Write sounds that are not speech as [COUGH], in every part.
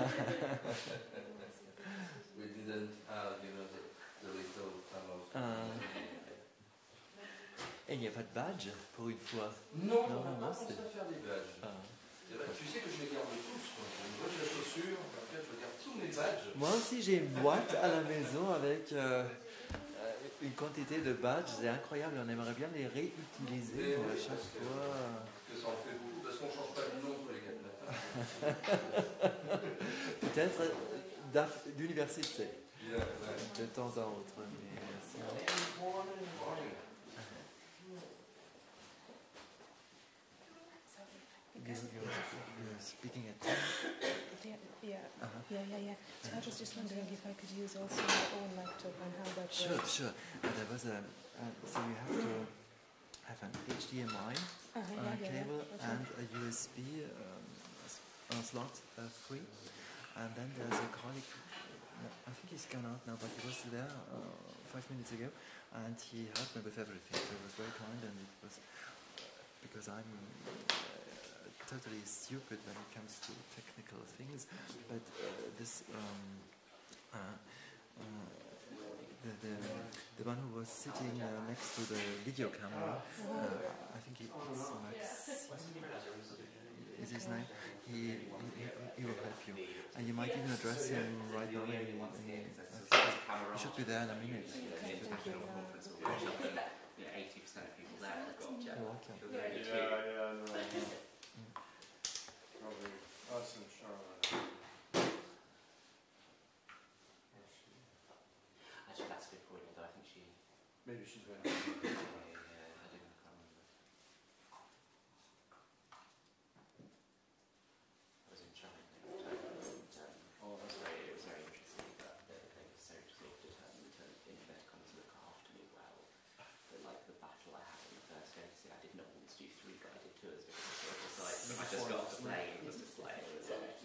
[LAUGHS] we didn't have, you know, the, the little tunnels. Uh. il n'y a pas de badge pour une fois? Non, Non, on va non, pas à faire des badges. Ah. C'est vrai, Tu sais que je les garde tous. Quoi. Je me vois de la chaussure, après je garde tous mes badges. Moi aussi, j'ai une boîte à la maison avec euh, euh, une quantité de badges. C'est incroyable. On aimerait bien les réutiliser Oui, à chaque fois. Parce que ça en fait beaucoup, parce qu'on change pas de nom tous les quatre matins. [LAUGHS] Peut-être d'université, Yeah, de temps à autre. Mais sinon- You- you're, you're speaking at Yeah, yeah, uh-huh. yeah, yeah, yeah. So I was just wondering if I could use also my own laptop and how that Sure, works. sure. Uh, there was a uh, so you have to have an HDMI Uh-huh, uh, yeah, yeah, yeah. cable Okay. and a USB s- uh, slot uh, free, and then there's a colleague. no, I think he's gone out now, but he was there uh, five minutes ago, and he helped me with everything. So he was very kind, and it was because I'm uh, totally stupid when it comes to technical things, but uh, this. Um, uh, uh, the, the, the one who was sitting uh, next to the video camera, uh, I think it's Max, is his name, he, he, he will help you. And you might even address him right now. He, he, he should be there in a minute. Okay, thank you. yeah. Eighty percent of people there have got You're welcome. the very Yeah, two. yeah, no. Probably us and Charlotte. Actually, that's a good point. Although I think she, Maybe she's going yeah, I don't know, I can't remember. I was in China. and, um, Oh, It was very, it was very interesting that they, they were so sort of determined to, in their kind of look after me well. That like the battle I had on the first day, see, I did not want to do three guided tours because it was like, I just got off the plane, it was just like, it was like,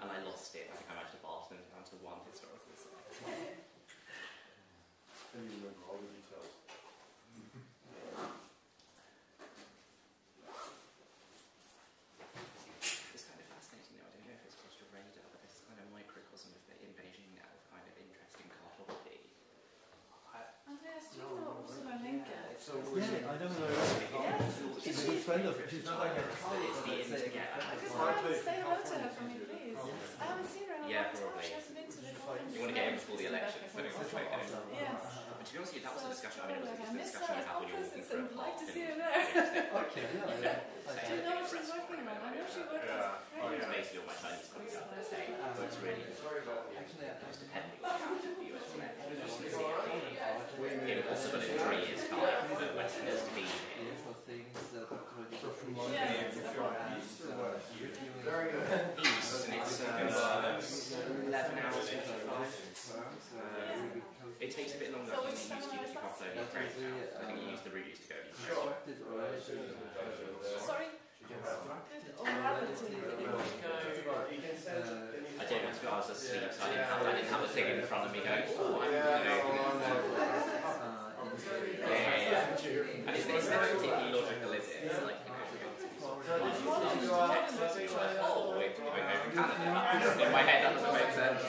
and I lost it. I think I managed to pass them down to one historical site. And you remember all the details. It's kind of fascinating though. I don't know if it's crossed your radar, but there's kind of microcosm of the in Beijing now, of kind of interesting cartography. Andreas, do you know Ursula Lenker? So Yeah, I know her. Yes. She's a good friend of She's not like a colleague, It's the let's say a good internet. friend. Because I would say hello to her for me, please. I haven't seen her in a Yeah, long time. She hasn't been to the conference. You want to get in before the election, Yes. like, okay. Yes. But to be honest with you, that was a discussion. I mean, it was probably like, I a missed discussion her I at had when you were walking conferences through a and like to see her [LAUGHS] there. [LAUGHS] Okay, yeah, yeah. Do you know what she's working on? I know she worked Yeah. with Oh, It's yeah. basically all my Chinese colleagues out there saying, oh, it's really Sorry about that. most depending on the US and impossible in three years' time for Westerners to be The here. usual things that already So from appreciate. Yes. And, uh, reviewing- Very good. East, and it's uh, 11 hours 55. It takes a bit longer than which it used to seminar if is you can't that? phone your friends now. I think you use the route used to go. You can Sorry? Good or relatively? I don't know, to be honest, I was asleep, so I didn't have, I didn't have a thing in front of me going, oh, I'm, you know, yeah, yeah, yeah. And it's, it's never particularly logical, is it? It's like, you know, oh, we're going over Canada. In my head, that doesn't make sense.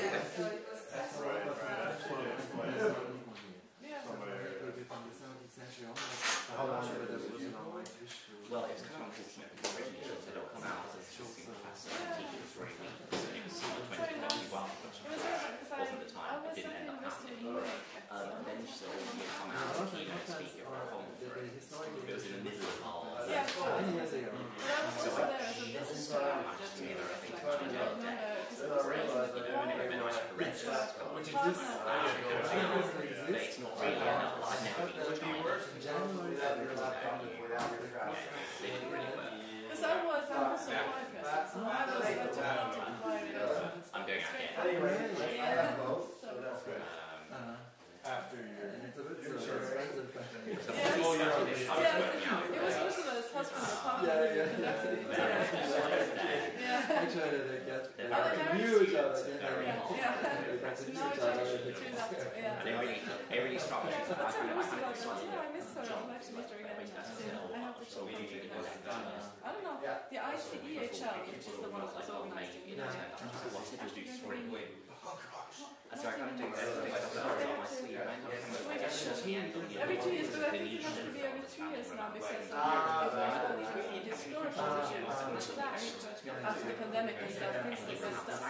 Well, it was kind of unfortunate because originally she said it'll come out as a talking class and teaching for three weeks. And it was summer 2021, which It was very because I, wasn't the time, I it was didn't at end up University of happening. Munich. Um, and then she said, oh, you'll come out as a keynote speaker for a conference. It was in the middle of our Yeah, sure. Many years ago. But I was also there as a visitor. match together, I think, I don't know, because it was great, like you know, and it would have been nice to reach us. Which is this? But it's not really enough. I've never been to China. January, Yeah, they didn't really work. Because I was, I'm also a choir person, so I was at the Baltic choir. I'm going out here. Yeah. So, Um, Uh, After your. and it's a bit so expensive. Yes. Yeah. I was working out. It was Ursula's husband, the partner. Yeah, yeah. Yeah. Actually, they get They're Are they they married? knew each other. They're didn't very they? hot. Yeah. They got to So meet now each it's other. actually tuned up, yeah. It really, it really struck me. That's how I had Ursula it was, yeah, I miss her, I'm actually meet her again. Wait, that's soon. still I have the so we children. usually was I don't know, the ICEHL, which is the one that was organizing it. What's it do three? And so I kind of do that. I think I started on my sleeve. and I kind of like, it's just the end of the Every two years, but I the think you have to be every niche three years now because of Ah, the historical Ah, issues ah, after the pandemic and stuff, things like this stuff.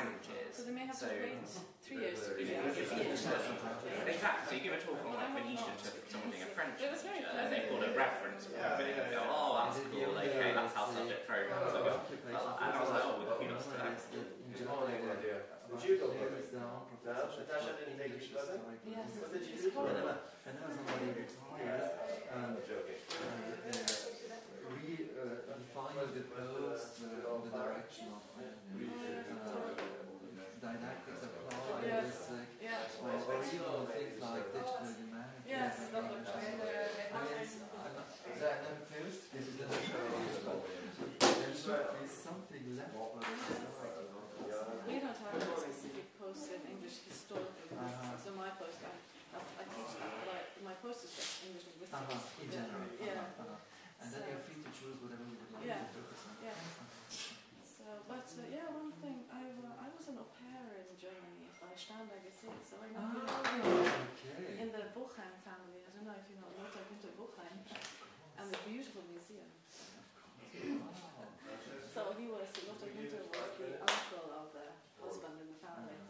So they may have to wait three years to be able to see it. Exactly. So you give a talk on like Venetian to someone doing a French It was very teacher, and they've got a reference point, Yeah, they go, oh, that's cool, okay, that's how subject programs are. And I was like, oh, well, kudos to that. Did you go for it? Natasha, Natasha didn't take it further? Yes, What did you it's do? horrible. Whenever, whenever somebody retires and Joking. uh, the post, the, the direction of didactics applied, Yes. like, Yeah. or, or even things like digital humanities. Yes, that looks that. very I mean, it's, I'm not, Is that an post? is a there should be something left for the society. We don't have a specific post in English historical Uh-huh. So my post, I, I, teach but my post is just English linguistics. Uh-huh, in general. Yeah. Uh-huh, uh-huh. And then you're free to choose whatever you would like Yeah. to focus on. Yeah. So, but uh, yeah, one thing, I, uh, I was an au pair in Germany by Starnberg so I know Ah, okay. in the Buchheim family. I don't know if you know Lothar Günther Buchheim and the beautiful museum. So he was, Lothar Günther was the uncle of the husband in the family.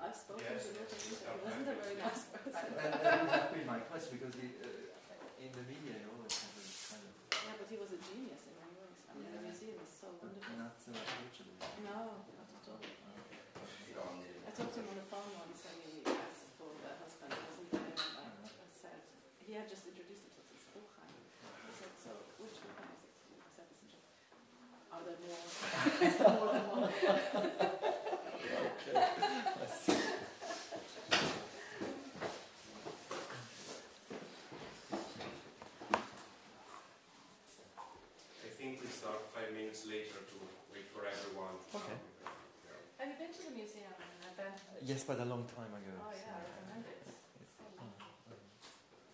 So I've spoken to Lothar Günther. He wasn't a very nice [LAUGHS] person. And that would have been my question because the, uh, in the media you always have this kind of Yeah, but he was a genius in many ways. I mean, the museum is so but wonderful. not so approachable. No, not at all. I talked to him on the phone once and he asked for the husband. He wasn't there. And I, I said, he had just introduced himself as Buchheim. I said, so which Buchheim is it? I said, this is Are there more? [LAUGHS] is there more than one? I think we start five minutes later to wait for everyone to Okay. come. Yeah. Have you been to the museum in Yes, but a long time ago. Oh yeah, I so- recommend it. It's so nice.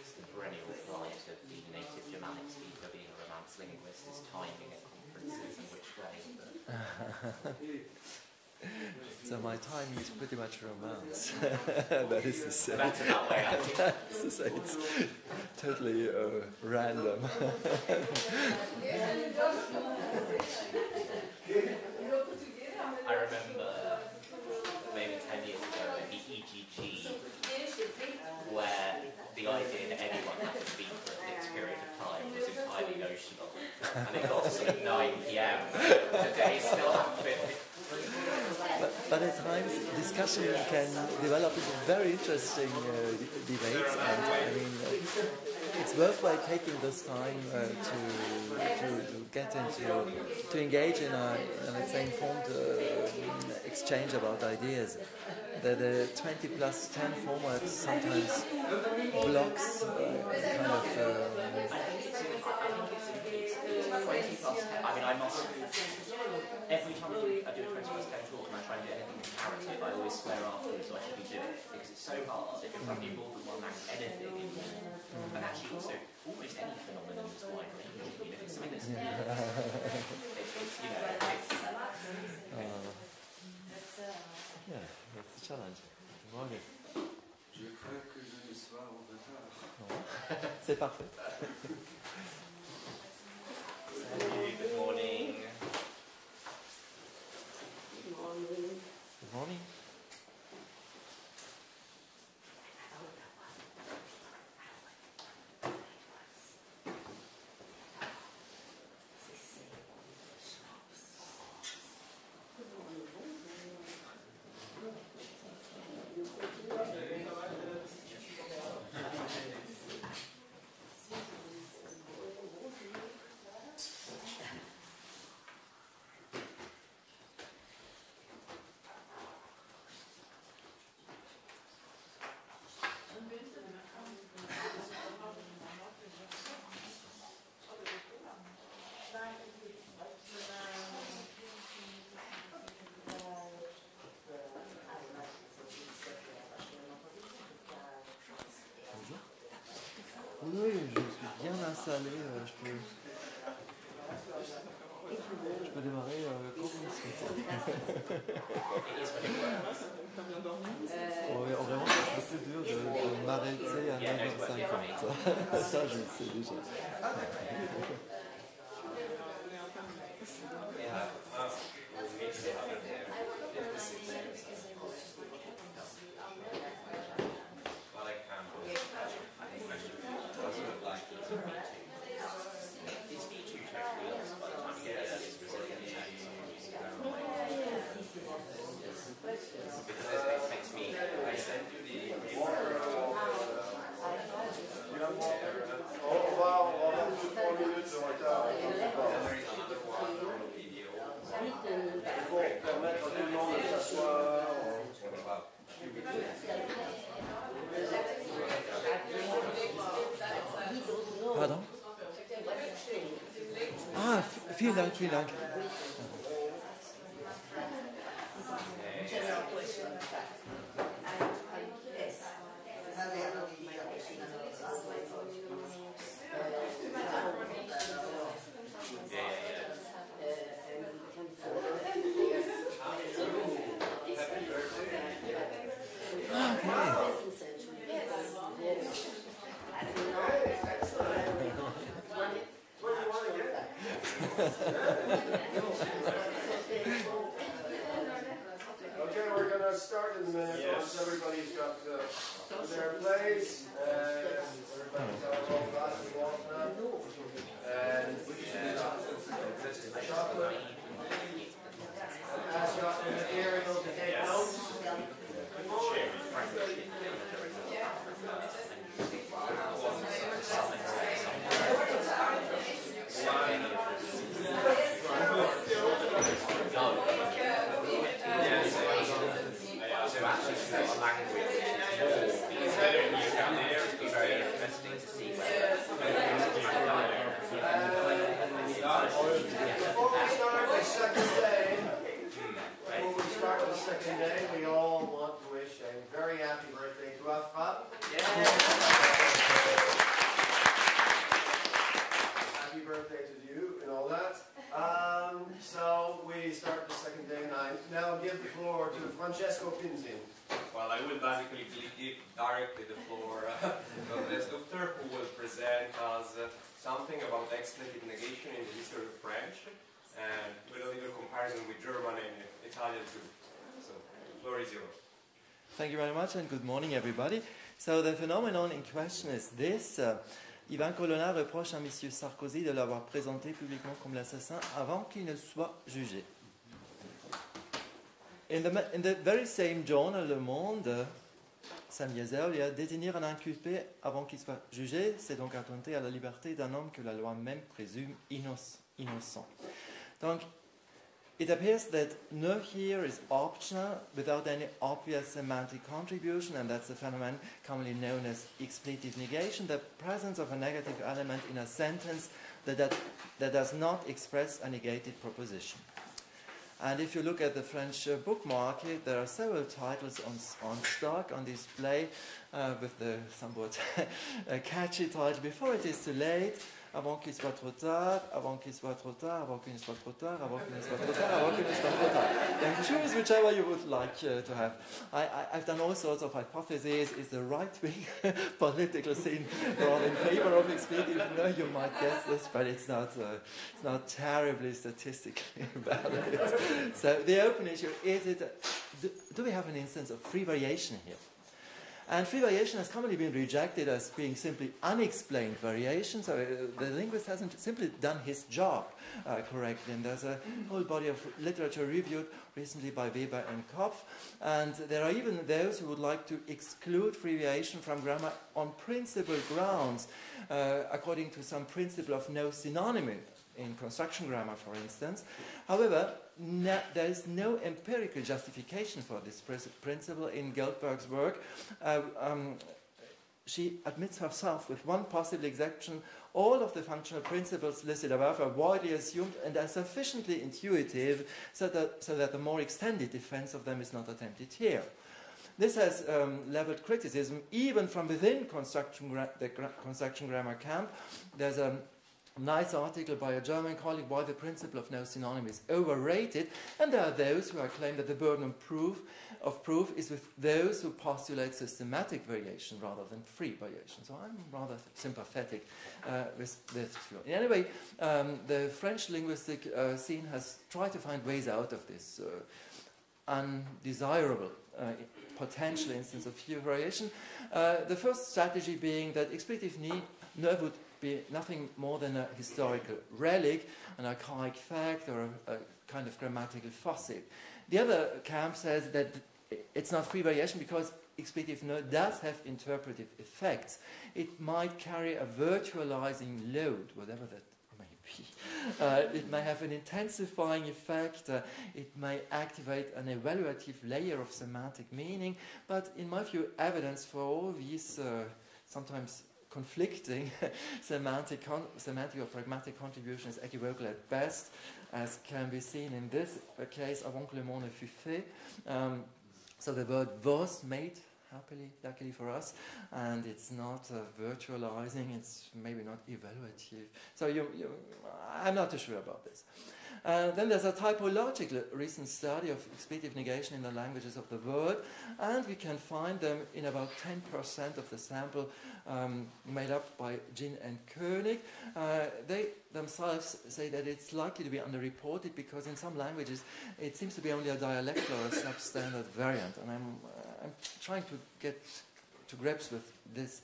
It's the perennial plight of the native Germanic speaker being a Romance linguist is timing at conferences and which way. [LAUGHS] So my timing is pretty much romance. [LAUGHS] that is to say, Better that way, I think. [LAUGHS] that's to say it's totally uh, random. I remember maybe 10 years ago at the EGG where the idea that anyone had to speak for a fixed period of time was entirely notional. And it got to sort of 9 pm. The day still. But, at times discussion can develop into very interesting uh, debates, and I mean, uh, it's worthwhile taking this time uh, to, to to get into to engage in a, a let's say informed uh, exchange about ideas. The, the 20 plus 10 format sometimes blocks uh, kind of. Uh, plus 10. I mean, I must. Every time I do, I do a 20 plus 10 talk and I try and do anything comparative, I always swear afterwards I should be doing it because it's so hard. If you're probably more than one man anything in and actually also almost any phenomenon is wide ranging. You know, if it's something that's new, it's, [LAUGHS] it's, you know, [LAUGHS] it's, uh, yeah, that's the challenge. Morning. Je crains que je ne sois en retard. [LAUGHS] C'est parfait. Good installé. euh, je, peux, je peux démarrer euh, quand vous le souhaitez. Ouais, vraiment, c'est un peu dur de, de m'arrêter à 9h50. [LAUGHS] Ça, je le sais déjà. Vielen Dank, vielen Dank. Okay, we're gonna start in a minute once everybody's got uh, their place and everybody's got their own glass of water. And chocolate. Ask Dr. Material to take notes. So actually, it's not a language, it's more, because there you come there, it's very interesting to see whether. Before we start the second day, before we start second day, we all want to wish a very happy birthday to Afra. Happy birthday to you and all that. Um, so we start the second day, and I now give the floor to Francesco Pinzin. Well, I will basically give directly the floor uh, to Andreas Dufter, who will present us uh, something about expletive negation in the history of French, and with a little comparison with German and Italian too. Floor is yours. Thank you very much and good morning everybody. So the phenomenon in question is this. Uh, Ivan Colonna reproche à M. Sarkozy de l'avoir présenté publiquement comme l'assassin avant qu'il ne soit jugé. In the, in the very same journal, Le Monde, uh, some years earlier, détenir un inculpé avant qu'il soit jugé, c'est donc attenter à la liberté d'un homme que la loi même présume innoc- innocent. Donc, It appears that no here is optional without any obvious semantic contribution, and that's a phenomenon commonly known as expletive negation, the presence of a negative element in a sentence that, that, that does not express a negated proposition. And if you look at the French uh, book market, there are several titles on, on stock, on display, uh, with the somewhat [LAUGHS] uh, catchy title, Before It Is Too Late, avant qu'il soit trop tard, avant qu'il soit trop tard, avant qu'il soit trop tard, avant qu'il soit trop tard, avant qu'il soit trop tard. And choose whichever you would like uh, to have. I, I've done all sorts of hypotheses. Is the right-wing [LAUGHS] political scene rather in favor of expletive? No, you might guess this, but it's not, uh, it's not terribly statistically [LAUGHS] valid. so the open issue, is it, do, do we have an instance of free variation here? And free variation has commonly been rejected as being simply unexplained variation, so uh, the linguist hasn't simply done his job uh, correctly. And there's a whole body of literature reviewed recently by Weber and Kopf, and there are even those who would like to exclude free variation from grammar on principal grounds, uh, according to some principle of no synonymy in construction grammar, for instance. However, no, there is no empirical justification for this principle in Goldberg's work. Uh, um, she admits herself, with one possible exception, all of the functional principles listed above are widely assumed and are sufficiently intuitive so that, so that the more extended defense of them is not attempted here. this has um, leveled criticism even from within construction the construction grammar camp. There's a nice article by a German colleague why the principle of no synonym is overrated, and there are those who claim that the burden of proof, of proof is with those who postulate systematic variation rather than free variation. So I'm rather sympathetic uh, with this view. In any way, um, the French linguistic uh, scene has tried to find ways out of this uh, undesirable uh, potential instance of free variation. Uh, the first strategy being that expletive need ne would be nothing more than a historical relic, an archaic fact, or a, a kind of grammatical fossil. The other camp says that it's not free variation because expletive no does have interpretive effects. It might carry a virtualizing load, whatever that may be. [LAUGHS] Uh, it may have an intensifying effect. Uh, it may activate an evaluative layer of semantic meaning. But in my view, evidence for all these uh, sometimes conflicting [LAUGHS] semantic, con- semantic or pragmatic contribution is equivocal at best, as can be seen in this case, avant que le monde fût. Um, so the word was made, happily, luckily for us, and it's not uh, virtualizing, it's maybe not evaluative. So you, you, I'm not too sure about this. Uh, then there's a typological recent study of expletive negation in the languages of the world, and we can find them in about 10% of the sample um, made up by Jin and Koenig. Uh, they themselves say that it's likely to be underreported because in some languages it seems to be only a dialect or a substandard variant, and I'm, uh, I'm trying to get to grips with this.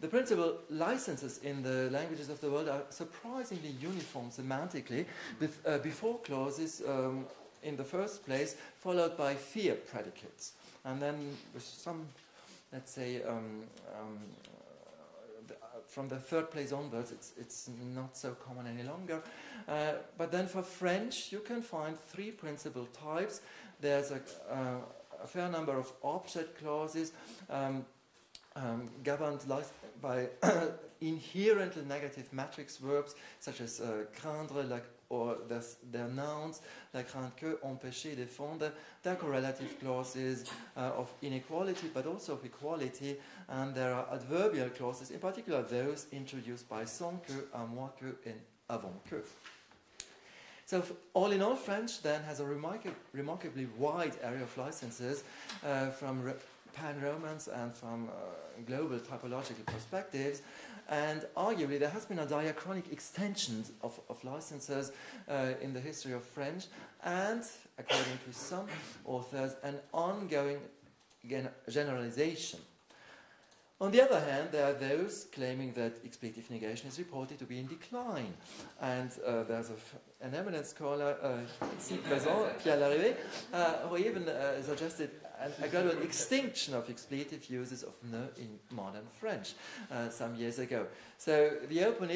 The principal licenses in the languages of the world are surprisingly uniform semantically, with uh, before clauses um, in the first place, followed by fear predicates. And then with some, let's say, um, um, uh, from the third place onwards, it's, it's not so common any longer. Uh, but then for French, you can find three principal types. There's a, uh, a fair number of object clauses. Um, um, governed by [CLEARS THROAT] inherently negative matrix verbs such as uh, craindre like, or their, their nouns, like crainte que, empêcher, défendre. There are correlative clauses uh, of inequality but also of equality, and there are adverbial clauses, in particular those introduced by sans que, à moins que, and avant que. So all in all, French then has a remarkab remarkably wide area of licenses uh, from pan-Romance and from uh, global typological perspectives. And arguably, there has been a diachronic extension of, of licenses uh, in the history of French, and according to some authors, an ongoing gen generalization. On the other hand, there are those claiming that expletive negation is reported to be in decline. And uh, there's an eminent scholar, uh, Pierre Larrivée, uh, who even uh, suggested an, got an extinction of expletive uses of ne in modern French uh, some years ago. So the open,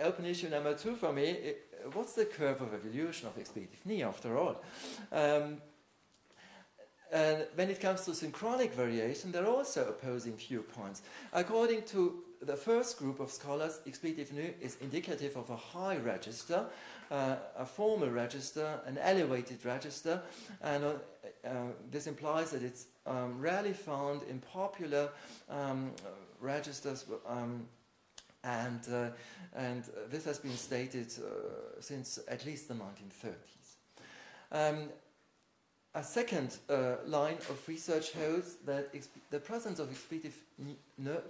open issue number two for me, it, what's the curve of evolution of expletive ne after all? Um, and when it comes to synchronic variation, there are also opposing viewpoints. According to the first group of scholars, expletive nu is indicative of a high register, uh, a formal register, an elevated register, and uh, uh, this implies that it's um, rarely found in popular um, registers, um, and, uh, and this has been stated uh, since at least the 1930s. Um, a second uh, line of research holds that the presence of expletive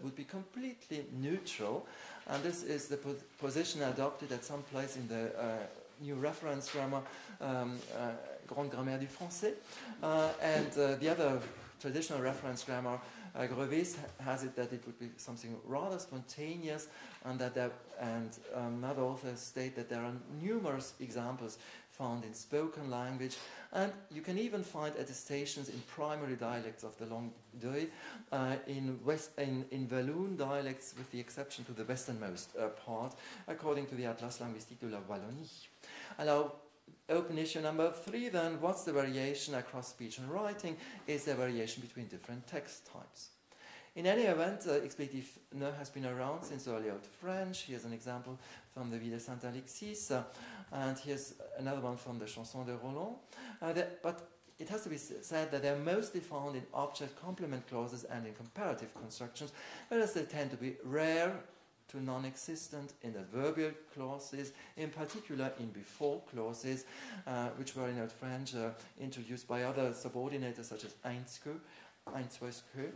would be completely neutral, and this is the po position adopted at some place in the uh, new reference grammar, um, uh, Grande Grammaire du Français, uh, and uh, the other traditional reference grammar, uh, Grevisse, has it that it would be something rather spontaneous, and that there, and um, other authors state that there are numerous examples found in spoken language, and you can even find attestations in primary dialects of the Langue d'Oïl, uh, in, West, in, in Walloon dialects, with the exception to the westernmost uh, part, according to the Atlas linguistique de la Wallonie. Alors, open issue number three then, what's the variation across speech and writing? Is there variation between different text types? In any event, uh, expletive ne has been around since early old French. Here's an example from the Vie de Saint-Alexis, uh, and here's another one from the Chanson de Roland. Uh, but it has to be said that they're mostly found in object complement clauses and in comparative constructions, whereas they tend to be rare to non-existent in adverbial clauses, in particular in before clauses, uh, which were in old French uh, introduced by other subordinators such as ains que, ains que.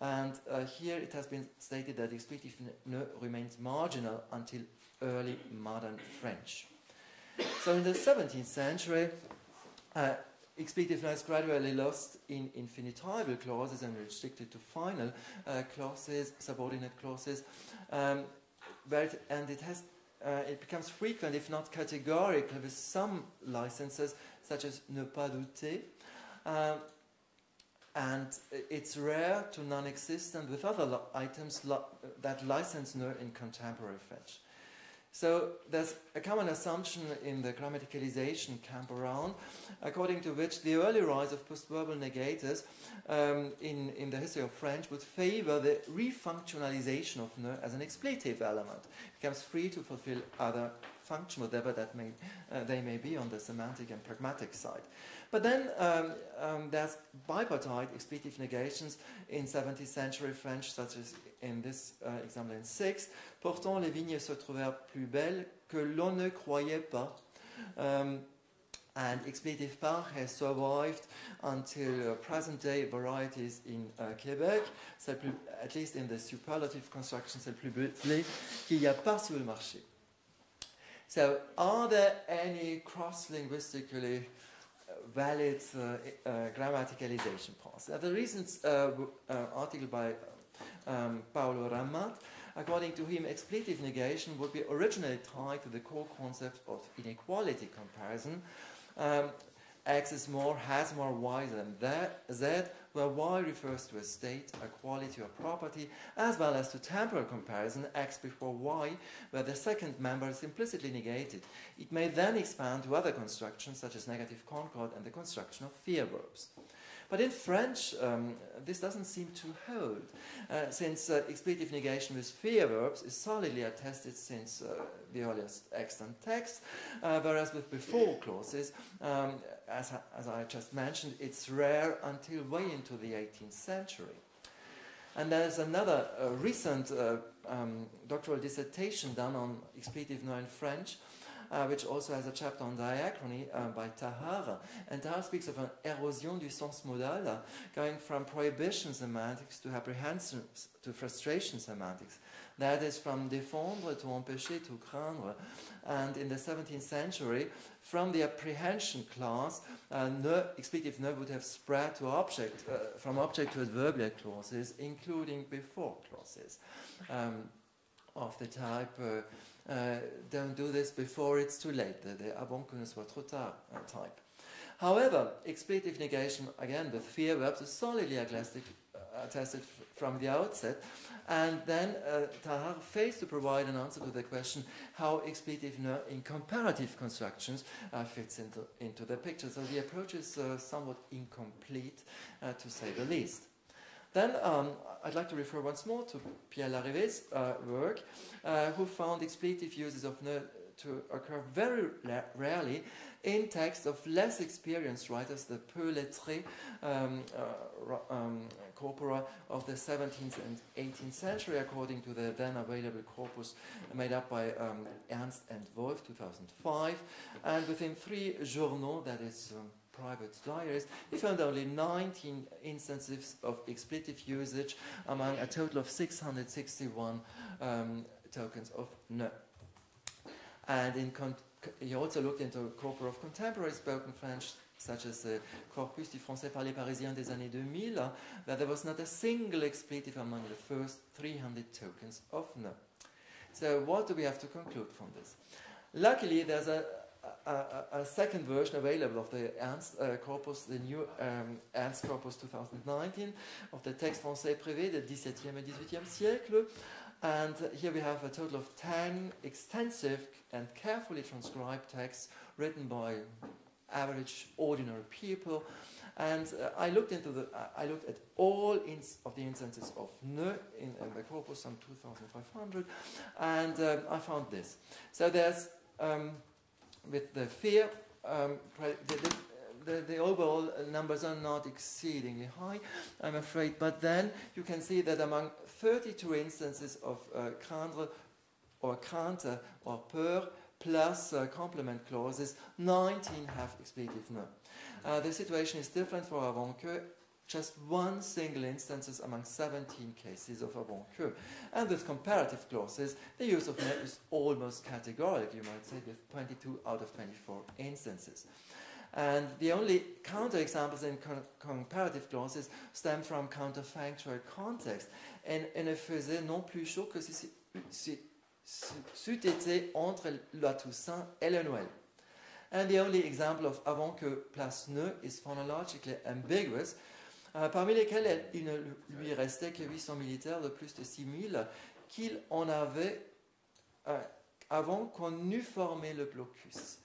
And uh, here it has been stated that expletive ne remains marginal until early modern French. So in the 17th century, uh, gradually lost in infinitival clauses and restricted to final uh, clauses, subordinate clauses, um, and it has uh, it becomes frequent, if not categorical, with some licenses, such as ne pas douter. Um, and it's rare to non-existent with other items that license ne in contemporary French. So there's a common assumption in the grammaticalization camp around, according to which the early rise of postverbal negators um, in, in the history of French would favor the refunctionalization of ne as an expletive element. It becomes free to fulfill other functions, whatever that may, uh, they may be on the semantic and pragmatic side. But then um, um, there's bipartite expletive negations in 17th century French, such as in this uh, example in 6. Pourtant, les vignes se trouvèrent plus belles que l'on ne croyait pas. Um, and expletive par has survived until uh, present day varieties in uh, Quebec, plus, at least in the superlative construction, c'est plus belle qu'il y a pas sur le marché. So, are there any cross-linguistically valid uh, uh, grammaticalization paths? Now, the recent uh, article by um, Paolo Ramat, according to him, expletive negation would be originally tied to the core concept of inequality comparison. Um, X is more, has more, Y than that, Z, where Y refers to a state, a quality or property, as well as to temporal comparison, X before Y, where the second member is implicitly negated. It may then expand to other constructions, such as negative concord and the construction of fear verbs. But in French, um, this doesn't seem to hold, uh, since uh, expletive negation with fear verbs is solidly attested since uh, the earliest extant text, uh, whereas with before clauses, um, as, as I just mentioned, it's rare until way into the 18th century. And there's another uh, recent uh, um, doctoral dissertation done on expletive no in French, uh, which also has a chapter on diachrony uh, by Tahar. And Tahar speaks of an erosion du sens modal, going from prohibition semantics to apprehension to frustration semantics. That is from défendre to empêcher to craindre. And in the 17th century, from the apprehension class, uh, ne, expletive ne would have spread to object, uh, from object to adverbial clauses, including before clauses um, of the type uh, uh, don't do this before it's too late, the, the avant que ne soit trop tard uh, type. However, expletive negation, again with fear verbs, is solidly agnostic, uh, attested from the outset. And then uh, Tahar fails to provide an answer to the question how expletive ne in comparative constructions uh, fits into, into the picture. So the approach is uh, somewhat incomplete, uh, to say the least. Then um, I'd like to refer once more to Pierre Larrivée's uh, work, uh, who found expletive uses of ne to occur very rarely in texts of less experienced writers, the peu lettrés um, uh, um, corpora of the 17th and 18th century, according to the then available corpus made up by um, Ernst and Wolf, 2005. And within three journaux, that is um, private diaries, he found only 19 instances of expletive usage among a total of 661 um, tokens of ne. And in he also looked into a corpus of contemporary spoken French, such as the Corpus du français parlé parisien des années 2000, where there was not a single expletive among the first 300 tokens of ne. So what do we have to conclude from this? Luckily, there's a, a, a, second version available of the Ernst uh, corpus, the new um, Ernst corpus 2019 of the texte français privé du 17e et 18e siècle. And here we have a total of 10 extensive and carefully transcribed texts written by average, ordinary people. And uh, I looked into the, uh, I looked at all of the instances of ne in, in, the corpus, some 2,500, and um, I found this. So there's um, with the fear, um, the, the, the, overall numbers are not exceedingly high, I'm afraid. But then you can see that among 32 instances of uh, craindre or crainte or peur plus uh, complement clauses, 19 have expletive ne. Uh, the situation is different for avant que, just one single instance among 17 cases of avant que. And with comparative clauses, the use of ne is almost categorical, you might say, with 22 out of 24 instances. And the only counterexamples in comparative clauses stem from counterfactual context. Et ne faisait non plus chaud que c'eût été entre la Toussaint et le Noël. And the only example of avant que plus ne is phonologically ambiguous, euh, parmi lesquels il ne lui restait que 800 militaires de plus de 6000 qu'il en avait euh, avant qu'on eût formé le blocus.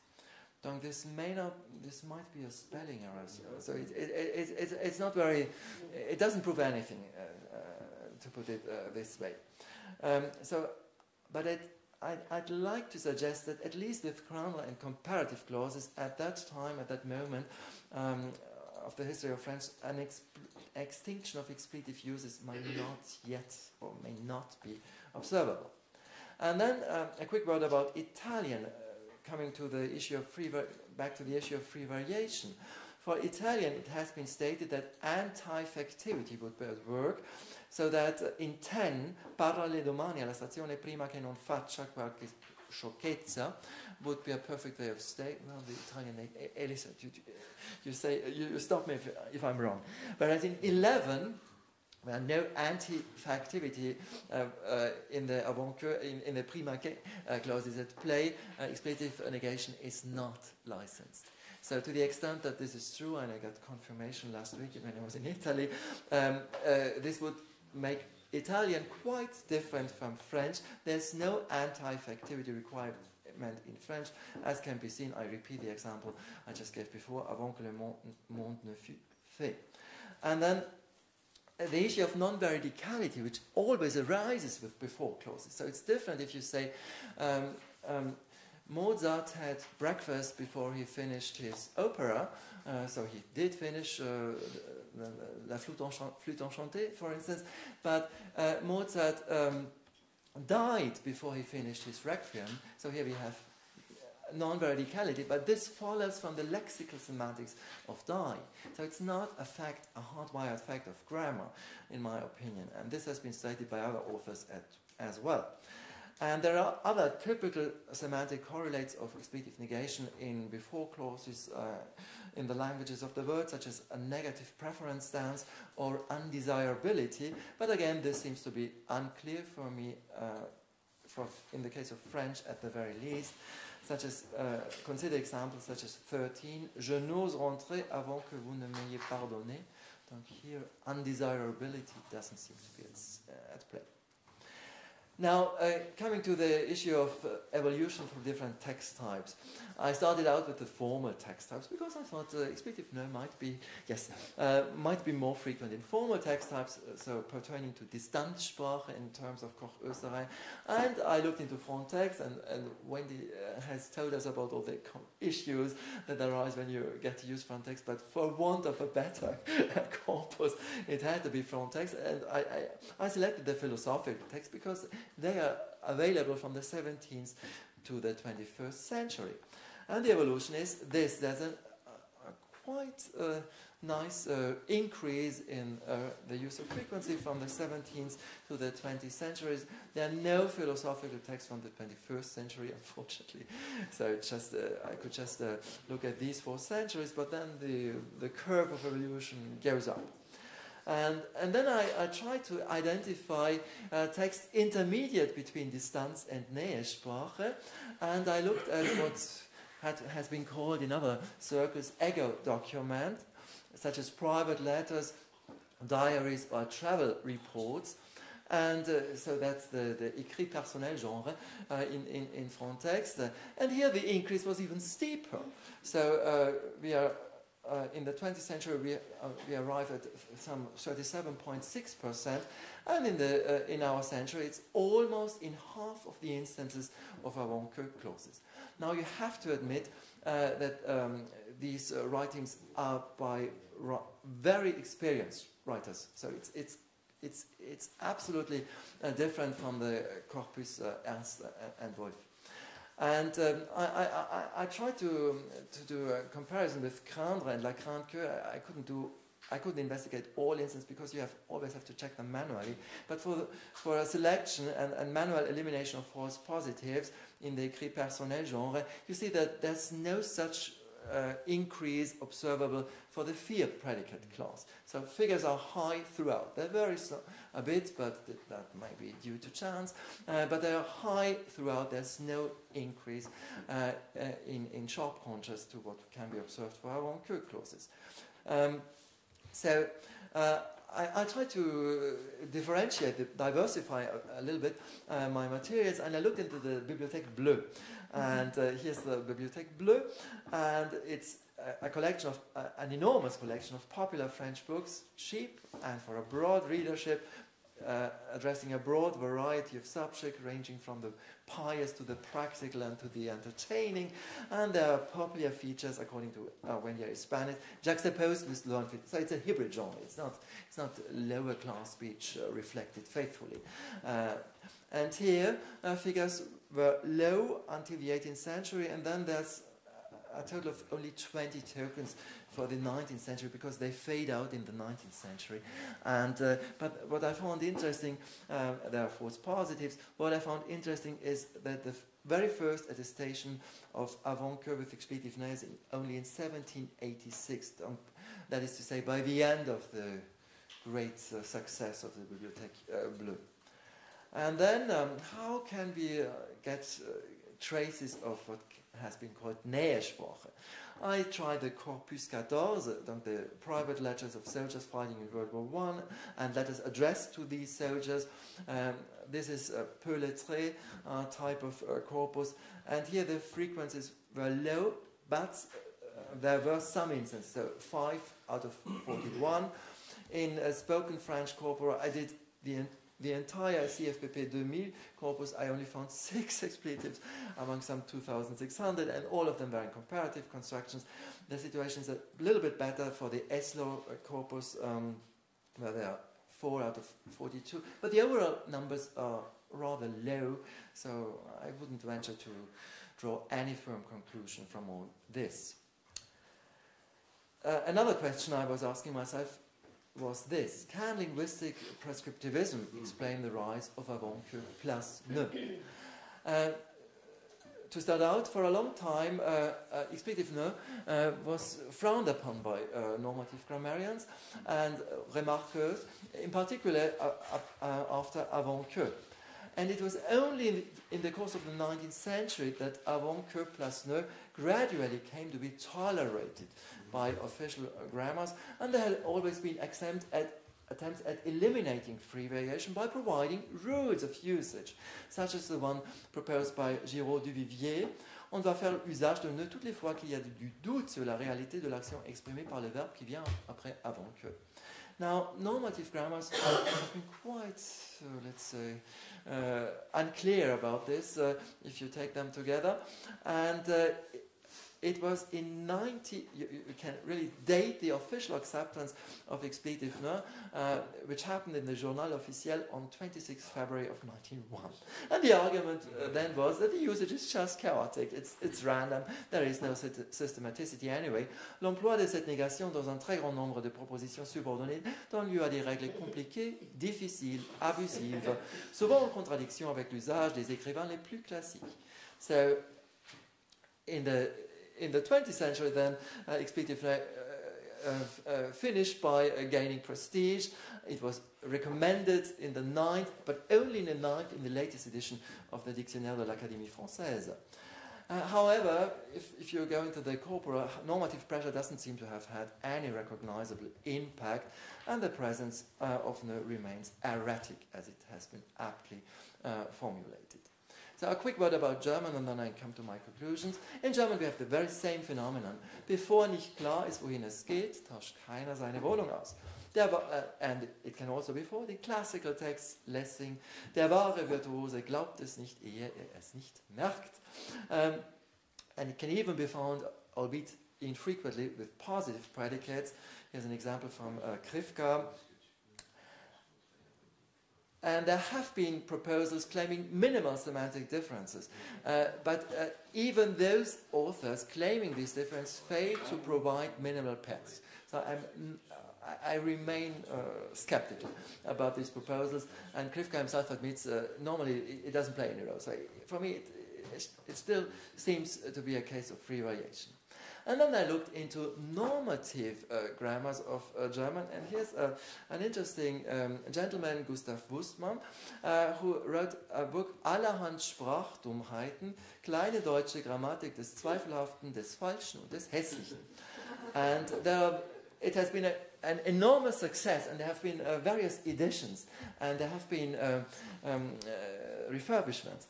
Donc this may not, this might be a spelling error. So it, it, it, it, it's not very, it doesn't prove anything, uh, uh, to put it uh, this way. Um, so, but I'd, I'd, like to suggest that at least with craindre and comparative clauses, at that time, at that moment um, of the history of French, an ex extinction of expletive uses might not yet or may not be observable. And then uh, a quick word about Italian coming to the issue of free back to the issue of free variation. For Italian, it has been stated that anti-factivity would be at work, so that in 10, parlare domani alla stazione prima che non faccia qualche sciocchezza would be a perfect way of staying. Well, the Italian, Elisa, you, you, say, you, you stop me if, if I'm wrong. Whereas in 11, well, no anti-factivity uh, uh, in the avant in, in the prima uh, clauses at play. Uh, expletive negation is not licensed. So to the extent that this is true, and I got confirmation last week when I was in Italy, um, uh, this would make Italian quite different from French. There's no anti-factivity requirement in French, as can be seen. I repeat the example I just gave before, avant que le monde ne fût fait. And then the issue of non-veridicality, which always arises with before clauses. So it's different if you say um, um, Mozart had breakfast before he finished his opera, uh, so he did finish uh, La Flûte, Enchantée, for instance, but uh, Mozart um, died before he finished his Requiem, so here we have non-veridicality, but this follows from the lexical semantics of die. So it's not a fact, a hardwired fact of grammar, in my opinion, and this has been stated by other authors at, as well. And there are other typical semantic correlates of expletive negation in before clauses uh, in the languages of the word, such as a negative preference stance or undesirability. But again, this seems to be unclear for me, uh, for in the case of French at the very least such as, uh, consider examples such as 13, je n'ose rentrer avant que vous ne m'ayez pardonné. Donc here, undesirability doesn't seem to be at, uh, at play. Now, uh, coming to the issue of uh, evolution for different text types, I started out with the formal text types because I thought uh, expletive no might be, yes, uh, might be more frequent in formal text types, uh, so pertaining to Distanzsprache in terms of Koch Oesterreicher. And I looked into Frantext, and, and Wendy uh, has told us about all the issues that arise when you get to use Frantext, but for want of a better [LAUGHS] corpus, it had to be Frantext. And I, I, I selected the philosophical text because they are available from the 17th to the 21st century. And the evolution is this there's a, a quite uh, nice uh, increase in uh, the use of frequency from the 17th to the 20th centuries. There are no philosophical texts from the 21st century, [LAUGHS] unfortunately. So just uh, I could just uh, look at these four centuries, but then the, the curve of evolution goes up. And, and then I, I tried to identify uh, texts intermediate between Distanz and Nähesprache, and I looked at what had, has been called in other circles ego document, such as private letters, diaries, or travel reports. And uh, so that's the, the écrit personnel genre uh, in, in, in Frantext. And here the increase was even steeper. So uh, we are uh, in the 20th century, we, uh, we arrive at some 37.6%, and in, the, uh, in our century, it's almost in half of the instances of avant que clauses. Now, you have to admit uh, that um, these uh, writings are by very experienced writers, so it's, it's, it's, it's absolutely uh, different from the corpus Ernst and Wolf. And um, I, I, I, I, tried to, to do a comparison with Craindre and La Crainte que. I, I couldn't do I couldn't investigate all instances because you have always have to check them manually. But for, the, for a selection and, and, manual elimination of false positives in the écrit personnel genre, you see that there's no such uh, increase observable for the fear predicate clause. So figures are high throughout. They vary so, a bit, but th that might be due to chance. Uh, but they are high throughout. There's no increase uh, uh in, in sharp contrast to what can be observed for our own Q clauses. Um, so uh, I, I, try to differentiate, diversify a, a little bit uh, my materials, and I looked into the Bibliothèque Bleue. And uh, here's the Bibliothèque Bleue, and it's a, a collection of, uh, an enormous collection of popular French books, cheap and for a broad readership, uh, addressing a broad variety of subjects ranging from the pious to the practical and to the entertaining. And there are popular features, according to uh, when you're Spanish, juxtaposed with learned So it's a hybrid genre. It's not, it's not lower class speech uh, reflected faithfully. Uh, and here, uh, figures were low until the 18th century, and then there's a total of only 20 tokens for the 19th century because they fade out in the 19th century. And, uh, but what I found interesting, uh, there are false positives, what I found interesting is that the very first attestation of avant-que with expletive names only in 1786, um, that is to say by the end of the great uh, success of the Bibliothèque uh, Bleue. And then um, how can we uh, get uh, traces of what has been called Nähesprache? I tried the Corpus 14, the private letters of soldiers fighting in World War One, and letters addressed to these soldiers. Um, this is a peu lettré uh, type of uh, corpus, and here the frequencies were low, but uh, there were some instances, so 5 out of 41. In a spoken French corpora, I did the the entire CFPP 2000 corpus, I only found [LAUGHS] six expletives among some 2,600, and all of them were in comparative constructions. The situation is a little bit better for the ESLO corpus, um, where there are four out of 42, but the overall numbers are rather low, so I wouldn't venture to draw any firm conclusion from all this. Uh, another question I was asking myself was this. Can linguistic prescriptivism explain the rise of avant que plus ne? Uh, to start out, for a long time, uh, uh, expletive ne uh, was frowned upon by uh, normative grammarians and remarqueurs, in particular uh, uh, after avant que. And it was only in the, in the, course of the 19th century that avant que plus ne gradually came to be tolerated by mm-hmm. official grammars, and there had always been attempts at, attempts at eliminating free variation by providing rules of usage, such as the one proposed by Girault-Duvivier. On doit faire usage de ne toutes les fois qu'il y a du doute sur la réalité de l'action exprimée par le verbe qui vient après avant que. Now, normative grammars have been quite, uh, let's say, uh, unclear about this uh, if you take them together. And uh, it was in 90, you, you, can really date the official acceptance of expletive ne, uh, which happened in the Journal Officiel on 26 February of 1901. And the argument uh, then was that the usage is just chaotic, it's, it's random, there is no systematicity anyway. L'emploi de cette négation dans un très grand nombre de propositions subordonnées donne lieu à des règles compliquées, difficiles, abusives, souvent en contradiction avec l'usage des écrivains les plus classiques. So, in the in the 20th century, then uh, uh, uh, uh, finished by gaining prestige. It was recommended in the ninth, but only in the ninth, in the latest edition of the Dictionnaire de l'Académie Française. Uh, however, if, if you go into the corpora, normative pressure doesn't seem to have had any recognizable impact, and the presence uh, of no remains erratic, as it has been aptly uh, formulated. So a quick word about German and then I come to my conclusions. In German we have the very same phenomenon. Bevor nicht klar ist, wohin es geht, tauscht keiner seine Wohnung aus. Der, uh, and it can also be for the classical text Lessing. Der wahre Virtuose glaubt es nicht, ehe er es nicht merkt. Um, and it can even be found, albeit infrequently, with positive predicates. Here's an example from uh, Krifka. And there have been proposals claiming minimal semantic differences. Uh, but uh, even those authors claiming these differences fail to provide minimal pairs. So I'm, I remain uh, skeptical about these proposals, and Krifka himself admits normally it, it, doesn't play any role. So for me, it, it, it, still seems to be a case of free variation. And then I looked into normative uh, grammars of uh, German, and here's uh, an interesting um, gentleman, Gustav Wustmann, uh, who wrote a book, Allerhand Sprachdummheiten, kleine deutsche Grammatik des Zweifelhaften, des Falschen und des Hässlichen. And there it has been a, an enormous success, and there have been uh, various editions, and there have been um, um, uh, refurbishments.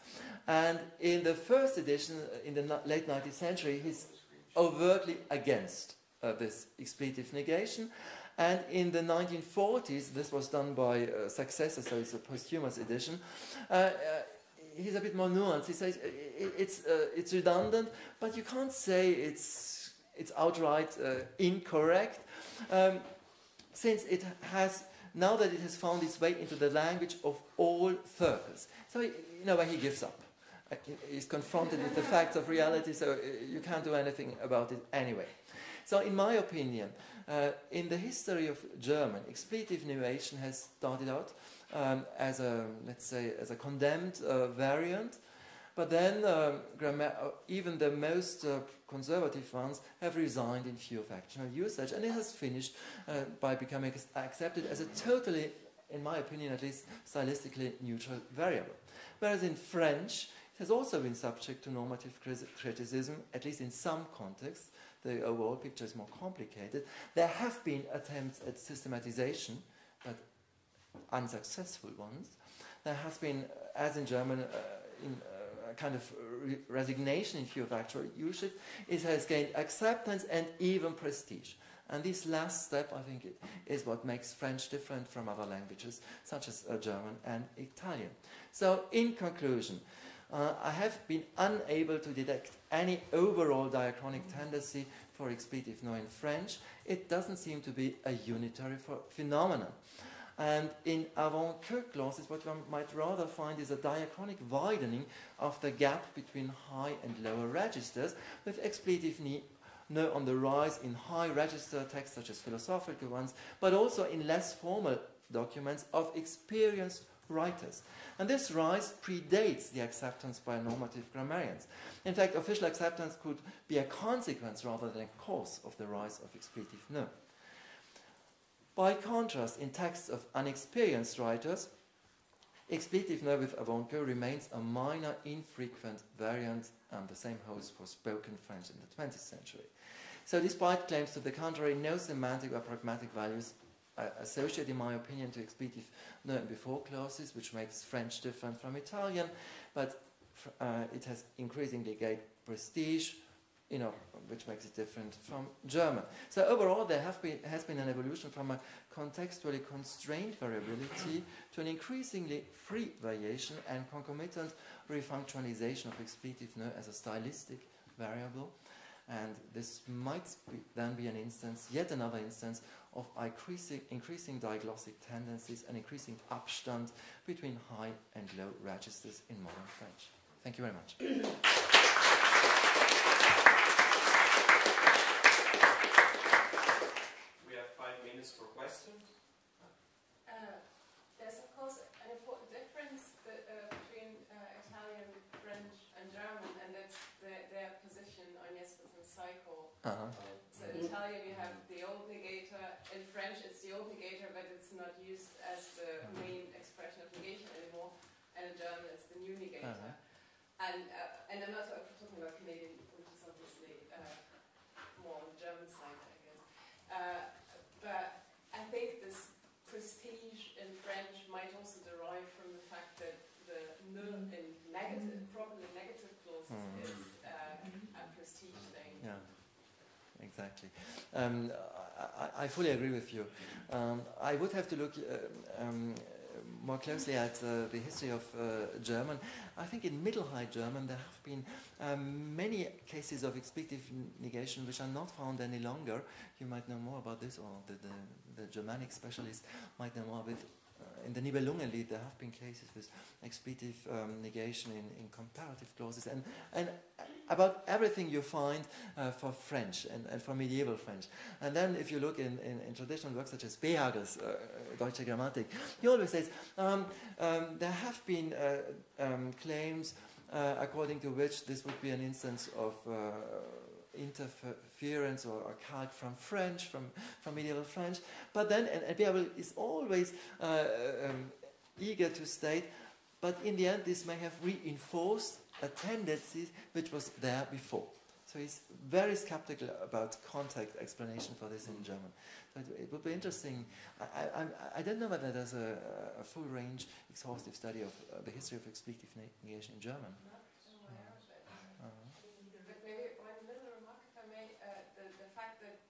And in the first edition, in the late 19th century, he's overtly against uh, this expletive negation. And in the 1940s, this was done by a successor, so it's a posthumous edition. Uh, uh, he's a bit more nuanced. He says it, it's, uh, it's redundant, but you can't say it's, it's outright uh, incorrect, um, since it has, now that it has found its way into the language of all circles. So, you know, when he gives up is confronted with the facts of reality, so uh, you can't do anything about it anyway. So, in my opinion, uh, in the history of German, expletive nuation has started out um, as a, let's say, as a condemned uh, variant, but then um, even the most uh, conservative ones have resigned in view of actional usage, and it has finished by becoming accepted as a totally, in my opinion at least, stylistically neutral variable. Whereas in French, has also been subject to normative criticism, at least in some contexts. The overall picture is more complicated. There have been attempts at systematization, but unsuccessful ones. There has been, as in German, uh, in, uh, a kind of re resignation in view of actual usage. It has gained acceptance and even prestige. And this last step, I think, is what makes French different from other languages, such as uh, German and Italian. So, in conclusion, uh, I have been unable to detect any overall diachronic tendency for expletive no in French. It doesn't seem to be a unitary phenomenon. And in avant que clauses, what one might rather find is a diachronic widening of the gap between high and lower registers, with expletive no on the rise in high register texts such as philosophical ones, but also in less formal documents of experienced writers. And this rise predates the acceptance by normative grammarians. In fact, official acceptance could be a consequence rather than a cause of the rise of expletive no. By contrast, in texts of unexperienced writers, expletive no with avant remains a minor, infrequent variant, and the same holds for spoken French in the 20th century. So, despite claims to the contrary, no semantic or pragmatic values associated, in my opinion, to expletive no before clauses, which makes French different from Italian, but uh, it has increasingly gained prestige, you know, which makes it different from German. So overall, there been, has been an evolution from a contextually constrained variability to an increasingly free variation and concomitant refunctionalization of expletive no as a stylistic variable. And this might be, then be an instance, yet another instance, of increasing, increasing diglossic tendencies and increasing Abstand between high and low registers in modern French. Thank you very much. [CLEARS THROAT] We have five minutes for questions. Uh, there's of course an important difference uh, between uh, Italian, French, and German, and that's the, their position on Jespersen's cycle. -huh. So in Italian you have the old negator, in French it's the old negator, but it's not used as the main expression of negation anymore, and in German it's the new negator. Uh -huh. And and I'm not talking about Canadian, which is obviously uh, more on the German side, I guess. Uh, but I think this prestige in French might also derive from the fact that the ne in negative negative, properly negative clauses Mm. is uh, a prestige thing. Yeah, exactly. Um, I, I- I fully agree with you. Um, I would have to look uh, um, more closely at uh, the history of uh, German. I think in Middle High German there have been um, many cases of expletive negation which are not found any longer. You might know more about this, or the, the, the Germanic specialist might know more about in the Nibelungenlied, there have been cases with expletive um, negation in, in comparative clauses, and, and about everything you find uh, for French and, and for medieval French. And then if you look in, in, in traditional works such as Behaghel's uh, Deutsche Grammatik, he always says um, um, there have been uh, um, claims uh, according to which this would be an instance of uh, interference or, or calque from French, from, from medieval French. But then, and, and is always uh, um, eager to state, but in the end this may have reinforced a tendency which was there before. So he's very skeptical about contact explanation for this in German. So it, it would be interesting. I, I, I don't know whether there's a, a full range, exhaustive study of uh, the history of expletive negation in German. Not aware of it. Uh, But maybe one little remark, if I may, uh, the, the fact that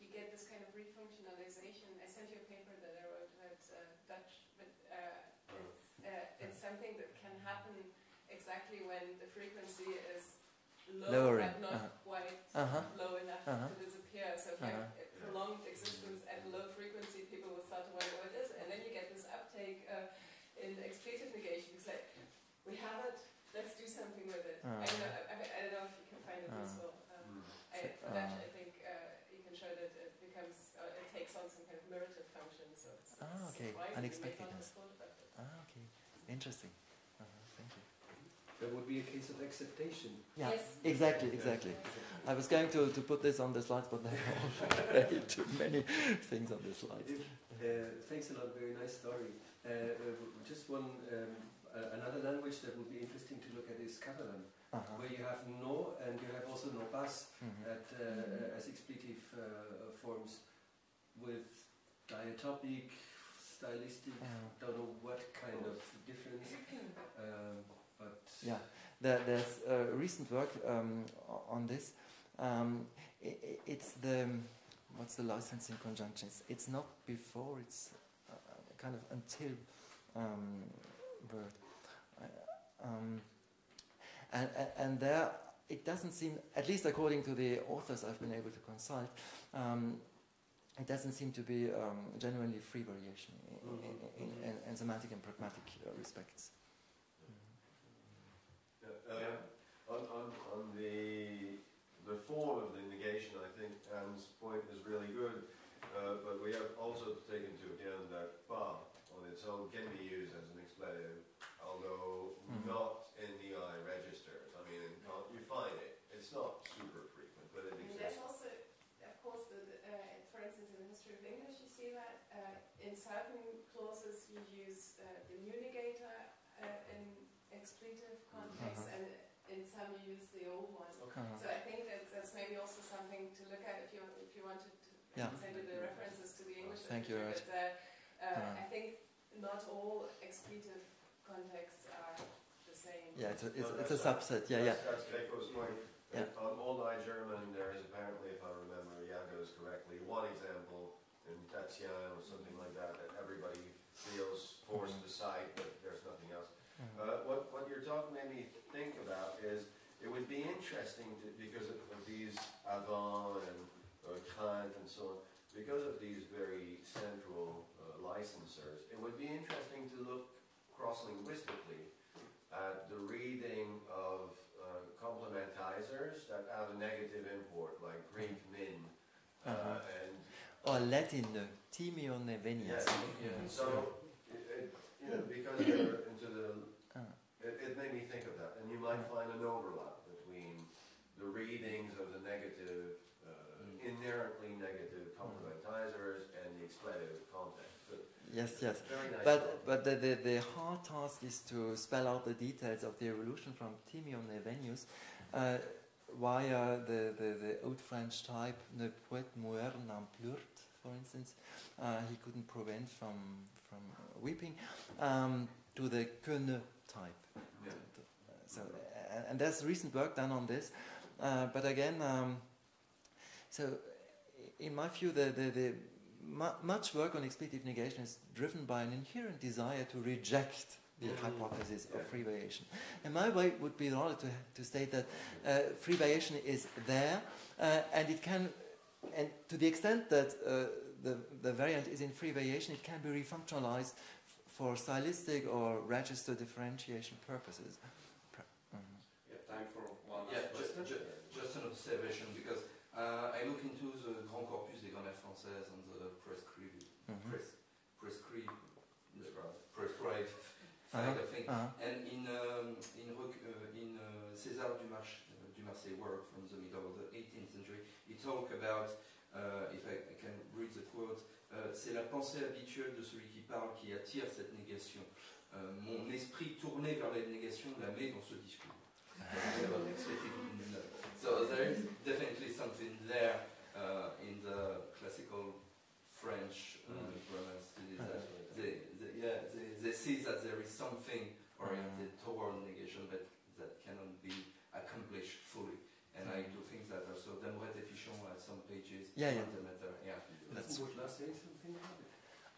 you get this kind of refunctionalization. I sent you a paper that I wrote about uh, Dutch, but uh, it's, uh, it's something that can happen exactly when the frequency is low, Lowering, but not uh-huh. quite Uh-huh. low enough Uh-huh. to disappear. So if Uh-huh. a prolonged existence at low frequency, people will start to wonder what it is, and then you get this uptake uh, in expletive negation. It's like we have it, let's do something with it. I, don't know, I, I, I don't know if you can find it Uh. useful. Um, I, for Dutch, uh. I think uh, you can show that it becomes, uh, it takes on some kind of mirative function. So it's, Ah, okay. surprising. You may not Unexpectedness. Ah, have thought about it. okay, interesting. Thank you. That would be a case of exaptation. Yeah, Yes. exactly, exactly. I was going to, to put this on the slides, but [LAUGHS] there are already too many things on the slides. Uh, thanks a lot, very nice story. Uh, uh, just one, um, uh, another language that would be interesting to look at is Catalan, Uh-huh. where you have no and you have also no pas Mhm. at, uh, as expletive uh, forms with diatopic, stylistic, Uh, don't know what kind of difference, [CLEARS THROAT] um, but Yeah, there, there's uh, recent work um, on this. Um, i i- it's the what's the licensing conjunctions? It's not before. It's uh, kind of until um, word. Uh, um, and, and, there, it doesn't seem, at least according to the authors I've been able to consult, um, it doesn't seem to be um, genuinely free variation in, in, in, in, in semantic and pragmatic uh, respects. Um, on, on, on the, the form of the negation, I think Anne's point is really good, uh, but we have also to take into account that ba on its own can be used as an expletive, although Mhm. not in the I registers. I mean, in, you find it. It's not super frequent, but it And there's also, of course, the, the, uh, for instance, in the history of English, you see that uh, in certain clauses you use uh, the mu negator uh, in expletive context, Uh-huh. and in some use the old one. Uh-huh. So I think that that's maybe also something to look at if you if you wanted to Yeah. send you the references to the English Thank you. But uh, uh, Uh-huh. I think not all expletive contexts are the same. Yeah, it's a, it's, No, it's a that's subset. Yeah, yeah. That's, that's Keiko's point. Yeah. On Old High German, there is apparently, if I remember Jäger's correctly, one example in Tatian or something like that, that everybody feels forced to cite, but there's nothing else. Mhm. Uh, what, what you're talking made me think about is it would be interesting to, because of, of these avant and uh, Kant and so on, because of these very central uh, licensors, it would be interesting to look cross-linguistically at the reading of uh, complementizers that have a negative import, like Greek min, uh, Uh-huh. and Or Latin, uh, Timeo venias. Yes, yeah. So, it, it, you know, because [CLEARS THROAT] they're into the. It, it made me think of that, and you might find an overlap between the readings of the negative, uh, inherently negative complementizers and the expletive context. But Yes, yes. nice. But thought. but the, the, the hard task is to spell out the details of the evolution from Timeo ne venias uh, via the, the, the old French type ne peut muer n'en pleurt, for instance. Uh, he couldn't prevent from from weeping. Um, to the que ne type. Yeah. So, and there's recent work done on this, uh, but again, um, so in my view, the, the, the mu- much work on expletive negation is driven by an inherent desire to reject the hypothesis Yeah. of free variation. And my way would be rather to, to state that uh, free variation is there, uh, and it can, and to the extent that uh, the, the variant is in free variation, it can be refunctionalized for stylistic or register differentiation purposes. Pra- mhm. Yeah, time for one Yeah, last ju- just an observation because uh, I look into the Grand Corpus des Grammaires Françaises and the prescribed, Mhm. pres- prescribed, prescribed Uh-huh. kind of thing. Uh-huh. And in um, in Rec- uh, in uh, César Dumas uh, Dumarsais work from the middle of the 18th century, he talk about, uh, if I, I can read the quote, euh, c'est la pensée habituelle de celui qui parle qui attire cette négation. Euh, mon esprit tourné vers la négation la met dans ce discours. So there is definitely something there uh, in the classical French uh, Mm. grammar studies that they, they, yeah, they, they see that there is something oriented toward negation but that cannot be accomplished fully. And I do think that also Demret efficient at some pages Yeah, yeah. on the matter. Yeah. That's- Would last say something about it?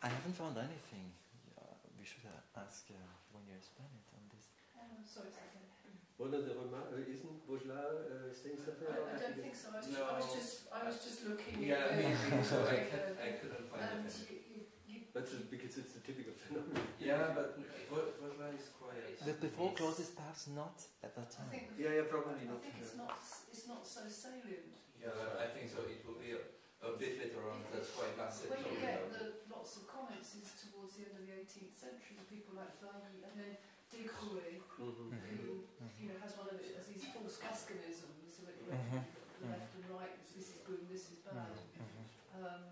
I haven't found anything. Uh, we should uh, ask uh, when you explain it on this. Um, sorry, second. One of the remarks, uh, isn't Baudelaire uh, saying something I, about I don't think so. I was, No. I was just, I was just looking Yeah, at me too, so I, the- I couldn't find and anything. you, you, That's because it's a typical phenomenon. Yeah, but Vaugelas is quiet. But before clauses, perhaps not at that I time. think, Yeah, yeah, probably I not. think it's not, it's not so salient. Yeah, I think so. It will be a, a bit later on. That's why Marcel When you get the lots of comments is towards the end of the 18th century, people like Varney and then Desgrouais, Mhm. who Mhm. you know has one of the, has these false Gasconisms, so Mhm. left and right, this is good, this is bad. Um,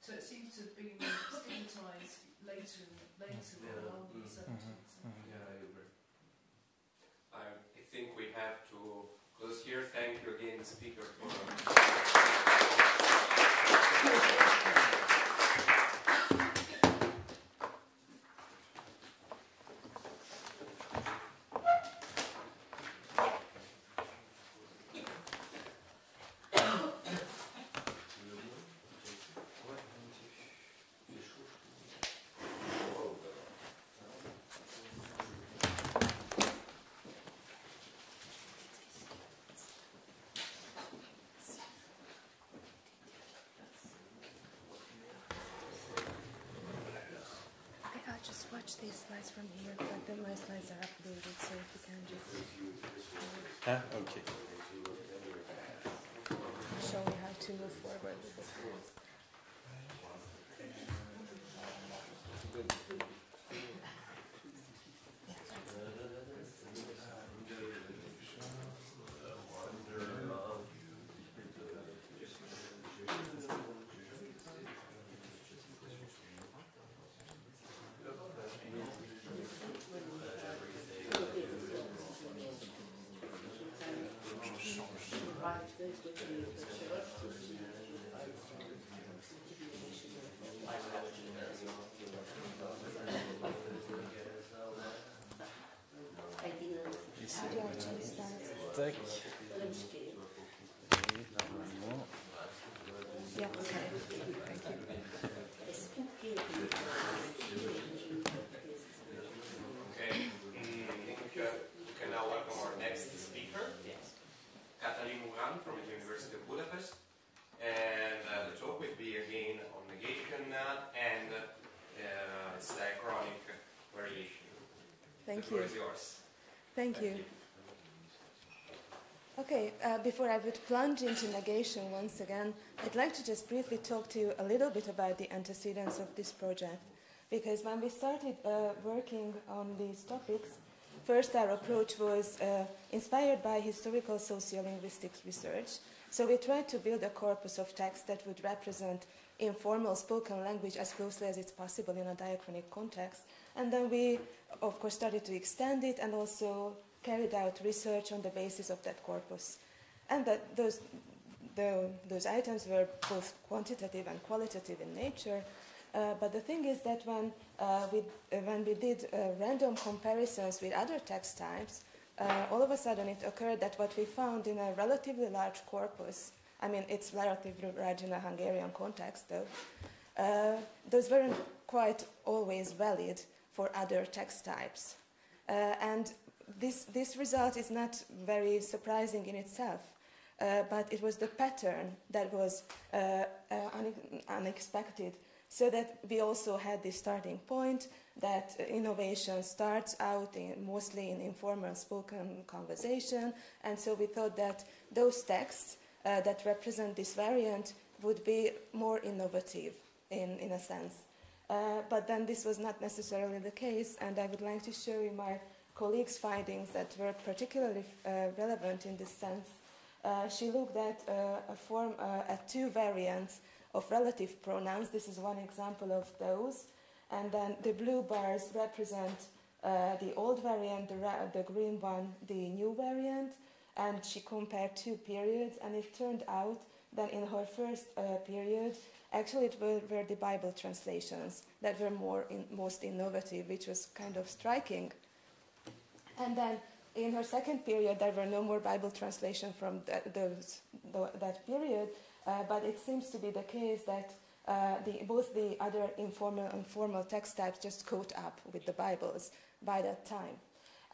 so it seems to have been stigmatised later, later Yeah. on in the Mm. 17th century. Yeah, I agree. I, I think we have to close here. Thank you again, speaker, for. Watch these slides from here, but then my slides are uploaded, so if you can just uh, okay. show me how to move forward with the slides. Do you okay. Thank you. Okay. Mm, I think uh, we can now welcome our next speaker, Katalin Gugán from the University of Budapest. And uh, the talk will be again on negation uh, and uh, its diachronic variation. Thank the floor you. is yours. Thank you. Okay, uh, before I would plunge into negation once again, I'd like to just briefly talk to you a little bit about the antecedents of this project. Because when we started uh, working on these topics, first our approach was uh, inspired by historical sociolinguistics research. So we tried to build a corpus of text that would represent informal spoken language as closely as it's possible in a diachronic context. And then we, of course, started to extend it and also carried out research on the basis of that corpus. And that those, the, those items were both quantitative and qualitative in nature. Uh, but the thing is that when, uh, we, uh, when we did uh, random comparisons with other text types, uh, all of a sudden it occurred that what we found in a relatively large corpus, I mean, it's relatively large in a Hungarian context though, uh, those weren't quite always valid for other text types. Uh, and this, this result is not very surprising in itself, uh, but it was the pattern that was uh, uh, unexpected. So that we also had this starting point that innovation starts out in, mostly in informal spoken conversation, and so we thought that those texts uh, that represent this variant would be more innovative in, in a sense. Uh, but then this was not necessarily the case, and I would like to show you my colleague's findings that were particularly uh, relevant in this sense. Uh, she looked at uh, a form, uh, at two variants of relative pronouns. This is one example of those. And then the blue bars represent uh, the old variant, the, the green one, the new variant. And she compared two periods, and it turned out that in her first period, Actually, it were, were the Bible translations that were more in, most innovative, which was kind of striking. And then in her second period, there were no more Bible translation from that, those, that period, uh, but it seems to be the case that uh, the, both the other informal and formal text types just caught up with the Bibles by that time.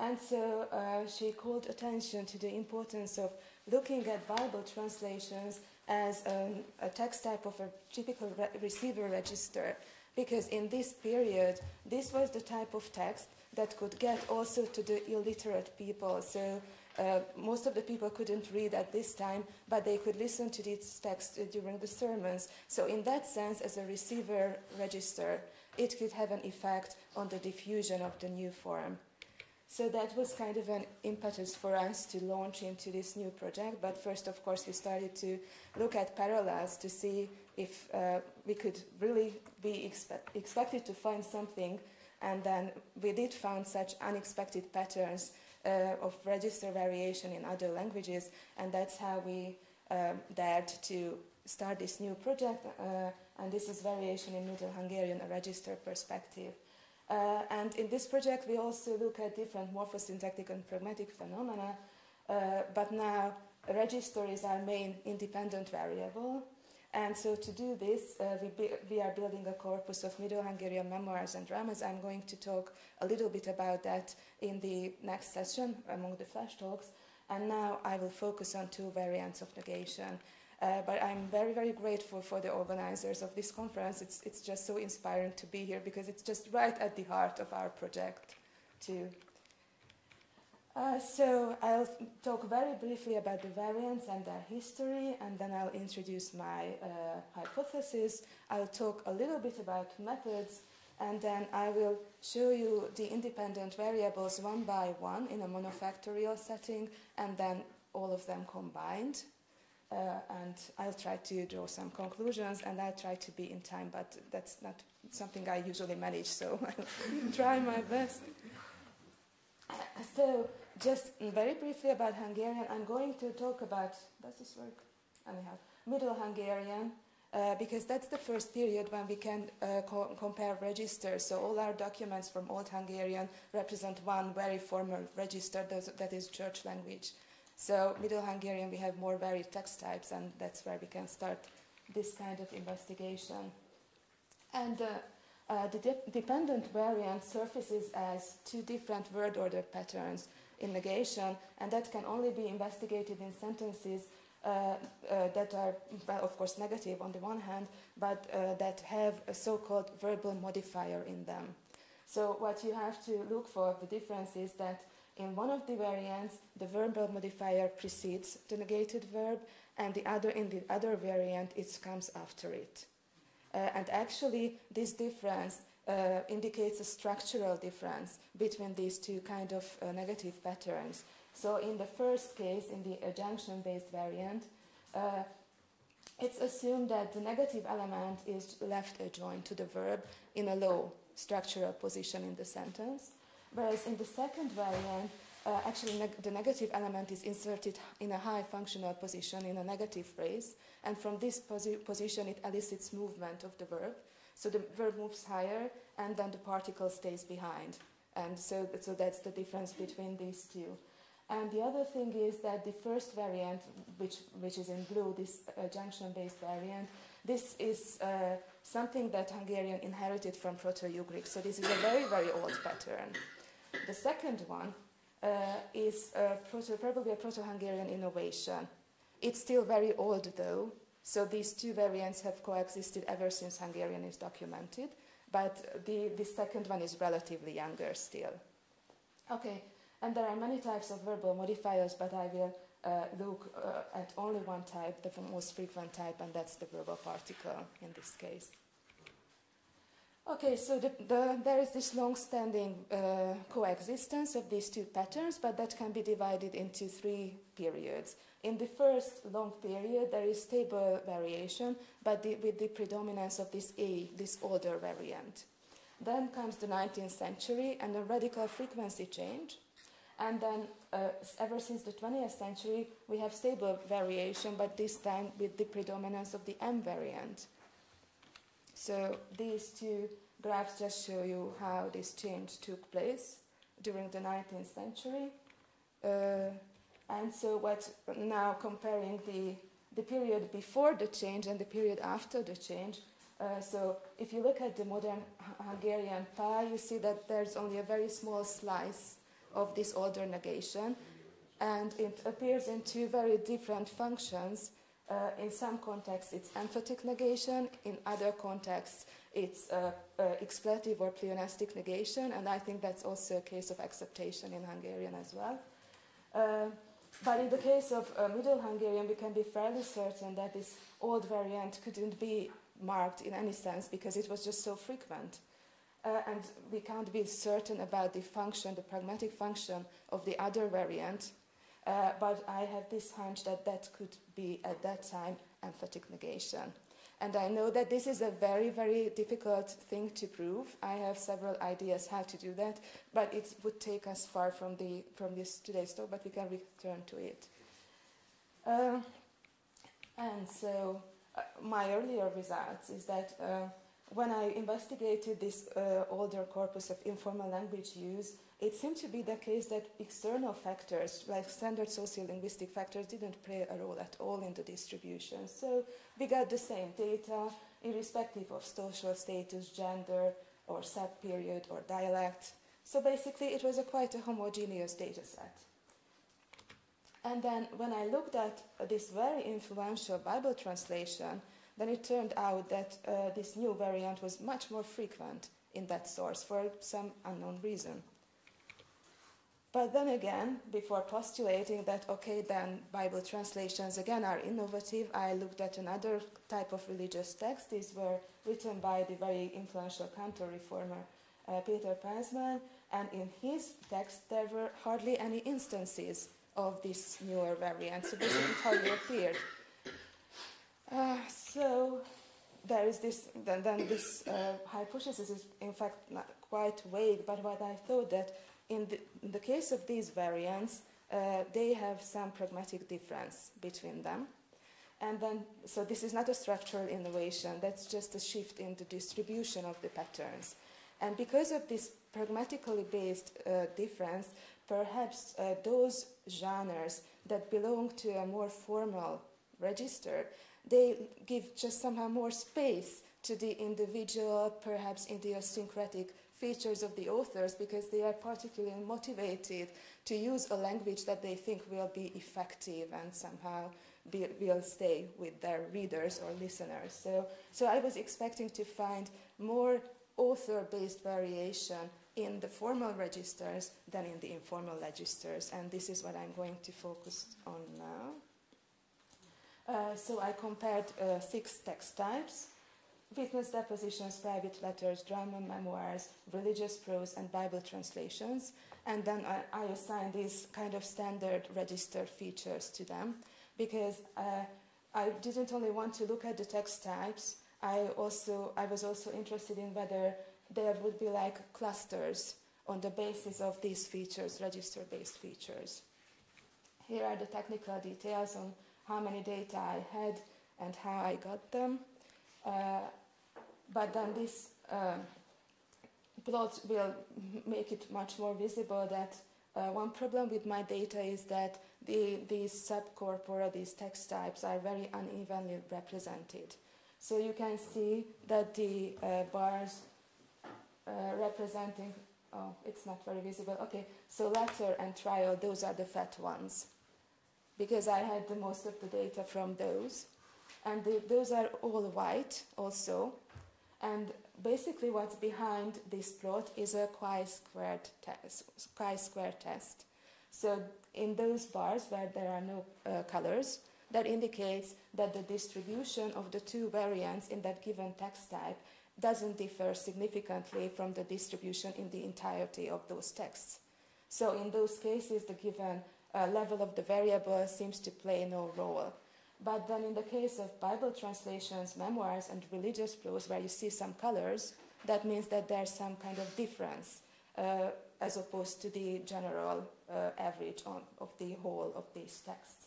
And so uh, she called attention to the importance of looking at Bible translations as an, a text type of a typical re receiver register because in this period this was the type of text that could get also to the illiterate people so uh, most of the people couldn't read at this time, but they could listen to these texts during the sermons. So, in that sense, as a receiver register, it could have an effect on the diffusion of the new form. So that was kind of an impetus for us to launch into this new project. But first, of course, we started to look at parallels to see if uh, we could really be expe- expected to find something. And then we did find such unexpected patterns uh, of register variation in other languages. And that's how we um, dared to start this new project. Uh, and this is variation in Middle Hungarian, a register perspective. Uh, and in this project, we also look at different morphosyntactic and pragmatic phenomena, uh, but now register is our main independent variable. And so to do this, uh, we, we, are building a corpus of Middle Hungarian memoirs and dramas. I'm going to talk a little bit about that in the next session among the flash talks. And now I will focus on two variants of negation. Uh, but I'm very, very grateful for the organizers of this conference. It's, it's just so inspiring to be here because it's just right at the heart of our project, too. Uh, so I'll talk very briefly about the variants and their history, and then I'll introduce my uh, hypothesis. I'll talk a little bit about methods, and then I will show you the independent variables one by one in a monofactorial setting, and then all of them combined. Uh, and I'll try to draw some conclusions and I'll try to be in time, but that's not something I usually manage, so [LAUGHS] I'll try my best. So, just very briefly about Hungarian, I'm going to talk about, does this work? Anyhow, Middle Hungarian, uh, because that's the first period when we can uh, co compare registers. So all our documents from Old Hungarian represent one very formal register that is church language. So Middle Hungarian, we have more varied text types, and that's where we can start this kind of investigation. And uh, uh, the de dependent variant surfaces as two different word order patterns in negation, and that can only be investigated in sentences uh, uh that are, well, of course, negative on the one hand, but uh, that have a so called verbal modifier in them. So, what you have to look for, the difference is that in one of the variants, the verbal modifier precedes the negated verb, and the other in the other variant, it comes after it. Uh, and actually, this difference uh, indicates a structural difference between these two kind of uh, negative patterns. So in the first case, in the adjunction-based variant, uh, it's assumed that the negative element is left adjoined to the verb in a low structural position in the sentence. Whereas in the second variant, uh, actually neg the negative element is inserted in a high functional position in a negative phrase, and from this posi position it elicits movement of the verb. So the verb moves higher, and then the particle stays behind. And so, so that's the difference between these two. And the other thing is that the first variant, which, which is in blue, this uh, junction-based variant, this is uh, something that Hungarian inherited from Proto-Ugric. So this is a very, very old pattern. The second one uh, is proto, probably a Proto-Hungarian innovation. It's still very old though, so these two variants have coexisted ever since Hungarian is documented, but the, the second one is relatively younger still. Okay, and there are many types of verbal modifiers, but I will uh, look uh, at only one type, the most frequent type, and that's the verbal particle in this case. Okay, so the, the, there is this long-standing uh, coexistence of these two patterns, but that can be divided into three periods. In the first long period, there is stable variation, but the, with the predominance of this A, this older variant. Then comes the 19th century and a radical frequency change. And then, uh, ever since the 20th century, we have stable variation, but this time with the predominance of the M variant. So these two graphs just show you how this change took place during the 19th century. Uh, and so what now comparing the, the period before the change and the period after the change, uh, so if you look at the modern Hungarian pie, you see that there's only a very small slice of this older negation, and it appears in two very different functions uh, in some contexts, it's emphatic negation. In other contexts, it's uh, uh, expletive or pleonastic negation. And I think that's also a case of exaptation in Hungarian as well. Uh, but in the case of uh, Middle Hungarian, we can be fairly certain that this old variant couldn't be marked in any sense because it was just so frequent. Uh, and we can't be certain about the function, the pragmatic function of the other variant uh, but I have this hunch that that could be at that time emphatic negation. And I know that this is a very, very difficult thing to prove. I have several ideas how to do that, but it would take us far from, the, from this today's talk, but we can return to it. Uh, and so uh, my earlier results is that uh, when I investigated this uh, older corpus of informal language use, it seemed to be the case that external factors, like standard sociolinguistic factors, didn't play a role at all in the distribution. So we got the same data, irrespective of social status, gender, or sub-period, or dialect. So basically, it was a quite a homogeneous data set. And then when I looked at this very influential Bible translation, then it turned out that uh, this new variant was much more frequent in that source for some unknown reason. But then again, before postulating that, okay, then Bible translations again are innovative, I looked at another type of religious text. These were written by the very influential counter reformer uh, Peter Pázmány, and in his text there were hardly any instances of this newer variant, so this didn't hardly appeared. Uh, so there is this, then, then this uh, hypothesis is in fact quite vague, but what I thought that in the, in the case of these variants, uh, they have some pragmatic difference between them. And then, so this is not a structural innovation, that's just a shift in the distribution of the patterns. And because of this pragmatically based uh, difference, perhaps uh, those genres that belong to a more formal register, they give just somehow more space to the individual, perhaps idiosyncratic features of the authors because they are particularly motivated to use a language that they think will be effective and somehow be, will stay with their readers or listeners. So, so I was expecting to find more author based variation in the formal registers than in the informal registers, and this is what I'm going to focus on now. Uh, so I compared uh, six text types witness depositions, private letters, drama memoirs, religious prose, and Bible translations. And then I, I assigned these kind of standard register features to them because uh, I didn't only want to look at the text types, I, also, I was also interested in whether there would be like clusters on the basis of these features, register-based features. Here are the technical details on how many data I had and how I got them. Uh, but then this uh, plot will make it much more visible that uh, one problem with my data is that the, these subcorpora, these text types, are very unevenly represented. So you can see that the uh, bars uh, representing, oh, it's not very visible. Okay, so letter and trial, those are the fat ones. Because I had the most of the data from those. And the, those are all white also. And basically what's behind this plot is a chi-squared test, chi-square test. So in those bars where there are no uh, colors, that indicates that the distribution of the two variants in that given text type doesn't differ significantly from the distribution in the entirety of those texts. So in those cases, the given uh, level of the variable seems to play no role. But then in the case of Bible translations, memoirs, and religious prose, where you see some colors, that means that there's some kind of difference uh, as opposed to the general uh, average on, of the whole of these texts.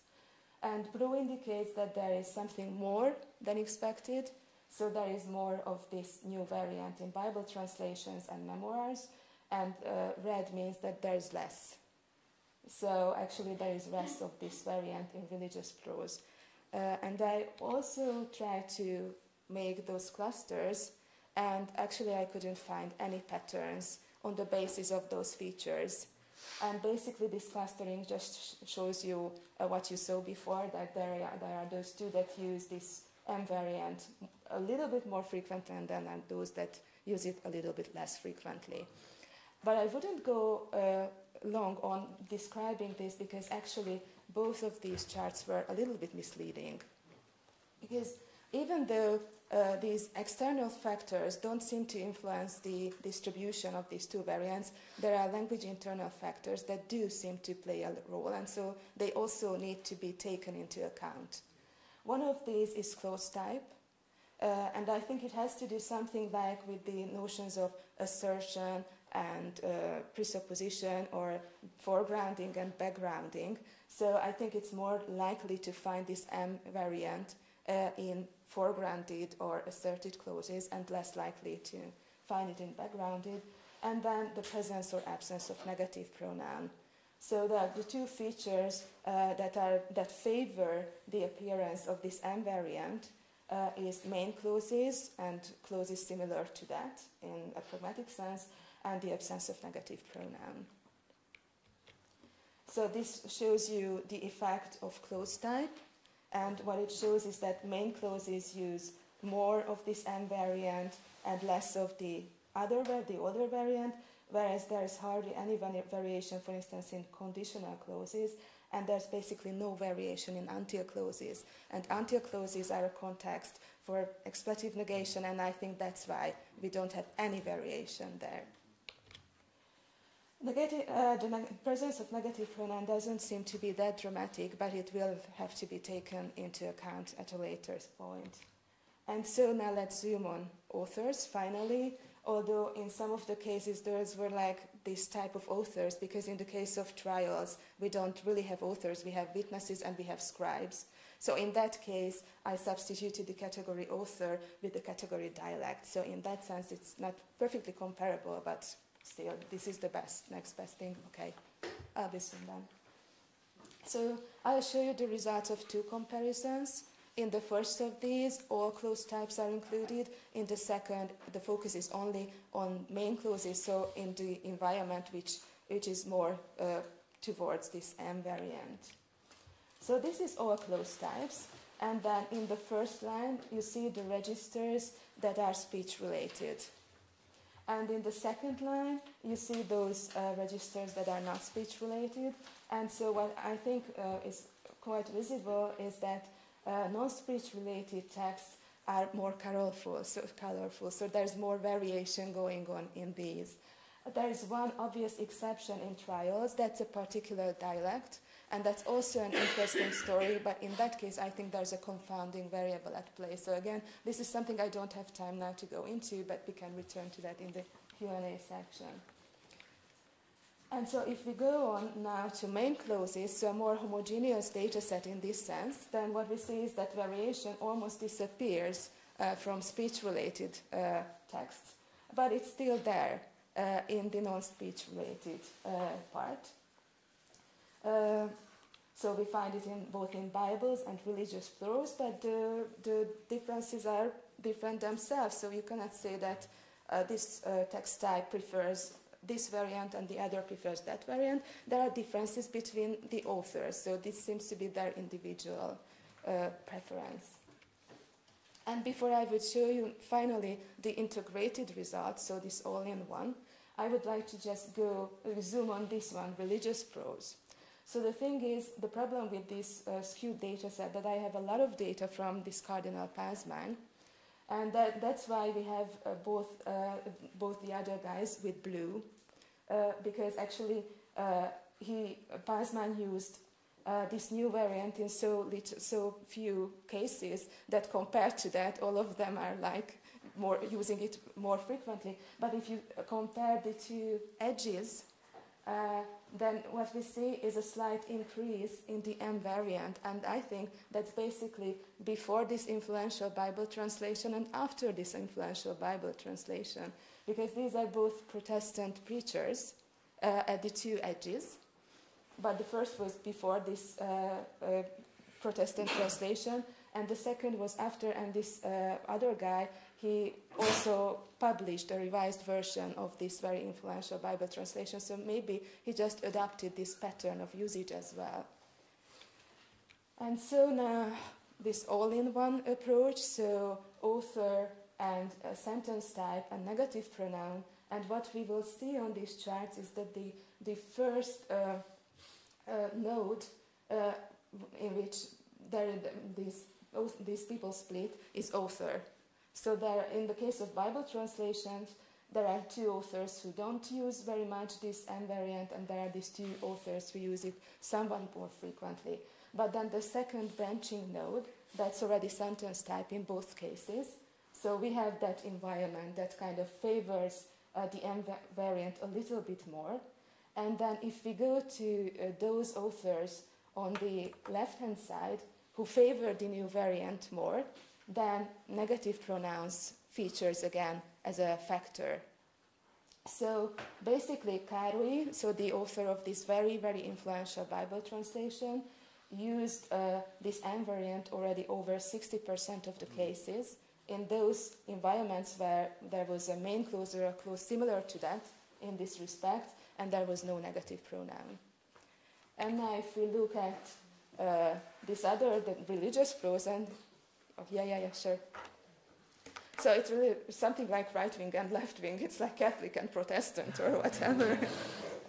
And blue indicates that there is something more than expected, so there is more of this new variant in Bible translations and memoirs, and uh, red means that there is less. So actually, there is less of this variant in religious prose. Uh, and I also tried to make those clusters, and actually, I couldn't find any patterns on the basis of those features. And basically, this clustering just sh shows you uh, what you saw before that there are, there are those two that use this M variant a little bit more frequently, and then those that use it a little bit less frequently. But I wouldn't go uh, long on describing this because actually both of these charts were a little bit misleading. Because even though uh, these external factors don't seem to influence the distribution of these two variants, there are language internal factors that do seem to play a role, and so they also need to be taken into account. One of these is clause type, uh, and I think it has to do something like with the notions of assertion and uh, presupposition or foregrounding and backgrounding. So I think it's more likely to find this M variant uh, in foregrounded or asserted clauses and less likely to find it in backgrounded. And then the presence or absence of negative pronoun. So the, the two features uh, that, are, that favor the appearance of this M variant uh, is main clauses and clauses similar to that in a pragmatic sense, and the absence of negative pronoun. So this shows you the effect of clause type, and what it shows is that main clauses use more of this M variant and less of the other, the older variant, whereas there is hardly any variation, for instance, in conditional clauses, and there's basically no variation in until clauses. And until clauses are a context for expletive negation, and I think that's why we don't have any variation there. Negative, uh, the presence of negative pronoun doesn't seem to be that dramatic, but it will have to be taken into account at a later point. And so now let's zoom on authors finally, although in some of the cases those were like this type of authors, because in the case of trials, we don't really have authors, we have witnesses and we have scribes. So in that case, I substituted the category author with the category dialect. So in that sense, it's not perfectly comparable, but still, this is the best, next best thing. Okay, I'll be soon done. So I'll show you the results of two comparisons. In the first of these, all clause types are included. In the second, the focus is only on main clauses, so in the environment which, which is more uh, towards this M variant. So this is all clause types. And then in the first line, you see the registers that are speech related. And in the second line, you see those uh, registers that are not speech related. And so what I think uh, is quite visible is that uh, non-speech related texts are more colorful, so colorful. So there's more variation going on in these. There is one obvious exception in trials. That's a particular dialect, and that's also an interesting story. But in that case, I think there's a confounding variable at play. So again, this is something I don't have time now to go into, but we can return to that in the Q&A section. And so if we go on now to main clauses, so a more homogeneous data set in this sense, then what we see is that variation almost disappears uh, from speech-related uh, texts, but it's still there uh, in the non-speech related uh, part. Uh, so we find it in both in Bibles and religious prose, but the, the differences are different themselves. So you cannot say that uh, this uh, text type prefers this variant and the other prefers that variant. There are differences between the authors, so this seems to be their individual uh, preference. And before I would show you finally the integrated results, so this all-in-one, I would like to just go zoom on this one, religious prose. So the thing is, the problem with this uh, skewed data set that I have a lot of data from this Cardinal Pázmány, and that, that's why we have uh, both, uh, both the other guys with blue, uh, because actually uh, he, Pázmány used uh, this new variant in so, little, so few cases that compared to that, all of them are like more using it more frequently. But if you compare the two edges, uh, then what we see is a slight increase in the M variant. And I think that's basically before this influential Bible translation and after this influential Bible translation, because these are both Protestant preachers uh, at the two edges. But the first was before this uh, uh Protestant translation, and the second was after, and this uh, other guy he also published a revised version of this very influential Bible translation, so maybe he just adopted this pattern of usage as well. And so now, this all in one approach, so author and sentence type and negative pronoun. And what we will see on these charts is that the, the first uh, uh, node uh, in which there, these, these people split is author. So there, in the case of Bible translations, there are two authors who don't use very much this M variant, and there are these two authors who use it somewhat more frequently. But then the second branching node, that's already sentence type in both cases. So we have that environment that kind of favors uh, the M variant a little bit more. And then if we go to uh, those authors on the left hand side who favor the new variant more, then negative pronouns features again as a factor. So basically, Károli, so the author of this very, very influential Bible translation, used uh, this N variant already over 60% of the cases in those environments where there was a main clause or a clause similar to that in this respect, and there was no negative pronoun. And now, if we look at uh, this other, the religious prose, and Oh, yeah, yeah, yeah, sure. So it's really something like right wing and left wing. It's like Catholic and Protestant or whatever.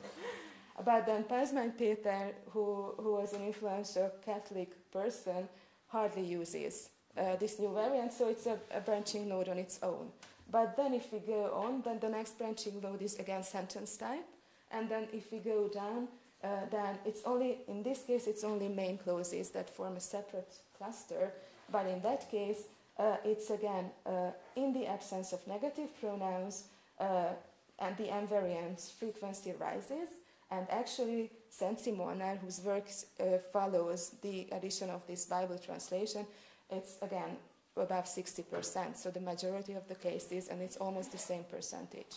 [LAUGHS] but then Pázmány Péter, who, who was an influential Catholic person, hardly uses uh, this new variant, so it's a, a, branching node on its own. But then if we go on, then the next branching node is again sentence type. And then if we go down, uh, then it's only, in this case, it's only main clauses that form a separate cluster. But in that case, uh, it's again uh, in the absence of negative pronouns uh, and the M variance frequency rises. And actually, Szenci Molnár, whose work uh, follows the addition of this Bible translation, it's again above 60%. So the majority of the cases, and it's almost the same percentage.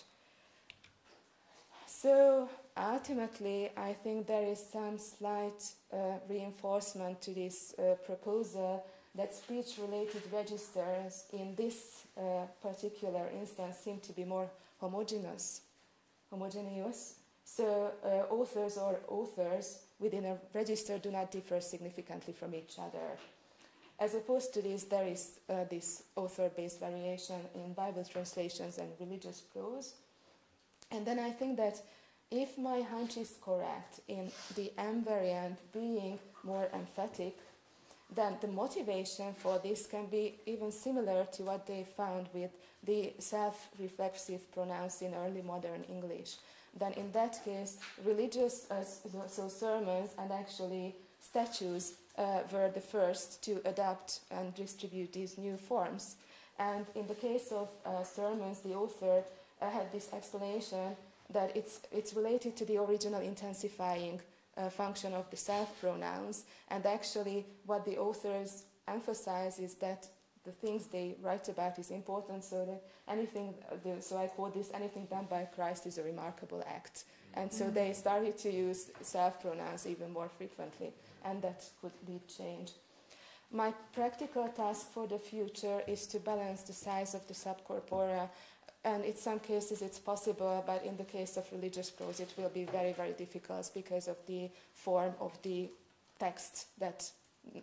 So ultimately, I think there is some slight uh, reinforcement to this uh, proposal that speech-related registers in this uh, particular instance seem to be more homogeneous. Homogeneous. So uh, authors or authors within a register do not differ significantly from each other. As opposed to this, there is uh, this author-based variation in Bible translations and religious prose. And then I think that if my hunch is correct in the M variant being more emphatic then the motivation for this can be even similar to what they found with the self-reflexive pronouns in early modern English. Then in that case, religious uh, so sermons and actually statues uh, were the first to adapt and distribute these new forms. And in the case of uh, sermons, the author uh, had this explanation that it's, it's related to the original intensifying uh, function of the self pronouns. And actually, what the authors emphasize is that the things they write about is important. So that anything, so I quote this: anything done by Christ is a remarkable act. And so they started to use self pronouns even more frequently, and that could lead change. My practical task for the future is to balance the size of the subcorpora, and in some cases it's possible, but in the case of religious prose, it will be very, very difficult because of the form of the text that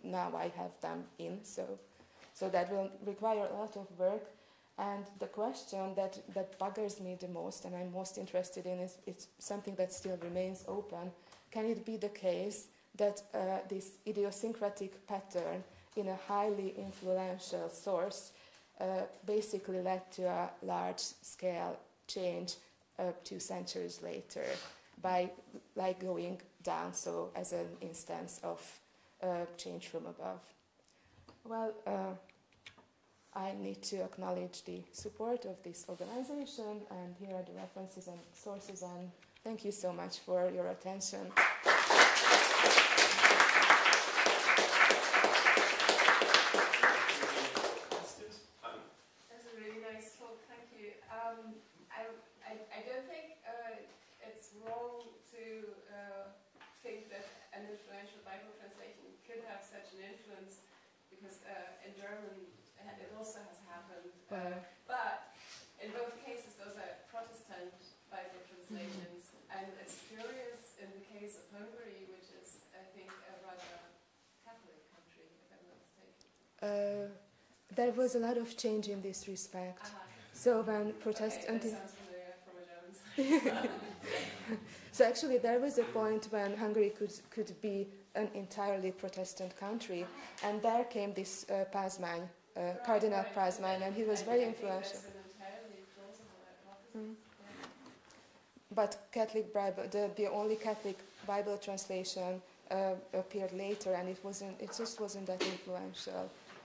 now I have them in. So, so that will require a lot of work. And the question that, that buggers me the most and I'm most interested in is it's something that still remains open. Can it be the case that uh, this idiosyncratic pattern in a highly influential source uh, basically led to a large scale change uh, two centuries later by like going down so as an instance of uh, change from above well uh, I need to acknowledge the support of this organization, and here are the references and sources, and thank you so much for your attention. That's a really nice talk, thank you. Um, I, I, I, don't think uh, it's wrong to uh, think that an influential Bible translation could have such an influence, because uh, in German it also has happened. Uh, but in both cases, those are Protestant Bible translations, mm-hmm. and it's curious in the case of Hungary, which is, I think, a rather Catholic country, if I'm not mistaken. Uh, there was a lot of change in this respect. Uh-huh. So when Protestant. Okay, [LAUGHS] so actually, there was a point when Hungary could could be an entirely Protestant country, and there came this uh, Pázmány uh, Cardinal Pázmány, and he was very influential. Mm. But Catholic Bible, the, the only Catholic Bible translation uh, appeared later, and it wasn't. It just wasn't that influential.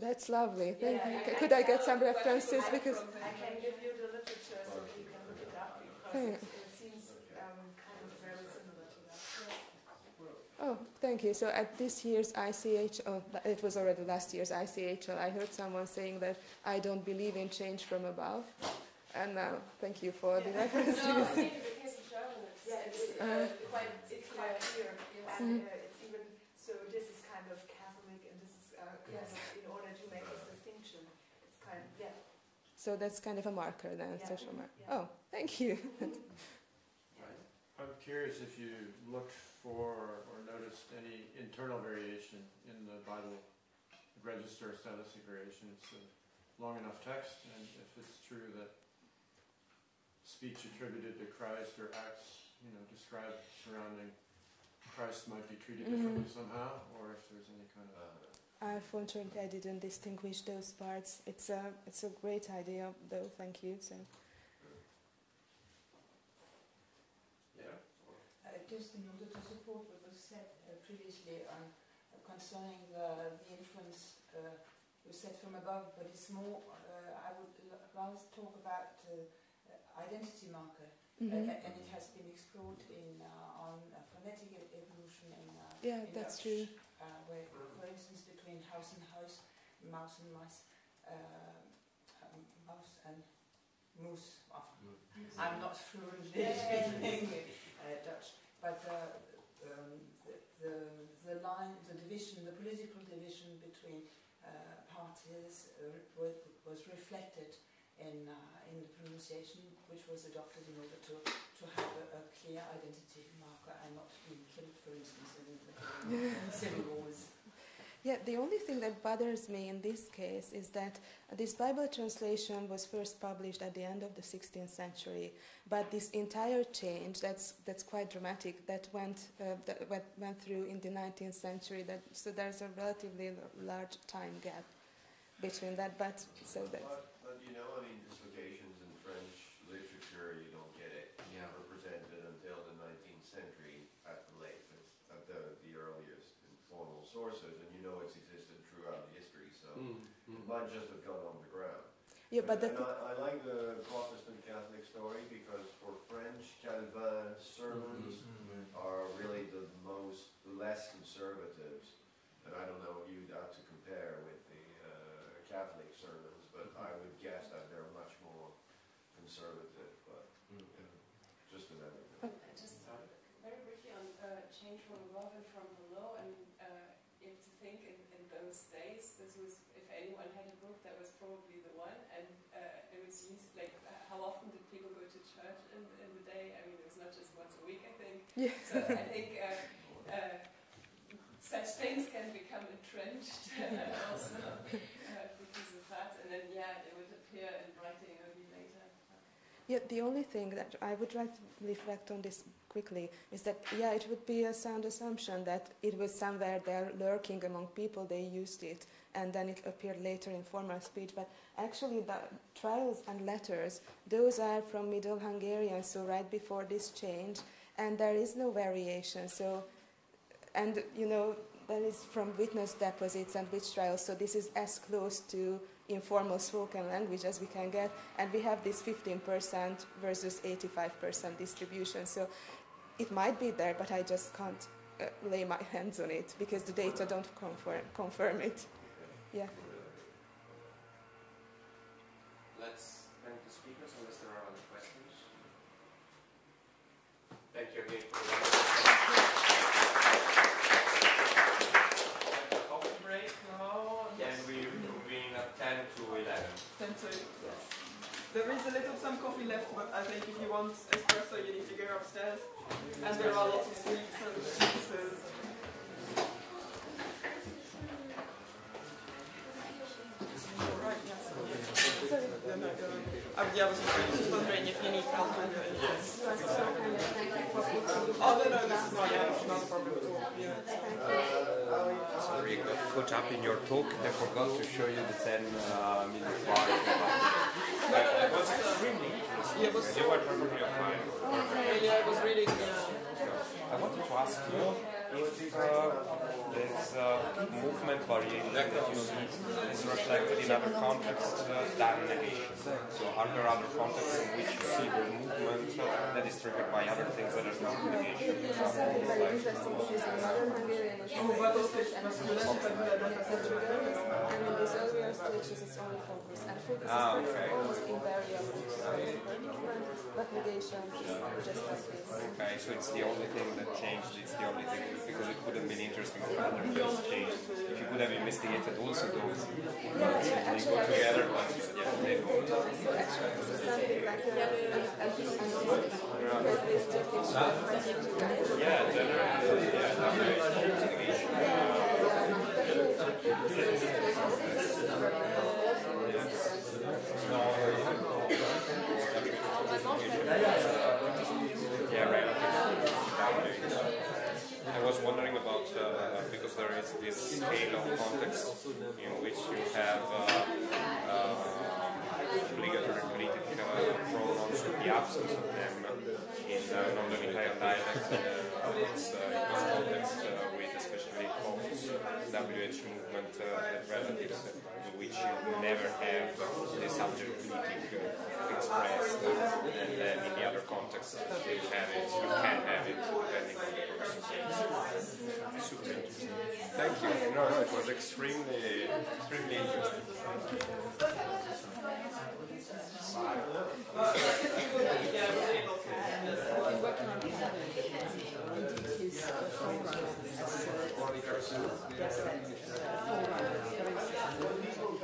That's lovely. Thank yeah, you. Could I get some references? Because I can give you the literature so you can look it up because it, it seems um, kind of very similar to that. Oh, thank you. So at this year's ICH, oh, it was already last year's ICHL, I heard someone saying that I don't believe in change from above. And now, thank you for the references. [LAUGHS] no, I the case of it's, yeah, it's, uh, uh, quite, it's quite clear. Yes. Mm. So that's kind of a marker then, yeah. social marker. Yeah. Oh, thank you. [LAUGHS] I'm curious if you looked for or noticed any internal variation in the Bible register stylistic variation. It's a long enough text, and if it's true that speech attributed to Christ or acts, you know, described surrounding Christ might be treated mm-hmm. differently somehow, or if there's any kind of uh, Unfortunately, I didn't distinguish those parts. It's a it's a great idea, though. Thank you. So. Yeah. Uh, just in order to support what was said uh, previously on uh, concerning the, the influence uh, you said from above, but it's more. Uh, I would rather talk about uh, identity marker, mm-hmm. and it has been explored in on phonetic evolution in. yeah, in that's Dutch, true. where, for between house and house, mouse and mice, uh, um, mouse and moose. I'm not fluently speaking uh, Dutch, but uh, um, the, the, the line, the division, the political division between uh, parties uh, was reflected in uh, in the pronunciation, which was adopted in order to to have a, a clear identity marker and not be killed, for instance, in the [LAUGHS] civil wars. Yeah, the only thing that bothers me in this case is that this Bible translation was first published at the end of the 16th century, but this entire change that's that's quite dramatic that went uh, that went, went through in the 19th century. That so there's a relatively large time gap between that. But so that. But, but you know, I mean, dislocations in French literature, you don't get it yeah. represented until the 19th century at the latest, at the the earliest in might just have gone on the ground. Yeah, but and, the and I, I like the Protestant Catholic story because for French, Calvin sermons Mm-hmm. are really the most less conservatives. And I don't know, you'd have to compare with the uh, Catholic sermons, but I would guess that they're much more conservative. But Mm. you know, just another. Just very briefly on uh, change from above and from below. I mean, uh, you have to think in, in those days, this was, if anyone had a book, that was probably the one. And uh, it was used, like, uh, how often did people go to church in, in the day? I mean, it was not just once a week, I think. Yeah. So I think uh, uh, such things can become entrenched [LAUGHS] also uh, because of that. And then, yeah, it would appear in writing only later. Yeah, the only thing that I would like to reflect on this quickly is that, yeah, it would be a sound assumption that it was somewhere there lurking among people, they used it, and then it appeared later in formal speech. But actually, the trials and letters, those are from Middle Hungarian, so right before this change, and there is no variation. So, and you know, that is from witness deposits and witch trials, so this is as close to informal spoken language as we can get, and we have this 15% versus 85% distribution. So it might be there, but I just can't uh, lay my hands on it because the data don't confirm, confirm it. Yeah. Let's thank the speakers unless there are other questions. Thank you again for the coffee break now, and we convene at 10 to 11. Ten to There is a little some coffee left, but I think if you want espresso, you need to go upstairs. And there are lots of sweets and juices. Right, yes. Sorry. No, go on. I, yeah, I was just wondering if you need help with it. You are so kind of thank you for putting Oh, no, no, that's not, yeah, not a problem at all. Yeah. Sorry, got caught up in your talk. I forgot to show you the 10 uh, minute bar. But it was extremely interesting. Yeah, it was- You were perfectly fine. Yeah, yeah, I was reading. Uh, I wanted to ask you if uh, this uh, movement variation that you see is reflected in other contexts uh, than negation. So are there other contexts in which you see the movement that is triggered by other things that are not negation? Something very it's Oh, but focus it's and masculine, focus but on not the triggers, and in these earlier stages it's only focus. And focus Ah, is okay. almost invariable. So but negation is just like this. Okay, so it's the only thing that changed, it's the only thing, because it would have been interesting if other things changed. If you could have investigated also those, they go together, but yeah, they don't. So actually uh, this is something like a, an, an because these two things should fit together. Yeah, generally, yeah, negation. Yeah, uh, relatives. I was wondering about uh, because there is this scale of context in which you have uh, uh, obligatory clitic uh, pronouns or the absence of them in the northern Italian dialects. Uh, it's uh, in this context with especially Fox, WH movement relatives, which you never have the subject clitic uh, expressed, and then in the other context you have it, you can have it depending on the person. Super interesting. Thank you. No, no, it was extremely, extremely interesting.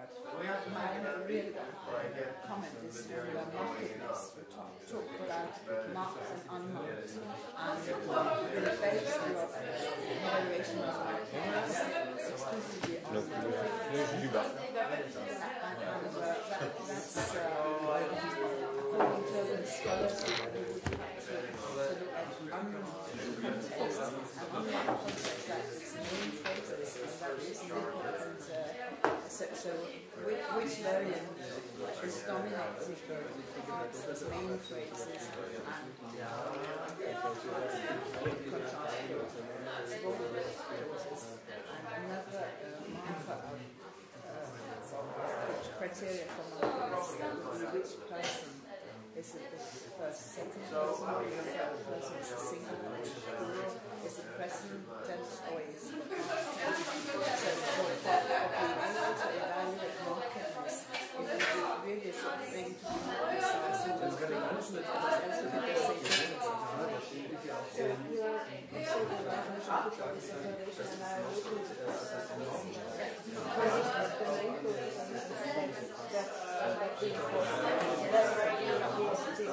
But my real comment is on the markedness. We talk, about marked and unmarked. And the of was exclusively on to we have to, to is uh, so, which, which variant is dominating the main phrases and uh, another uh, of uh, criteria for which person is it the first, second person, the person is a singular, plural, is it present tense, or is it? So for, able to evaluate markedness, it would be really something to be more precise and just bring it to the we could just say differences. So your absolute definition of the is observation and I would use it as the main purpose of this that that reinforces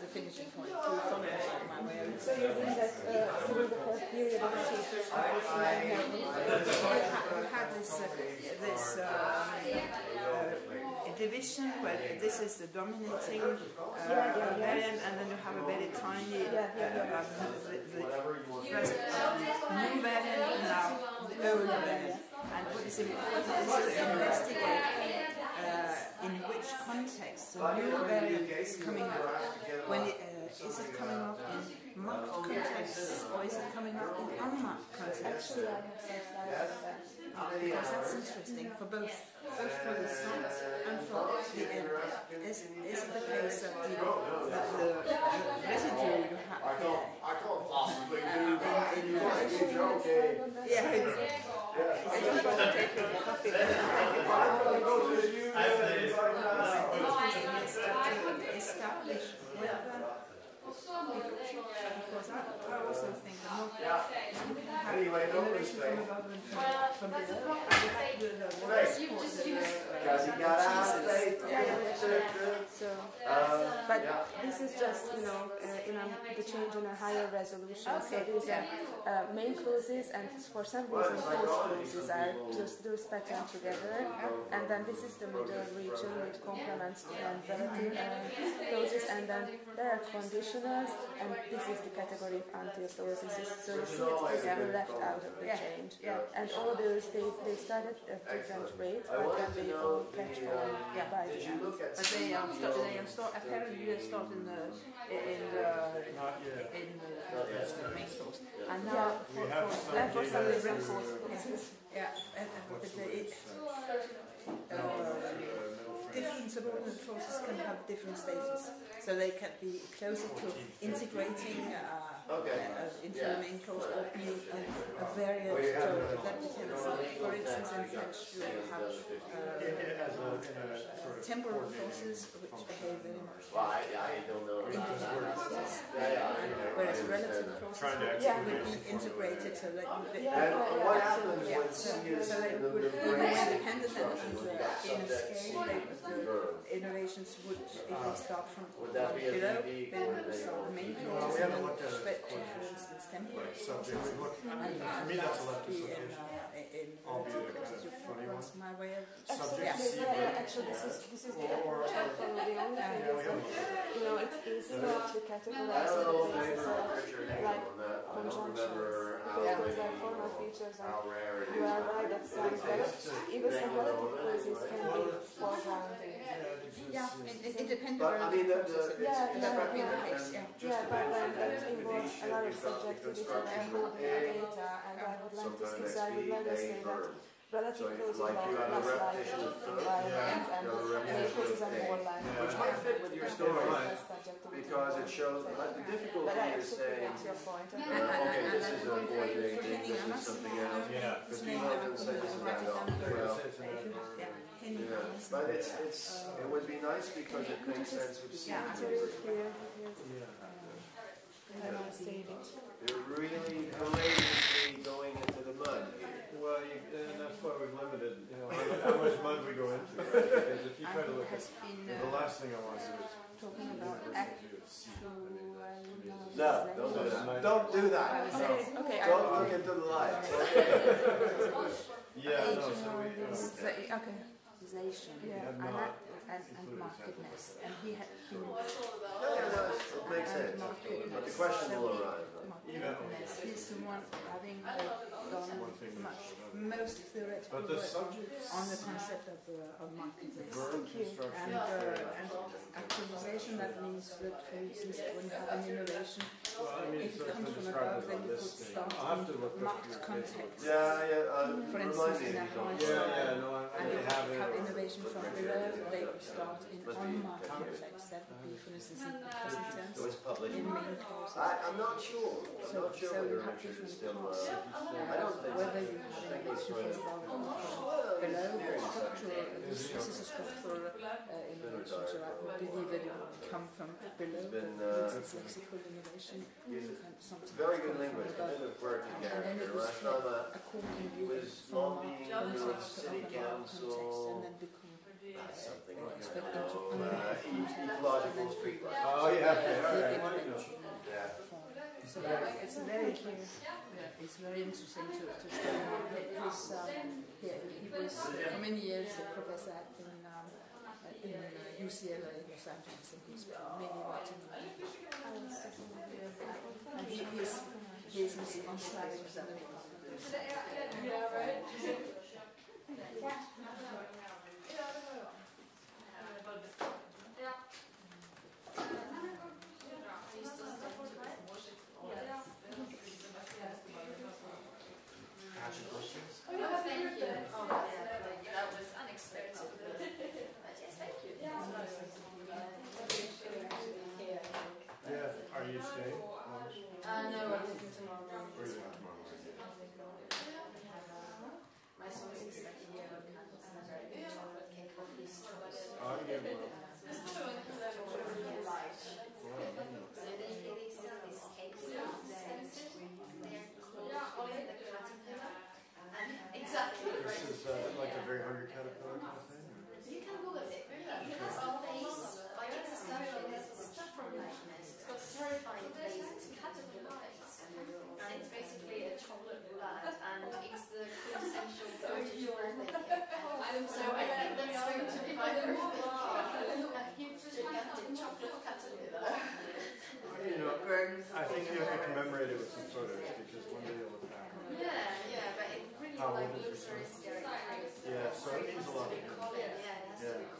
the finishing point, So you think that uh, through the whole period of this man had this, uh, this uh, uh, division where this is the dominating uh, variant and then you have a very tiny uh, new variant and now the old variant. And what is important is to investigate uh, in which context the new variant is coming up. When it, uh, is it coming up in marked contexts or is it coming up in unmarked contexts? Because that's interesting for both, both for the start and for the end. Is, is it the case that the, that the, the residue you have here I can't possibly do in, in, that. yeah, establish. Whether because I, I also think the more have Anyway, no innovation from mistake. above and from, from below, and we have the, the, the, the, the, Because he got out, they, So, Uh, but yeah. this is just, you know, uh, in a, the change in a higher resolution. So these yeah. are uh, main clauses, and for some reason, those clauses are just those patterned together. And then this is the middle region, which complements the relative uh, clauses. And then there are conditionals, and this is the category of until clauses. So you see it's basically left out of the Yeah, change. yeah. And all those, they, they started at different rates, but then they all catch the, on Yeah. by the end. But they um, start, they um, start apparently they start in the in the Not yet. in the, Not yet. the main source. And now for, for, some and for some data reason, through- yeah, and, and but the, it, uh, different subordinate clauses can have different status, so they can be closer to integrating. Uh, Okay. uh, into Yeah. the main clause or being a, a variant We have to no- that depends. For instance, in French, you have uh, It, it has in a temporal clauses which behave very much Well, I, I don't know. individuals. Yeah, yeah, I. Whereas relative understand. clauses would, Yeah. would be integrated so that you, that Yeah, And yeah, what yeah, happens yeah, when so, C is so they would be middle more grade? independent and, and uh, in a scale, the innovations would, if they start from Would that be a below, then or would they start the go- main Well, clauses we and haven't then looked at it spread to, quite for instance, temporal subject. We look, And, for me, that's a that left would be in, association. uh, in, Albeit a kind of funny one. my way of Subject Yeah. C, Yeah, yeah, actually, this is this is the Or- or- approach The only thing Yeah, is haven't that looked at it. you know it's easy not to I categorize don't on know if they basis were of like on that. I don't conjunctions remember how because those are many. formal features. And how rare it is. you are right, that sounds relative, even some relative causes can be foregrounded. Yeah, it, it, it depends But I mean, the, the, processes. it's, Yeah, it's yeah, fact yeah. case, yeah. Yeah, but then that that involves a lot of develop the subjectivity construction and moving data, and I would like to sometimes say, so I would rather SP, say A, that verb. relative So causes like you are have a less likely repetition of verb, environments and you have a many repetition causes are more likely. which might fit with your story, there is less subjectivity because it shows, but the difficulty But is saying, your point. uh, okay, this is a coordinating, this is something else. Yeah. Because people can say this is that, well, yeah, but it's, it's, it would be nice because it makes sense of seeing. To read here, here's, Yeah. and I'll save it. You're really courageously going into the mud. Well, you, and that's why we've limited, you know, how how much mud we go into, right? Because if you try to look at, has been the uh, last thing I want to do is talking about No, don't do that. Don't do that. Okay, okay, I Don't look into the light. Yeah, no, so we, uh, Okay. Organization Yeah. and, that- and, and markedness. And he had been Yeah, no, it's- it makes sense. But the question will arise. Markedness. He's the one having done much, most theoretical But the work on the concept of, uh, of markedness. verb construction, And, uh, and actualization, that means that, for instance, when you have an innovation, well, I mean, if it it's comes from above, then you could start have to in marked context. Yeah, yeah, uh, For remind instance, in if that you one. Yeah, yeah, no, I, I And if have you have innovation from below, they would start in unmarked context. That would be, for instance, in present tense, So it's published. in main clauses. I, I'm not sure. I'm So, not sure so you whether have Richard is different still, parts. uh, I don't think. Whether you have innovation from above or from below, or structural, this, this is a structural uh, innovation, so I believe that it would come from below. been, but uh, for instance, lexical innovation He's can sometimes Very come good from linguist. I above. did a work And together. then it here. was Last time I accordingly was from lobbying marked with context to city unmarked context, and council, then become uh, something uh, like expect that. to Uh, unmarked e- context. ecological streetlights. Oh, yeah, okay, all The right. innovation Yeah. form. So it's very clear. It's very interesting to, to study. His, um, he, he was for many years a professor at in, um, in uh, UCLA Los Angeles, and he's mainly writing. And he is he's on slide examining. Oh, thank you. Oh, yeah, that was unexpected. But yes, thank you. Yeah, are you staying? Uh, no, I'm leaving tomorrow morning. Where are you going tomorrow morning? My son is expecting me to come and a very good chocolate cake for his choice. Oh, yeah, well, Light. wow, yeah. So they, they sell these cakes downstairs. They're called the caterpillar. And exactly. This is uh, like a very hungry caterpillar kind of thing? or- You can Google it. It has a face, like it's a stuff, it's stuff from nightmares. It's got a terrifying face, it's a caterpillar face. And it's basically a chocolate blood, and it's the quintessential British birthday cake. So I think that's going to be my birthday cake. A huge gigantic chocolate caterpillar. You know, I think you have to commemorate it with some photos because one day you'll look back on it. Yeah, yeah, but it really How like looks very scary. Yeah, so it means a lot. We call it, yeah, it has to Yeah.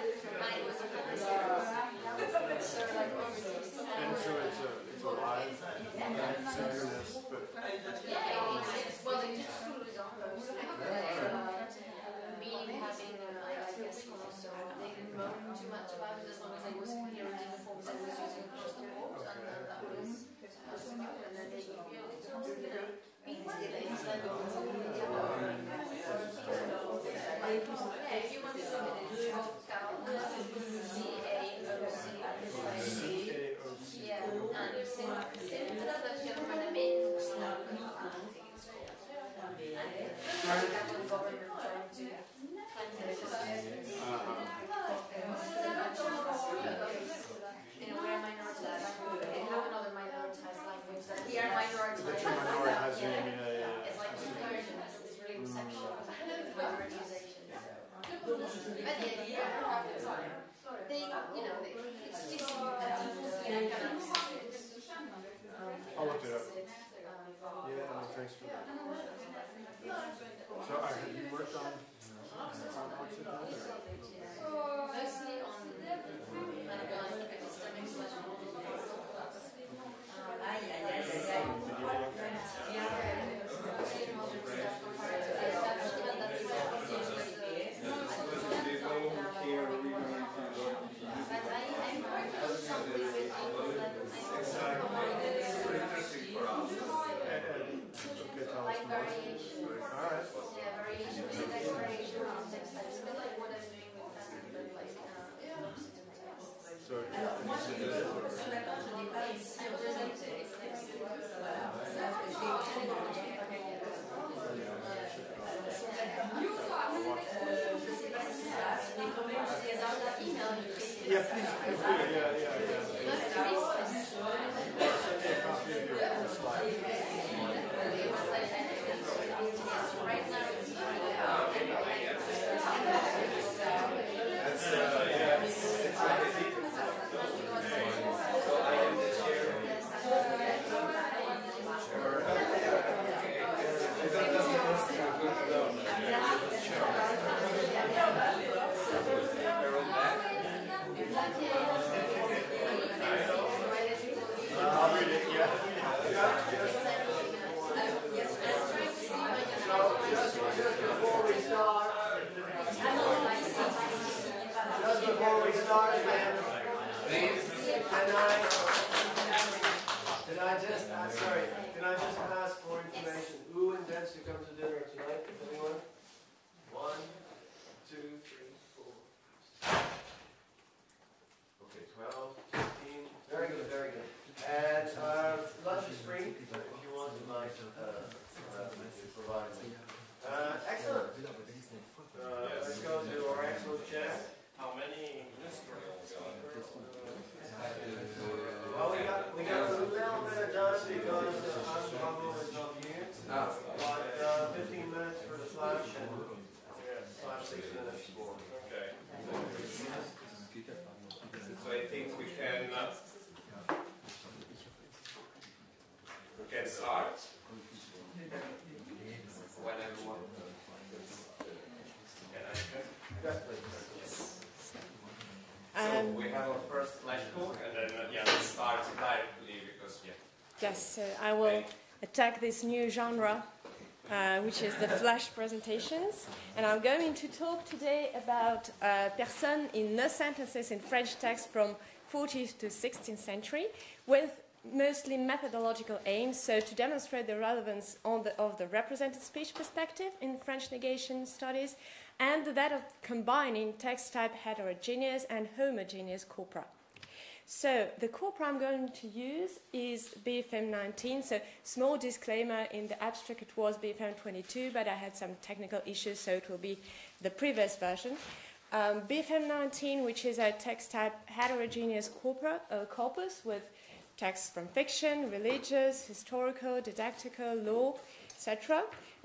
And so it's a, it's a live synchronous, but. Yeah, it's, it's, well, the digital is on those. Me having, uh, I guess, so they didn't know too much about it as long as I was clear in the forms I was using across the board, and then that was, uh, and then they feel me a you know, meanwhile, it's like, Yes, uh, I will attack this new genre, uh, which is the flash presentations. And I'm going to talk today about uh, personne in ne sentences in French text from 14th to 16th century with mostly methodological aims, so to demonstrate the relevance the, of the represented speech perspective in French negation studies and that of combining text type heterogeneous and homogeneous corpora. So the corpora I'm going to use is BFM 19. So small disclaimer, in the abstract it was BFM 22, but I had some technical issues, so it will be the previous version. Um, BFM 19, which is a text type heterogeneous corpora, uh, corpus with texts from fiction, religious, historical, didactical, law, etc.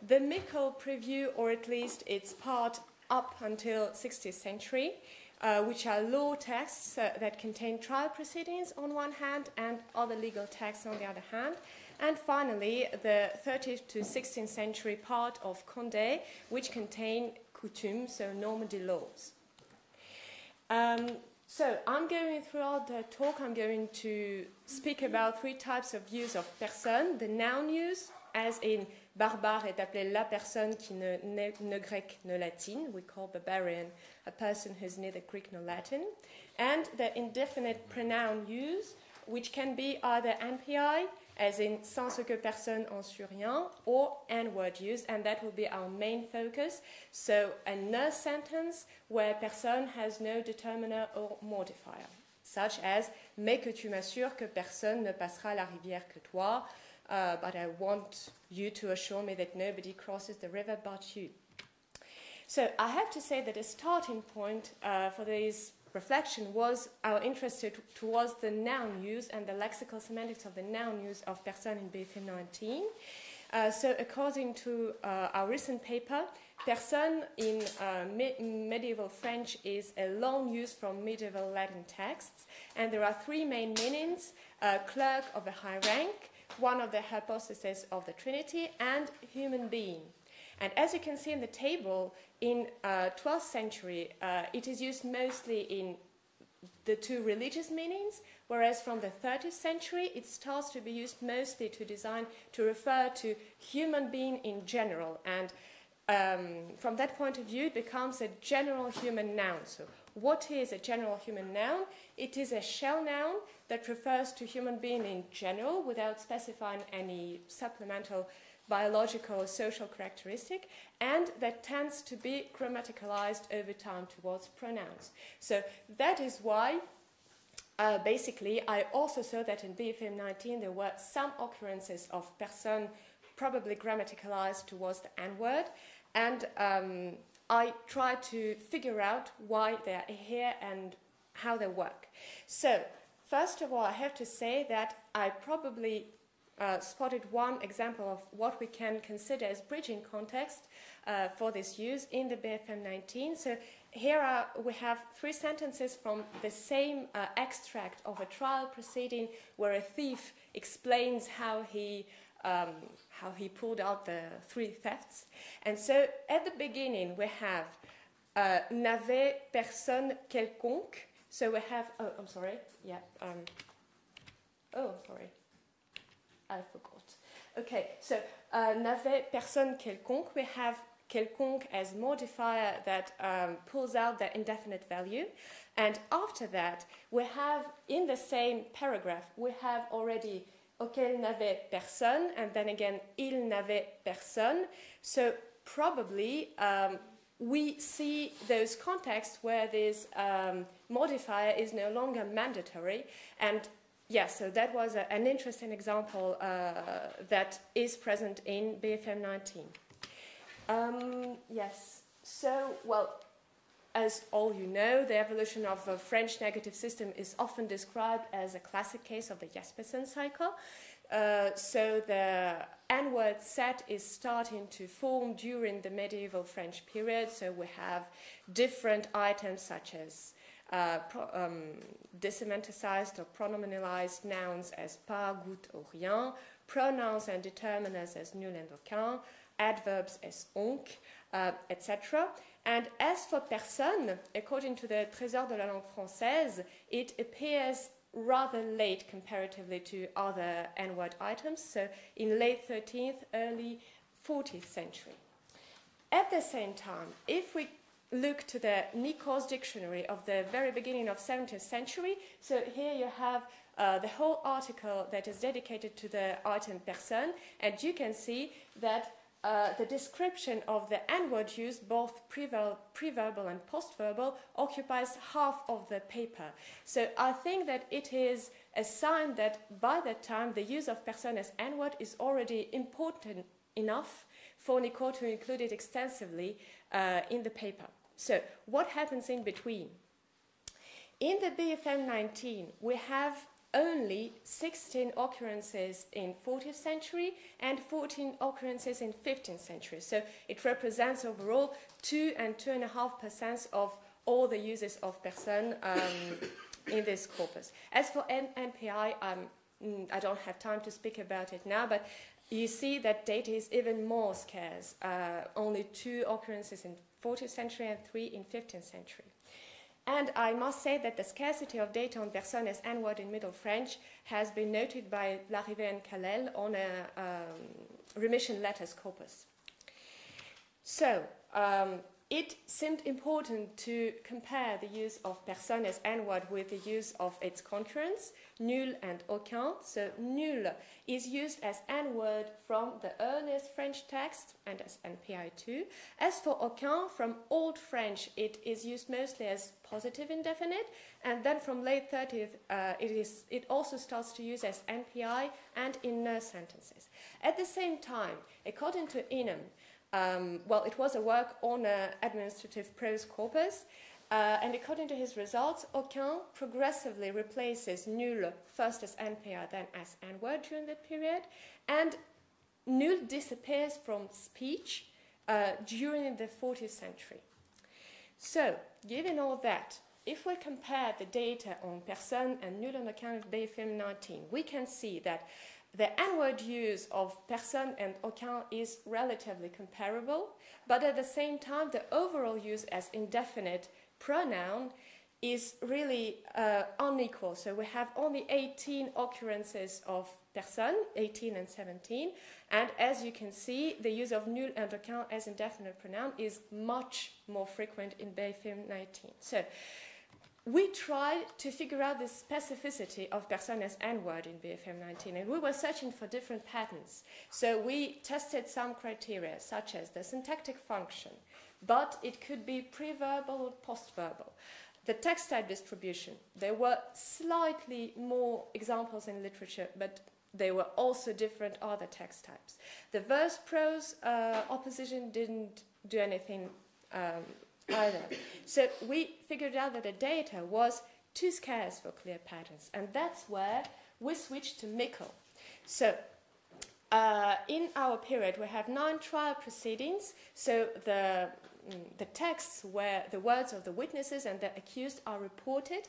The Mickle preview, or at least its part up until 16th century, uh, which are law texts uh, that contain trial proceedings on one hand and other legal texts on the other hand. And finally, the 13th to 16th century part of Condé, which contain coutumes, so Normandy laws. Um, so I'm going throughout the talk, I'm going to speak about three types of use of personne, the noun use, as in barbare est appelé la personne qui ne, ne, grec ne latine. We call barbarian a person who's neither Greek nor Latin. And the indefinite pronoun use, which can be either NPI, as in sans ce que personne en sait rien, or N-word use, and that will be our main focus. So a ne sentence where personne has no determiner or modifier, such as mais que tu m'assures que personne ne passera la rivière que toi, uh, but I want you to assure me that nobody crosses the river but you. So I have to say that a starting point uh, for this reflection was our interest to, towards the noun use and the lexical semantics of the noun use of personne in BFM 19. Uh, so according to uh, our recent paper, personne in uh, me medieval French is a loan use from medieval Latin texts, and there are three main meanings, uh, clerk of a high rank, one of the hypostases of the Trinity, and human being. And as you can see in the table, in uh, 12th century, uh, it is used mostly in the two religious meanings, whereas from the 30th century, it starts to be used mostly to design to refer to human being in general. And um, from that point of view, it becomes a general human noun. So, what is a general human noun? It is a shell noun that refers to human being in general without specifying any supplemental biological or social characteristic, and that tends to be grammaticalized over time towards pronouns. So that is why. Uh, basically, I also saw that in BFM 19 there were some occurrences of personne probably grammaticalized towards the N word, and um, I try to figure out why they are here and how they work. So, first of all, I have to say that I probably uh, spotted one example of what we can consider as bridging context uh, for this use in the BFM 19. So here are, we have three sentences from the same uh, extract of a trial proceeding where a thief explains how he um, how he pulled out the three thefts. And so at the beginning we have uh, n'avait personne quelconque. So we have oh I'm sorry yeah um, oh sorry I forgot. Okay, so uh, n'avait personne quelconque. We have quelconque as modifier that um, pulls out the indefinite value. And after that, we have in the same paragraph, we have already auquel n'avait personne, and then again, il n'avait personne. So probably um, we see those contexts where this um, modifier is no longer mandatory, and Yes, so that was a, an interesting example uh, that is present in BFM 19. Um, yes, so, well, as all you know, the evolution of a French negative system is often described as a classic case of the Jespersen cycle. Uh, so the N-word set is starting to form during the medieval French period. So we have different items such as uh, pro, um, or pronominalized nouns as pas, goutte ou rien, pronouns and determiners as nul and aucun, adverbs as onc, uh, etc. And as for personne, according to the Trésor de la langue française, it appears rather late comparatively to other N-word items, so in late 13th, early 14th century. At the same time, if we look to the Nichols dictionary of the very beginning of 17th century. So here you have uh, the whole article that is dedicated to the item person, and you can see that uh, the description of the N-word use, both prever- preverbal and postverbal, occupies half of the paper. So I think that it is a sign that by that time the use of person as N-word is already important enough for Nicot to include it extensively uh, in the paper. So what happens in between? In the BFM 19, we have only 16 occurrences in 14th century and 14 occurrences in 15th century. So it represents overall 2 and 2.5% of all the uses of person um, [COUGHS] in this corpus. As for NPI, um, mm, I don't have time to speak about it now, but you see that data is even more scarce. Uh, only two occurrences in 14th century and three in 15th century. And I must say that the scarcity of data on personnes as N-word in Middle French has been noted by Larrivée and Calel on a um, remission letters corpus. So, um, it seemed important to compare the use of personne as N-word with the use of its concurrents, nul and aucun. So nul is used as N-word from the earliest French text and as NPI too. As for aucun, from Old French, it is used mostly as positive indefinite, and then from late 30th, uh, it, is, it also starts to use as NPI and in ne sentences. At the same time, according to Ingham, um, well, it was a work on uh, administrative prose corpus, uh, and according to his results, aucun progressively replaces nul first as NPR, then as N word during that period, and nul disappears from speech uh, during the 40th century. So, given all that, if we compare the data on personne and nul on account of BFM 19, we can see that the N-word use of personne and aucun is relatively comparable, but at the same time, the overall use as indefinite pronoun is really uh, unequal. So we have only 18 occurrences of personne, 18 and 17, and as you can see, the use of nul and aucun as indefinite pronoun is much more frequent in BFM 19. So we tried to figure out the specificity of personne as N-word in BFM 19, and we were searching for different patterns. So we tested some criteria, such as the syntactic function, but it could be preverbal or postverbal. The text type distribution, there were slightly more examples in literature, but there were also different other text types. The verse prose uh, opposition didn't do anything um, either. So we figured out that the data was too scarce for clear patterns, and that's where we switched to Mickle. So uh, in our period, we have nine trial proceedings. So the mm, the texts where the words of the witnesses and the accused are reported,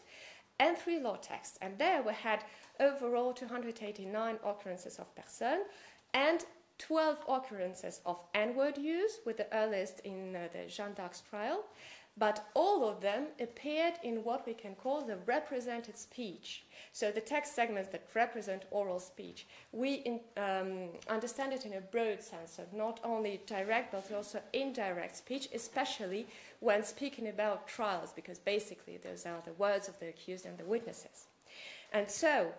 and three law texts. And there we had overall 289 occurrences of person and 12 occurrences of N-word use, with the earliest in uh, the Jeanne d'Arc's trial, but all of them appeared in what we can call the represented speech. So the text segments that represent oral speech. We in, um, understand it in a broad sense, so not only direct but also indirect speech, especially when speaking about trials, because basically those are the words of the accused and the witnesses. And so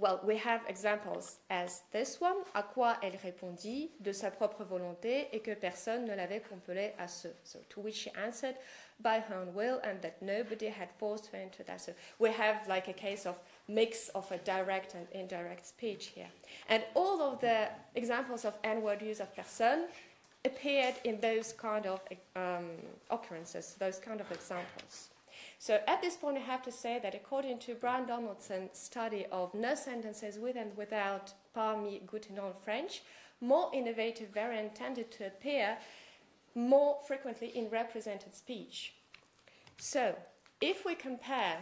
well, we have examples as this one, à quoi elle répondit de sa propre volonté et que personne ne l'avait compelée à ce. So, to which she answered by her own will and that nobody had forced her into that. So, we have like a case of mix of a direct and indirect speech here. And all of the examples of N-word use of personne appeared in those kind of um, occurrences, those kind of examples. So at this point, I have to say that according to Bryan Donaldson's study of no sentences with and without parmi Goutenol French, more innovative variants tended to appear more frequently in represented speech. So, if we compare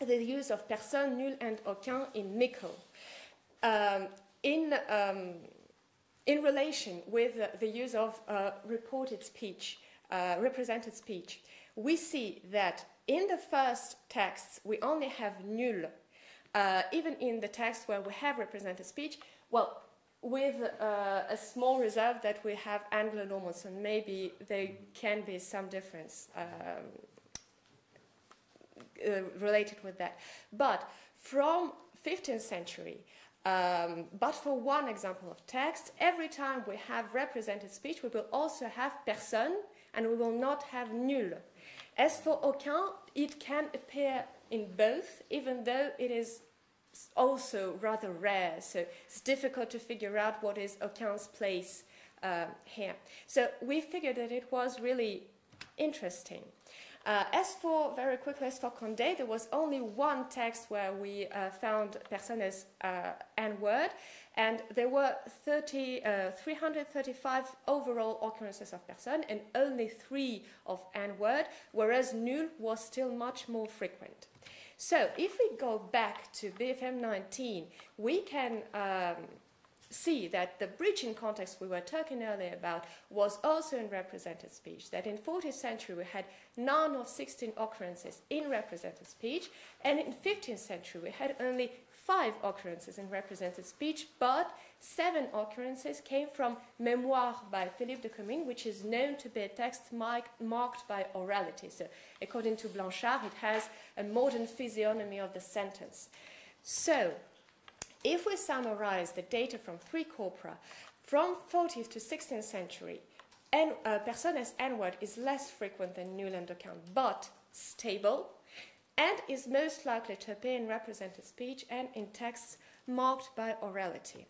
the use of personne, nul, and aucun in Mickle, um, in, um, in relation with uh, the use of uh, reported speech, uh, represented speech, we see that in the first texts, we only have nul. Uh, even in the text where we have represented speech, well, with uh, a small reserve that we have Anglo-Norman, so maybe there can be some difference um, uh, related with that. But from 15th century, um, but for one example of text, every time we have represented speech, we will also have personne and we will not have nul. As for aucun, it can appear in both, even though it is also rather rare. So it's difficult to figure out what is aucun's place uh, here. So we figured that it was really interesting. Uh, as for, very quickly, as for Condé, there was only one text where we uh, found personne as uh, N word, and there were 30, uh, 335 overall occurrences of personne and only three of N word, whereas nul was still much more frequent. So if we go back to BFM 19, we can um, see that the bridging context we were talking earlier about was also in represented speech. That in 14th century we had none of 16 occurrences in represented speech, and in 15th century we had only five occurrences in represented speech, but seven occurrences came from Memoire by Philippe de Comines, which is known to be a text mark, marked by orality. So, according to Blanchard, it has a modern physiognomy of the sentence. So, if we summarize the data from three corpora, from 14th to 16th century, and uh, personne as N-word is less frequent than nul and aucun, but stable, and is most likely to appear in represented speech and in texts marked by orality.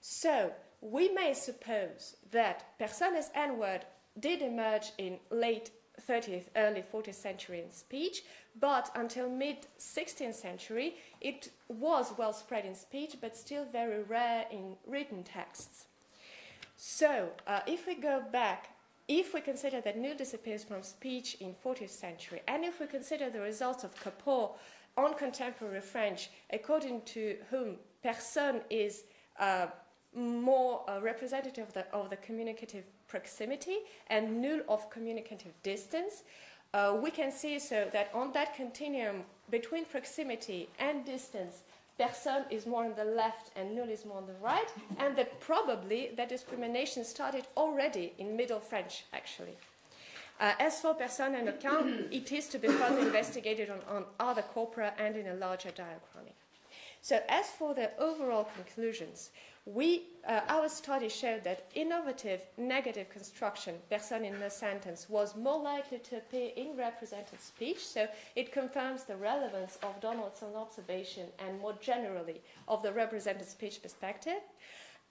So, we may suppose that personas as N-word did emerge in late 30th, early 40th century in speech, but until mid 16th century, it was well spread in speech, but still very rare in written texts. So, uh, if we go back, if we consider that nul disappears from speech in 14th century, and if we consider the results of Capot on contemporary French, according to whom personne is uh, more uh, representative of the, of the communicative proximity and nul of communicative distance, uh, we can see so that on that continuum between proximity and distance, personne is more on the left and nul is more on the right, and that probably that discrimination started already in Middle French, actually. Uh, as for personne and aucun, it is to be further investigated on, on other corpora and in a larger diachronic. So, as for the overall conclusions, we, uh, our study showed that innovative negative construction, personne in ne sentence, was more likely to appear in represented speech, so it confirms the relevance of Donaldson's observation and more generally of the represented speech perspective.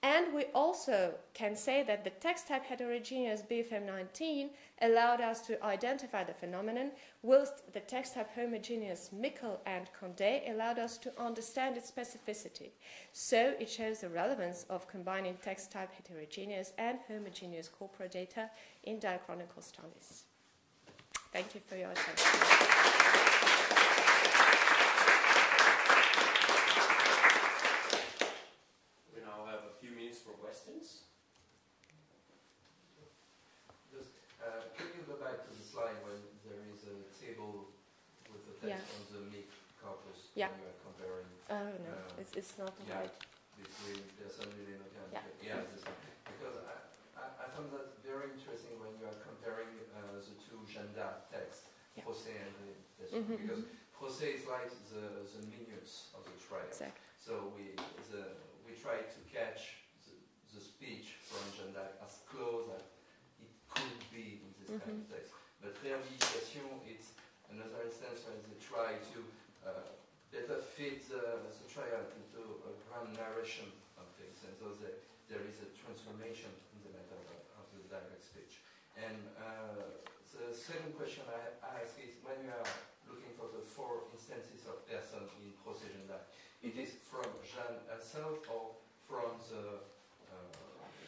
And we also can say that the text type heterogeneous BFM 19 allowed us to identify the phenomenon, whilst the text type homogeneous Mickle and Condé allowed us to understand its specificity. So it shows the relevance of combining text type heterogeneous and homogeneous corpora data in diachronical studies. Thank you for your attention. We now have a few minutes for questions. Just, uh, can you go back to the slide when there is a table with the text Yeah. on the meat corpus Yeah. when you are comparing? Oh, no, uh, it's, not yeah, right. Between personne and aucun. Yeah. yeah this one. because I, I, I found that very interesting when you are comparing uh, the two gender texts, Yeah. Procès and the, this one, Mhm, because. Procès is like the, the minutes of the trial. Exactly. So we, the, we try to catch the, the speech from gender as close as it could be in this kind of Mhm. text. But réhabilitation, it's another instance where they try to uh, better fit the, the trial into a grand narration of things, and so there, there is a transformation in the matter of, of the direct speech. And uh, the second question I, I ask is when you are looking for the four instances of person in procès gender, it is from Jeanne herself or from the, uh,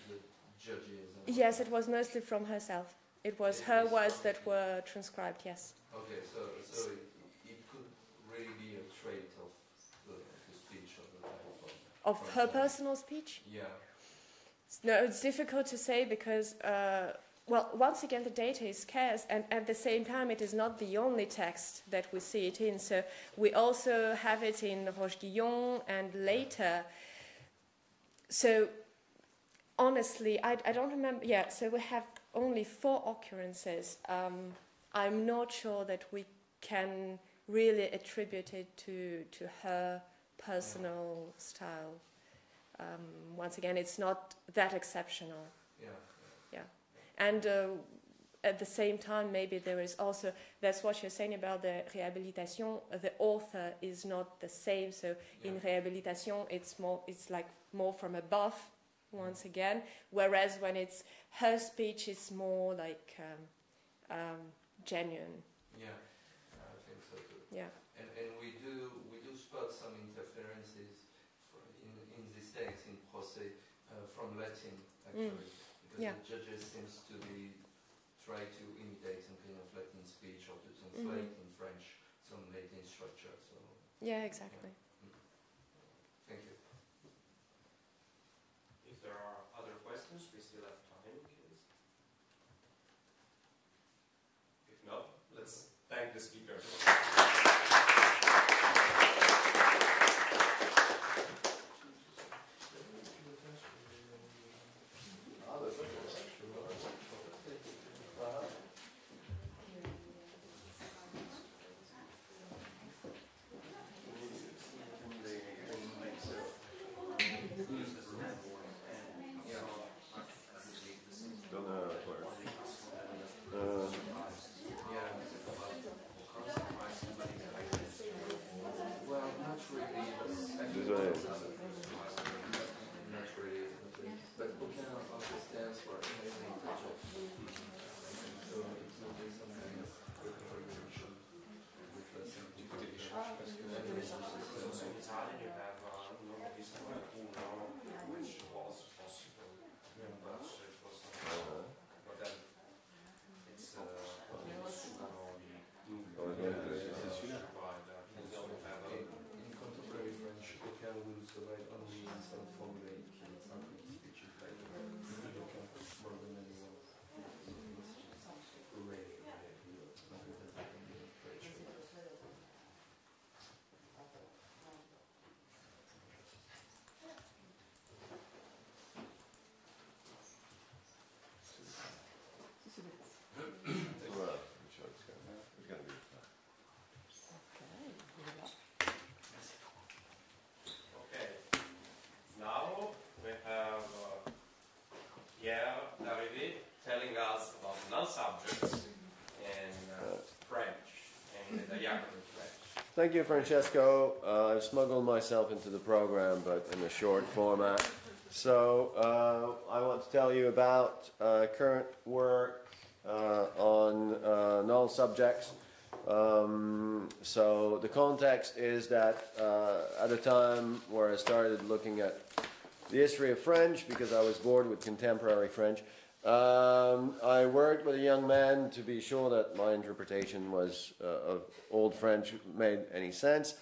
the judges? Yes, it was mostly from herself. It was her words that were transcribed, yes. Okay, so, so it, it could really be a trait of the, the speech of the type of, her personal speech? Yeah. No, it's difficult to say because, uh, well, once again, the data is scarce, and at the same time, it is not the only text that we see it in. So we also have it in Roche Guillon and later. So honestly, I, I don't remember. Yeah, so we have only four occurrences. Um, I'm not sure that we can really attribute it to, to her personal style. Um, once again, it's not that exceptional. Yeah. Yeah. And uh, at the same time, maybe there is also, that's what you're saying about the rehabilitation, the author is not the same. So in rehabilitation, it's more, it's like more from above, once again, whereas when it's her speech, it's more like um, um, genuine. Yeah, I think so too. Yeah. And, and we do we do spot some interferences fr- in, in this text in Procès uh, from Latin actually because Yeah. the judges seems to be try to imitate some kind of Latin speech or to translate Mhm. in French some Latin structure. So Yeah, exactly. thank you. If there are other questions, we still have time in. If not, let's thank the speaker. Thank you, Francesco. Uh, I've smuggled myself into the program, but in a short format. So, uh, I want to tell you about uh, current work uh, on uh, null subjects. Um, so, the context is that uh, at a time where I started looking at the history of French, because I was bored with contemporary French, um, I worked with a young man to be sure that my interpretation was uh, of Old French made any sense.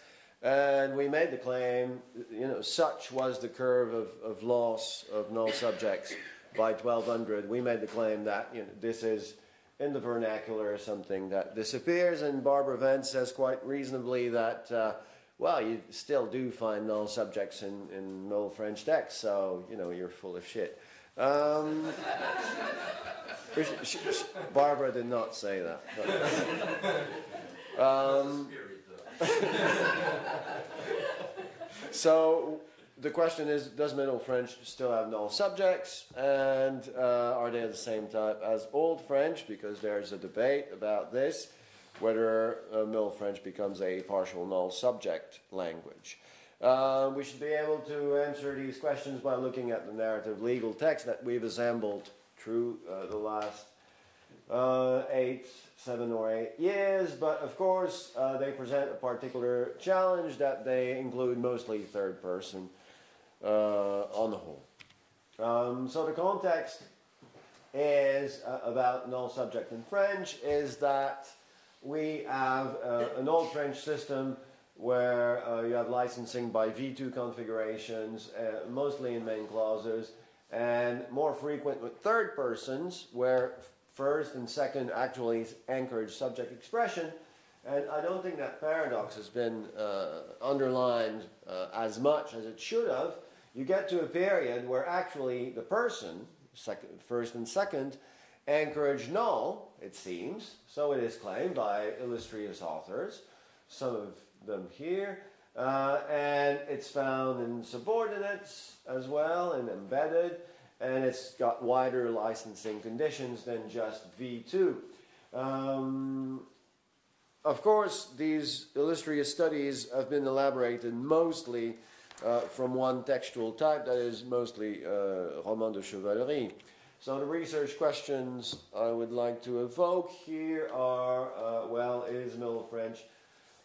And we made the claim, you know, such was the curve of, of loss of null subjects by 1200. We made the claim that you know, this is, in the vernacular, something that disappears. And Barbara Vance says quite reasonably that, uh, well, you still do find null subjects in, in Old French texts, so, you know, you're full of shit. Um, Barbara did not say that. um, [LAUGHS] so the question is, does Middle French still have null subjects, and uh, are they the same type as Old French? Because there's a debate about this, whether uh, Middle French becomes a partial null subject language. Uh, we should be able to answer these questions by looking at the narrative legal text that we've assembled through uh, the last uh, eight, seven or eight years, but of course uh, they present a particular challenge that they include mostly third person uh, on the whole. Um, so the context is uh, about null subject in French is that we have an old French system where uh, you have licensing by V2 configurations, uh, mostly in main clauses, and more frequent with third persons, where first and second actually anchorage subject expression. And I don't think that paradox has been uh, underlined uh, as much as it should have. you get to a period where actually the person, second, first and second, encourage null, it seems, so it is claimed by illustrious authors, some of them here, uh, and it's found in subordinates as well and embedded, and it's got wider licensing conditions than just V2. Um, of course, these illustrious studies have been elaborated mostly uh, from one textual type, that is mostly uh, Roman de Chevalerie. So the research questions I would like to evoke here are, uh, well, is Middle French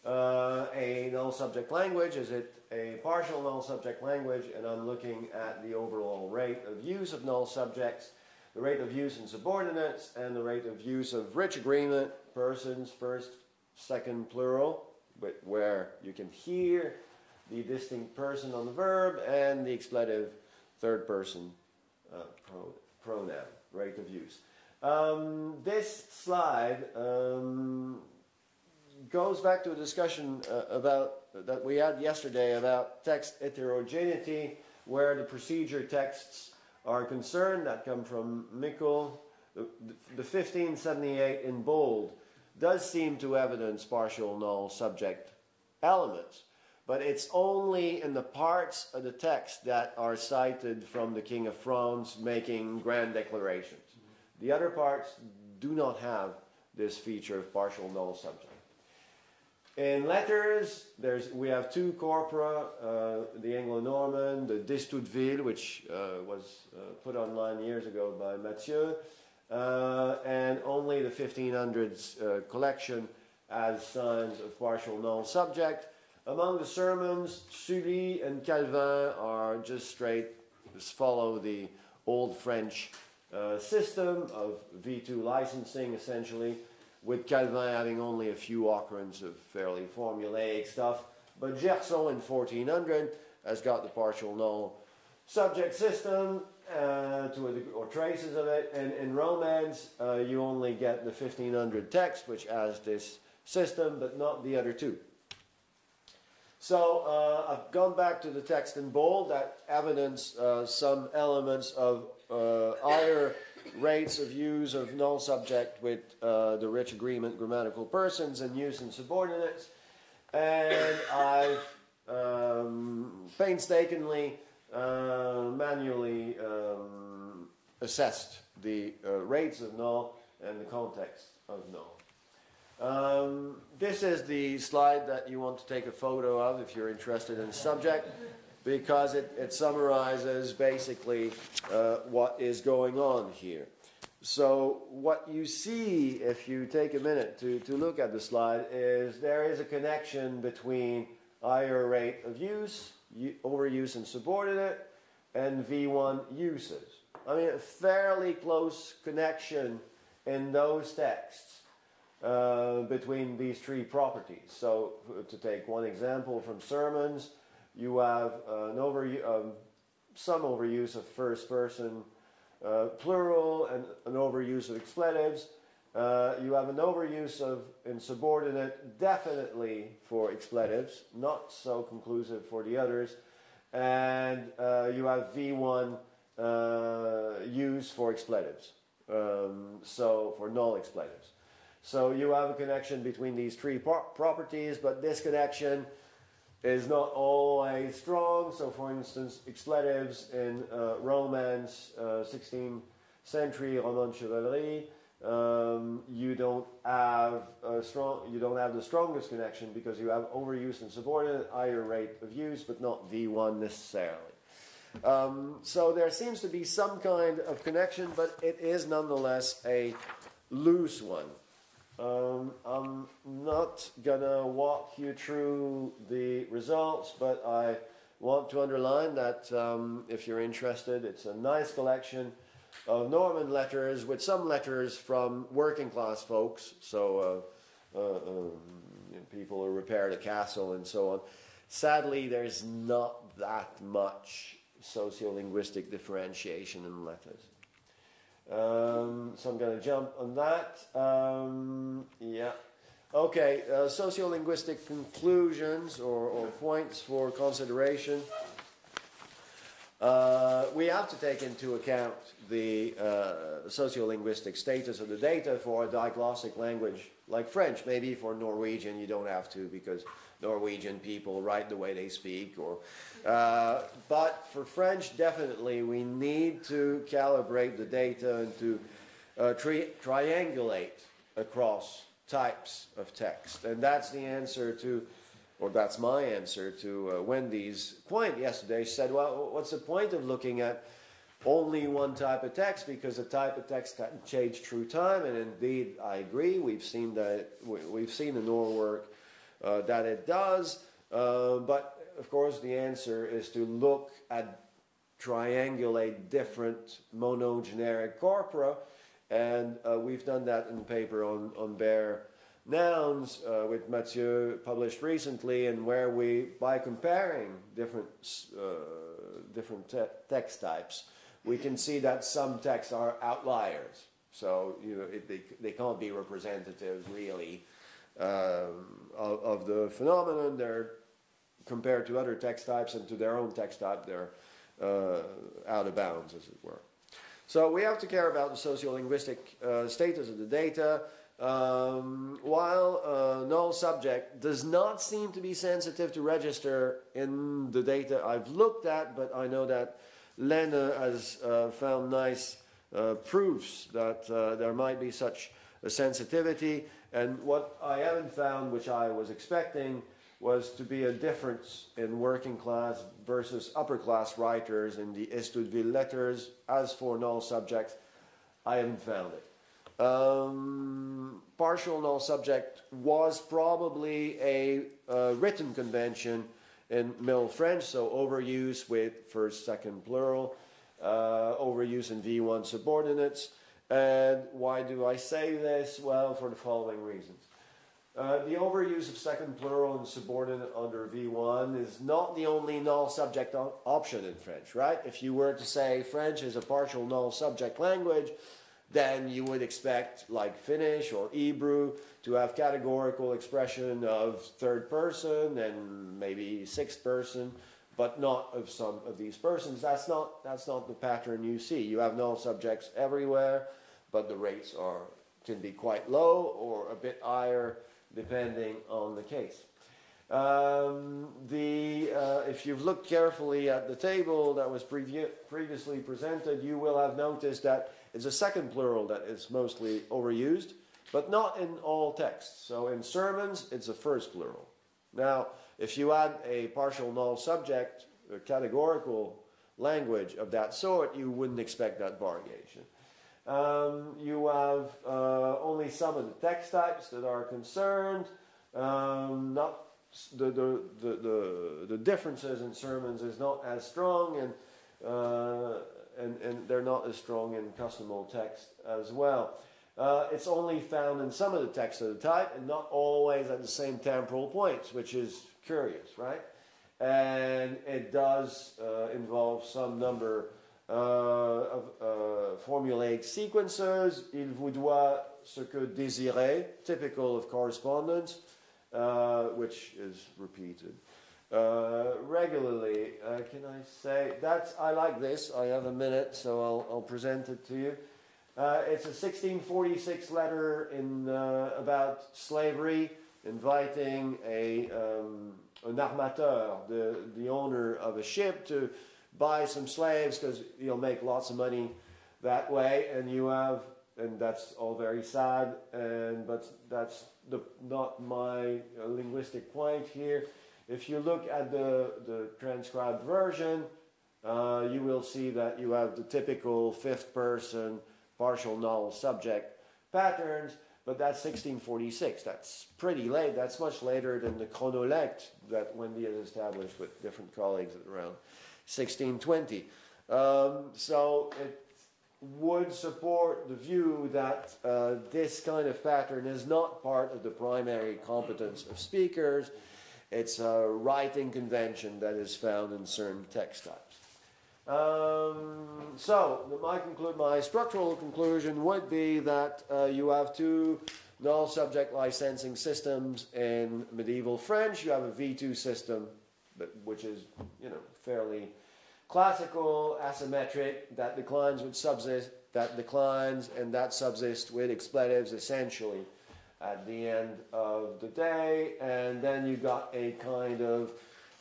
uh, a null subject language? Is it a partial null subject language? And I'm looking at the overall rate of use of null subjects, the rate of use in subordinates, and the rate of use of rich agreement, persons, first, second plural, but where you can hear the distinct person on the verb and the expletive third person uh, pro pronoun, rate of use. Um, this slide um, goes back to a discussion uh, about that we had yesterday about text heterogeneity, where the procedure texts are concerned. That come from Mickle. The, the 1578 in bold does seem to evidence partial null subject elements, but it's only in the parts of the text that are cited from the King of France making grand declarations. The other parts do not have this feature of partial null subject. In letters, there's, we have two corpora, uh, the Anglo-Norman, the Dis which uh, was uh, put online years ago by Mathieu, uh, and only the 1500s uh, collection as signs of partial null subject. Among the sermons, Sully and Calvin are just straight, just follow the old French uh, system of V2 licensing, essentially, with Calvin having only a few occurrences of fairly formulaic stuff. But Gerson in 1400 has got the partial null subject system, uh, to a, or traces of it. And in Romance, uh, you only get the 1500 text, which has this system, but not the other two. So uh, I've gone back to the text in bold that evidence uh, some elements of uh, higher rates of use of null subject with uh, the rich agreement grammatical persons and use in subordinates. And I've um, painstakingly uh, manually um, assessed the uh, rates of null and the context of null. Um, this is the slide that you want to take a photo of if you're interested in the subject because it, it summarizes basically uh, what is going on here. So what you see if you take a minute to, to look at the slide is there is a connection between higher rate of use, overuse and subordinate, and V1 uses. I mean, a fairly close connection in those texts. Uh, between these three properties. So, to take one example from sermons, you have an over, um, some overuse of first person uh, plural and an overuse of expletives. Uh, you have an overuse of in subordinate definitely for expletives, not so conclusive for the others. And uh, you have V1 uh, use for expletives, um, so for null expletives. So you have a connection between these three pro properties, but this connection is not always strong. So, for instance, expletives in uh, Romance, uh, 16th century Roman Chevalerie, um, you don't have strong, you don't have the strongest connection because you have overuse and subordinate, higher rate of use, but not V1 necessarily. Um, so there seems to be some kind of connection, but it is nonetheless a loose one. Um, I'm not gonna walk you through the results, but I want to underline that um, if you're interested, it's a nice collection of Norman letters with some letters from working class folks, so uh, uh, um, you know, people who repaired a castle and so on. Sadly, there's not that much sociolinguistic differentiation in letters. Um, so I'm going to jump on that. Um, yeah. Okay, uh, sociolinguistic conclusions or, or points for consideration. uh, we have to take into account the uh, sociolinguistic status of the data for a diglossic language like French. Maybe for Norwegian you don't have to because Norwegian people write the way they speak. Or, uh, but for French, definitely we need to calibrate the data and to uh, tri- triangulate across types of text. And that's the answer to or that's my answer to uh, Wendy's point yesterday. She said, Well, what's the point of looking at only one type of text? Because the type of text can change through time. And indeed, I agree. We've seen that, we've seen in our work uh, that it does. Uh, but of course, the answer is to look at triangulate different monogeneric corpora. And uh, we've done that in the paper on, on bare nouns uh, with Mathieu published recently, and where we, by comparing different uh, different te text types, we can see that some texts are outliers. So you know it, they they can't be representative really um, of, of, the phenomenon. They're compared to other text types and to their own text type, they're uh, out of bounds, as it were. So we have to care about the sociolinguistic uh, status of the data. Um, while uh, null subject does not seem to be sensitive to register in the data I've looked at, but I know that Lena has uh, found nice uh, proofs that uh, there might be such a sensitivity. And what I haven't found, which I was expecting, was to be a difference in working class versus upper class writers in the Estouteville letters. As for null subjects, I haven't found it. Um, partial null subject was probably a, a written convention in Middle French, so overuse with first, second plural, uh, overuse in V1 subordinates. And why do I say this? Well, for the following reasons. Uh, the overuse of second plural and subordinate under V1 is not the only null subject option in French, right? If you were to say French is a partial null subject language, then you would expect, like Finnish or Hebrew, to have categorical expression of third person and maybe sixth person, but not of some of these persons. That's not, that's not the pattern you see. You have null subjects everywhere, but the rates are, can be quite low or a bit higher depending on the case. Um, the, uh, if you've looked carefully at the table that was previ previously presented, you will have noticed that it's a second plural that is mostly overused, but not in all texts. So in sermons, it's a first plural. Now, if you add a partial null subject, a categorical language of that sort, you wouldn't expect that variation. Um, you have uh, only some of the text types that are concerned. Um, not the, the, the, the, differences in sermons is not as strong, and uh, and, and they're not as strong in custom text as well. Uh, it's only found in some of the texts of the type and not always at the same temporal points, which is curious, right? And it does uh, involve some number uh, of uh, formulaic sequences. Il vous doit ce que désirez, typical of correspondence, uh, which is repeated. Uh, regularly. Uh, can I say that's I like this. I have a minute, so I'll, I'll present it to you. Uh, it's a 1646 letter in uh, about slavery, inviting a um, an armateur, the the owner of a ship, to buy some slaves because you'll make lots of money that way. And you have, and that's all very sad. And but that's the not my uh, linguistic point here if you look at the, the transcribed version, uh, you will see that you have the typical fifth person partial null subject patterns, but that's 1646. That's pretty late. That's much later than the chronolect that Wendy has established with different colleagues around 1620. Um, so it would support the view that uh, this kind of pattern is not part of the primary competence of speakers it's a writing convention that is found in certain text types. Um, so, my, conclu- my structural conclusion would be that uh, you have two null subject licensing systems in medieval French. You have a V2 system, which is you know fairly classical asymmetric that declines with subsist, that declines and that subsists with expletives essentially at the end of the day. And then you got a kind of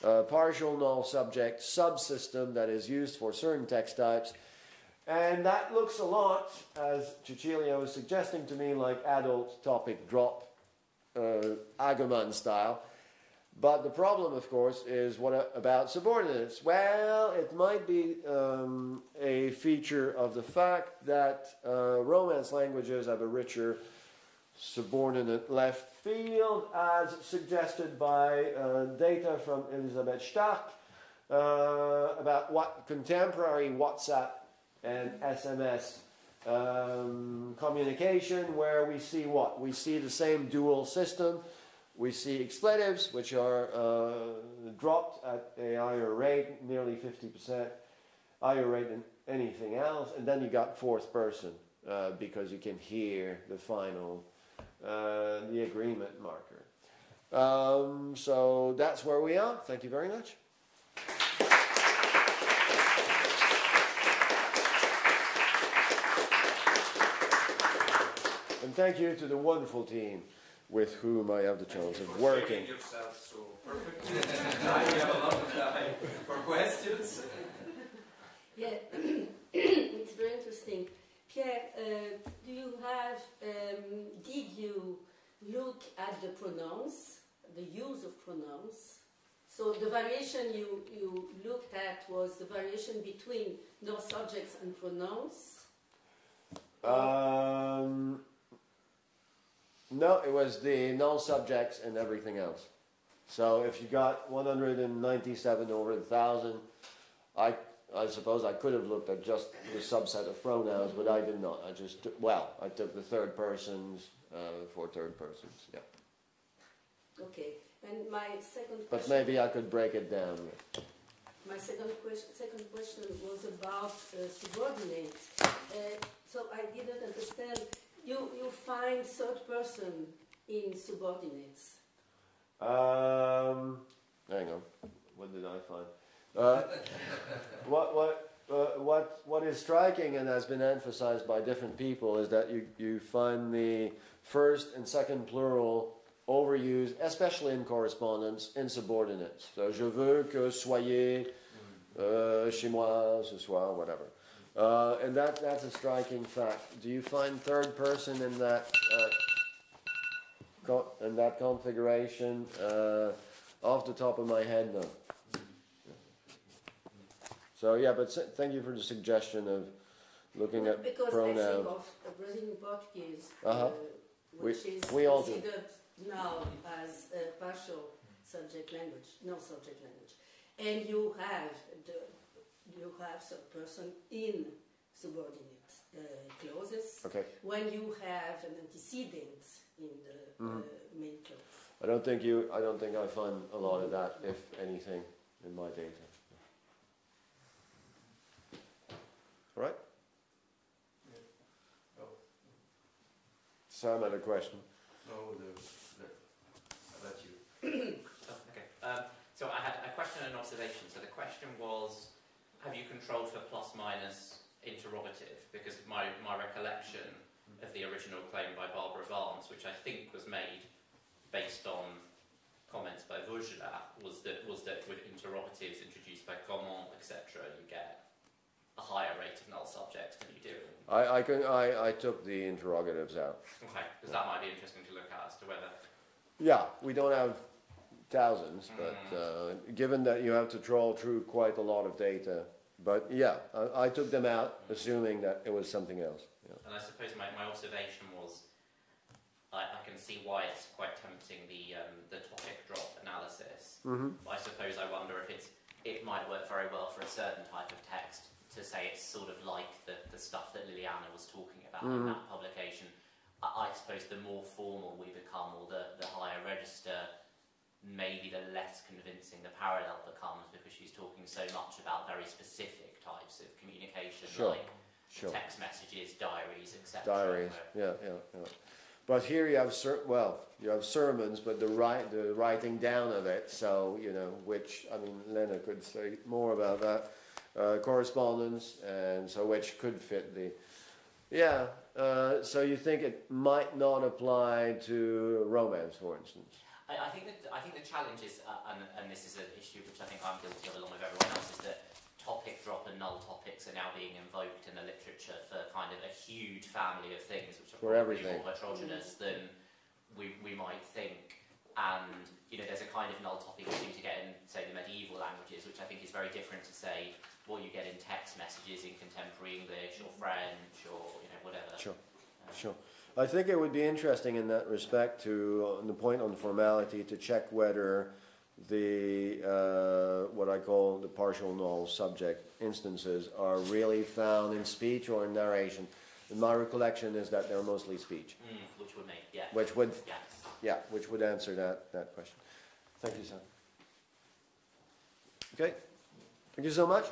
uh, partial null subject subsystem that is used for certain text types. And that looks a lot, as Cecilia was suggesting to me, like adult topic drop uh, Haegeman style. But the problem, of course, is what about subordinates? Well, it might be um, a feature of the fact that uh, Romance languages have a richer subordinate left field, as suggested by uh, data from Elisabeth Stark uh, about what contemporary WhatsApp and SMS um, communication, where we see what? We see the same dual system we see expletives, which are uh, dropped at a higher rate, nearly 50% higher rate than anything else. And then you got fourth person, uh, because you can hear the final, uh, the agreement marker. Um, so that's where we are. Thank you very much. And thank you to the wonderful team with whom I have the chance of working. yourself so perfectly. have a lot of time for questions. Yeah, [CLEARS THROAT] it's very interesting. Pierre, uh, do you have, um, did you look at the pronouns, the use of pronouns? So the variation you, you looked at was the variation between no subjects and pronouns? Um, no, it was the null subjects and everything else. So if you got 197 over 1,000, I, I suppose I could have looked at just the subset of pronouns, but I did not. I just, took, well, I took the third persons uh, for third persons, yeah. Okay, and my second question... But maybe I could break it down. My second question, second question was about uh, subordinates. Uh, so I didn't understand you, you find third person in subordinates. Um, hang on. What did I find? Uh, [LAUGHS] what, what, uh, what, what is striking and has been emphasized by different people is that you, you find the first and second plural overused, especially in correspondence, in subordinates. So, je veux que soyez uh, chez moi ce soir, whatever. Uh, and that, that's a striking fact. Do you find third person in that, uh, in that configuration? Uh, off the top of my head, no. So yeah, but thank you for the suggestion of looking at because pronouns. Because I think of Brazilian Portuguese, uh, which we, is we considered now as a partial subject language, no subject language. And you have the you have some person in subordinate uh, clauses okay. when you have an antecedent in the mm. uh, mm-hmm. main clause. I don't think you. I don't think I find a lot of that, if anything, in my data. All right. Yeah. Oh. Sam had a question. No, the, the, about you. [COUGHS] oh, okay. Um, so I had a question and an observation. So the question was have you controlled for plus minus interrogative? Because my, my recollection of the original claim by Barbara Vance, which I think was made based on comments by Vaugelas, was that, was that with interrogatives introduced by Comment, etc., you get a higher rate of null subjects than you do. I, I, can, I, I took the interrogatives out. Okay, because that might be interesting to look at as to whether. Yeah, we don't have thousands, but mm. uh, given that you have to troll through quite a lot of data, but yeah, I, I took them out, assuming that it was something else. Yeah. And I suppose my, my observation was, I, I can see why it's quite tempting the um, the topic drop analysis. Mm-hmm. I suppose I wonder if it's it might work very well for a certain type of text to say it's sort of like the, the stuff that Liliane was talking about mm-hmm. in that publication. I, I suppose the more formal we become, or the, the higher register maybe the less convincing the parallel becomes because she's talking so much about very specific types of communication, sure. like sure. text messages, diaries, etc. Diaries, yeah, yeah, yeah. But here you have ser- well, you have sermons, but the write the writing down of it. So you know, which I mean, Lena could say more about that. uh, correspondence, and so which could fit the. Yeah, uh, so you think it might not apply to romance, for instance? I, I think that I think the challenge is, uh, and, and this is an issue which I think I'm guilty of along with everyone else, is that topic drop and null topics are now being invoked in the literature for kind of a huge family of things which are For probably everything. more heterogeneous mm. than we, we might think. And you know, there's a kind of null topic you seem to get in, say, the medieval languages, which I think is very different to say what you get in text messages in contemporary English or mm. French or you know whatever. Sure, uh, sure. I think it would be interesting in that respect to, on the point on formality, to check whether the, uh, what I call the partial null subject instances are really found in speech or in narration. And my recollection is that they're mostly speech, Mm, which would make yeah. which would, yeah. yeah, which would answer that, that question. Thank you, sir. Okay, thank you so much.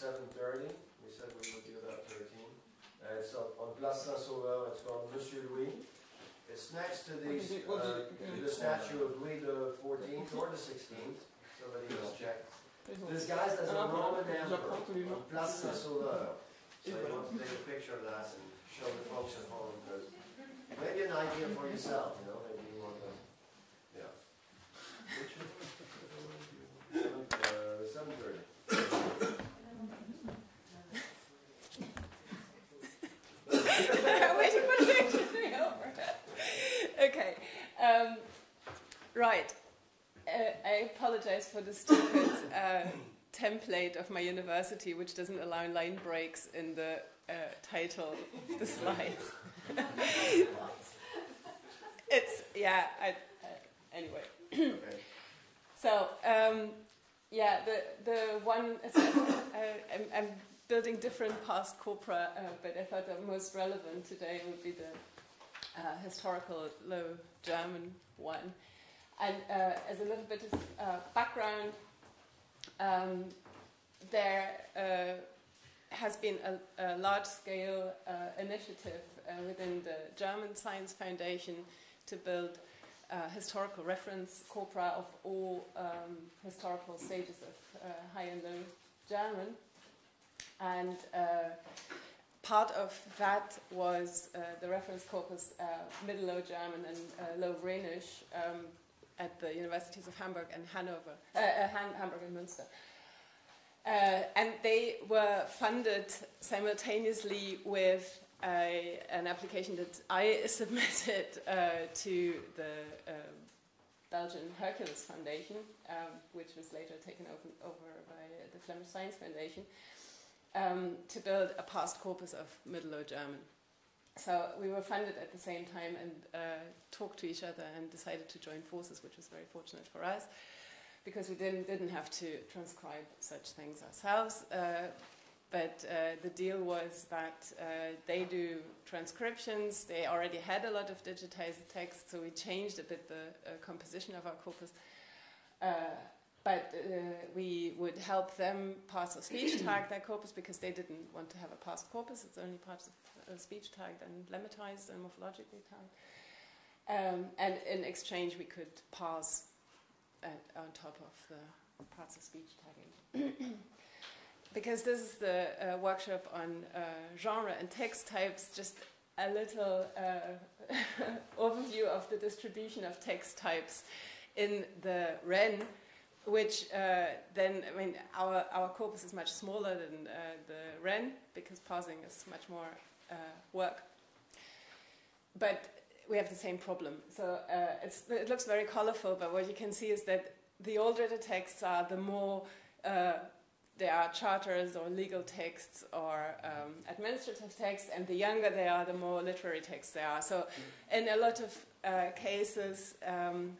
7.30. We said we would do that 13. Uh, it's up on Place Saint-Sauveur. It's called Monsieur Louis. It's next to the, uh, to the statue of Louis the 14th or the 16th. Somebody else checked. This guy as a Roman emperor on Place Saint-Sauveur. So you want to take a picture of that and show the folks at home. Maybe an idea for yourself. You know? Um, right. Uh, I apologize for the stupid uh, template of my university, which doesn't allow line breaks in the uh, title of the slides. [LAUGHS] it's, yeah, I, uh, anyway. [CLEARS THROAT] so, um, yeah, the, the one, [COUGHS] uh, I'm, I'm building different parsed corpora, uh, but I thought the most relevant today would be the uh, historical Low German one. And uh, as a little bit of uh, background, um, there uh, has been a, a large scale uh, initiative uh, within the German Science Foundation to build historical reference corpora of all um, historical stages of High and Low German. And part of that was uh, the reference corpus uh, Middle Low German and uh, Low Rhenish um, at the universities of Hamburg and Hanover, Han- Hamburg and Münster. And they were funded simultaneously with an application that I [LAUGHS] submitted uh, to the uh, Belgian Hercules Foundation, um, which was later taken over, over by the Flemish Science Foundation, um, to build a parsed corpus of Middle Low German. So we were funded at the same time and uh, talked to each other and decided to join forces, which was very fortunate for us because we didn't, didn't have to transcribe such things ourselves. Uh, but uh, the deal was that uh, they do transcriptions. They already had a lot of digitized text, so we changed a bit the uh, composition of our corpus. Uh, but uh, we would help them parts of speech [CLEARS THROAT] tag their corpus because they didn't want to have a parsed corpus. It's only parts of uh, speech tagged and lemmatized and morphologically tagged. Um, and in exchange, we could parse at, on top of the parts of speech tagging. [CLEARS THROAT] because this is the uh, workshop on uh, genre and text types, just a little uh, [LAUGHS] overview of the distribution of text types in the REN, which uh, then, I mean, our, our corpus is much smaller than uh, the REN because parsing is much more uh, work. But we have the same problem. So uh, it looks very colorful, but what you can see is that the older the texts are, the more uh, there are charters or legal texts or um, administrative texts, and the younger they are, the more literary texts they are. So, in a lot of uh, cases, um,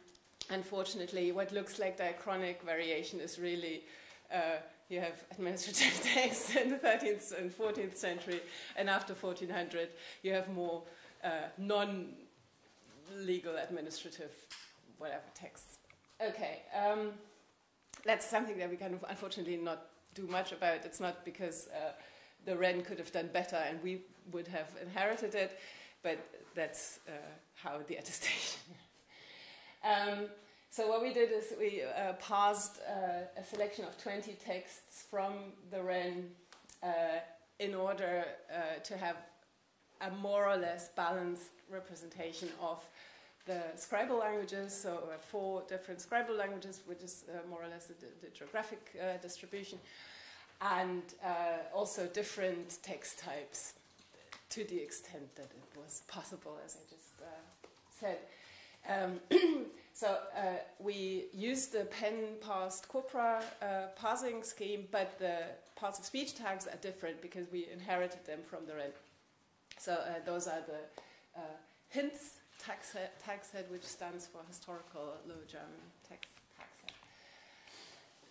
unfortunately, what looks like diachronic variation is really uh, you have administrative [LAUGHS] texts in the 13th and 14th century, and after 1400, you have more uh, non legal administrative whatever texts. Okay, um, that's something that we kind of unfortunately not do much about. It's not because uh, the Ren could have done better and we would have inherited it, but that's uh, how the [LAUGHS] attestation. Um, so what we did is we uh, parsed uh, a selection of 20 texts from the Ren uh, in order uh, to have a more or less balanced representation of the scribal languages, so uh, four different scribal languages, which is uh, more or less the, the geographic distribution, and also different text types to the extent that it was possible, as I just said. Um, [CLEARS THROAT] so uh, we use the Penn-parsed corpora parsing scheme, but the parts of speech tags are different because we inherited them from the REN. So those are the HiNTS tag set, tax head, which stands for historical Low German tax, tax head.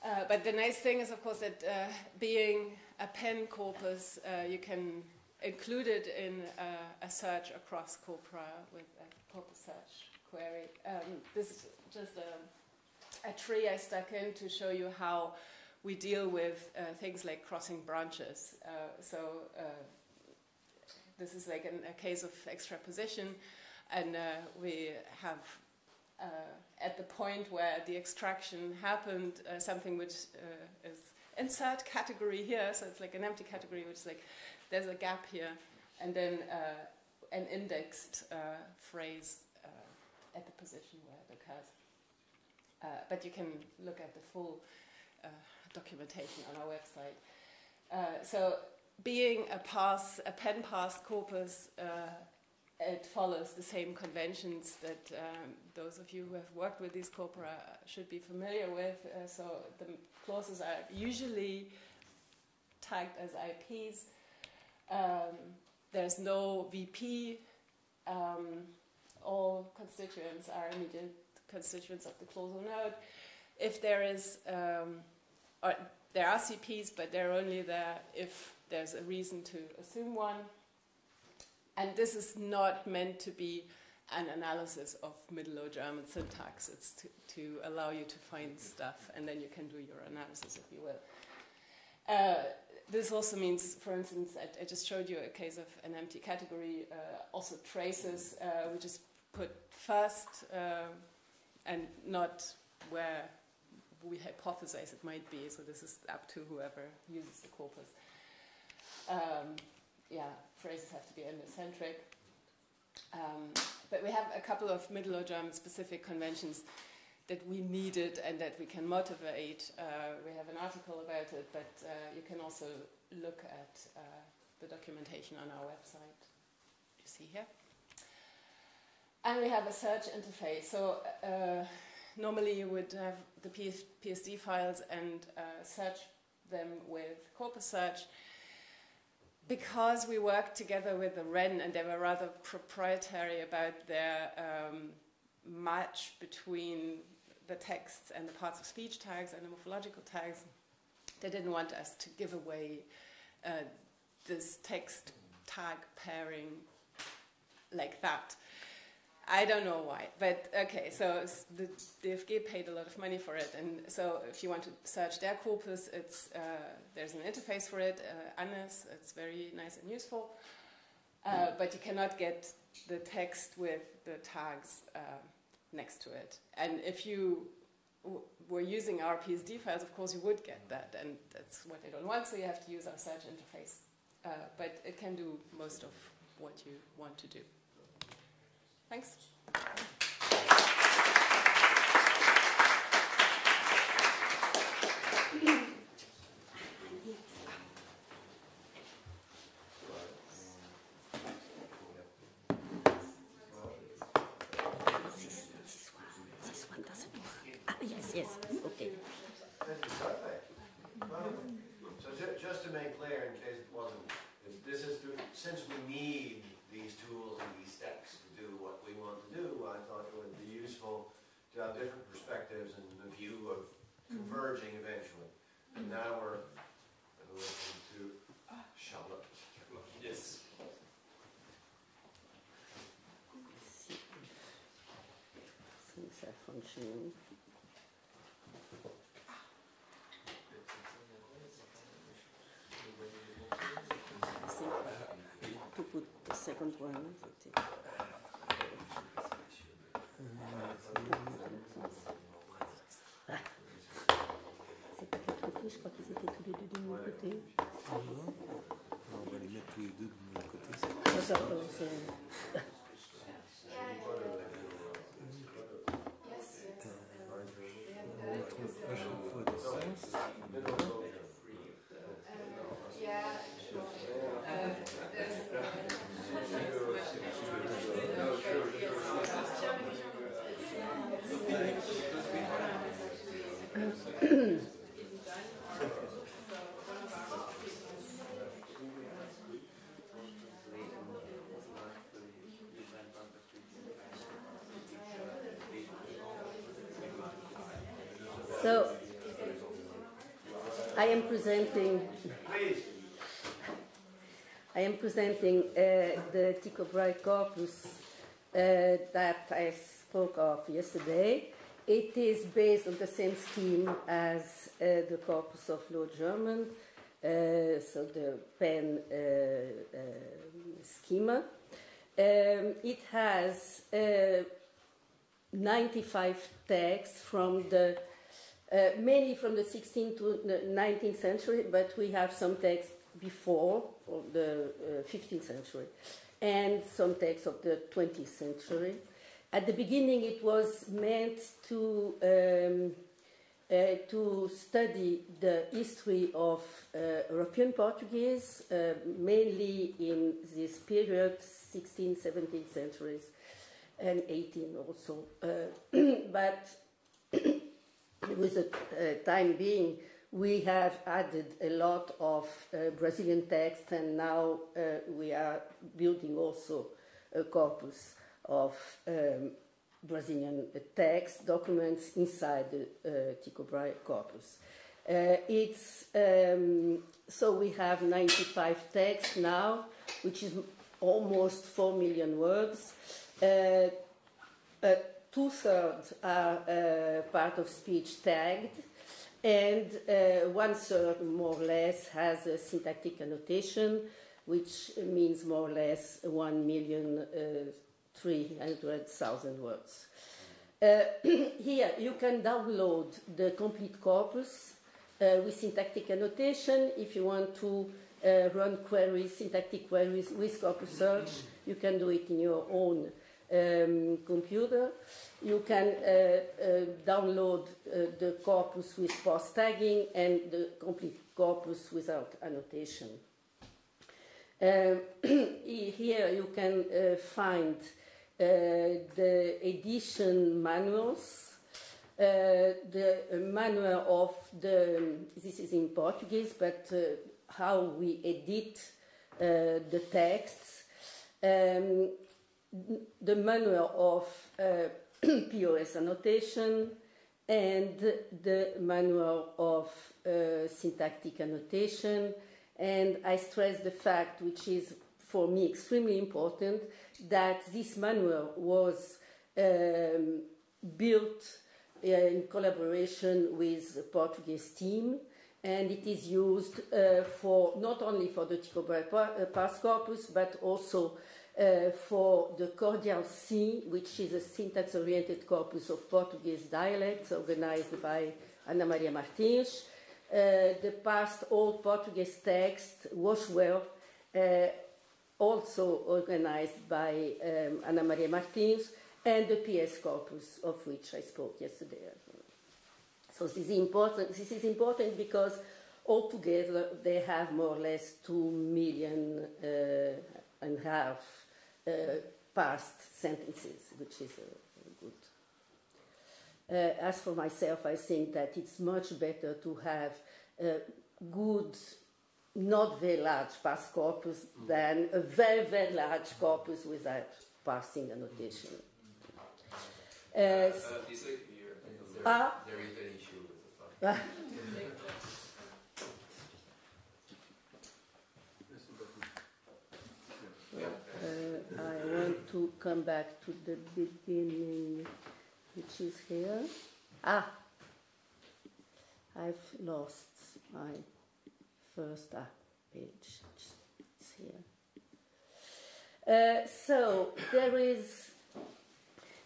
Uh, but the nice thing is, of course, that uh, being a Penn corpus, uh, you can include it in uh, a search across corpora with a corpus search query. Um, this is just a, a, tree I stuck in to show you how we deal with uh, things like crossing branches. Uh, so this is like an, a case of extraposition and uh, we have uh, at the point where the extraction happened uh, something which uh, is insert category here, so it's like an empty category, which is like there's a gap here, and then uh, an indexed uh, phrase at the position where it occurs. but you can look at the full documentation on our website. so being a pass, a Penn parsed corpus it follows the same conventions that um, those of you who have worked with these corpora should be familiar with. Uh, so the clauses are usually tagged as IPs. Um, there's no VP. Um, all constituents are immediate constituents of the clausal node. If there is, um, or there are CPs, but they're only there if there's a reason to assume one. And this is not meant to be an analysis of Middle Low German syntax. It's to, to, allow you to find stuff, and then you can do your analysis if you will. Uh, this also means, for instance, I, I, just showed you a case of an empty category, uh, also traces. Uh, we just put first uh, and not where we hypothesize it might be. So this is up to whoever uses the corpus. Um, yeah, phrases have to be endocentric. Um, but we have a couple of Middle Low German specific conventions that we needed and that we can motivate. Uh, we have an article about it, but uh, you can also look at uh, the documentation on our website. You see here. And we have a search interface. So uh, normally you would have the PS PSD files and uh, search them with corpus search because we worked together with the REN and they were rather proprietary about their um, match between the texts and the parts of speech tags and the morphological tags, they didn't want us to give away uh, this text tag pairing like that. I don't know why, but okay, so the DFG paid a lot of money for it, and so if you want to search their corpus, it's, uh, there's an interface for it, uh, ANNIS, it's very nice and useful, uh, but you cannot get the text with the tags uh, next to it. And if you were using our PSD files, of course you would get that, and that's what they don't want, so you have to use our search interface. Uh, but it can do most of what you want to do. Thanks. [CLEARS THROAT] Ah. Pas quelque chose, je crois qu'ils étaient tous les deux de mon côté. On va les mettre tous les deux de mon côté. So, I am presenting. I am presenting uh, the Tycho Brahe corpus uh, that I spoke of yesterday. It is based on the same scheme as uh, the corpus of Low German, uh, so the Penn uh, uh, schema. Um, it has uh, 95 texts from the uh, mainly from the 16th to the 19th century, but we have some texts before the uh, 15th century and some texts of the 20th century. At the beginning, it was meant to um, uh, to study the history of uh, European Portuguese, uh, mainly in this period, 16th, 17th centuries, and 18 also. Uh, [CLEARS THROAT] but with the uh, time being, we have added a lot of uh, Brazilian text, and now uh, we are building also a corpus of um, Brazilian text documents inside the Tycho Brahe corpus. It's um, so we have 95 texts now, which is almost 4 million words. Uh, uh, two thirds are uh, part of speech tagged, and uh, one third, more or less, has a syntactic annotation, which means more or less 1 million uh, 300,000 words. Uh, [CLEARS THROAT] here you can download the complete corpus uh, with syntactic annotation. If you want to uh, run queries, syntactic queries with corpus search, you can do it in your own um, computer. You can uh, uh, download uh, the corpus with POS tagging and the complete corpus without annotation. [CLEARS THROAT] Here you can find the edition manuals, uh, the manual of the, this is in Portuguese, but uh, how we edit uh, the texts, um, the manual of uh, [CLEARS THROAT] POS annotation, and the manual of uh, syntactic annotation. And I stress the fact, which is for me extremely important, that this manual was um, built uh, in collaboration with the Portuguese team, and it is used uh, for not only for the Tycho Brahe pa- uh, corpus, but also uh, for the CORDIAL-SIN, which is a syntax-oriented corpus of Portuguese dialects organized by Ana Maria Martins. Uh, the past old Portuguese text, WOChWEL, uh, also organized by um, Ana Maria Martins, and the PS Corpus, of which I spoke yesterday. So this is important. This is important because altogether they have more or less two million uh, and a half parsed sentences, which is uh, good. Uh, as for myself, I think that it's much better to have a good, not very large parsed corpus than a very, very large corpus without parsing annotation. Uh, Uh, is? There, Ah. there is an issue with the [LAUGHS] file. Uh, I want to come back to the beginning, which is here. Ah, I've lost my first ah, page. It's here. Uh, so there is,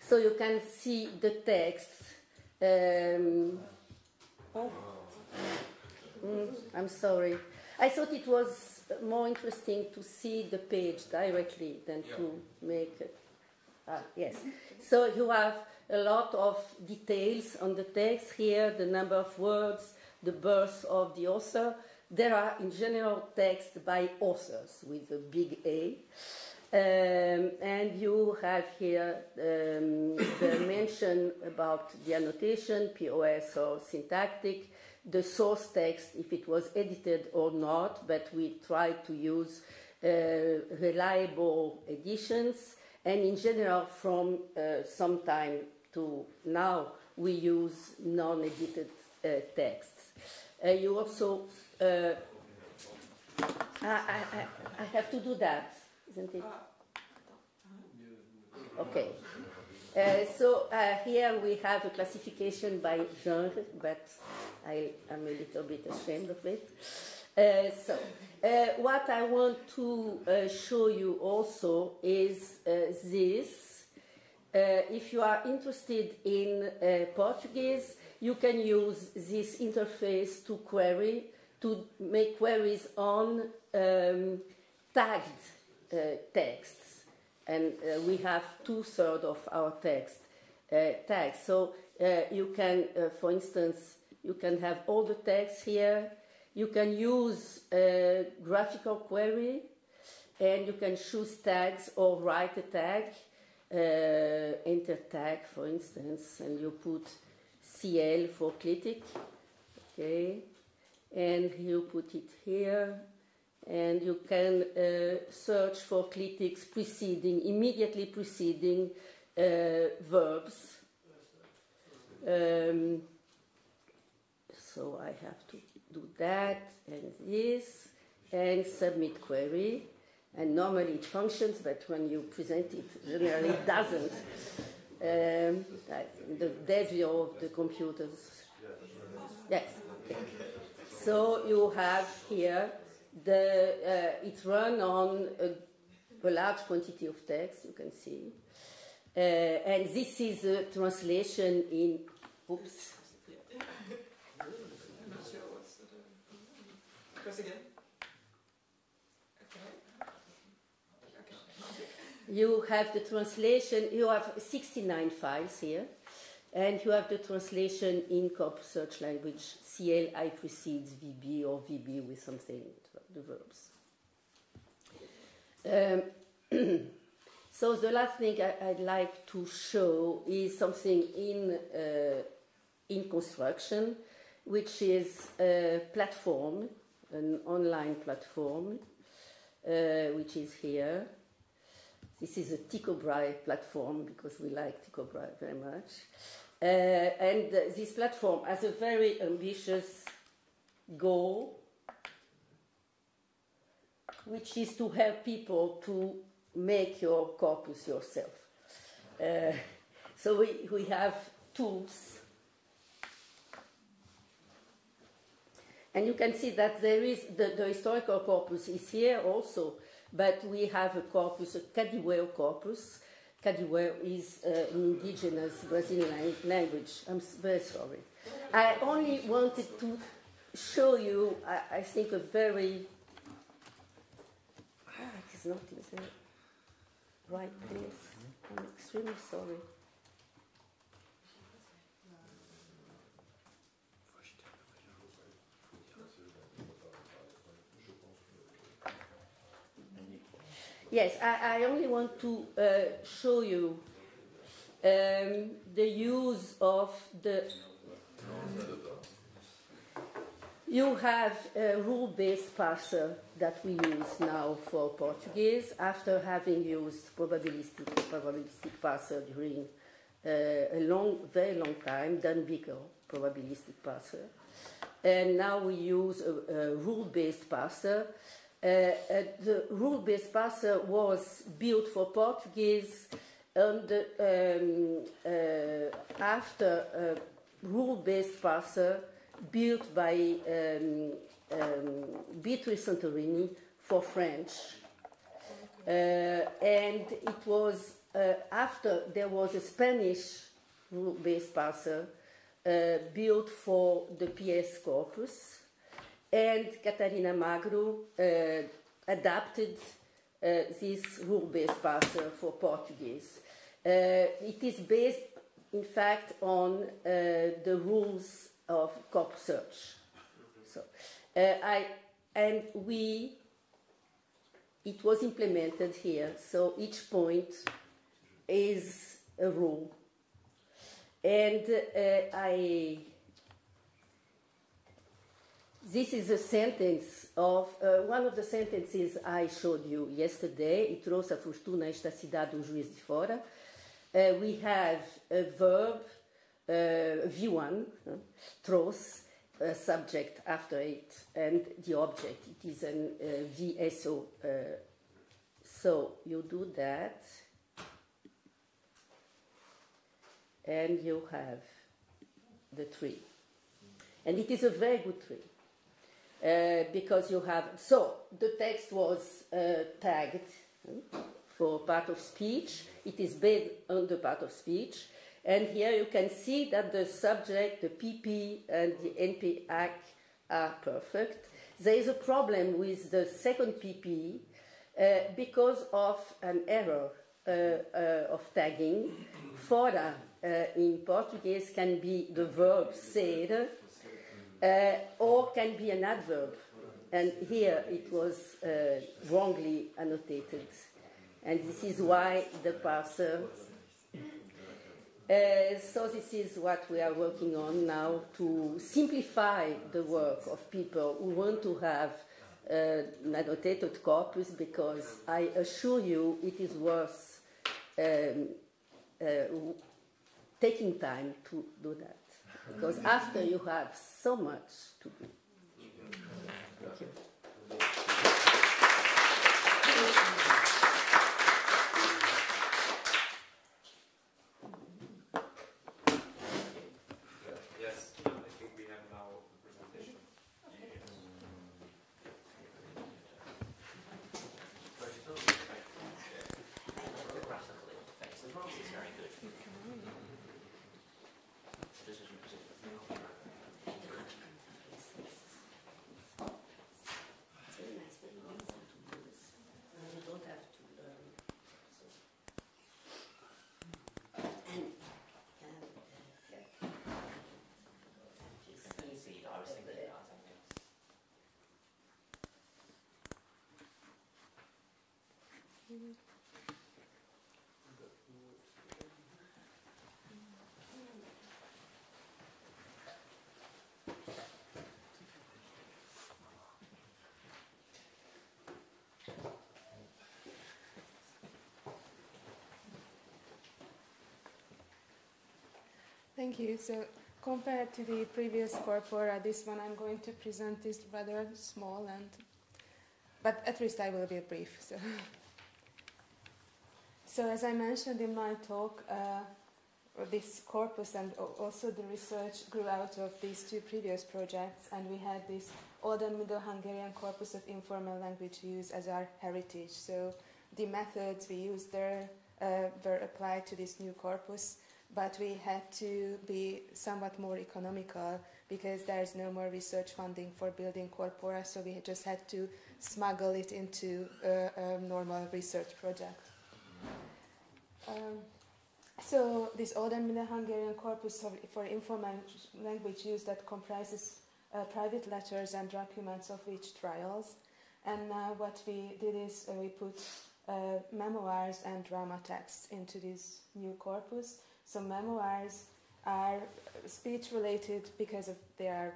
so you can see the text. Um, oh, Mm, I'm sorry. I thought it was more interesting to see the page directly than to make it. Ah, yes. So you have a lot of details on the text here, the number of words, the birth of the author. There are, in general, texts by authors with a big A. Um, and you have here um, the mention about the annotation, POS or syntactic, the source text, if it was edited or not, but we try to use uh, reliable editions. And in general, from uh, some time to now, we use non edited uh, texts. You also, I, I, I have to do that, isn't it? Okay. Uh, so uh, here we have a classification by genre, but I am a little bit ashamed of it. Uh, so, uh, what I want to uh, show you also is uh, this. if you are interested in Portuguese, you can use this interface to query, to make queries on um, tagged texts and uh, we have two thirds of our text uh, tags. So uh, you can, for instance, you can have all the text here. You can use a graphical query, and you can choose tags or write a tag, enter tag, for instance, and you put CL for clitic, okay, and you put it here, and you can uh, search for clitics preceding, immediately preceding uh, verbs. Um, so I have to do that and this and submit query. And normally it functions, but when you present it, generally it [LAUGHS] doesn't. Um, the devil of the computers. Yes. So you have here the, uh, it's run on a, a, large quantity of text, you can see. Uh, and this is a translation in, oops. I'm not sure what's the. Again. You have the translation, you have 69 files here, and you have the translation in COP search language CLI precedes VB or VB with something, the verbs. Um, [CLEARS THROAT] so the last thing I, would like to show is something in, uh, in construction, which is a platform, an online platform, uh, which is here. This is a Tycho Brahe platform because we like Tycho Brahe very much. Uh, and uh, this platform has a very ambitious goal, which is to help people to make your corpus yourself. Uh, so we, we have tools. And you can see that there is the, the historical corpus is here also, but we have a corpus, a Kadiwéu corpus, Kadiwéu is uh, an indigenous Brazilian language. I'm very sorry. I only wanted to show you, I, I think, a very. Ah, it is not in the right place. I'm extremely sorry. Yes, I, I only want to uh, show you um, the use of the. You have a rule based parser that we use now for Portuguese after having used probabilistic, probabilistic parser during uh, a long, very long time, then bigger probabilistic parser. And now we use a, a rule based parser. Uh, uh, the rule based parser was built for Portuguese and um, uh, after a rule based parser built by um, um, Beatrice Santorini for French. Uh, and it was uh, after there was a Spanish rule based parser uh, built for the PS corpus, and Catarina Magro uh, adapted uh, this rule based parser for Portuguese. Uh, it is based, in fact, on the rules of corpus search. So, I and we it was implemented here. So each point is a rule, and uh, I. This is a sentence of uh, one of the sentences I showed you yesterday. E trouxe a fortuna esta cidade do juiz de fora. Uh, we have a verb, uh, V1, uh, trouxe, a subject after it, and the object. It is an uh, VSO. Uh, so you do that, and you have the tree. And it is a very good tree. Uh, because you have so the text was uh, tagged uh, for part of speech. It is based on the part of speech. And here you can see that the subject the pp and the np are perfect. There is a problem with the second pp uh, because of an error uh, uh, of tagging. Fora in portuguese can be the verb ser uh, or can be an adverb. And here it was uh, wrongly annotated. And this is why the parser. Uh, so this is what we are working on now to simplify the work of people who want to have uh, an annotated corpus because I assure you it is worth um, uh, taking time to do that because after you have so much to do. Thank you. Yes, I think we have now a presentation. The graphical interface as well is very good. Decision It's very nice, very easy to do this. And you don't have to learn. So. And, and, uh, Easy, I was thinking that, I think it's Thank you. So compared to the previous corpora, this one I'm going to present is rather small and but at least I will be brief. So, [LAUGHS] so as I mentioned in my talk, uh, this corpus and also the research grew out of these two previous projects, and we had this Old and Middle Hungarian corpus of informal language use as our heritage. So the methods we used there uh, were applied to this new corpus, but we had to be somewhat more economical because there's no more research funding for building corpora, so we just had to smuggle it into a, a normal research project. Um, so this Oden Middle Hungarian corpus for, for informal language use that comprises uh, private letters and documents of witch trials. And now what we did is uh, we put uh, memoirs and drama texts into this new corpus. So memoirs are speech related because of their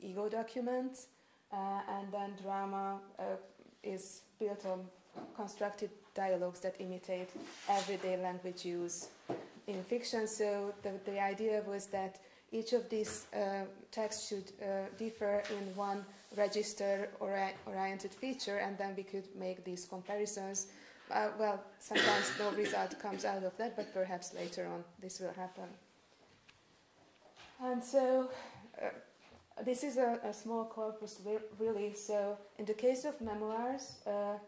ego documents, uh, and then drama uh, is built on constructed dialogues that imitate everyday language use in fiction. So the, the idea was that each of these uh, texts should uh, differ in one register ori- oriented feature, and then we could make these comparisons. Uh, well, sometimes no result comes out of that, but perhaps later on this will happen. And so uh, this is a, a, small corpus, really. So in the case of memoirs, uh,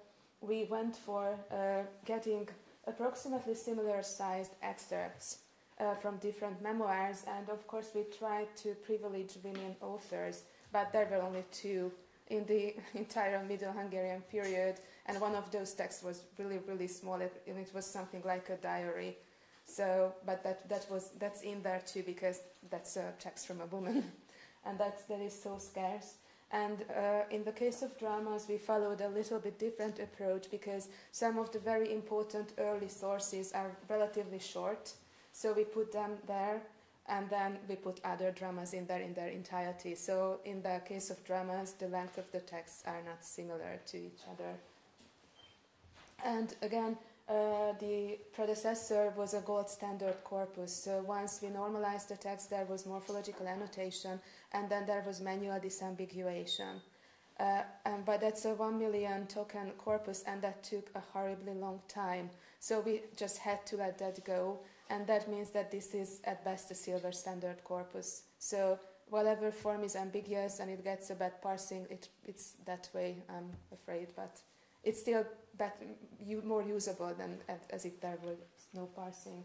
we went for uh, getting approximately similar sized excerpts uh, from different memoirs, and of course we tried to privilege women authors, but there were only two in the [LAUGHS] entire Middle Hungarian period, and one of those texts was really, really small, and it was something like a diary. So, but that, that was that's in there too because that's a text from a woman, [LAUGHS] and that that is so scarce. And uh, in the case of dramas, we followed a little bit different approach because some of the very important early sources are relatively short, so we put them there, and then we put other dramas in there in their entirety. So in the case of dramas, the length of the texts are not similar to each other. And again, uh, the predecessor was a gold standard corpus. So once we normalized the text, there was morphological annotation, and then there was manual disambiguation. Uh, and, but that's a one million token corpus, and that took a horribly long time. So we just had to let that go, and that means that this is at best a silver standard corpus. So whatever form is ambiguous and it gets a bad parsing, it, it's that way, I'm afraid. But it's still better, you more usable than as if there was no parsing.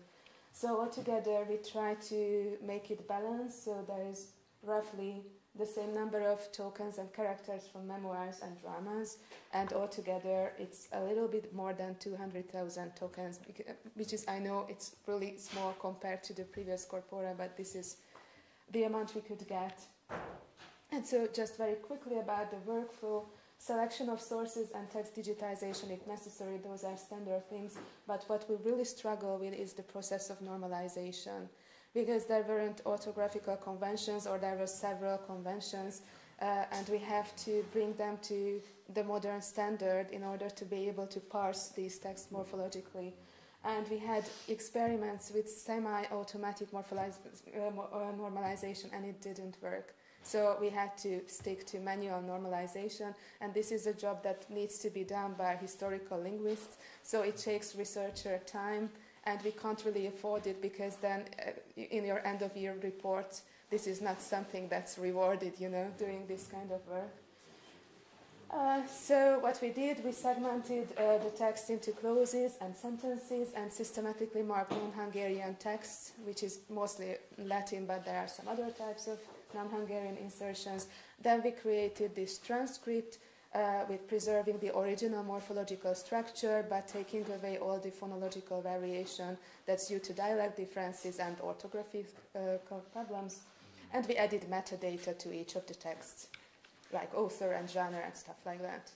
So altogether, we try to make it balanced. So there is roughly the same number of tokens and characters from memoirs and dramas, and altogether it's a little bit more than 200,000 tokens, which is, I know, it's really small compared to the previous corpora, but this is the amount we could get. And so, just very quickly about the workflow selection of sources and text digitization if necessary, those are standard things. But what we really struggle with is the process of normalization. Because there weren't orthographical conventions or there were several conventions, uh, and we have to bring them to the modern standard in order to be able to parse these texts morphologically. And we had experiments with semi automatic uh, uh, normalization, and it didn't work. So we had to stick to manual normalization, and this is a job that needs to be done by historical linguists. So it takes researcher time, and we can't really afford it because then uh, in your end of year report, this is not something that's rewarded, you know, doing this kind of work. Uh, so what we did, we segmented uh, the text into clauses and sentences and systematically marked non-Hungarian texts, which is mostly Latin, but there are some other types of non-Hungarian insertions. Then we created this transcript uh, with preserving the original morphological structure but taking away all the phonological variation that's due to dialect differences and orthographic uh, problems. And we added metadata to each of the texts, like author and genre and stuff like that.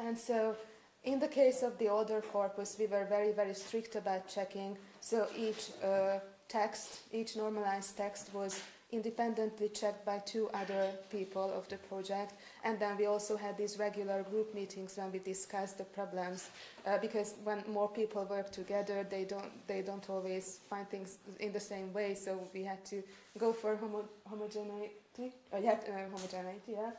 And so, in the case of the older corpus, we were very, very strict about checking. So each uh, text, each normalized text was independently checked by two other people of the project. And then we also had these regular group meetings when we discussed the problems, uh, because when more people work together, they don't they don't always find things in the same way. So we had to go for homo- homogeneity. Uh, yeah, uh, homogeneity. Yeah.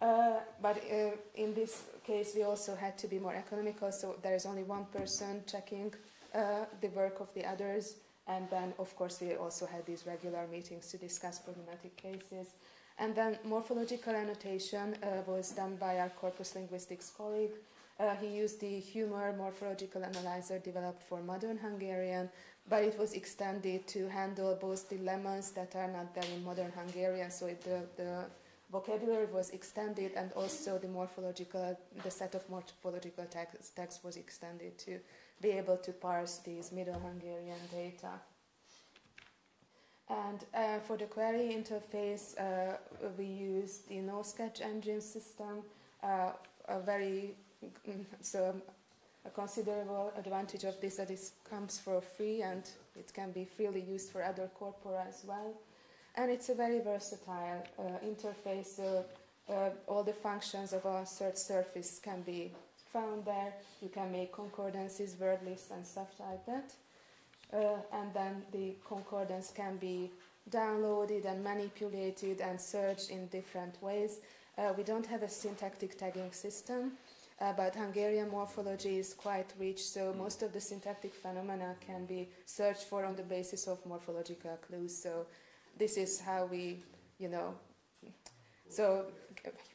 Uh, but uh, in this case, we also had to be more economical. So there is only one person checking uh, the work of the others and then, of course, we also had these regular meetings to discuss problematic cases. And then morphological annotation uh, was done by our corpus linguistics colleague. Uh, he used the humor morphological analyzer developed for modern Hungarian, but it was extended to handle both dilemmas that are not there in modern Hungarian. So it, the, the vocabulary was extended, and also the morphological, the set of morphological text, text was extended to be able to parse these Middle Hungarian data. And uh, for the query interface, uh, we use the NoSketch engine system, uh, a very mm, so a considerable advantage of this that it comes for free and it can be freely used for other corpora as well. And it's a very versatile uh, interface, so uh, all the functions of a search surface can be found there. You can make concordances, word lists, and stuff like that. Uh, and then the concordance can be downloaded and manipulated and searched in different ways. Uh, we don't have a syntactic tagging system, uh, but Hungarian morphology is quite rich, so most of the syntactic phenomena can be searched for on the basis of morphological clues. So this is how we, you know, so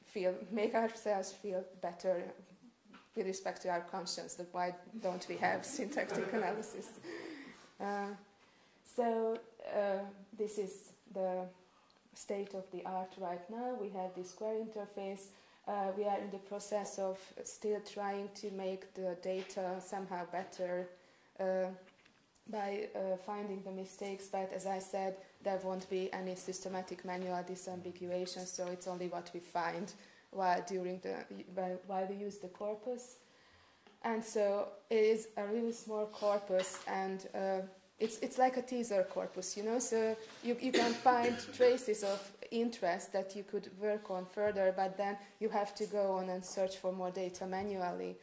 feel make ourselves feel better with respect to our conscience. That why don't we have [LAUGHS] syntactic analysis? Uh, so uh, this is the state of the art right now. We have this query interface. Uh, we are in the process of still trying to make the data somehow better uh, by uh, finding the mistakes, but as I said, there won't be any systematic manual disambiguation, so it's only what we find while during the while we use the corpus. And so it is a really small corpus, and uh, it's it's like a teaser corpus, you know. So you you can find [COUGHS] traces of interest that you could work on further, but then you have to go on and search for more data manually.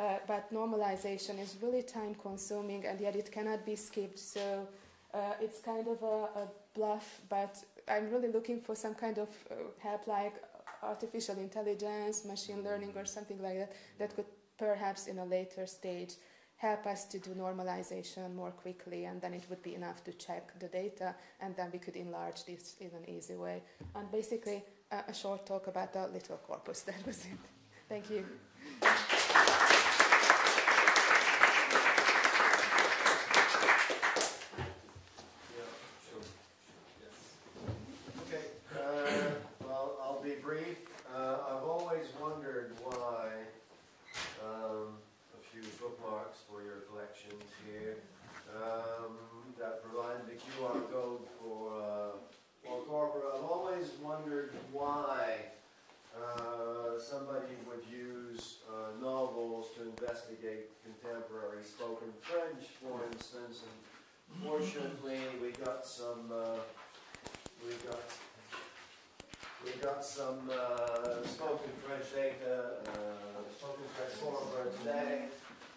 Uh, but normalization is really time consuming and yet it cannot be skipped. So uh, it's kind of a, a, bluff, but I'm really looking for some kind of uh, help like artificial intelligence, machine learning, or something like that that could perhaps in a later stage help us to do normalization more quickly and then it would be enough to check the data and then we could enlarge this in an easy way. And basically a short talk about the little corpus, [LAUGHS] that was it. Thank you. Unfortunately, we got some, uh, we got, we got some uh, spoken French data, uh, spoken French form today,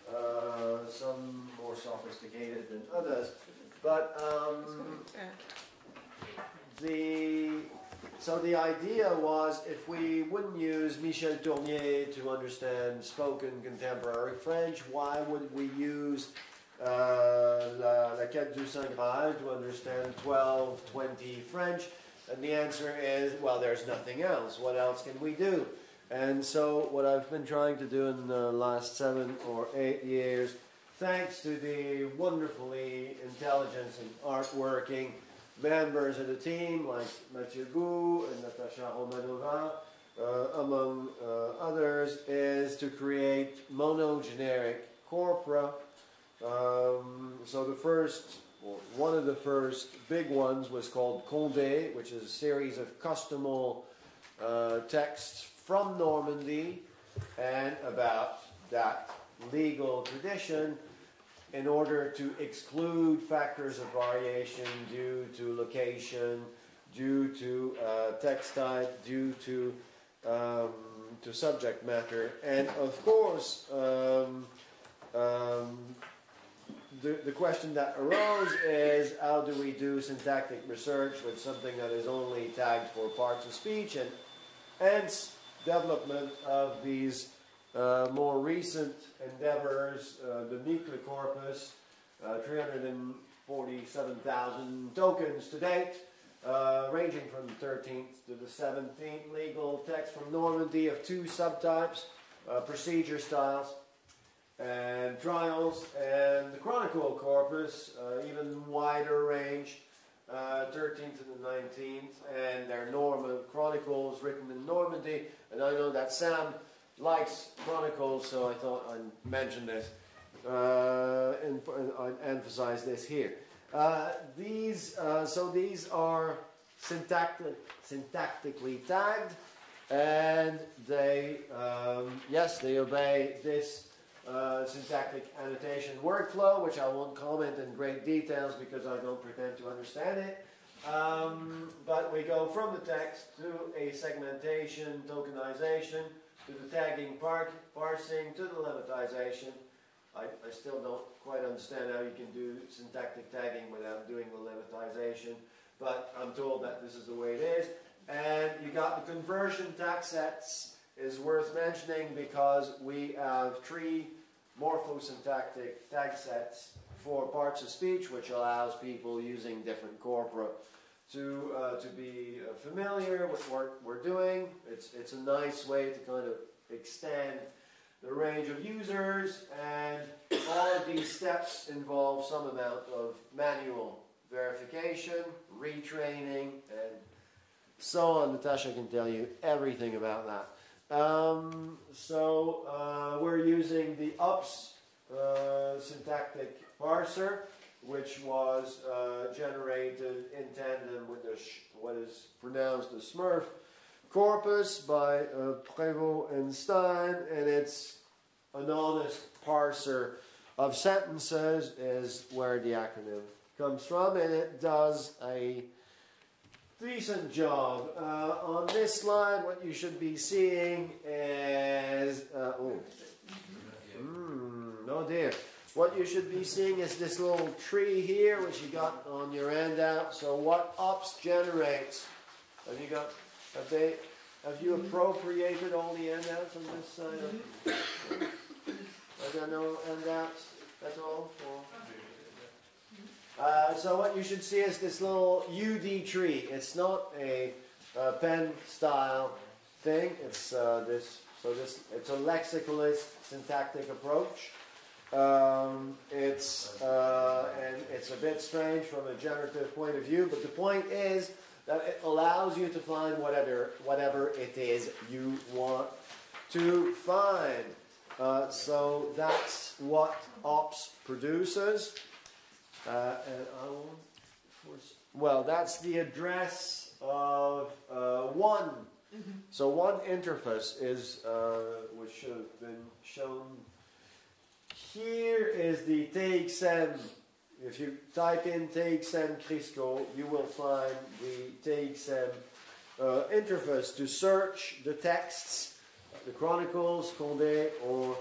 uh, some more sophisticated than others. But um, the so the idea was if we wouldn't use Michel Tournier to understand spoken contemporary French, why would we use uh, la, la quête du Saint Graal to understand 12, 20 French? And the answer is, well, there's nothing else. What else can we do? And so, what I've been trying to do in the last seven or eight years, thanks to the wonderfully intelligent and art-working members of the team, like Mathieu Goux and Natasha Romanova, uh, among uh, others, is to create monogeneric corpora um, so the first, well, one of the first big ones was called Condé, which is a series of customal uh, texts from Normandy and about that legal tradition in order to exclude factors of variation due to location, due to uh, text type, due to um, to subject matter, and of course, um, um, the, the question that arose is how do we do syntactic research with something that is only tagged for parts of speech and hence development of these uh, more recent endeavors, uh, the nuclear corpus, uh, 347,000 tokens to date, uh, ranging from the 13th to the 17th legal text from Normandy of two subtypes, uh, procedure styles and trials, and the chronicle corpus, uh, even wider range, uh, 13th to the 19th, and their Norman chronicles written in Normandy. And I know that Sam likes chronicles, so I thought I'd mention this uh, and, emphasize this here. Uh, these, uh, so these are syntactic, syntactically tagged, and they, um, yes, they obey this uh, syntactic annotation workflow, which I won't comment in great details because I don't pretend to understand it. Um, but we go from the text to a segmentation, tokenization, to the tagging par parsing, to the lemmatization. I, I still don't quite understand how you can do syntactic tagging without doing the lemmatization, but I'm told that this is the way it is. And you got the conversion tag sets is worth mentioning because we have three morphosyntactic tag sets for parts of speech, which allows people using different corpora to, uh, to be uh, familiar with what we're doing. It's, it's a nice way to kind of extend the range of users, and all of these steps involve some amount of manual verification, retraining, and so on. Natasha can tell you everything about that. Um, so uh, we're using the HOPS uh, syntactic parser, which was uh, generated in tandem with the what is pronounced the Smurf corpus by uh, Prévost and Stein, and it's an honest parser of sentences is where the acronym comes from, and it does a decent job. Uh, on this slide, what you should be seeing is, uh, oh, mm, oh dear. What you should be seeing is this little tree here, which you got on your handout. So what HOPS generates, have you got, have they, have you appropriated all the handouts on this side? Are there no handouts at all? Uh, so what you should see is this little UD tree. It's not a uh, Penn style thing. It's uh, this. So this. It's a lexicalist syntactic approach. Um, it's uh, and it's a bit strange from a generative point of view, but the point is that it allows you to find whatever whatever it is you want to find. Uh, so that's what HOPS produces. Uh, and I will, well, that's the address of uh, one. Mm-hmm. So one interface is, uh, which should have been shown. Here is the TXM. If you type in TXM Crisco, you will find the TXM uh, interface to search the texts, the Chronicles, Condé, or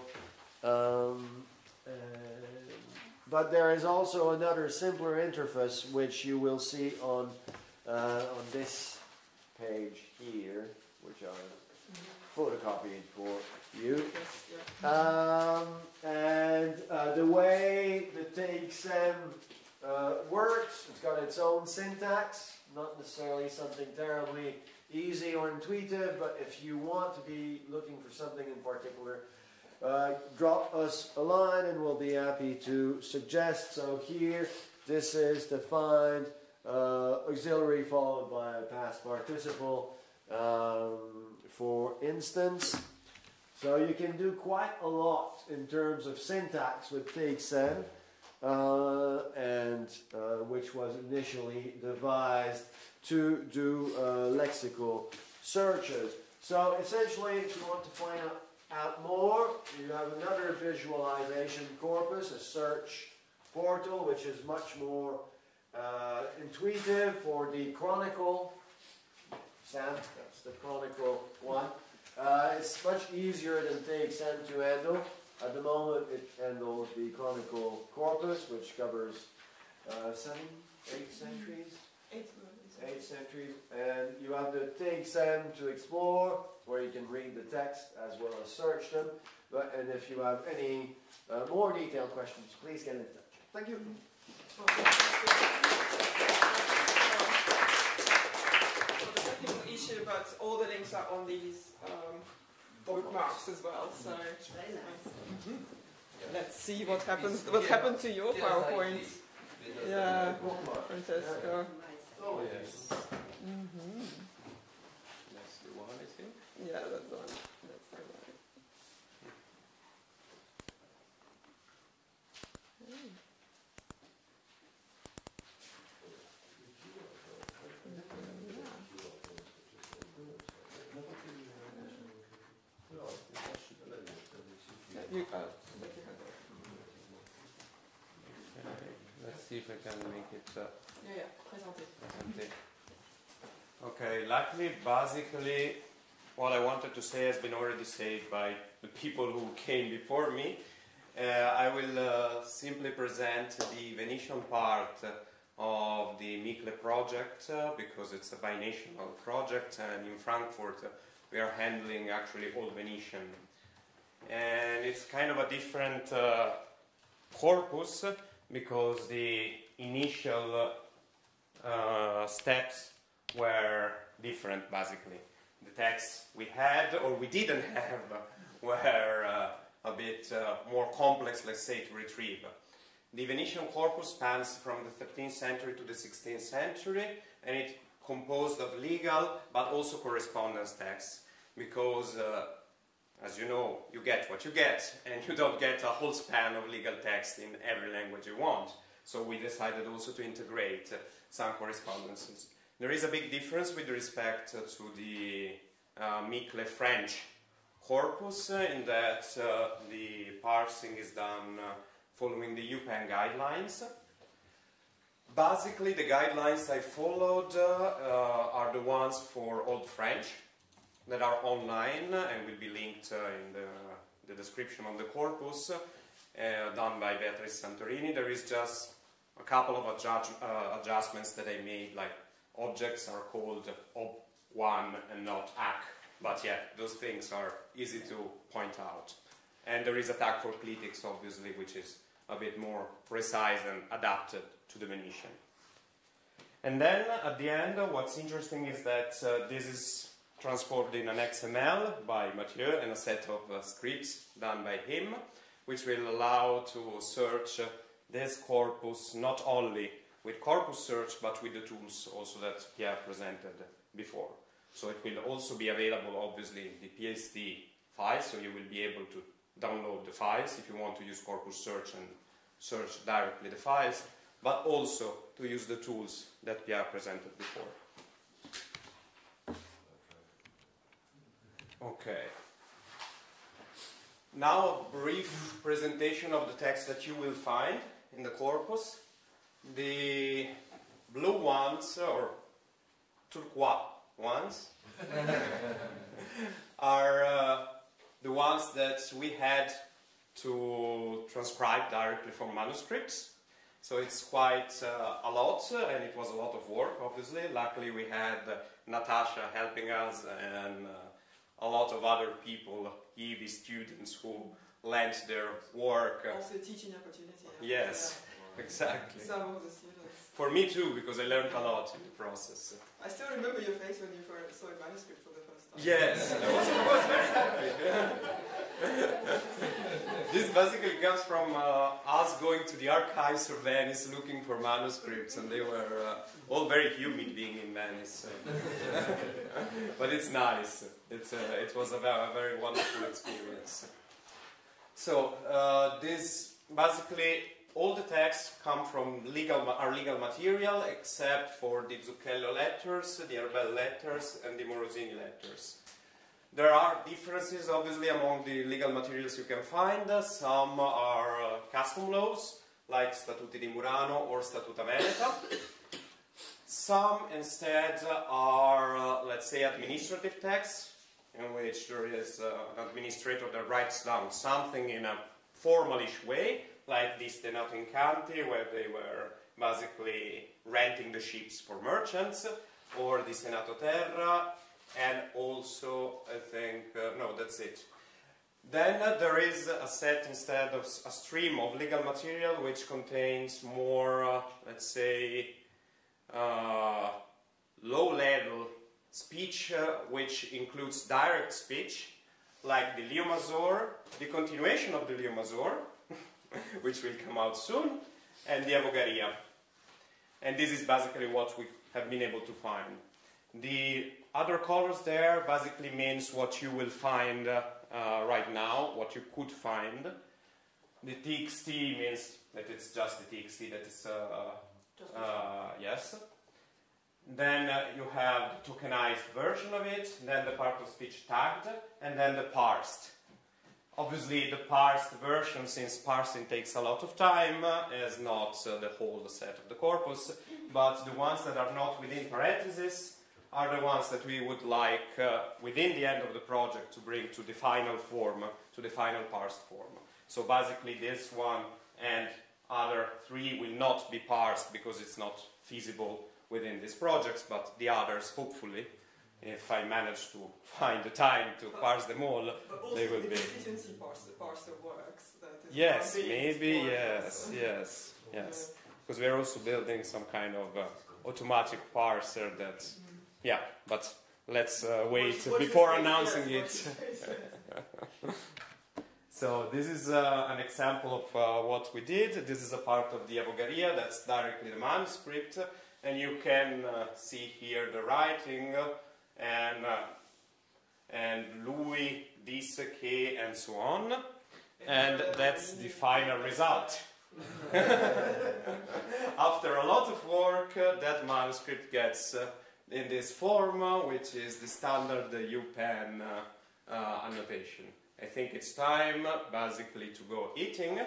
um, but there is also another simpler interface which you will see on, uh, on this page here, which I photocopied for you. Um, and uh, the way the TXM uh, works, it's got its own syntax, not necessarily something terribly easy or intuitive, but if you want to be looking for something in particular, uh, drop us a line and we'll be happy to suggest. So here, this is to find uh, auxiliary followed by a past participle, um, for instance. So you can do quite a lot in terms of syntax with TXM, uh, and uh, which was initially devised to do uh, lexical searches. So essentially, if you want to find out out more, you have another visualization corpus, a search portal, which is much more uh, intuitive for the Chronicle. Sam, that's the Chronicle one. Uh, it's much easier than TXM to handle. At the moment, it handles the Chronicle corpus, which covers uh, seven, eight centuries. Eight eight centuries. And you have the TXM to explore, where you can read the text as well as search them. But, and if you have any uh, more detailed questions, please get in touch. Thank you. So the technical issue, but all the links are on these um, bookmarks as well. So Very nice. Mhm. let's see what happens. What happened to your PowerPoint? Yeah, Francesco. Oh, yes. hmm That's the one, I think. Yeah, that's the one. That's the one. You, uh, let your hand out. Okay, let's see if I can make it. Uh, Yeah, yeah, présentez. present it. Okay, luckily, basically, what I wanted to say has been already said by the people who came before me. Uh, I will uh, simply present the Venetian part of the Mikle project uh, because it's a binational project, and in Frankfurt uh, we are handling actually all Venetian. And it's kind of a different uh, corpus because the initial uh, steps were different basically. The texts we had or we didn't [LAUGHS] have were uh, a bit uh, more complex, let's say, to retrieve. The Venetian corpus spans from the 13th century to the 16th century and it composed of legal but also correspondence texts because uh, as you know, you get what you get, and you don't get a whole span of legal text in every language you want. So we decided also to integrate uh, some correspondences. There is a big difference with respect to the uh, French corpus uh, in that uh, the parsing is done uh, following the UPenn guidelines. Basically, the guidelines I followed uh, are the ones for Old French that are online and will be linked in the, the description of the corpus, done by Beatrice Santorini. There is just a couple of adjust, uh, adjustments that I made, like objects are called ob1 and not ac, but yeah, those things are easy to point out. And there is a tag for clitics, obviously, which is a bit more precise and adapted to the Venetian. And then at the end, what's interesting is that uh, this is transformed in an XML by Mathieu and a set of uh, scripts done by him, which will allow to search uh, this corpus not only with corpus search but with the tools also that Pierre presented before. So it will also be available obviously in the PSD file, so you will be able to download the files if you want to use corpus search and search directly the files, but also to use the tools that Pierre presented before. Okay. Now a brief presentation of the text that you will find in the corpus. The blue ones, or turquoise ones, [LAUGHS] are uh, the ones that we had to transcribe directly from manuscripts. So it's quite uh, a lot, uh, and it was a lot of work, obviously. Luckily, we had uh, Natasha helping us and uh, a lot of other people, EV students who lent their work. uh, Also teaching opportunity. Yes, exactly. Some of the students. For me too, because I learned a lot in the process. I still remember your face when you fir- saw a manuscript for the first time. Yes, I was, I was very happy. [LAUGHS] this basically comes from uh, us going to the archives of Venice looking for manuscripts, and they were uh, all very humid being in Venice. [LAUGHS] but it's nice. It's, uh, it was a very, a very wonderful experience. So uh, this basically all the texts come from legal are legal material except for the Zucchello letters, the Arbel letters, and the Morosini letters. There are differences, obviously, among the legal materials you can find. Some are uh, custom laws, like Statuti di Murano or Statuta Veneta. Some, instead, are, uh, let's say, administrative texts, in which there is uh, an administrator that writes down something in a formalish way, like the Senato Incanti, where they were basically renting the ships for merchants, or the Senato Terra, and also, I think, uh, no, that's it. Then uh, there is a set instead of a stream of legal material which contains more, uh, let's say, uh, low level speech, uh, which includes direct speech, like the Lio Mazor, the continuation of the Lio Mazor, [LAUGHS] which will come out soon, and the Avogaria. And this is basically what we have been able to find. The other colors there basically means what you will find uh, uh, right now, what you could find. The TXT means that it's just the TXT that is, uh, uh, yes. Then uh, you have the tokenized version of it, then the part of speech tagged, and then the parsed. Obviously, the parsed version, since parsing takes a lot of time, uh, is not uh, the whole set of the corpus, but the ones that are not within parentheses are the ones that we would like uh, within the end of the project to bring to the final form, to the final parsed form. So basically, this one and other three will not be parsed because it's not feasible within these projects, but the others, hopefully, if I manage to find the time to parse them all, they will the be. efficiency parser, parser works. Yes, maybe, yes, yes, yes. Because we're also building some kind of uh, automatic parser that, yeah, but let's uh, wait before announcing yes, it. [LAUGHS] so this is uh, an example of uh, what we did. This is a part of the Avogaria, that's directly the manuscript, and you can uh, see here the writing and uh, and Louis, Diseke, and so on. And that's the final result. [LAUGHS] After a lot of work, uh, that manuscript gets uh, in this form, uh, which is the standard UPenn uh, uh, annotation. I think it's time, uh, basically, to go eating.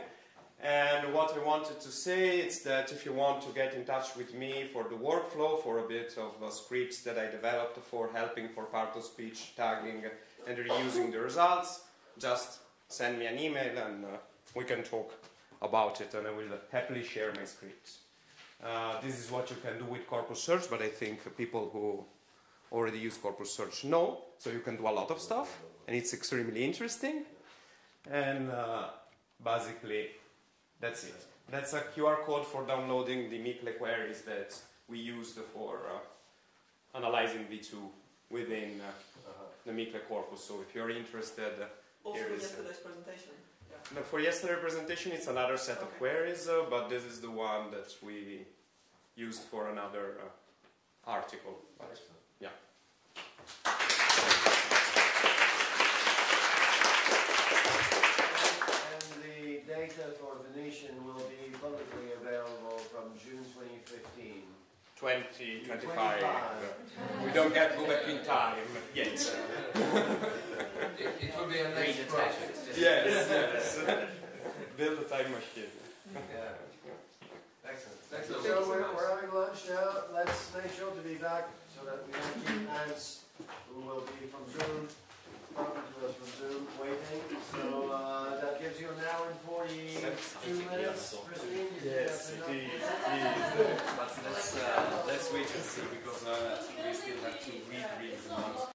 And what I wanted to say is that if you want to get in touch with me for the workflow, for a bit of uh, scripts that I developed for helping for part of speech tagging and reusing the results, just send me an email and uh, we can talk about it and I will happily share my scripts. Uh, this is what you can do with Corpus Search, but I think people who already use Corpus Search know, so you can do a lot of stuff and it's extremely interesting. And uh, basically, that's it. That's a QR code for downloading the Mikle queries that we used for uh, analyzing V2 within uh, the Mikle corpus. So if you're interested, uh, Also here in is. uh, yesterday's presentation. Yeah. no, for yesterday's presentation, it's another set of queries, uh, but this is the one that we used for another uh, article. But, yeah. And the data for Venetian will be publicly available from June 2015. 2025. We don't get go back in time yet. It, it will be a Read next project. text. yes, yes. Build a time machine. Yeah. Excellent. Excellent. So we're, we're having lunch now. Let's make sure to be back so that we don't keep Ans, who will be from Zoom, talking to us from Zoom, waiting. So uh, that gives you an hour and 42 minutes. Christine, did you Yes, have enough? indeed, indeed. But let's, uh, let's wait and see because uh, we still have to read, read the manuscript.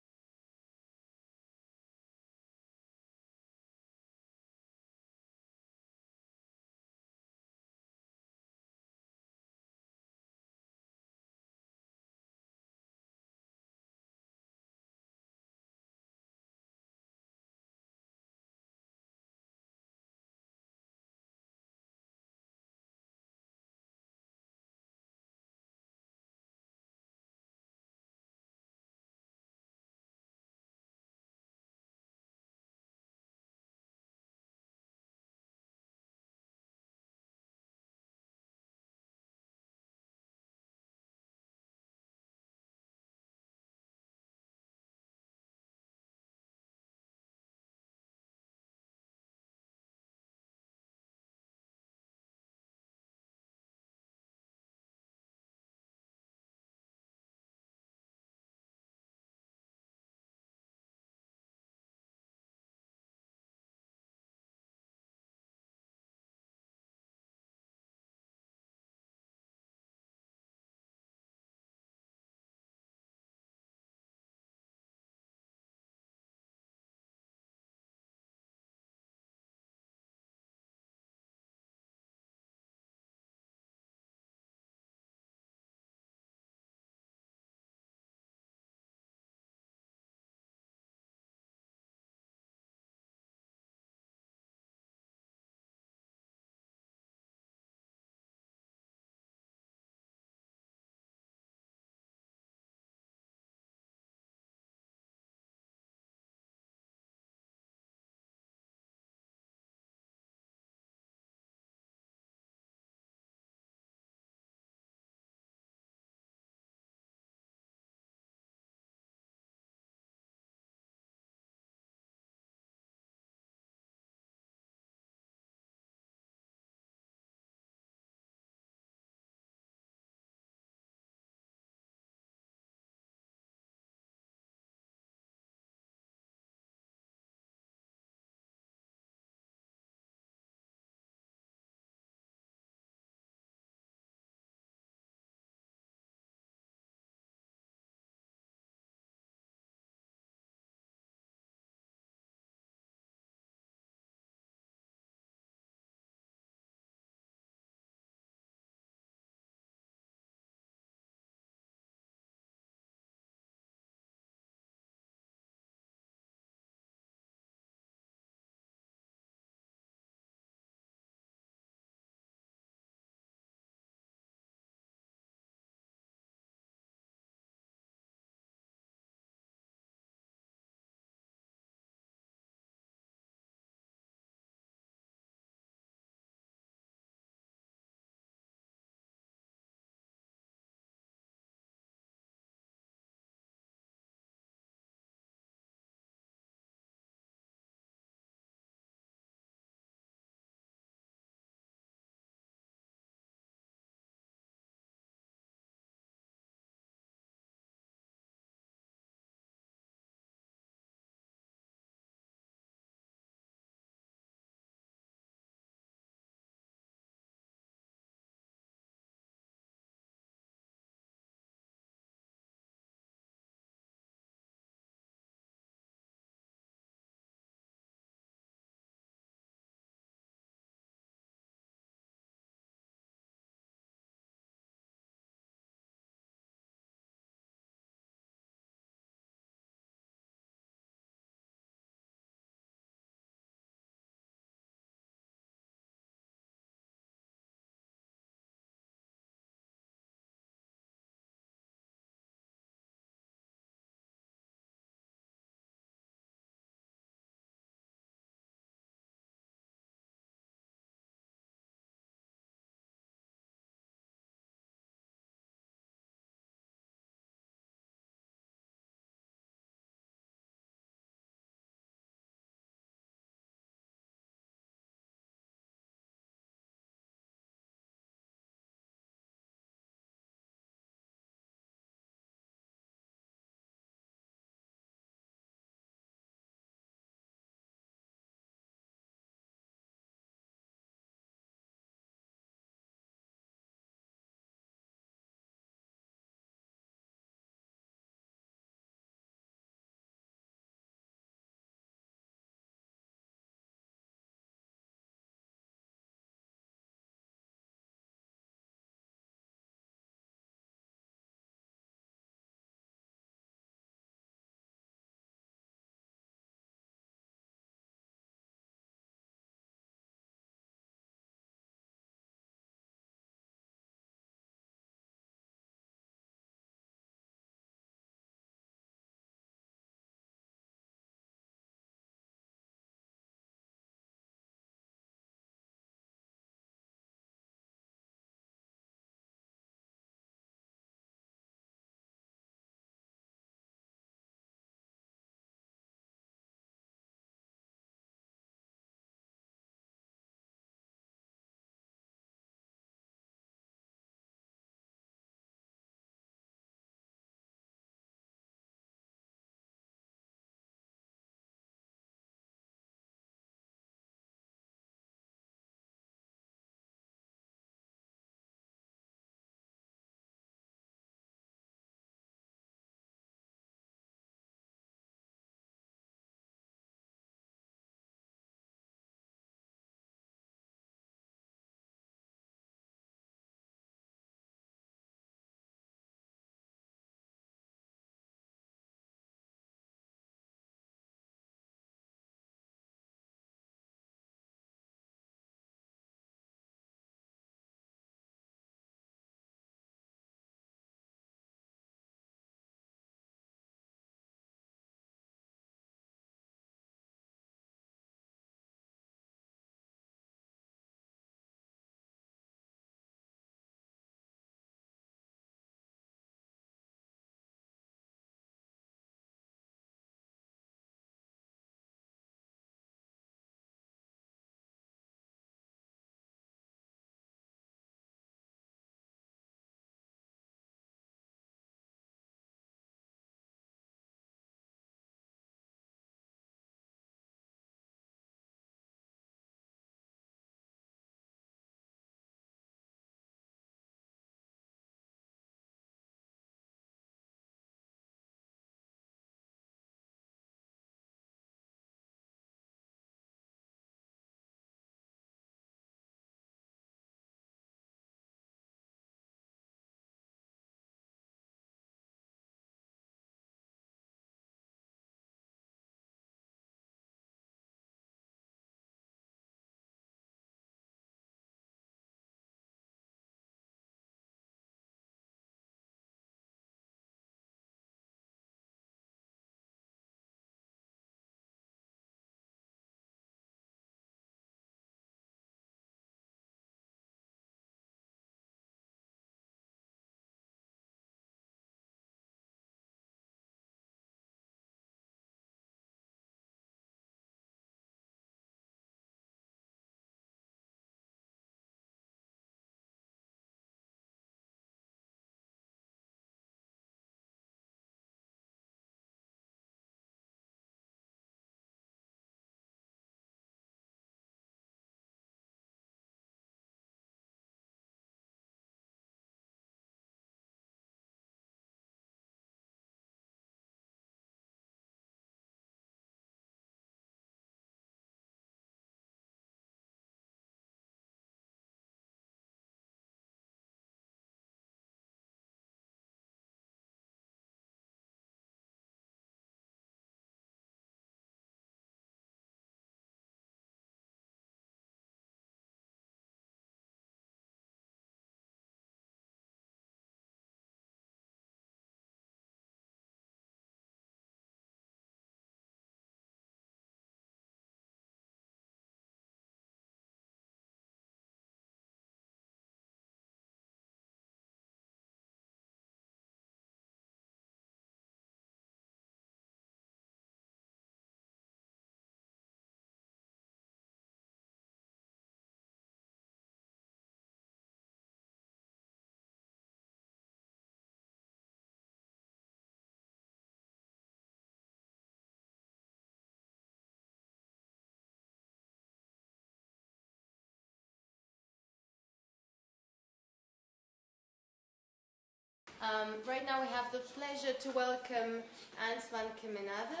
Um, right now we have the pleasure to welcome Ans van Kemenade,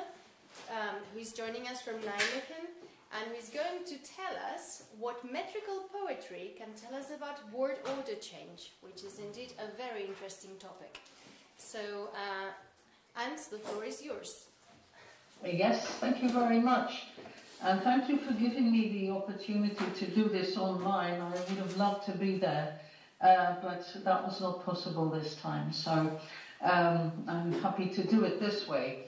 um, who's joining us from Nijmegen, and who's going to tell us what metrical poetry can tell us about word order change, which is indeed a very interesting topic. So, uh, the floor is yours. Yes, thank you very much. And thank you for giving me the opportunity to do this online. I would have loved to be there, uh, but that was not possible this time. So um, I'm happy to do it this way.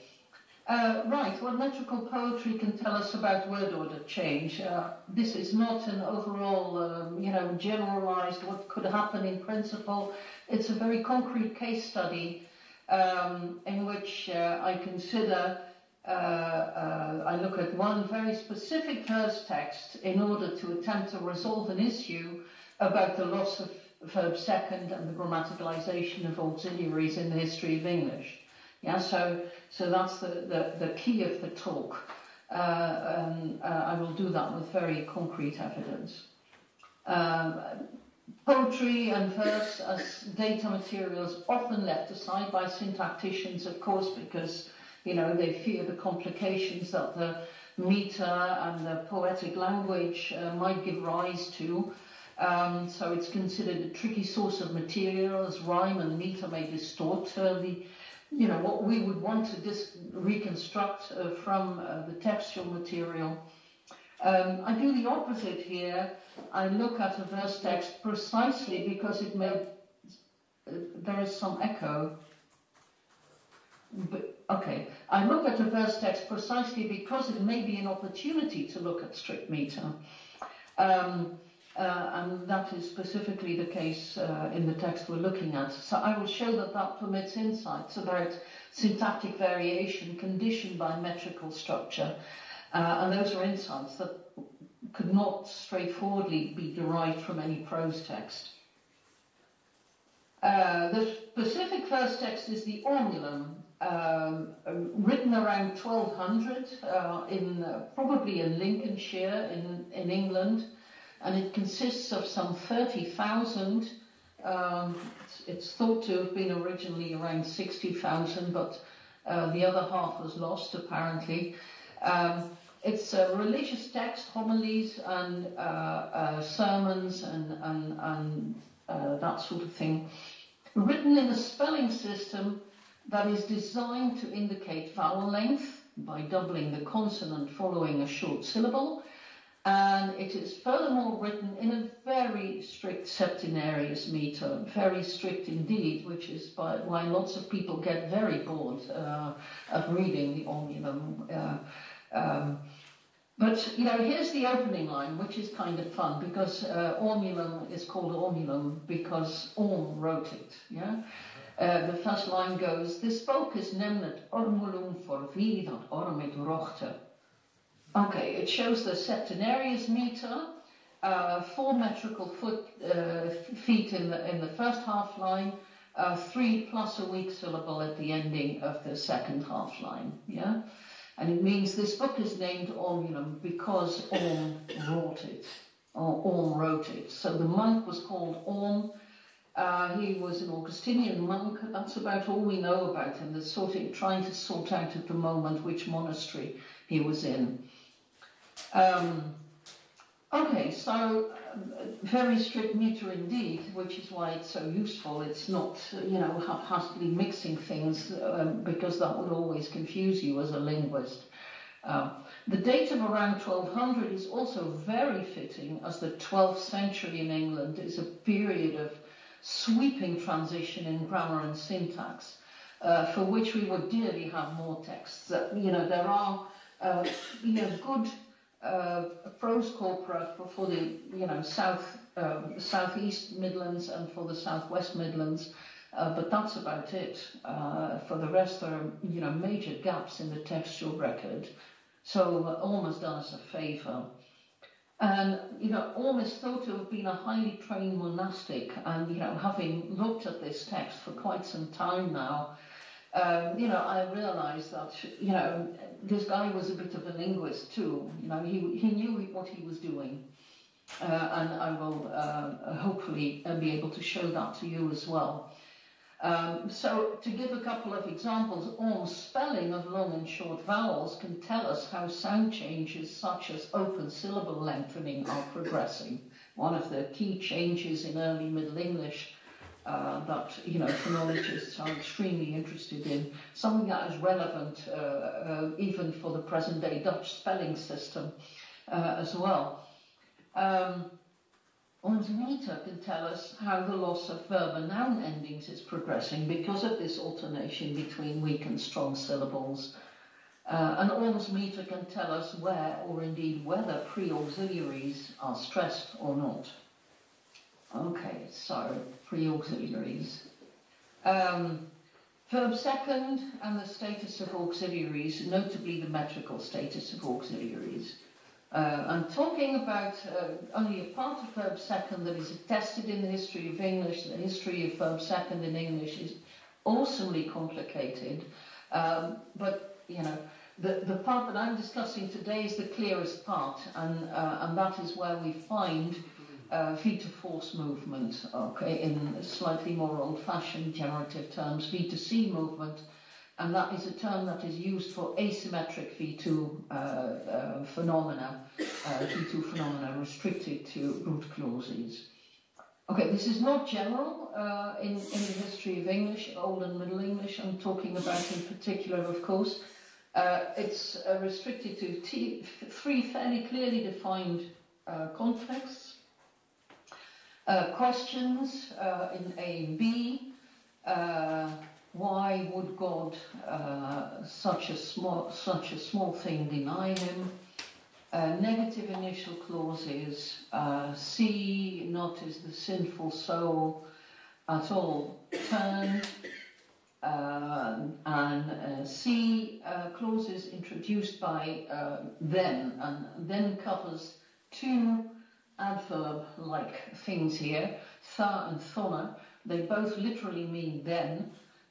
Uh, right, what metrical poetry can tell us about word order change. Uh, this is not an overall, um, you know, generalized what could happen in principle. It's a very concrete case study um, in which uh, I consider uh, uh, I look at one very specific verse text in order to attempt to resolve an issue about the loss of verb second and the grammaticalization of auxiliaries in the history of English. Yeah, so so that's the, the, the key of the talk. Uh, uh, I will do that with very concrete evidence. Um, poetry and verse as data materials often left aside by syntacticians, of course, because you know, they fear the complications that the meter and the poetic language uh, might give rise to. Um, so it's considered a tricky source of material as rhyme and meter may distort uh, the, you know, what we would want to dis- reconstruct uh, from uh, the textual material. Um, I do the opposite here. I look at a verse text precisely because it may, uh, there is some echo. But, okay, I look at a verse text precisely because it may be an opportunity to look at strict meter. Um, uh, and that is specifically the case uh, in the text we're looking at. So I will show that that permits insights about syntactic variation conditioned by metrical structure. Uh, and those are insights that could not straightforwardly be derived from any prose text. Uh, the specific first text is the Ormulum, um, written around 1200 uh, in probably in Lincolnshire in, in England, and it consists of some 30,000. Um, it's, thought to have been originally around 60,000, but uh, the other half was lost apparently. Um, it's a religious text, homilies and uh, uh, sermons and, and, and uh, that sort of thing, written in a spelling system that is designed to indicate vowel length by doubling the consonant following a short syllable. And it is furthermore written in a very strict septenarius meter, very strict indeed, which is by, why lots of people get very bored uh, of reading the Ormulum. Uh, um, but, you know, here's the opening line, which is kind of fun, because uh, Ormulum is called Ormulum because Orm wrote it, yeah? Uh, the first line goes, This book is nemnet ormulum for wie dat ormit rochte. Okay, it shows the septenarius meter, uh, four metrical foot, uh, feet in the, in the first half line, uh, three plus a weak syllable at the ending of the second half line. Yeah? And it means this book is named Ormulum because Orm wrote it, or Orm wrote it. So the monk was called Orm, uh, he was an Augustinian monk. That's about all we know about him. They're sorting, trying to sort out at the moment which monastery he was in. Um, okay, so uh, very strict meter indeed, which is why it's so useful. It's not, you know, haphazardly mixing things um, because that would always confuse you as a linguist. Uh, the date of around 1200 is also very fitting as the 12th century in England is a period of sweeping transition in grammar and syntax, uh, for which we would dearly have more texts. Uh, you know, there are uh, you know good uh, prose corpora for, for, the you know south um, southeast Midlands and for the southwest Midlands. Uh, but that's about it. Uh, for the rest, there are you know major gaps in the textual record. So uh, Orm's done us a favour. And, you know, Orm's thought to have been a highly trained monastic. And, you know, having looked at this text for quite some time now, um, you know, I realized that, you know, this guy was a bit of a linguist too. You know, he, he knew what he was doing. Uh, and I will uh, hopefully uh, be able to show that to you as well. Um, so, to give a couple of examples, on spelling of long and short vowels can tell us how sound changes such as open syllable lengthening are progressing. One of the key changes in early Middle English uh, that you know phonologists are extremely interested in, something that is relevant uh, uh, even for the present day Dutch spelling system uh, as well. Um, Orm's meter can tell us how the loss of verb and noun endings is progressing because of this alternation between weak and strong syllables. Uh, and Orm's meter can tell us where, or indeed whether pre-auxiliaries are stressed or not. Okay, so pre-auxiliaries. Um, verb second and the status of auxiliaries, notably the metrical status of auxiliaries. Uh, I'm talking about uh, only a part of verb second that is attested in the history of English. The history of verb second in English is awesomely complicated, um, but you know the, the part that I'm discussing today is the clearest part, and, uh, and that is where we find uh, to force movement, okay, in slightly more old fashioned generative terms, V to C movement, and that is a term that is used for asymmetric V2 uh, uh, phenomena, uh, V2 phenomena restricted to root clauses. Okay, this is not general uh, in, in the history of English, Old and Middle English, I'm talking about in particular, of course. Uh, it's restricted to three fairly clearly defined contexts. Uh, questions uh, in A B. why would God such a small such a small thing deny him? negative initial clauses. C. Not is the sinful soul at all turned. Uh, and uh, C uh, clauses introduced by uh, then, and then covers two adverb-like things here, tha and thona. They both literally mean then,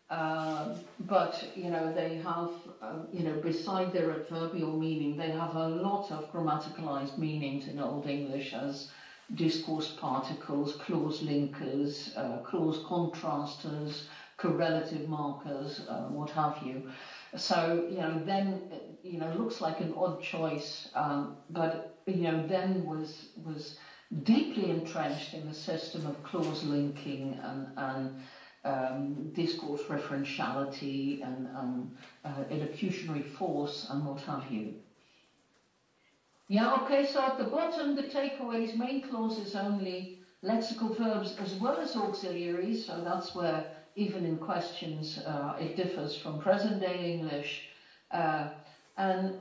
uh, but you know they have, uh, you know, beside their adverbial meaning, they have a lot of grammaticalized meanings in Old English as discourse particles, clause linkers, clause contrasters correlative markers, uh, what have you. So, you know, then, you know, looks like an odd choice, um, but, you know, then was, was deeply entrenched in the system of clause linking and, and um, discourse referentiality and, and uh, illocutionary force and what have you. Yeah, okay, so at the bottom, the takeaways, main clauses only, lexical verbs as well as auxiliaries, so that's where even in questions, uh, it differs from present day English uh, and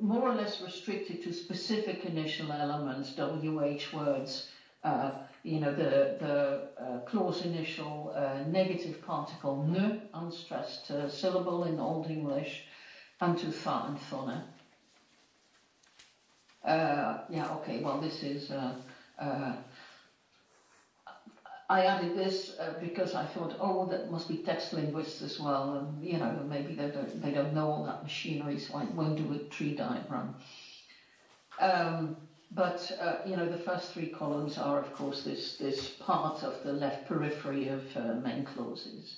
more or less restricted to specific initial elements, WH words, uh, you know, the, the uh, clause initial uh, negative particle ne, unstressed uh, syllable in Old English, and to tha and thona. yeah, okay, well, this is I added this uh, because I thought, oh, that must be text linguists as well, and you know, maybe they don't they don't know all that machinery, so I won't do a tree diagram. Um, but uh, you know, the first three columns are, of course, this this part of the left periphery of uh, main clauses.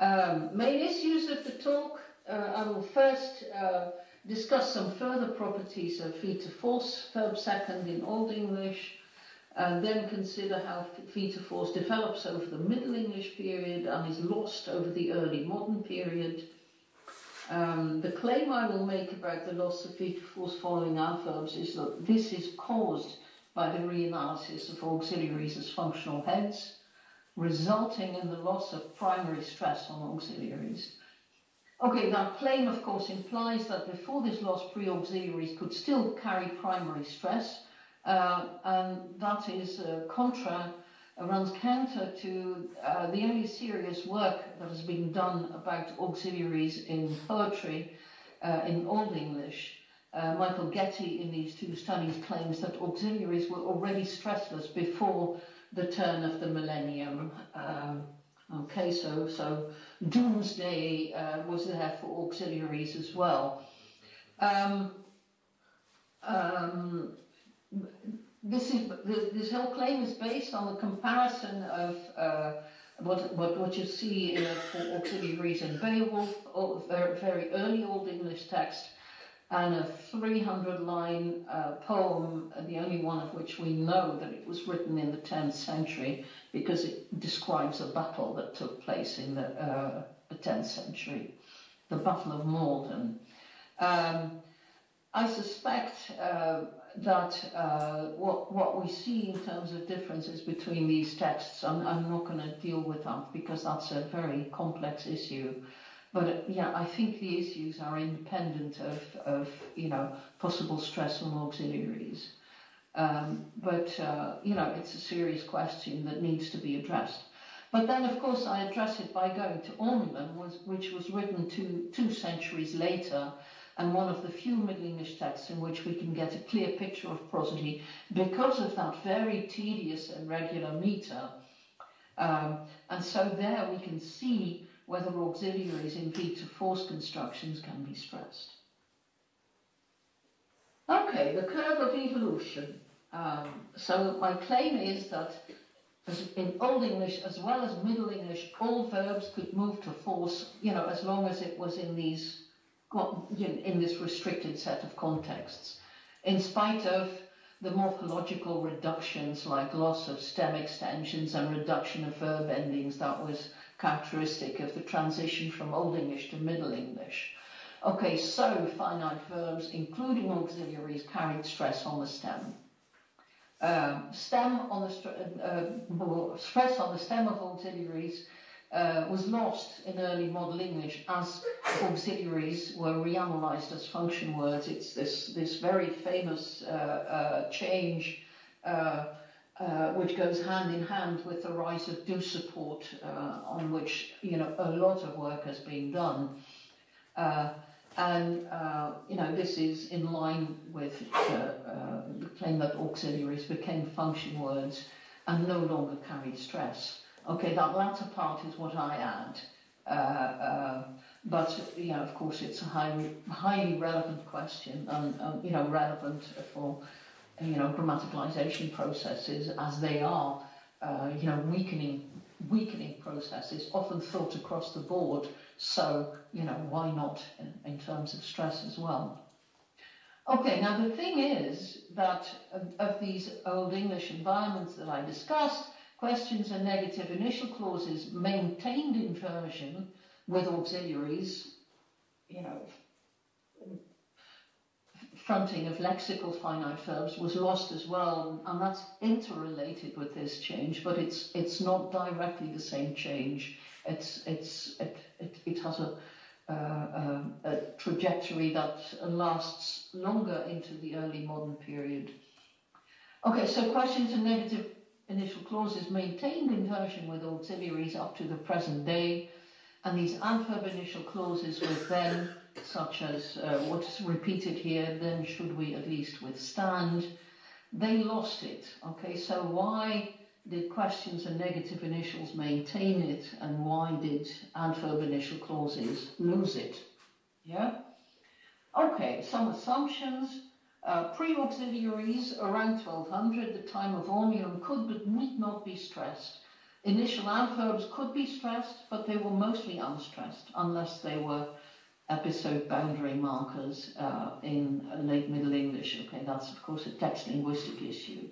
Um, main issues of the talk. Uh, I will first uh, discuss some further properties of to force, verb second in Old English and then consider how to force develops over the Middle English period and is lost over the early modern period. Um, the claim I will make about the loss of to force following adverbs is that this is caused by the reanalysis of auxiliaries as functional heads, resulting in the loss of primary stress on auxiliaries. Okay, that claim of course implies that before this loss pre-auxiliaries could still carry primary stress, and that is uh, contra, uh, runs counter to uh, the only serious work that has been done about auxiliaries in poetry uh, in Old English. Uh, Michael Getty, in these two studies, claims that auxiliaries were already stressless before the turn of the millennium. Um, okay, so so doomsday was there for auxiliaries as well. Um, um, this is this whole claim is based on the comparison of uh, what, what, what you see uh, for auxiliaries in Beowulf, oh, very, very early Old English text, and a 300 line uh, poem, the only one of which we know that it was written in the 10th century because it describes a battle that took place in the, uh, the 10th century, the Battle of Maldon. Um, I suspect uh, that uh, what, what we see in terms of differences between these texts, I'm, I'm not going to deal with that because that's a very complex issue. But yeah, I think the issues are independent of, of you know, possible stress on auxiliaries. Um, but, uh, you know, it's a serious question that needs to be addressed. But then, of course, I address it by going to Ormulum, which was written two, two centuries later, and one of the few Middle English texts in which we can get a clear picture of prosody because of that very tedious and regular meter. Um, and so there we can see whether auxiliaries in to force constructions can be stressed. Okay, the curve of evolution. Um, so my claim is that in Old English as well as Middle English, all verbs could move to force, you know, as long as it was in these in this restricted set of contexts, in spite of the morphological reductions like loss of stem extensions and reduction of verb endings that was characteristic of the transition from Old English to Middle English. Okay, so finite verbs, including auxiliaries, carried stress on the stem. Um, stem on the uh, uh, stress on the stem of auxiliaries uh, was lost in early Modern English as auxiliaries were reanalyzed as function words. It's this, this very famous uh, uh, change uh, uh, which goes hand in hand with the rise of do support, uh, on which you know a lot of work has been done. and you know this is in line with the claim that auxiliaries became function words and no longer carried stress. Okay, that latter part is what I add. Uh, uh, but you know, of course, it's a highly, highly relevant question, and um, you know, relevant for you know grammaticalization processes as they are. Uh, you know, weakening weakening processes often thought across the board. So you know, why not in, in terms of stress as well? Okay, now the thing is that of, of these Old English environments that I discussed, questions and negative initial clauses maintained inversion with auxiliaries, you know, fronting of lexical finite verbs was lost as well, and that's interrelated with this change, but it's it's not directly the same change. It's it's it it, it has a uh, a trajectory that lasts longer into the early modern period. Okay, so questions and negative initial clauses maintained inversion with auxiliaries up to the present day, and these adverb initial clauses with then, such as uh, what's repeated here, then should we at least withstand, they lost it. Okay, so why did questions and negative initials maintain it, and why did adverb initial clauses lose it? Yeah? Okay, some assumptions. Uh, Pre-auxiliaries around 1200, the time of Ormulum, could but need not be stressed. Initial adverbs could be stressed, but they were mostly unstressed, unless they were episode boundary markers uh, in late Middle English. Okay, that's of course a text linguistic issue.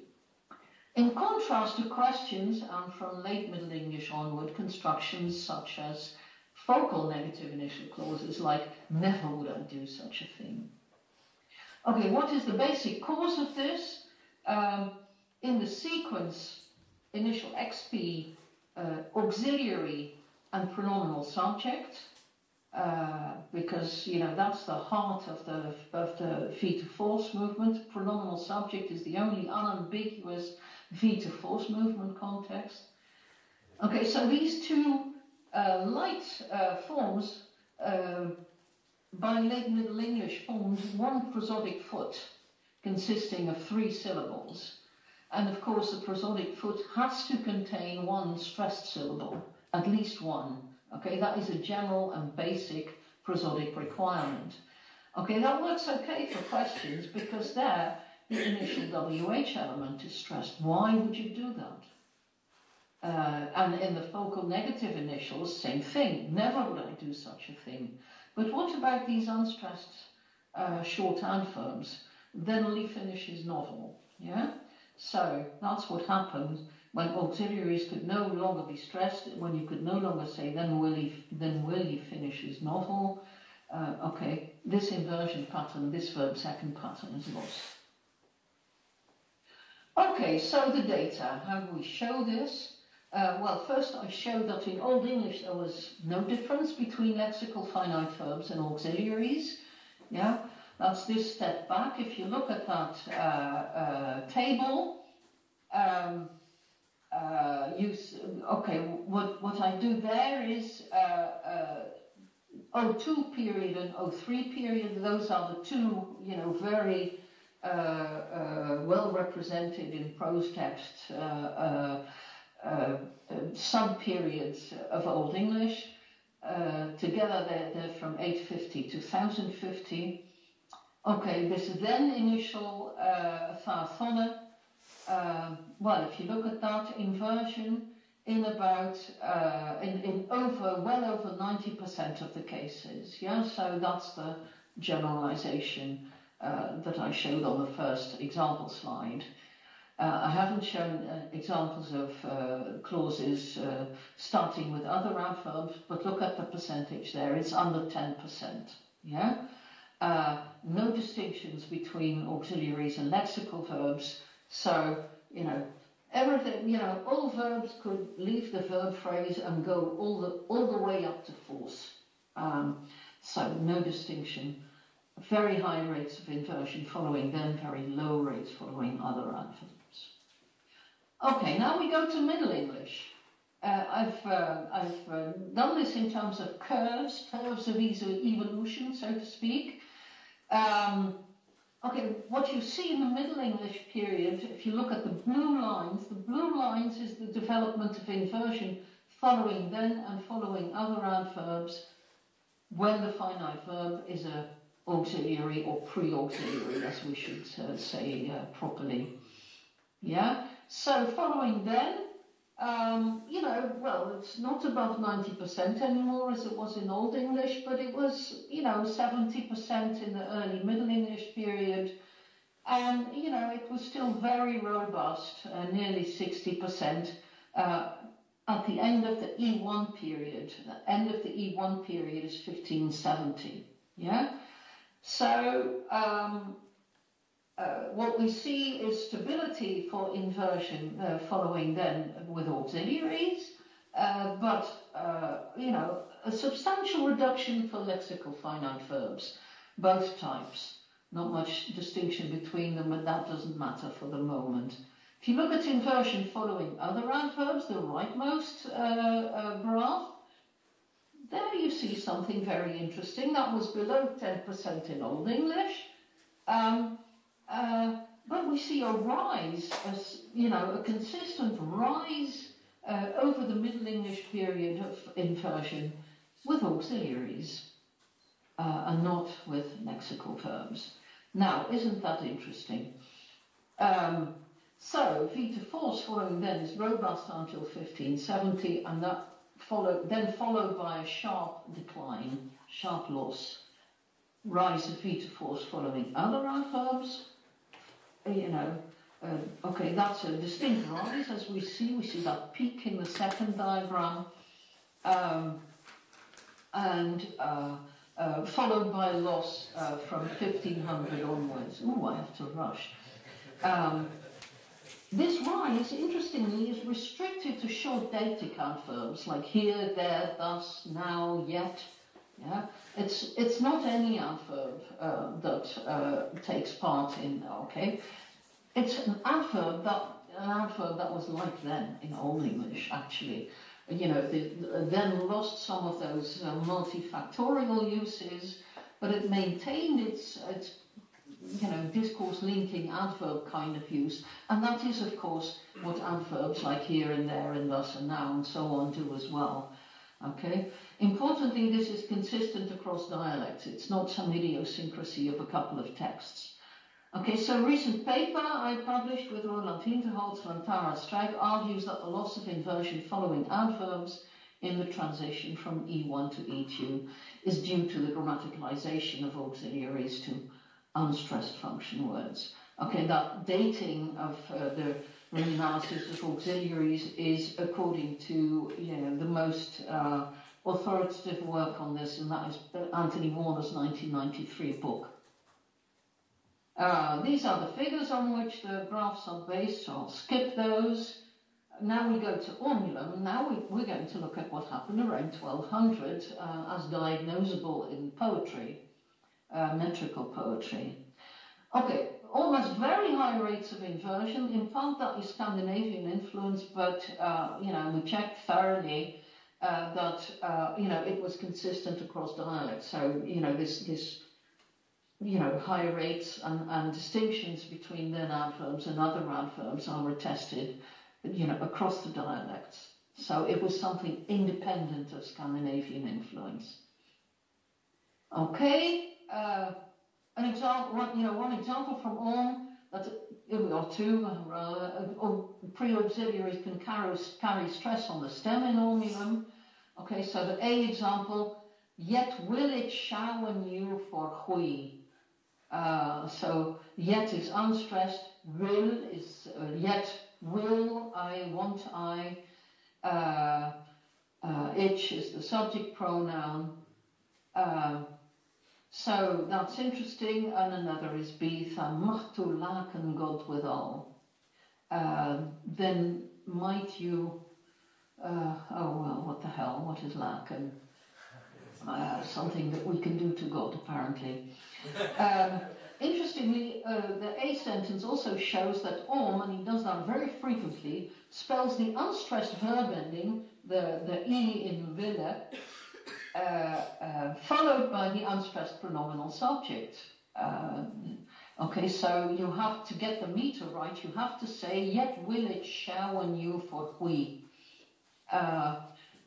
In contrast to questions and from late Middle English onward, constructions such as focal negative initial clauses like never would I do such a thing Okay, what is the basic cause of this? Um, in the sequence, initial XP, uh, auxiliary and pronominal subject, uh, because you know that's the heart of the of the V to force movement. Pronominal subject is the only unambiguous V to force movement context. Okay, so these two uh, light uh, forms uh, by late Middle English formed one prosodic foot consisting of three syllables. And of course, the prosodic foot has to contain one stressed syllable, at least one. Okay, that is a general and basic prosodic requirement. Okay, that works okay for questions because there the initial WH element is stressed. Why would you do that? Uh, and in the focal negative initials, same thing. Never would I do such a thing. But what about these unstressed uh, shorthand verbs? Then finish is novel. Yeah? So that's what happened when auxiliaries could no longer be stressed, when you could no longer say then will he, then will he finish his novel. Uh, okay, this inversion pattern, this verb second pattern is lost. Okay, so the data. How do we show this? Uh, well, first I showed that in Old English there was no difference between lexical finite verbs and auxiliaries. Yeah, that's this step back. If you look at that uh, uh, table, um, uh, use, okay, what, what I do there is uh, uh, O2 period and O3 period, those are the two, you know, very well represented in prose text uh, sub-periods of Old English. together they're, they're from 850 to 1050. Okay, this is then initial uh, uh, well, if you look at that inversion, in about uh, in, in over well over 90% of the cases. Yeah, so that's the generalization uh, that I showed on the first example slide. Uh, I haven't shown uh, examples of uh, clauses uh, starting with other adverbs, but look at the percentage there, it's under 10%. Yeah? Uh, no distinctions between auxiliaries and lexical verbs, so, you know, everything, you know, all verbs could leave the verb phrase and go all the, all the way up to force. Um, so, no distinction. Very high rates of inversion following them, very low rates following other adverbs. Okay, now we go to Middle English. Uh, I've, uh, I've uh, done this in terms of curves, curves of evolution, so to speak. Um, Okay, what you see in the Middle English period, if you look at the blue lines, the blue lines is the development of inversion following then and following other adverbs when the finite verb is a auxiliary or pre-auxiliary, as we should uh, say uh, properly. Yeah. So following then, um, you know, well, it's not above 90% anymore as it was in Old English, but it was, you know, 70% in the early Middle English period. And, you know, it was still very robust, uh, nearly 60%. Uh, at the end of the E1 period, the end of the E1 period is 1570. Yeah? So, um, uh, what we see is stability for inversion uh, following then with auxiliaries, uh, but uh, you know a substantial reduction for lexical finite verbs, both types. Not much distinction between them, but that doesn't matter for the moment. If you look at inversion following other adverbs, the rightmost uh, graph, there you see something very interesting. That was below 10% in Old English. Um, uh, but we see a rise, as you know, a consistent rise uh, over the Middle English period of inversion with auxiliaries uh, and not with lexical verbs. Now, isn't that interesting? Um, so, V to force following then is robust until 1570, and that followed, then followed by a sharp decline, sharp loss. Rise of V to force following other adverbs, you know, uh, okay, that's a distinct rise as we see. We see that peak in the second diagram, um, and uh, uh, followed by a loss uh, from 1500 onwards. Oh, I have to rush. Um, this rise, interestingly, is restricted to short deictic adverbs like here, there, thus, now, yet. Yeah, it's it's not any adverb uh, that uh, takes part in. Okay, it's an adverb that an adverb that was like then in Old English actually. You know, the, then lost some of those uh, multifactorial uses, but it maintained its its you know, discourse linking adverb kind of use. And that is, of course, what adverbs like here and there and thus and now and so on do as well. Okay? Importantly, this is consistent across dialects. It's not some idiosyncrasy of a couple of texts. Okay, so a recent paper I published with Roland Hinterhölzl and Tara Struik argues that the loss of inversion following adverbs in the transition from E1 to E2 is due to the grammaticalization of auxiliaries to unstressed function words. Okay, that dating of uh, the analysis of auxiliaries is according to you know, the most uh, authoritative work on this, and that is Anthony Warner's 1993 book. Uh, these are the figures on which the graphs are based, so I'll skip those. Now we go to Ormulum. And now we, we're going to look at what happened around 1200 uh, as diagnosable in poetry, uh, metrical poetry. Okay, almost very high rates of inversion. In part, that is Scandinavian influence, but uh, you know we checked thoroughly uh, that uh, you know it was consistent across dialects. So you know this this you know high rates and, and distinctions between then adverbs and other adverbs are attested you know across the dialects. So it was something independent of Scandinavian influence. Okay. Uh, an example, one, you know, one example from Orm that or two, uh, or pre-auxiliaries can carry, carry stress on the stem in Ormulum. Okay, so the A example, yet will it shower you for hui. Uh, so yet is unstressed, will is uh, yet will I want I. Uh, uh, itch is the subject pronoun. Uh, so that's interesting. And another is and machtu laken God withal. Uh, then might you, uh, oh well, what the hell, what is laken? Uh, something that we can do to God, apparently. Um, interestingly, uh, the A sentence also shows that Orm, and he does that very frequently, spells the unstressed verb ending, the, the E in Wille, uh, uh, followed by the unstressed pronominal subject. Uh, okay, so you have to get the meter right. You have to say, yet will it shower on you for we. Uh,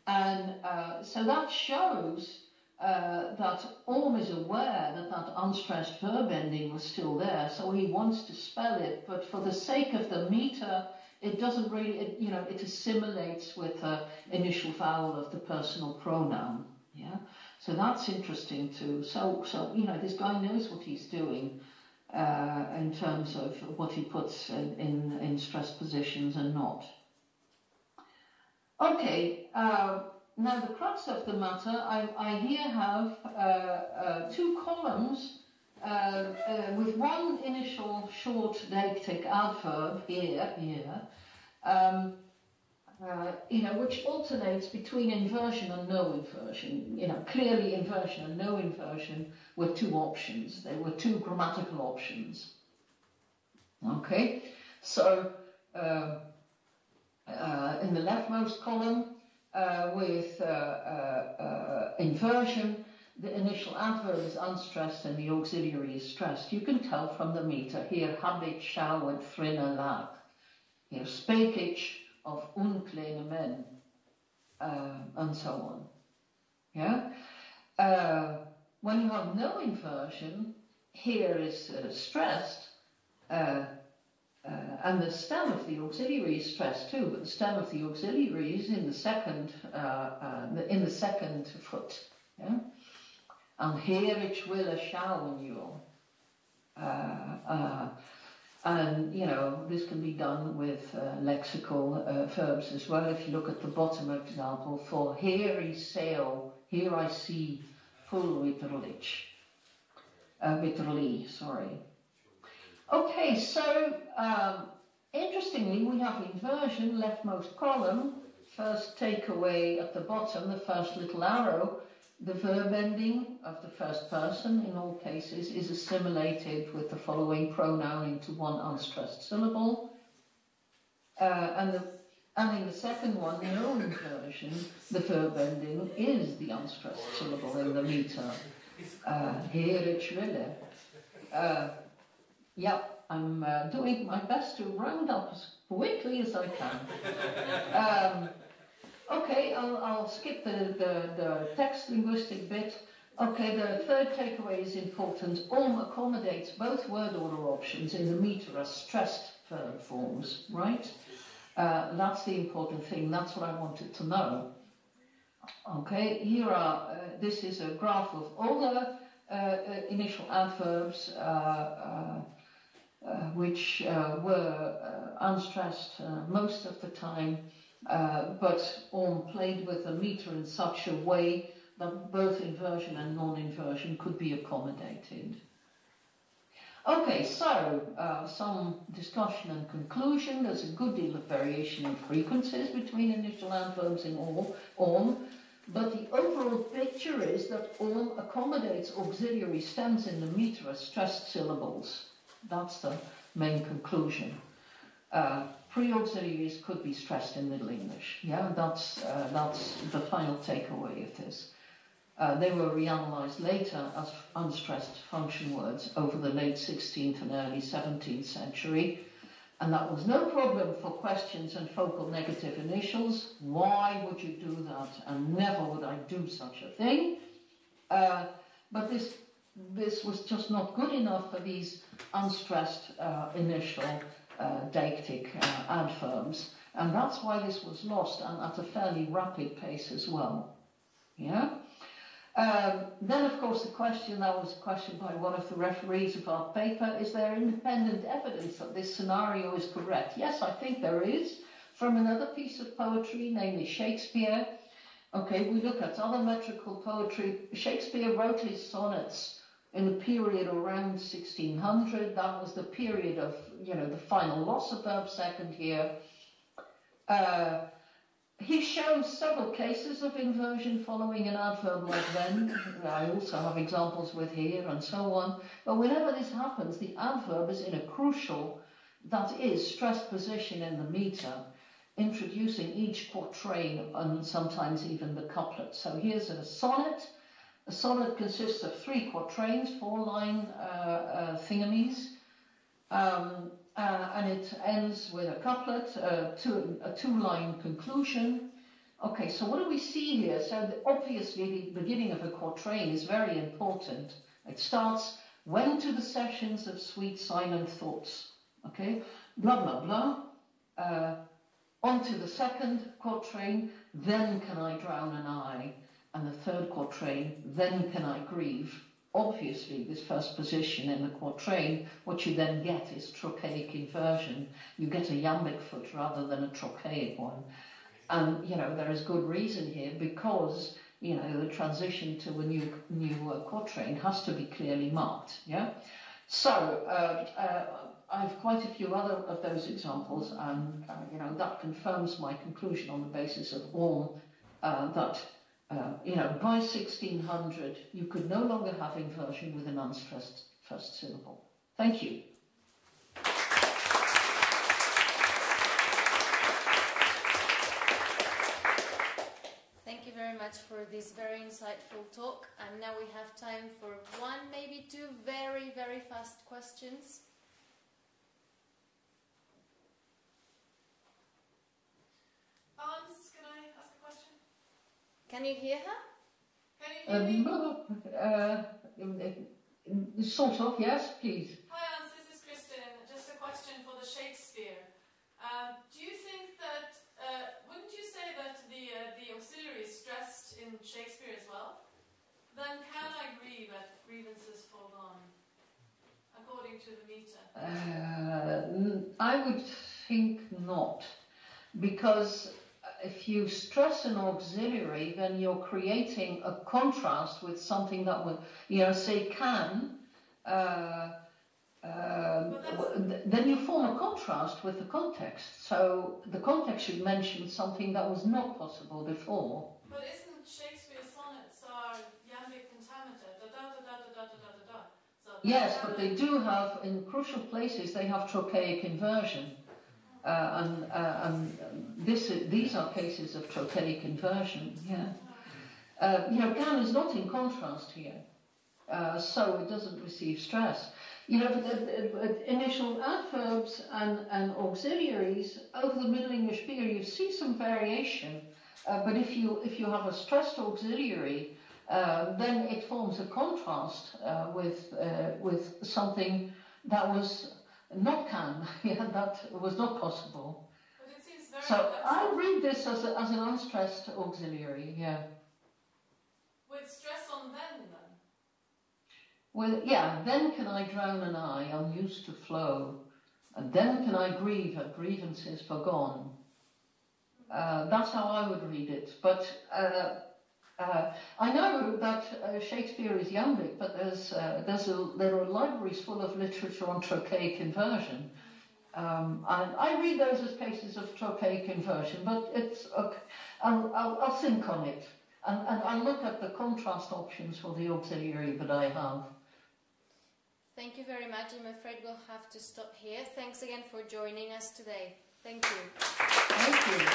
and uh, so that shows uh, that Orm is aware that that unstressed verb ending was still there, so he wants to spell it, but for the sake of the meter, it doesn't really, it, you know, it assimilates with the initial vowel of the personal pronoun. Yeah, so that's interesting too. So, so you know, this guy knows what he's doing uh, in terms of what he puts in, in, in stress positions and not. Okay, uh, now the crux of the matter, I, I here have uh, uh two columns uh, uh, with one initial short deictic adverb here, here, um, uh, you know, which alternates between inversion and no inversion. You know, clearly inversion and no inversion were two options. They were two grammatical options. Okay, so uh, in the leftmost column uh, with uh, uh, inversion, the initial adverb is unstressed and the auxiliary is stressed. You can tell from the meter here, habit, shall, and thrinne lag. Here, spake of unkleine men, uh, and so on. Yeah? Uh, when you have no inversion, here is uh, stressed, uh, uh, and the stem of the auxiliary is stressed too, but the stem of the auxiliary is in the second, uh, in the second foot. Yeah? And here it will a shall you. And, you know, this can be done with uh, lexical uh, verbs as well. If you look at the bottom example, for here is sail, here I see full witterlich. Uh, witterly, sorry. Okay, so um, interestingly, we have inversion, leftmost column, first takeaway at the bottom, the first little arrow, the verb ending of the first person in all cases is assimilated with the following pronoun into one unstressed syllable. Uh, and, the, and in the second one, the known version, the verb ending is the unstressed syllable in the meter. Uh, here it's really. Uh, yeah, I'm uh, doing my best to round up as quickly as I can. [LAUGHS] Um, Okay, I'll, I'll skip the, the, the text linguistic bit. Okay, the third takeaway is important. Orm accommodates both word order options in the meter as stressed verb forms, right? Uh, that's the important thing. That's what I wanted to know. Okay, here are, uh, this is a graph of all the uh, uh initial adverbs uh, uh, Uh, which uh, were uh, unstressed most of the time, but Orm played with the meter in such a way that both inversion and non-inversion could be accommodated. Okay, so uh, some discussion and conclusion. There's a good deal of variation in frequencies between initial adverbs in Orm, but the overall picture is that Orm accommodates auxiliary stems in the meter as stressed syllables. That's the main conclusion. Uh, pre-auxiliaries could be stressed in Middle English. Yeah, that's, uh, that's the final takeaway of this. Uh, they were reanalyzed later as unstressed function words over the late 16th and early 17th century. And that was no problem for questions and focal negative initials. Why would you do that? And never would I do such a thing. Uh, but this, this was just not good enough for these unstressed uh, initial uh, deictic uh, adverbs. And that's why this was lost and at a fairly rapid pace as well. Yeah? Um, then, of course, the question that was questioned by one of the referees of our paper is there independent evidence that this scenario is correct? Yes, I think there is. From another piece of poetry, namely Shakespeare. Okay, we look at other metrical poetry. Shakespeare wrote his sonnets in the period around 1600. That was the period of, you know, the final loss of verb second here. Uh, he shows several cases of inversion following an adverb like then. I also have examples with here and so on. But whenever this happens, the adverb is in a crucial, that is, stressed position in the meter, introducing each quatrain and sometimes even the couplet. So here's a sonnet. A sonnet consists of three quatrains, four line uh, uh, thingamies. Um, uh, and it ends with a couplet, uh, two, a two-line conclusion. Okay, so what do we see here? So obviously the beginning of a quatrain is very important. It starts, when to the sessions of sweet silent thoughts. Okay, blah, blah, blah. Uh, on to the second quatrain, then can I drown an eye. And the third quatrain, then can I grieve obviously this first position in the quatrain, what you then get is trochaic inversion. You get a iambic foot rather than a trochaic one. And, you know, there is good reason here because, you know, the transition to a new, new uh, quatrain has to be clearly marked, yeah? So, uh, uh, I have quite a few other of those examples and, uh, you know, that confirms my conclusion on the basis of all uh, that uh, you know, by 1600, you could no longer have inversion with an unstressed first syllable. Thank you. Thank you very much for this very insightful talk. And now we have time for one, maybe two very, very fast questions. Can you hear her? Can you hear um, me? Uh, sort of, yes, please. Hi, Ans, this is Kristin. Just a question for the Shakespeare. Um, do you think that, uh, wouldn't you say that the, uh, the auxiliary is stressed in Shakespeare as well? Then can I grieve at grievances foregone, according to the meter? Uh, I would think not, because if you stress an auxiliary, then you're creating a contrast with something that would, you know, say can, uh, uh, then you form a contrast with the context. So the context should mention something that was not possible before. But isn't Shakespeare's sonnets are iambic pentameter, da da da da da da da da da. So yes, but they do have, in crucial places, they have trochaic inversion. Uh, and, uh, and this, these are cases of trochaic inversion, yeah. Uh, you know, can is not in contrast here, uh, so it doesn't receive stress. You know, the initial adverbs and, and auxiliaries over the Middle English period, you see some variation. Uh, but if you if you have a stressed auxiliary, uh, then it forms a contrast with with something that was not can, [LAUGHS] yeah, that was not possible. But it seems very So I read this as, a, as an unstressed auxiliary, yeah. with stress on then then. Well, yeah, then can I drown an eye, unused to flow, and then can I grieve at grievances forgone. Uh, that's how I would read it. But uh, uh, I know that uh, Shakespeare is iambic, but there's, uh, there's a, there are libraries full of literature on trochaic inversion. Um, and I read those as cases of trochaic inversion, but it's okay. I'll, I'll, I'll think on it. And, and I'll look at the contrast options for the auxiliary that I have. Thank you very much. I'm afraid we'll have to stop here. Thanks again for joining us today. Thank you. Thank you.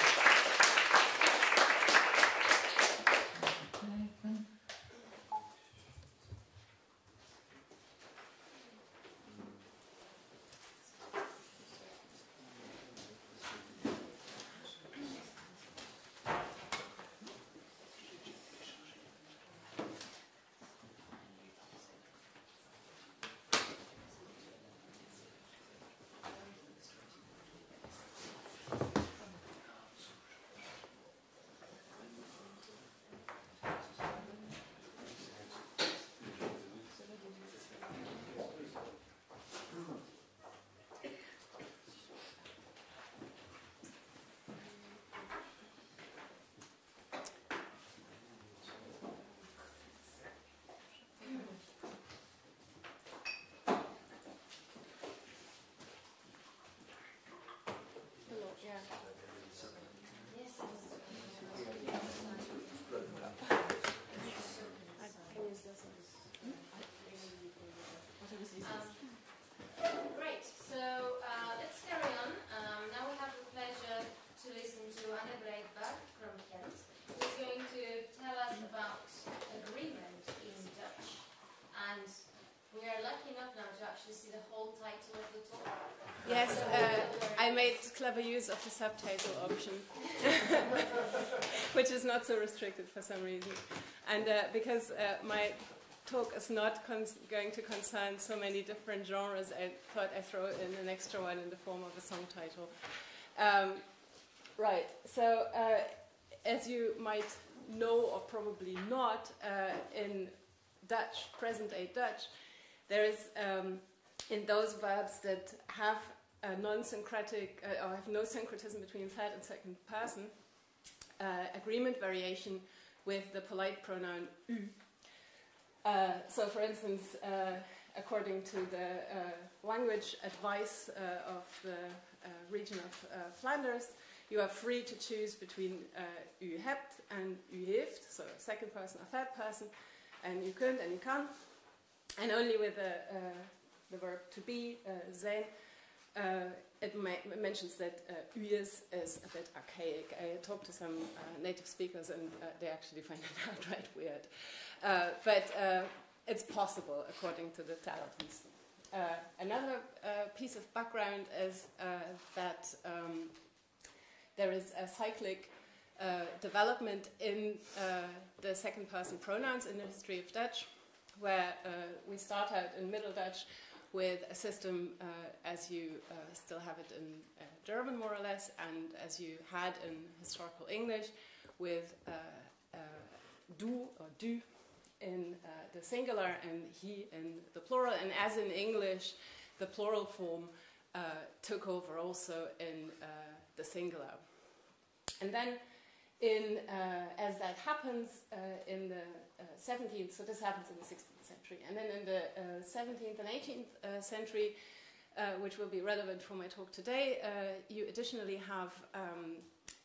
Hello. Yeah. Yes. I can use this one. Um, great. So uh, let's carry on. Um, now we have the pleasure to listen to Anne Breitbarth from Gent, who's going to tell us about agreement in Dutch. And we are lucky enough now to actually see the whole title of the talk. Yes, uh, I made clever use of the subtitle option, [LAUGHS] which is not so restricted for some reason. And uh, because uh, my talk is not going to concern so many different genres, I thought I'd throw in an extra one in the form of a song title. Um, right, so uh, as you might know, or probably not, uh, in Dutch, present day Dutch, there is um, in those verbs that have a non-syncretic uh, or have no syncretism between third and second person, uh, agreement variation with the polite pronoun u. Uh, so, for instance, uh, according to the uh, language advice uh, of the uh, region of uh, Flanders, you are free to choose between uh, u hebt and u heeft, so second person or third person, and you kunt and you kan, and only with the, uh, the verb to be, uh, zijn, uh, it mentions that uh, is is a bit archaic. I talked to some uh, native speakers and uh, they actually [LAUGHS] find it outright weird. Uh, but uh, it's possible according to the Talentons. Uh, another piece of background is that um, there is a cyclic development in the second person pronouns in the history of Dutch, where we start out in Middle Dutch with a system uh, as you uh, still have it in uh, German, more or less, and as you had in historical English, with uh, uh, du or du in uh, the singular and he in the plural, and as in English, the plural form took over also in the singular. And then, in, as that happens in the uh, 17th, so this happens in the 16th century, and then in the uh, 17th and 18th uh, century, uh, which will be relevant for my talk today, uh, you additionally have um,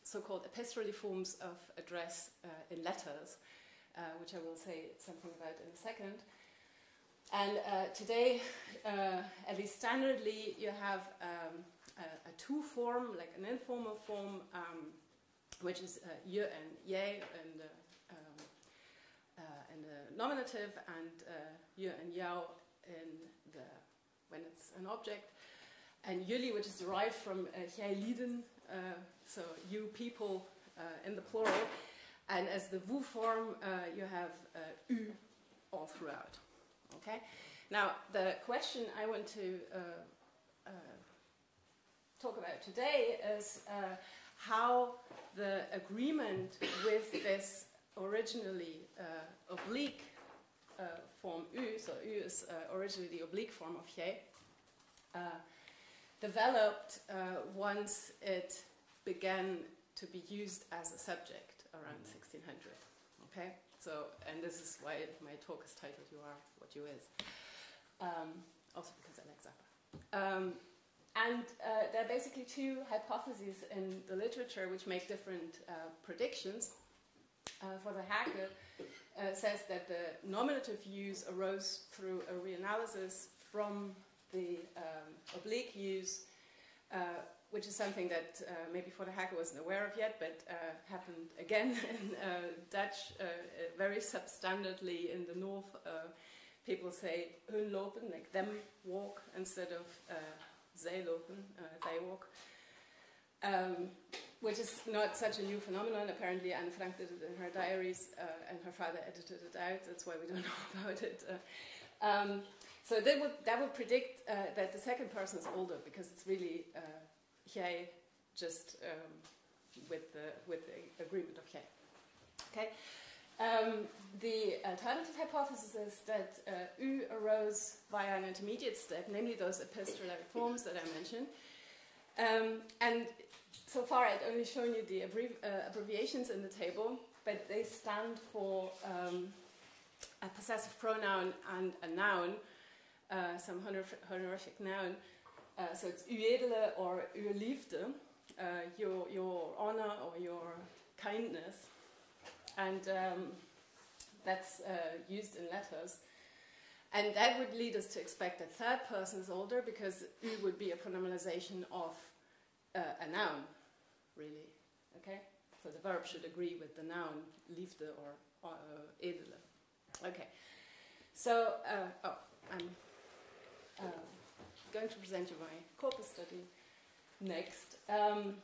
so called epistolary forms of address uh, in letters, which I will say something about in a second. And today, at least standardly, you have um, a, a tu form, like an informal form, um, which is uh, ye and ye and uh, in the nominative, and uh, ye and jou in the when it's an object, and jullie, which is derived from uh, uh, so you people uh, in the plural. And as the vous form, uh, you have uh, u all throughout. Okay. Now the question I want to uh, uh, talk about today is uh, how the agreement with this originally uh, oblique uh, form u, so u is uh, originally the oblique form of ye, uh, developed uh, once it began to be used as a subject around 1600. Okay, so and this is why my talk is titled "You Are What You Is," um, also because I like Zappa. Um, and uh, there are basically two hypotheses in the literature which make different uh, predictions. Uh, Vor der Hake, uh, says that the nominative use arose through a reanalysis from the um, oblique use, uh, which is something that uh, maybe Vor der Hake wasn't aware of yet, but uh, happened again [LAUGHS] in Dutch very substandardly in the north. people say hun lopen, like them walk, instead of zij lopen, they walk. Um, which is not such a new phenomenon. Apparently, Anne Frank did it in her diaries, uh, and her father edited it out. That's why we don't [LAUGHS] know about it. Uh, um, so that would, that would predict uh, that the second person is older because it's really uh, gij just um, with, the, with the agreement of gij. Okay? Um, the alternative hypothesis is that uh, U arose via an intermediate step, namely those epistolary forms that I mentioned. Um, and so far I'd only shown you the abbrevi- uh, abbreviations in the table, but they stand for um, a possessive pronoun and a noun, uh, some honor- honorific noun. Uh, so it's uedele or ueliefde, uh, your, your honor or your kindness. And um, that's uh, used in letters. And that would lead us to expect that third person is older because u would be a pronominalization of uh, a noun, really. Okay? So the verb should agree with the noun liefde or uh, edele. Okay. So, uh, oh, I'm uh, going to present you my corpus study next. Um,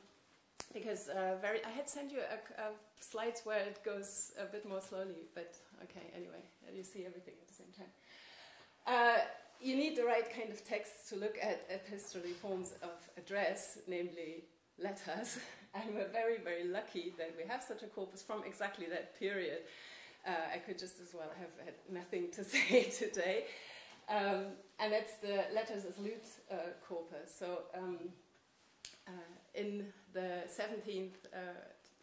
because uh, very, I had sent you a, a slides where it goes a bit more slowly, but okay, anyway, you see everything at the same time. You need the right kind of text to look at epistolary forms of address, namely letters. [LAUGHS] and we're very, very lucky that we have such a corpus from exactly that period. Uh, I could just as well have had nothing to [LAUGHS] say today. Um, and that's the letters as loot uh, corpus. So um, uh, in the 17th uh,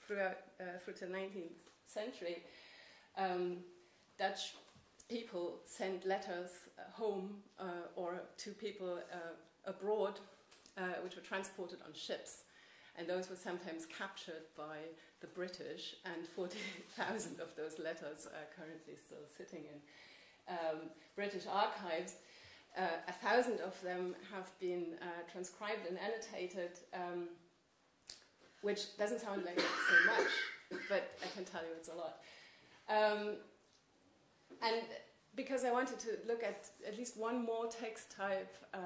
throughout, uh, through to the 19th century, um, Dutch people sent letters uh, home uh, or to people uh, abroad, which were transported on ships. And those were sometimes captured by the British, and 40,000 of those letters are currently still sitting in um, British archives. Uh, a thousand of them have been uh, transcribed and annotated, um, which doesn't sound like so much, but I can tell you it's a lot. Um, and because I wanted to look at at least one more text type, uh,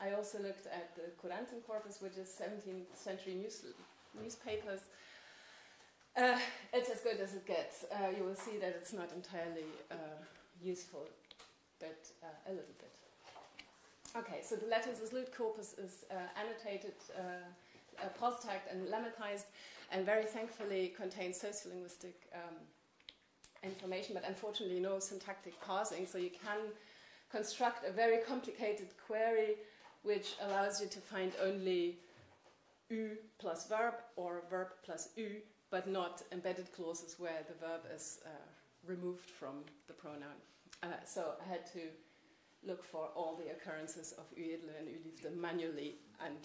I also looked at the Couranten corpus, which is 17th century news, newspapers. Uh, it's as good as it gets. Uh, you will see that it's not entirely uh, useful, but uh, a little bit. Okay, so the letters as loot corpus is uh, annotated, POS-tagged, and lemmatized, and very thankfully contains sociolinguistic um, information, but unfortunately no syntactic parsing. So you can construct a very complicated query which allows you to find only u plus verb or verb plus u, but not embedded clauses where the verb is uh, removed from the pronoun. Uh, so I had to look for all the occurrences of uedele and uliefde manually and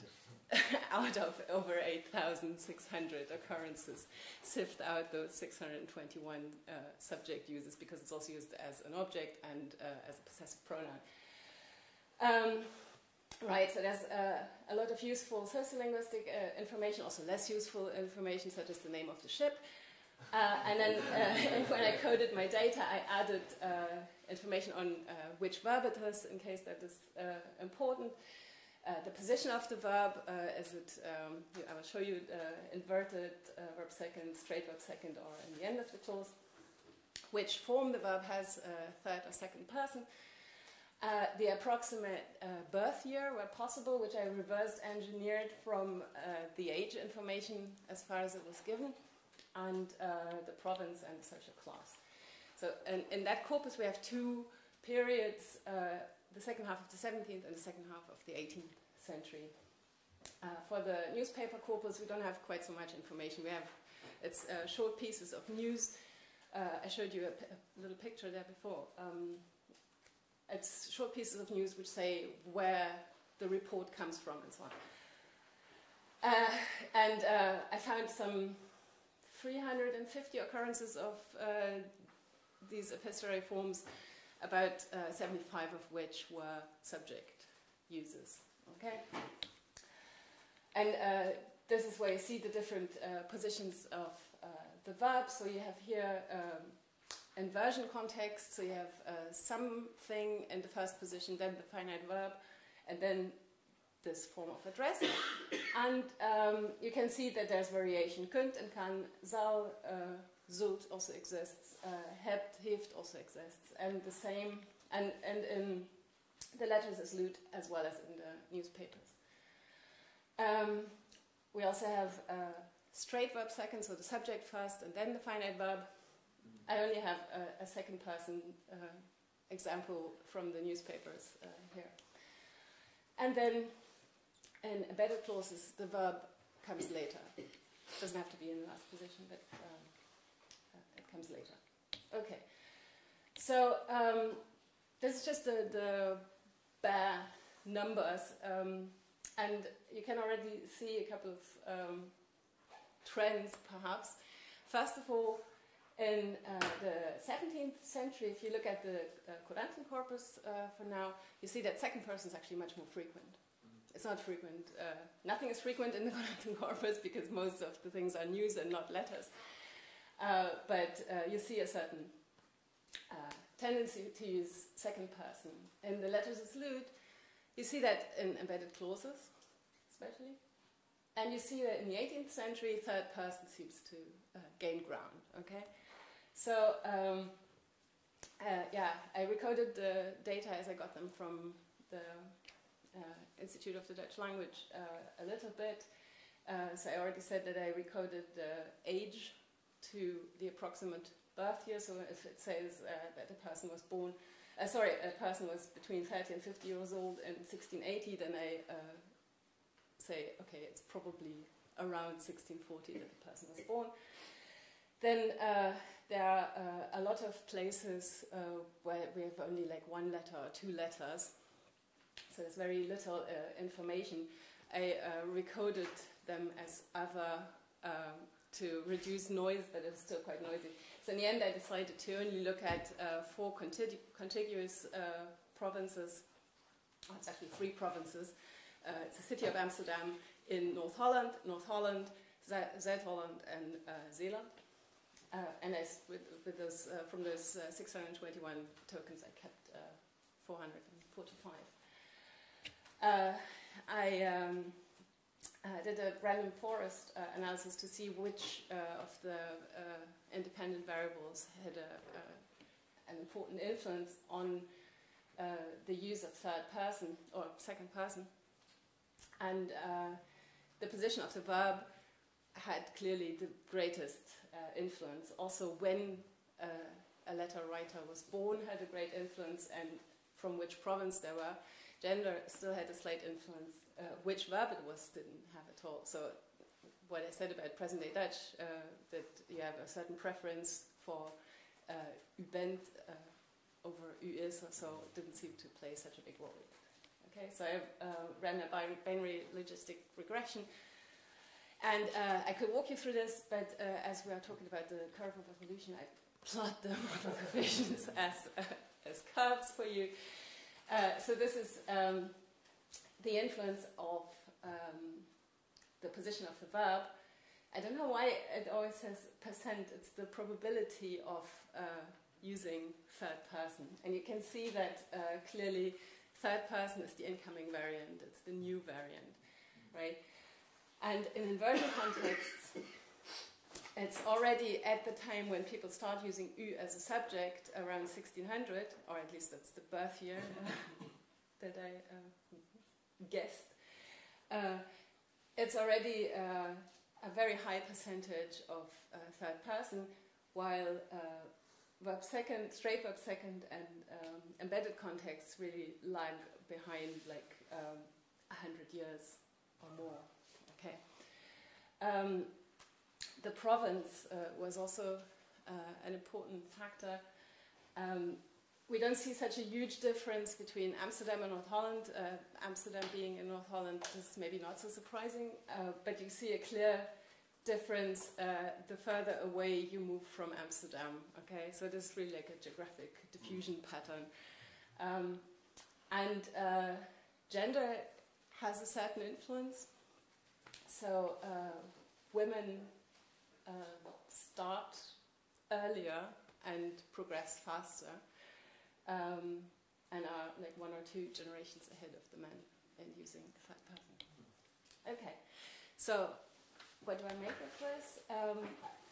[LAUGHS] out of over 8,600 occurrences, sift out those 621 uh, subject uses because it's also used as an object and uh, as a possessive pronoun. Um, right, so there's uh, a lot of useful sociolinguistic uh, information, also less useful information, such as the name of the ship. Uh, and then uh, [LAUGHS] when I coded my data, I added information on which verb it is, in case that is important. Uh, the position of the verb uh, is it, um, I will show you uh, inverted uh, verb second, straight verb second, or in the end of the clause. Which form the verb has third or second person. Uh, the approximate uh, birth year, where possible, which I reverse engineered from uh, the age information as far as it was given, and the province and social class. So, in, in that corpus, we have two periods the second half of the 17th and the second half of the 18th century. Uh, for the newspaper corpus, we don't have quite so much information. We have it's uh, short pieces of news. Uh, I showed you a, little picture there before. Um, it's short pieces of news which say where the report comes from and so on. Uh, and uh, I found some 350 occurrences of uh, these epistolary forms about uh, 75 of which were subject users. Okay? And uh, this is where you see the different uh, positions of uh, the verb. So you have here um, inversion context, so you have uh, something in the first position, then the finite verb, and then this form of address. [COUGHS] and um, you can see that there's variation. Kunt and kann, soll, Zult also exists, uh, hebt, heeft also exists, and the same, and, and in the letters as loot as well as in the newspapers. Um, we also have straight verb second, so the subject first and then the finite verb. I only have a, a second person uh, example from the newspapers uh, here. And then in embedded clauses, the verb comes later. It doesn't have to be in the last position, but um, comes later. Okay, so um, this is just the, the bare numbers, um, and you can already see a couple of um, trends, perhaps. First of all, in uh, the 17th century, if you look at the uh, corpus uh, for now, you see that second person is actually much more frequent. It's not frequent. Uh, nothing is frequent in the [LAUGHS] Couranten corpus because most of the things are news and not letters. Uh, but uh, you see a certain uh, tendency to use second person. In the letters as loot, you see that in embedded clauses, especially. And you see that in the 18th century, third person seems to uh, gain ground, okay? So, um, uh, yeah, I recorded the data as I got them from the Institute of the Dutch Language a little bit. so I already said that I recoded the age to the approximate birth year. So if it says uh, that a person was born, uh, sorry, a person was between 30 and 50 years old in 1680, then I uh, say, okay, it's probably around 1640 that the person was born. Then uh, there are uh, a lot of places uh, where we have only like one letter or two letters. So there's very little information. I recoded them as other um, to reduce noise, but it's still quite noisy. So in the end, I decided to only look at uh, four contigu contiguous uh, provinces. Oh, it's actually three provinces. Uh, it's the city of Amsterdam in North Holland, North Holland, Zuid-Holland, and uh, Zeeland. Uh, and I, with, with those, uh, from those 621 tokens, I kept 445. I um, uh, did a random forest uh, analysis to see which uh, of the uh, independent variables had a, an important influence on uh, the use of third person or second person. And uh, the position of the verb had clearly the greatest influence. Also, when a letter writer was born had a great influence, and from which province they were. Gender still had a slight influence uh, which verb it was didn't have at all. So what I said about present day Dutch, uh, that you have a certain preference for uh, u bent uh, over u is, so it didn't seem to play such a big role. Okay, so I uh, ran a binary logistic regression. And uh, I could walk you through this, but as we are talking about the curve of evolution, I plot the [LAUGHS] model coefficients as, as curves for you. So this is um, the influence of um, the position of the verb. I don't know why it always says percent, it's the probability of uh, using third person. And you can see that uh, clearly third person is the incoming variant, it's the new variant, right? And in inversion contexts, it's already at the time when people start using U as a subject around 1600, or at least that's the birth year [LAUGHS] that I uh, guessed. Uh, it's already uh, a very high percentage of uh, third person, while uh, verb second, straight verb second, and um, embedded contexts really lag behind like um, 100 years or more. Okay. Um, the province uh, was also uh, an important factor. Um, we don't see such a huge difference between Amsterdam and North Holland. Uh, Amsterdam being in North Holland is maybe not so surprising, uh, but you see a clear difference uh, the further away you move from Amsterdam. Okay, so this is really like a geographic diffusion pattern. Um, and uh, gender has a certain influence. So uh, women uh, start earlier and progress faster, um, and are like one or two generations ahead of the men in using third person. Okay, so what do I make of this? Um,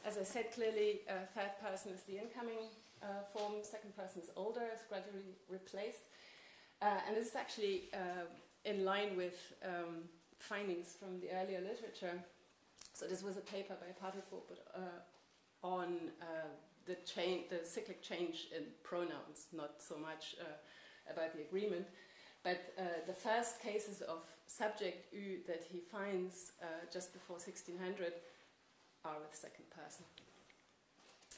as I said clearly, uh, third person is the incoming uh, form, second person is older, it's gradually replaced. Uh, and this is actually uh, in line with um, findings from the earlier literature. So this was a paper by Padelbrook uh, on uh, the, the cyclic change in pronouns, not so much about the agreement. But the first cases of subject U that he finds uh, just before 1600 are with second person.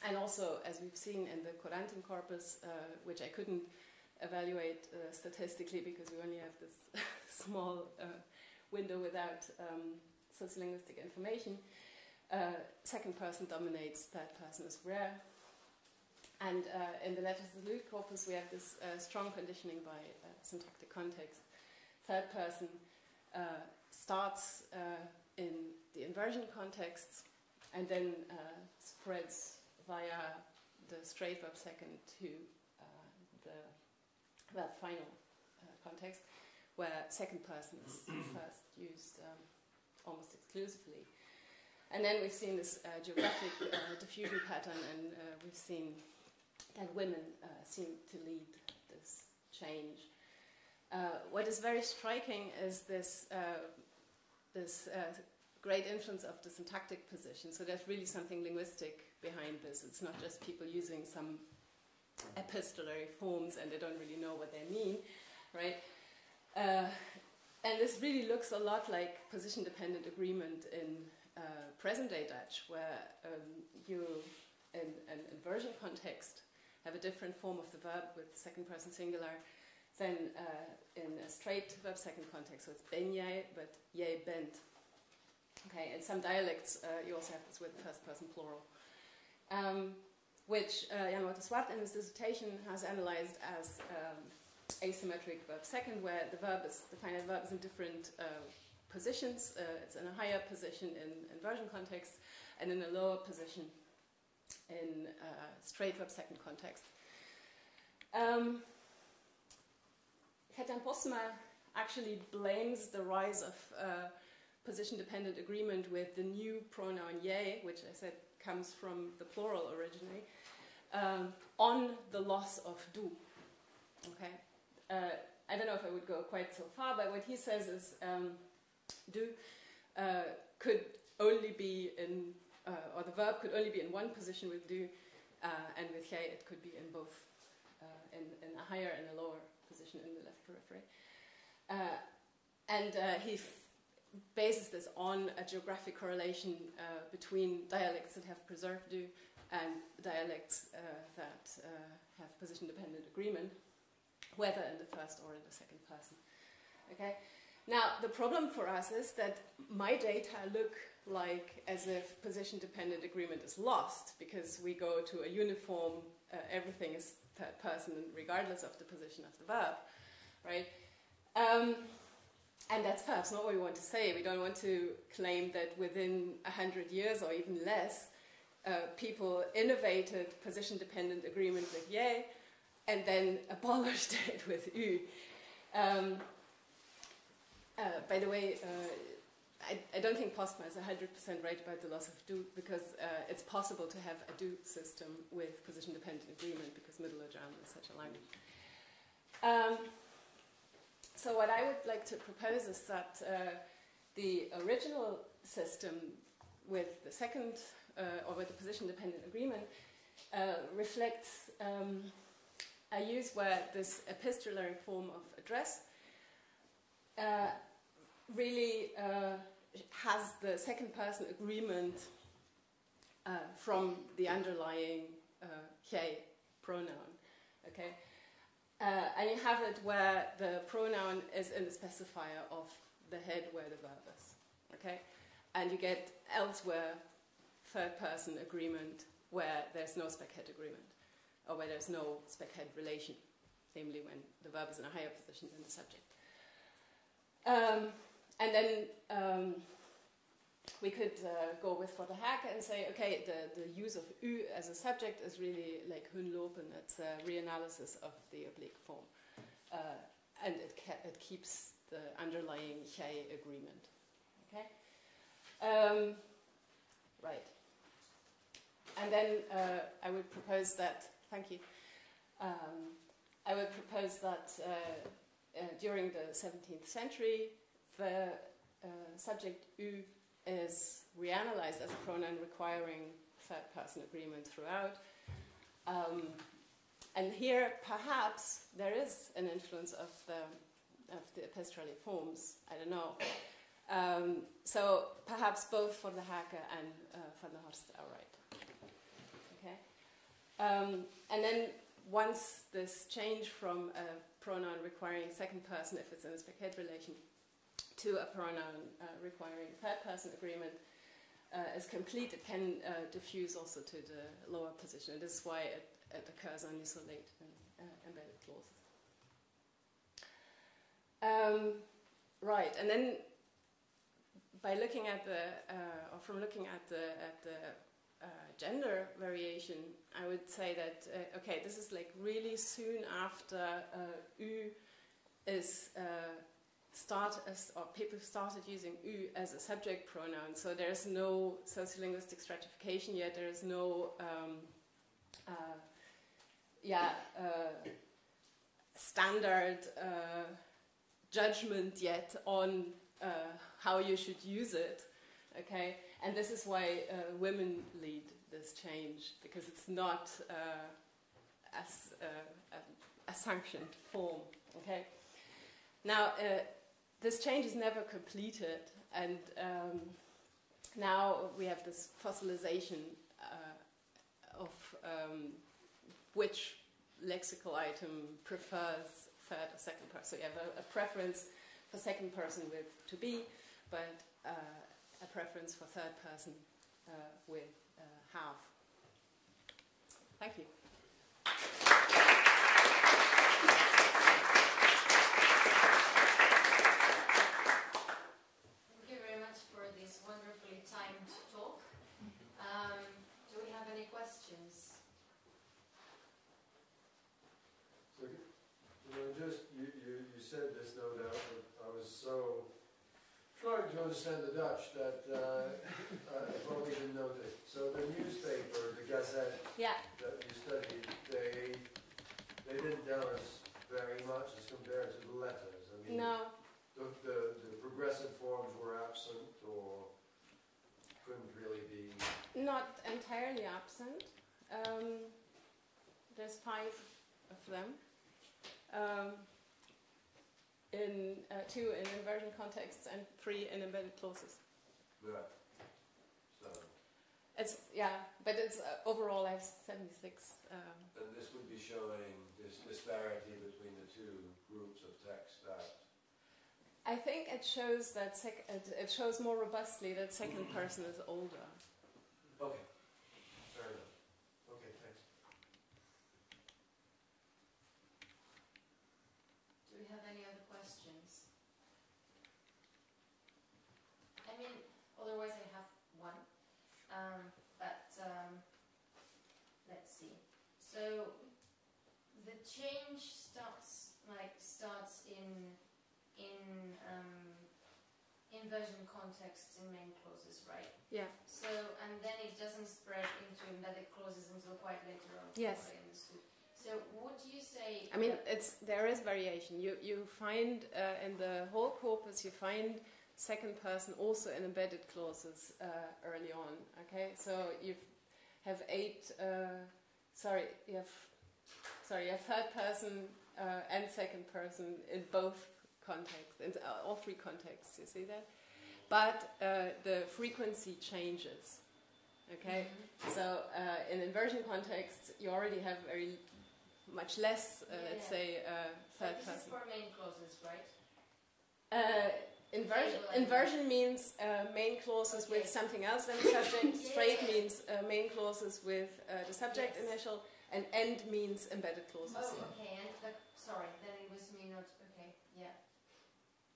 And also, as we've seen in the Couranten corpus, uh, which I couldn't evaluate uh, statistically because we only have this [LAUGHS] small uh, window without um, sociolinguistic information, uh, second person dominates, third person is rare. And uh, in the letters of the Luke corpus, we have this strong conditioning by syntactic context. Third person uh, starts uh, in the inversion context and then uh, spreads via the straight verb second to the final context, where second person is [CLEARS THROAT] first used um, almost exclusively. And then we've seen this uh, geographic uh, diffusion pattern, and uh, we've seen that women seem to lead this change. Uh, what is very striking is this, uh, this uh, great influence of the syntactic position. So there's really something linguistic behind this. It's not just people using some epistolary forms and they don't really know what they mean, right? And this really looks a lot like position dependent agreement in uh, present day Dutch, where um, you, in an inversion context, have a different form of the verb with second person singular than uh, in a straight verb second context. So it's ben jij, but jij bent. Okay, in some dialects uh, you also have this with first person plural. Um, which uh, Jan-Wouter Zwart in his dissertation has analyzed as um, asymmetric verb second, where the verb is, the finite verb is in different uh, positions. Uh, it's in a higher position in inversion context and in a lower position in uh, straight verb second context. Um, Gert-Jan Postma actually blames the rise of uh, position-dependent agreement with the new pronoun ye, which I said comes from the plural originally, um, on the loss of du. Okay, uh, I don't know if I would go quite so far, but what he says is um, du uh, could only be in, uh, or the verb could only be in one position with du, uh, and with ye it could be in both, uh, in, in a higher and a lower position in the left periphery. Uh, and he bases this on a geographic correlation between dialects that have preserved du and dialects that have position dependent agreement, whether in the first or in the second person. Okay? Now, the problem for us is that my data look like as if position dependent agreement is lost because we go to a uniform, uh, everything is third person regardless of the position of the verb, right? Um, and that's perhaps not what we want to say. We don't want to claim that within 100 years or even less, uh, people innovated position dependent agreement with ye and then abolished [LAUGHS] it with u. Um, uh, by the way, uh, I, I don't think Postma is 100% right about the loss of du because uh, it's possible to have a du system with position dependent agreement because Middle German is such a language. Um, so, what I would like to propose is that uh, the original system with the second uh, or with the position dependent agreement uh, reflects um, a use where this epistolary form of address uh, really uh, has the second person agreement uh, from the underlying uh, he pronoun. Okay? Uh, and you have it where the pronoun is in the specifier of the head where the verb is. Okay? And you get elsewhere third person agreement where there's no spec head agreement or where there's no spec head relation, namely when the verb is in a higher position than the subject. Um, and then um, we could uh, go with Vor der Hake and say, okay, the, the use of u as a subject is really like Hunlopen, it's a reanalysis of the oblique form. Uh, and it, it keeps the underlying gij agreement. Okay? Um, right. And then uh, I would propose that, thank you, um, I would propose that uh, uh, during the 17th century, the uh, subject u is reanalyzed as a pronoun requiring third person agreement throughout. Um, and here, perhaps, there is an influence of the, of the epistolary forms. I don't know. Um, so perhaps both Vor der Hake and uh, van der Horst are right. Um, and then once this change from a pronoun requiring second person, if it's in a spec head relation, to a pronoun uh, requiring third person agreement uh, is complete, it can uh, diffuse also to the lower position. This is why it, it occurs only so late in uh, embedded clauses. Um, right, and then by looking at the, uh, or from looking at the, at the gender variation, I would say that, uh, okay, this is like really soon after uh, U is uh, start as, or people started using U as a subject pronoun. So there's no sociolinguistic stratification yet. There is no, um, uh, yeah, uh, standard uh, judgment yet on uh, how you should use it. Okay, and this is why women lead this change because it's not uh, as a, a sanctioned form. Okay. Now, this change is never completed, and um, now we have this fossilization uh, of um, which lexical item prefers third or second person. So you have a, a preference for second person with to be, but uh, a preference for third person uh, with uh, have. Thank you. Thank you very much for this wonderfully timed talk. Um, do we have any questions? So, you know, just, you, you, you said this no doubt, but I was so trying to understand the Dutch that uh, I probably didn't notice. So the newspaper, the Gazette Yeah. that you studied, they, they didn't tell us very much as compared to the letters. I mean, No. The, the, the progressive forms were absent or couldn't really be. Not entirely absent. Um, there's five of them. Um, in uh, two in inversion contexts and three in embedded clauses. Yeah. It's yeah, but it's uh, overall I have 76. Um, And this would be showing this disparity between the two groups of text that I think it shows that sec- it, it shows more robustly that second [CLEARS THROAT] person is older. Okay. Fair enough. Okay, thanks. Do we have any other questions? I mean, otherwise I have one. Um, but um, let's see. So the change starts like starts in in um, inversion contexts in main clauses, right? Yeah. So and then it doesn't spread into embedded clauses until quite later on. Yes. what I understood. So would you say? I mean, it's there is variation. You you find uh, in the whole corpus you find second person also in embedded clauses uh, early on. Okay, so you have eight. Uh, sorry, you have sorry, you have third person uh, and second person in both contexts, in uh, all three contexts. You see that, but uh, the frequency changes. Okay, so uh, in inversion contexts, you already have very much less, uh, let's Yeah. say, uh, third this is person. for main clauses, right? Inversion, inversion means uh, main clauses with something else than the [LAUGHS] subject. Yeah, Straight yeah. means uh, main clauses with uh, the subject Yes. initial, and end means embedded clauses. Oh, okay. And the, sorry, then it was me not okay. Yeah.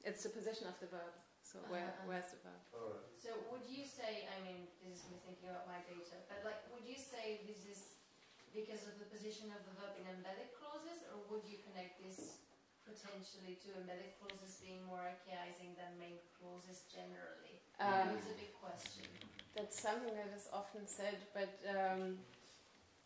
It's the position of the verb. So where Uh-huh, uh-huh. where's the verb? So would you say? I mean, this is me thinking about my data, but like, would you say this is because of the position of the verb in embedded clauses, or would you connect this potentially to embedded clauses being more archaizing than main clauses generally? Um, it's a big question. That's something that is often said, but um,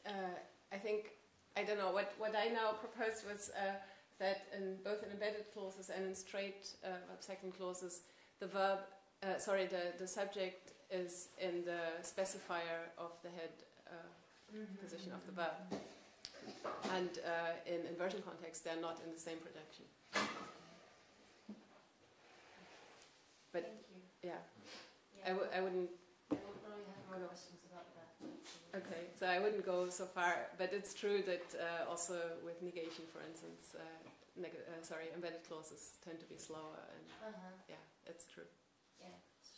uh, I think I don't know what what I now proposed was uh, that in both in embedded clauses and in straight uh, second clauses, the verb, uh, sorry, the the subject is in the specifier of the head uh, Mhm. position of the verb, and uh, in inversion context, they're not in the same production. But Thank you. yeah, Yeah. I, w- I wouldn't I probably have more questions about that. Okay, so I wouldn't go so far, but it's true that uh, also with negation, for instance, uh, uh, sorry, embedded clauses tend to be slower, and Uh-huh. yeah, it's true.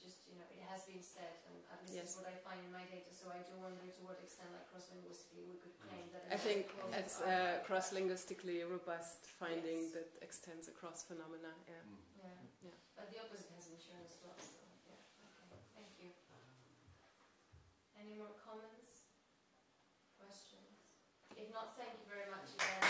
Yeah, just, you know, it has been said, and at least Yes. is what I find in my data, so I do wonder to what extent, like cross-linguistically, we could claim that I think embedded clauses it's are uh, cross-linguistically robust finding that extends across phenomena. Yeah. Yeah. Yeah. But the opposite has been shown as well, so yeah. Okay. Thank you. Any more comments? Questions? If not, thank you very much again.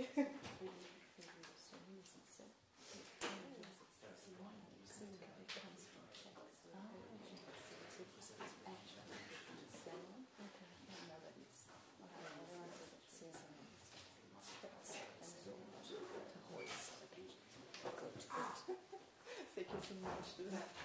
[LAUGHS] Thank you so much.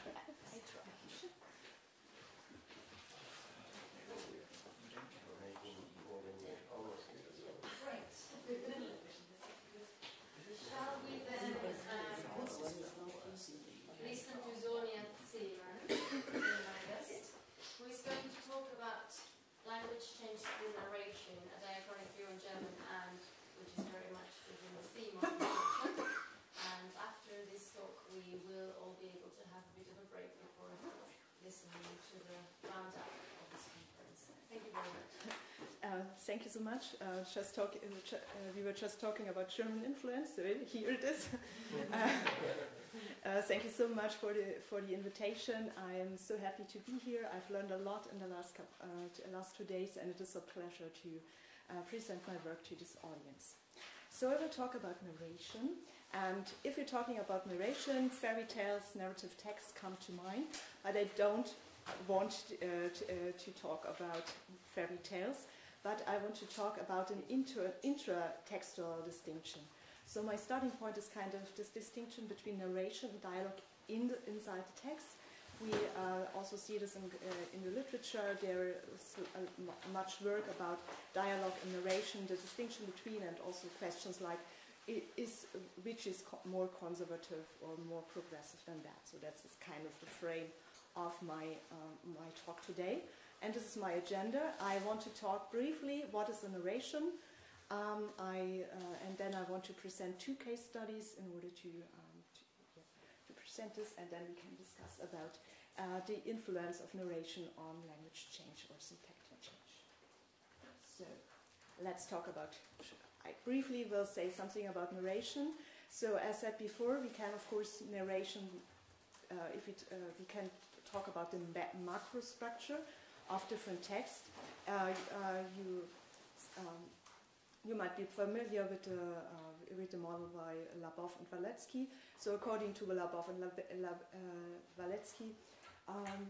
Thank you so much. Uh, just talk, uh, uh, we were just talking about German influence, so here it is. [LAUGHS] Uh, uh, thank you so much for the for the invitation. I am so happy to be here. I've learned a lot in the last uh, last two days, and it is a pleasure to present my work to this audience. So I will talk about narration, and if you're talking about narration, fairy tales, narrative texts come to mind, but I don't want uh, to, uh, to talk about fairy tales, but I want to talk about an inter, intra-textual distinction. So my starting point is kind of this distinction between narration and dialogue in the, inside the text. We uh, also see this in, uh, in the literature. There is much work about dialogue and narration, the distinction between, and also questions like is which is co- more conservative or more progressive than that. So that's kind of the frame of my um, my talk today. And this is my agenda. I want to talk briefly what is a narration. Um, I, uh, and then I want to present two case studies in order to, um, to, yeah, to present this, and then we can discuss about uh, the influence of narration on language change or syntactic change. So let's talk about. I briefly will say something about narration. So as said before, we can of course narration. Uh, if it, uh, we can talk about the ma- macro structure of different texts. Uh, uh, you um, you might be familiar with the, uh, with the model by Labov and Waletzky. So according to Labov and Lab- um,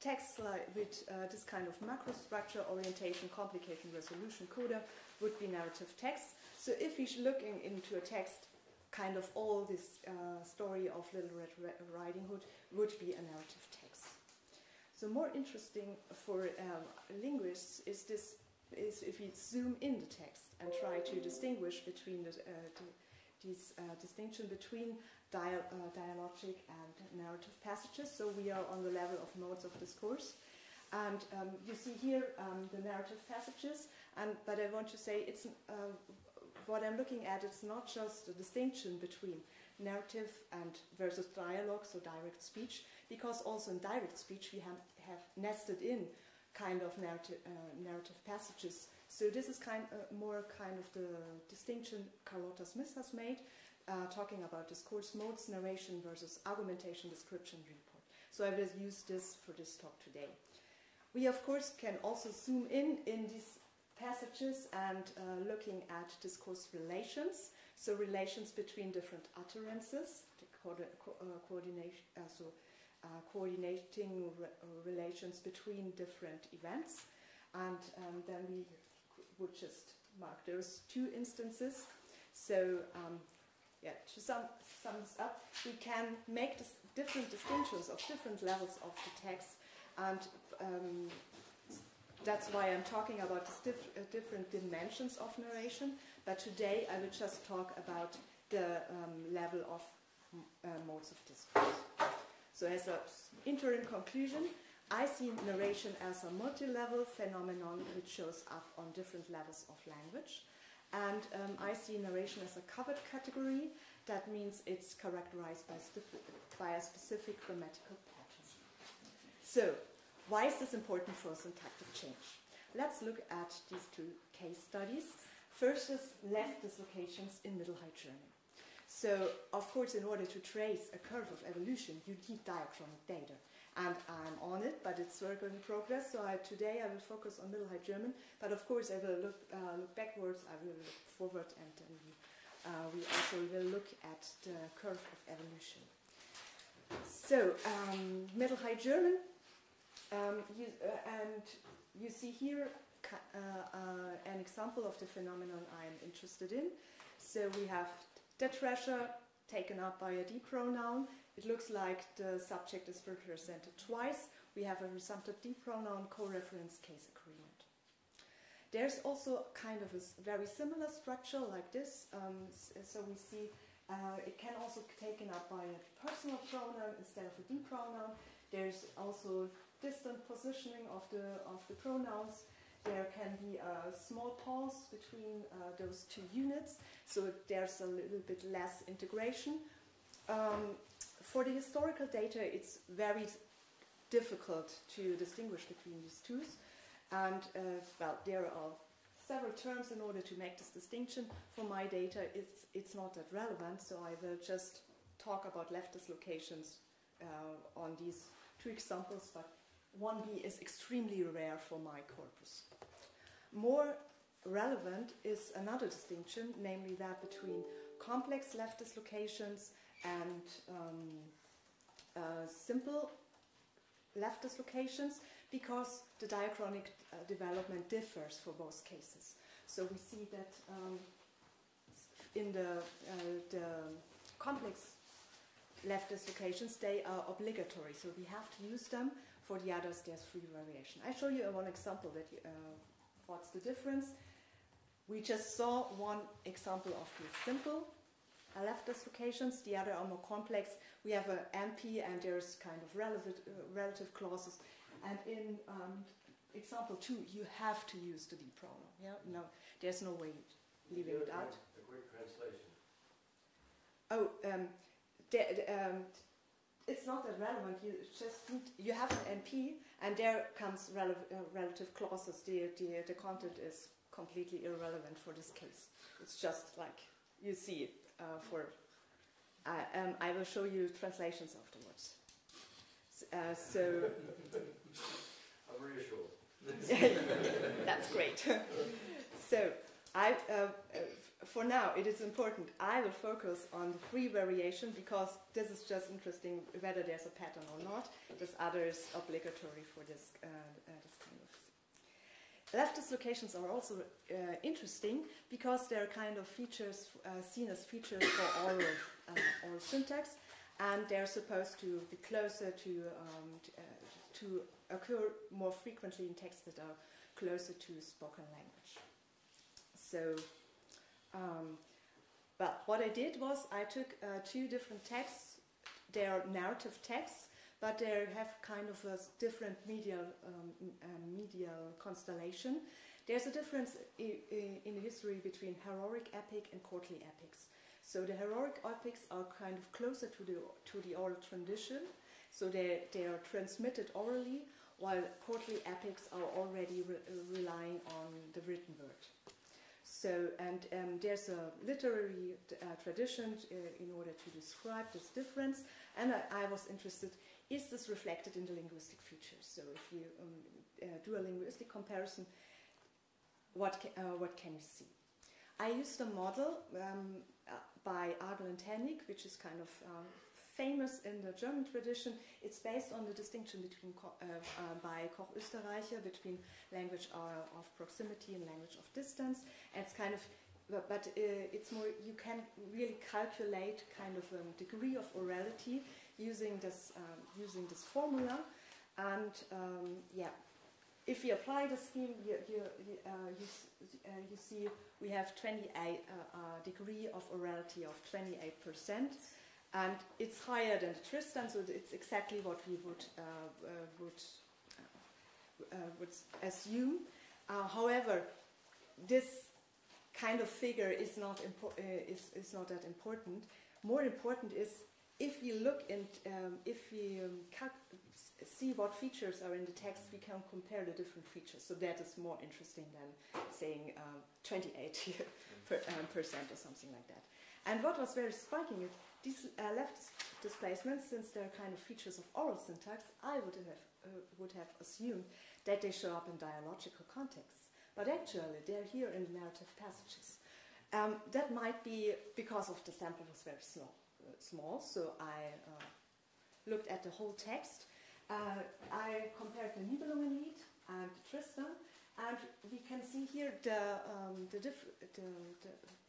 texts like with uh, this kind of macro structure, orientation, complication, resolution, coda would be narrative text. So if we're looking into a text, kind of all this uh, story of Little Red Riding Hood would be a narrative text. So more interesting for um, linguists is this is if we zoom in the text and try to distinguish between the, uh, the, these uh, distinction between uh, dialogic and narrative passages. So we are on the level of modes of discourse. And um, you see here um, the narrative passages, and but I want to say it's uh, what I'm looking at. It's not just the distinction between narrative and versus dialogue, so direct speech, because also in direct speech we have, have nested in kind of narrative, uh, narrative passages. So this is kind uh, more kind of the distinction Carlota Smith has made, uh, talking about discourse modes, narration versus argumentation, description, report. So I will use this for this talk today. We of course can also zoom in in these passages and uh, looking at discourse relations. So relations between different utterances, the co- co- uh, coordination, uh, so uh, coordinating re- uh, relations between different events. And um, then we would just mark those two instances. So, um, yeah, to sum, sum this up, we can make dis- different distinctions of different levels of the text. And um, that's why I'm talking about the uh, different dimensions of narration. But today I will just talk about the um, level of uh, modes of discourse. So, as an interim conclusion, I see narration as a multi level phenomenon which shows up on different levels of language. And um, I see narration as a covered category. That means it's characterized by, by a specific grammatical pattern. So, why is this important for syntactic change? Let's look at these two case studies. First is left dislocations in Middle High German. So, of course, in order to trace a curve of evolution, you need diachronic data. And I'm on it, but it's work in progress. So I, today I will focus on Middle High German, but of course I will look, uh, look backwards, I will look forward, and we, uh, we also will look at the curve of evolution. So, um, Middle High German, um, you, uh, and you see here an example of the phenomenon I'm interested in. So we have the treasure taken up by a D pronoun. It looks like the subject is represented twice. We have a resumptive D pronoun co-reference case agreement. There's also kind of a very similar structure like this. Um, so we see uh, it can also be taken up by a personal pronoun instead of a D pronoun. There's also distant positioning of the of the pronouns. There can be a small pause between uh, those two units, so there's a little bit less integration. Um, for the historical data, it's very difficult to distinguish between these two. And uh, well, there are several terms in order to make this distinction. For my data, it's, it's not that relevant, so I will just talk about left dislocations uh, on these two examples, but 1B is extremely rare for my corpus. More relevant is another distinction, namely that between complex left dislocations and um, uh, simple left dislocations because the diachronic uh, development differs for both cases. So we see that um, in the, uh, the complex left dislocations, they are obligatory, so we have to use them. For the others, there's free variation. I show you one example that you, uh, what's the difference. We just saw one example of the simple left dislocations. The other are more complex. We have an NP and there's kind of relative, uh, relative clauses. And in um, example two, you have to use the D pronoun. Yeah, no, there's no way leaving it out. Translation. Oh, um, the, um, it's not that relevant. You just need, you have an NP, and there comes uh, relative clauses. The, the the content is completely irrelevant for this case. It's just like you see it uh, for. I um, I will show you translations afterwards. Uh, so. [LAUGHS] I'm reassured. [LAUGHS] That's great. [LAUGHS] so, I, uh, uh, for now, it is important. I will focus on the free variation because this is just interesting whether there's a pattern or not. This other is obligatory for this, uh, uh, this kind of. Left dislocations are also uh, interesting because they're kind of features uh, seen as features for oral, uh, syntax, and they're supposed to be closer to um, uh, to occur more frequently in texts that are closer to spoken language. So, um, but what I did was I took uh, two different texts. They are narrative texts, but they have kind of a different medial um, uh, medial constellation. There's a difference in history between heroic epic and courtly epics. So the heroic epics are kind of closer to the to the oral tradition, so they they are transmitted orally, while courtly epics are already re- uh, relying on the written word. So, and um, there's a literary uh, tradition uh, in order to describe this difference, and I, I was interested is this reflected in the linguistic features? So, if you um, uh, do a linguistic comparison, what, ca- uh, what can you see? I used a model um, uh, by Ágel and Hennig, which is kind of um, famous in the German tradition. It's based on the distinction between uh, uh, by Koch Oesterreicher between language of proximity and language of distance. And it's kind of, but, but uh, it's more you can really calculate kind of a degree of orality using this um, using this formula, and um, yeah. If you apply the scheme, you, you, uh, you, uh, you see we have 28 uh, uh, degree of orality of 28%, and it's higher than the Tristan, so it's exactly what we would uh, uh, would uh, would assume. Uh, however, this kind of figure is not uh, is, is not that important. More important is if we look and um, if we um, see what features are in the text, we can compare the different features. So that is more interesting than saying um, 28 [LAUGHS] per, um, percent or something like that. And what was very striking is these uh, left displacements, since they're kind of features of oral syntax, I would have uh, would have assumed that they show up in dialogical contexts. But actually, they're here in narrative passages. Um, that might be because of the sample was very small. Uh, small so I uh, looked at the whole text. Uh, I compared the Nibelungenlied and the Tristan, and we can see here the, um, the, the, the,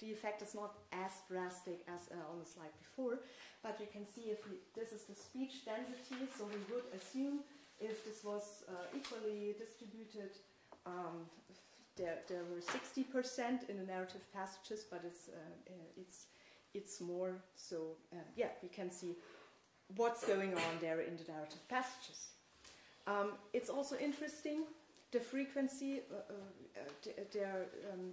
the effect is not as drastic as uh, on the slide before, but you can see if we, this is the speech density, so we would assume if this was uh, equally distributed, um, there, there were 60% in the narrative passages, but it's, uh, uh, it's, it's more, so uh, yeah, we can see what's going on there in the narrative passages. Um, it's also interesting the frequency, uh, uh, uh, their, um,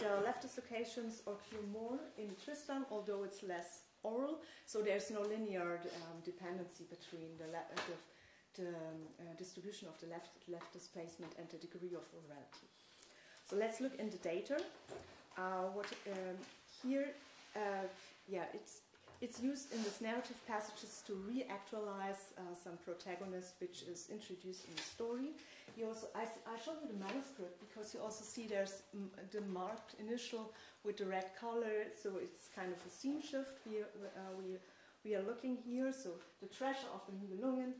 their left dislocations occur more in Tristan, although it's less oral, so there's no linear um, dependency between the, the, the um, uh, distribution of the left, left displacement and the degree of orality. So let's look in the data. Uh, what um, here, uh, yeah, it's it's used in this narrative passages to reactualize uh, some protagonist which is introduced in the story. You also, I, I showed you the manuscript because you also see there's mm, the marked initial with the red color, so it's kind of a scene shift we, uh, we, we are looking here. So the treasure of the Nibelungen,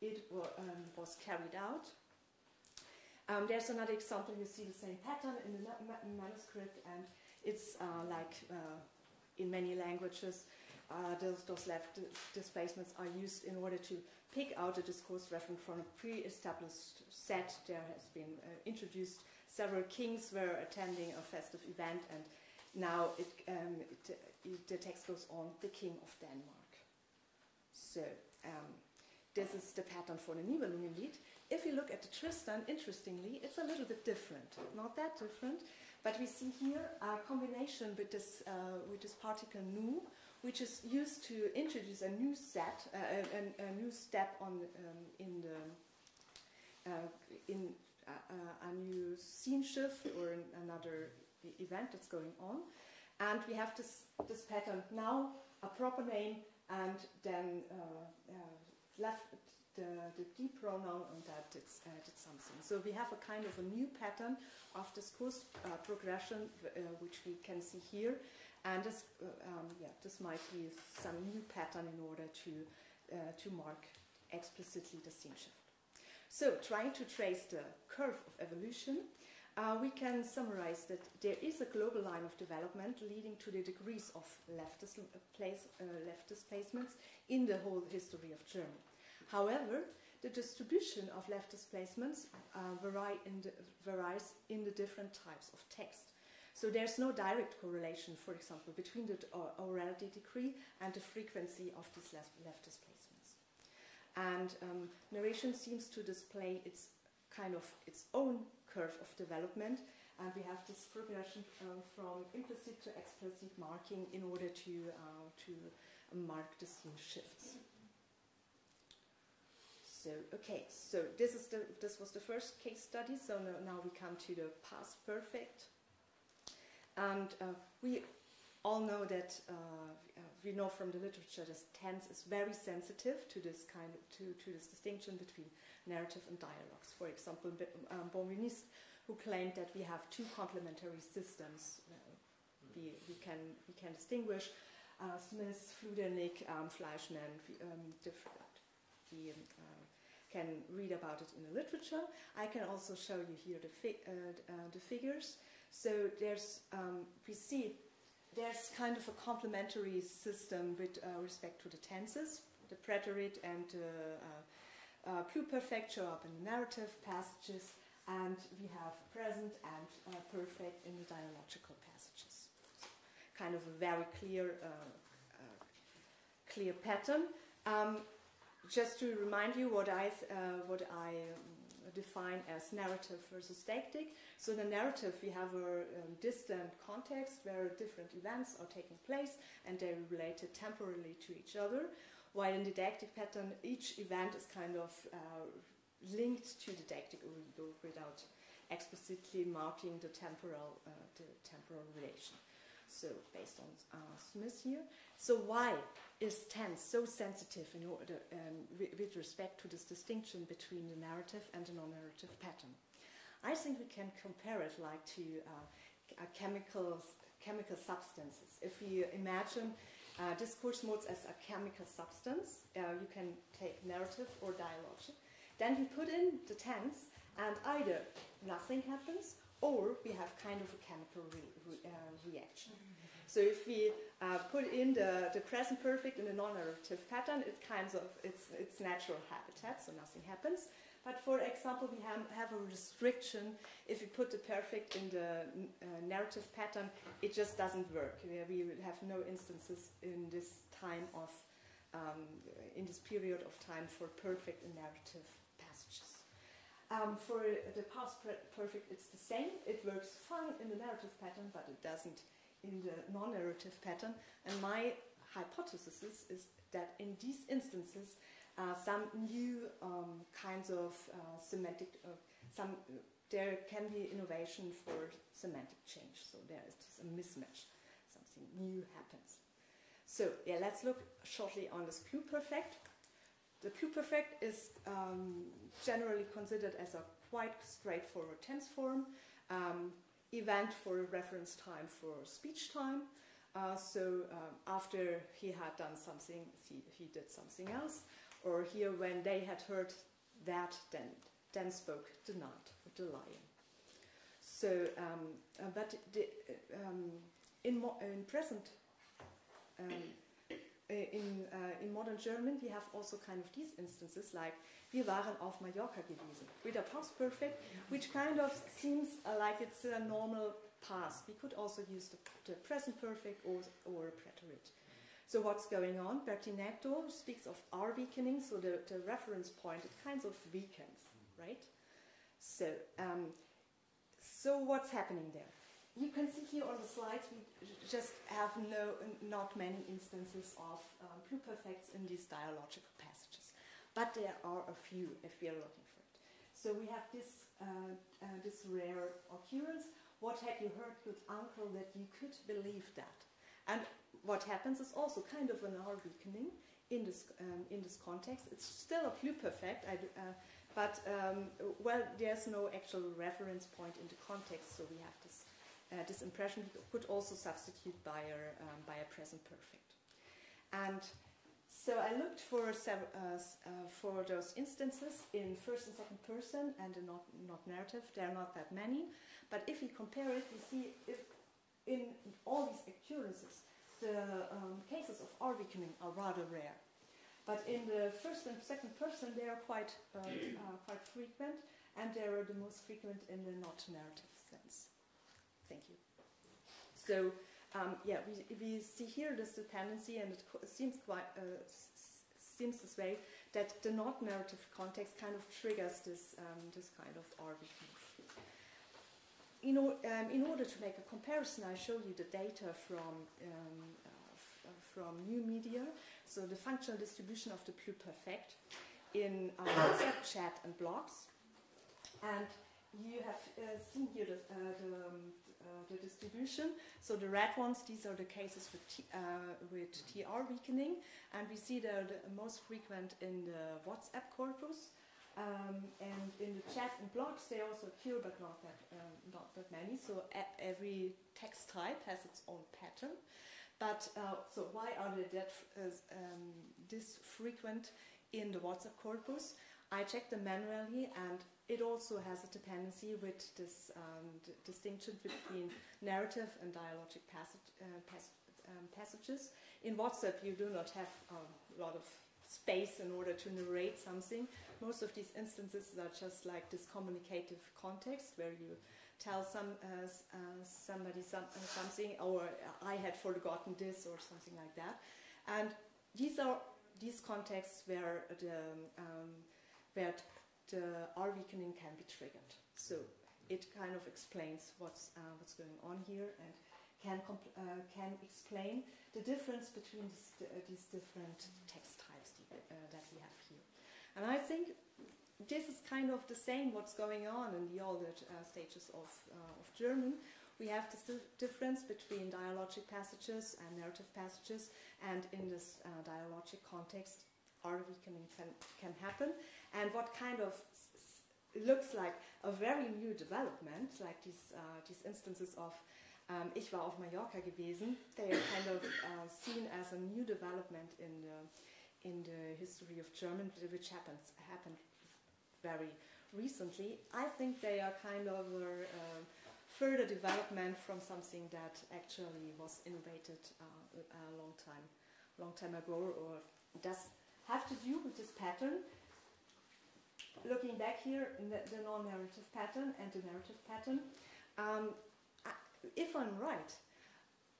it um, was carried out. Um, there's another example, you see the same pattern in the ma- manuscript, and it's uh, like uh, in many languages, uh, those, those left displacements are used in order to pick out a discourse reference from a pre-established set. There has been uh, introduced several kings were attending a festive event, and now it, um, it, it, the text goes on, the king of Denmark. So um, this is the pattern for the Nibelungenlied. If you look at the Tristan, interestingly, it's a little bit different. Not that different, but we see here a combination with this, uh, with this particle nu, which is used to introduce a new set, uh, a, a, new step on um, in the uh, in a, a new scene shift or another event that's going on, and we have this this pattern now a proper name and then uh, left the, the D pronoun and that it's added something. So we have a kind of a new pattern of discourse uh, progression, uh, which we can see here. And this, uh, um, yeah, this might be some new pattern in order to, to mark explicitly the scene shift. So trying to trace the curve of evolution, uh, we can summarize that there is a global line of development leading to the degrees of leftist, place, uh, left displacements in the whole history of Germany. However, the distribution of left displacements uh, vary in the, varies in the different types of text. So there's no direct correlation, for example, between the orality degree and the frequency of these left, displacements. And um, narration seems to display its kind of its own curve of development, and we have this progression um, from implicit to explicit marking in order to uh, to mark the scene shifts. So okay, so this is the this was the first case study. So now we come to the past perfect, and uh, we all know that uh, uh, we know from the literature that tense is very sensitive to this kind of to, to this distinction between narrative and dialogues. For example, um, Benveniste, who claimed that we have two complementary systems. Uh, we, we can we can distinguish uh, Smith, Fludernik, um, Fleischmann, um, different. We um, can read about it in the literature. I can also show you here the, fi uh, uh, the figures. So there's um, we see there's kind of a complementary system with uh, respect to the tenses. The preterite and uh, uh, pluperfect show up in the narrative passages, and we have present and uh, perfect in the dialogical passages. So kind of a very clear, uh, uh, clear pattern. Um, just to remind you what I, what I um, define as narrative versus deictic. So in the narrative, we have a um, distant context where different events are taking place and they're related temporally to each other. While in the deictic pattern, each event is kind of uh, linked to the origo without explicitly marking the temporal, uh, the temporal relation. So based on uh, Smith here. So why is tense so sensitive in order, um, with respect to this distinction between the narrative and the non-narrative pattern? I think we can compare it like to uh, chemicals, chemical substances. If we imagine uh, discourse modes as a chemical substance, uh, you can take narrative or dialogue. Then we put in the tense, and either nothing happens or we have kind of a chemical re- re- uh, reaction. So if we uh, put in the, the present perfect in a non-narrative pattern, it kinds of it's its natural habitat, so nothing happens. But for example, we have, have a restriction. If we put the perfect in the uh, narrative pattern, it just doesn't work. We have no instances in this time of um, in this period of time for perfect narrative passages. Um, for the past perfect, it's the same. It works fine in the narrative pattern, but it doesn't in the non-narrative pattern. And my hypothesis is, that in these instances, uh, some new um, kinds of uh, semantic, uh, some there can be innovation for semantic change. So there is just a mismatch. Something new happens. So yeah, let's look shortly on this pluperfect. The pluperfect is um, generally considered as a quite straightforward tense form. Um, event for reference time for speech time. Uh, so um, after he had done something, he, he did something else. Or here, when they had heard that, then then spoke the knight or the lion. So, um, uh, but the, um, in, in present, um, in, uh, in modern German, we have also kind of these instances like wir waren auf Mallorca gewesen with a past perfect, which kind of seems uh, like it's a normal past. We could also use the, the present perfect or, or a preterite. So what's going on? Bertinetto speaks of our weakening, so the, the reference point, it kind of weakens, right? So, um, so what's happening there? You can see here on the slides, we just have no, not many instances of um, pluperfects in these dialogical passages. But there are a few if we are looking for it. So we have this, uh, uh, this rare occurrence. What had you heard, good uncle, that you could believe that? And what happens is also kind of an R weakening in this, um, in this context. It's still a pluperfect, I, uh, but um, well, there's no actual reference point in the context, so we have this, uh, this impression. We could also substitute by a, um, by a present perfect. And so I looked for uh, uh, for those instances in first and second person and in not, not narrative. There are not that many, but if we compare it, we see if in all these occurrences, the um, cases of R weakening are rather rare. But in the first and second person, they are quite uh, [CLEARS THROAT] uh, quite frequent, and they are the most frequent in the not narrative sense. Thank you. So um, yeah, we, we see here this dependency, and it seems quite uh, seems this way that the not narrative context kind of triggers this um, this kind of R weakening. In, um, in order to make a comparison, I show you the data from um, uh, from new media. So the functional distribution of the pluperfect in uh, [COUGHS] chat and blogs, and you have uh, seen here the, uh, the, um, uh, the distribution. So the red ones, these are the cases with, T, uh, with TR weakening, and we see they're the most frequent in the WhatsApp corpus. Um, and in the chat and blogs, they also occur, but not that, um, not that many. So every text type has its own pattern. But uh, so why are they that f- um, this frequent in the WhatsApp corpus? I checked them manually, and it also has a dependency with this um, distinction between narrative and dialogic passage, uh, um, passages. In WhatsApp, you do not have a lot of space in order to narrate something. Most of these instances are just like this communicative context where you tell some uh, uh, somebody some, uh, something, or I had forgotten this, or something like that. And these are these contexts where the um, where the R weakening can be triggered. So it kind of explains what's uh, what's going on here and can uh, can explain the difference between these, uh, these different text types that, uh, that we have here. And I think this is kind of the same what's going on in the older uh, stages of, uh, of German. We have this difference between dialogic passages and narrative passages, and in this uh, dialogic context, R weakening can, can happen. And what kind of looks like a very new development, like these, uh, these instances of um, ich war auf Mallorca gewesen, they are kind of uh, seen as a new development in the, in the history of German, which happens, happened very recently. I think they are kind of a, further development from something that actually was innovated uh, a long time, long time ago, or does have to do with this pattern. Looking back here, in the, the non-narrative pattern and the narrative pattern, um, if I'm right,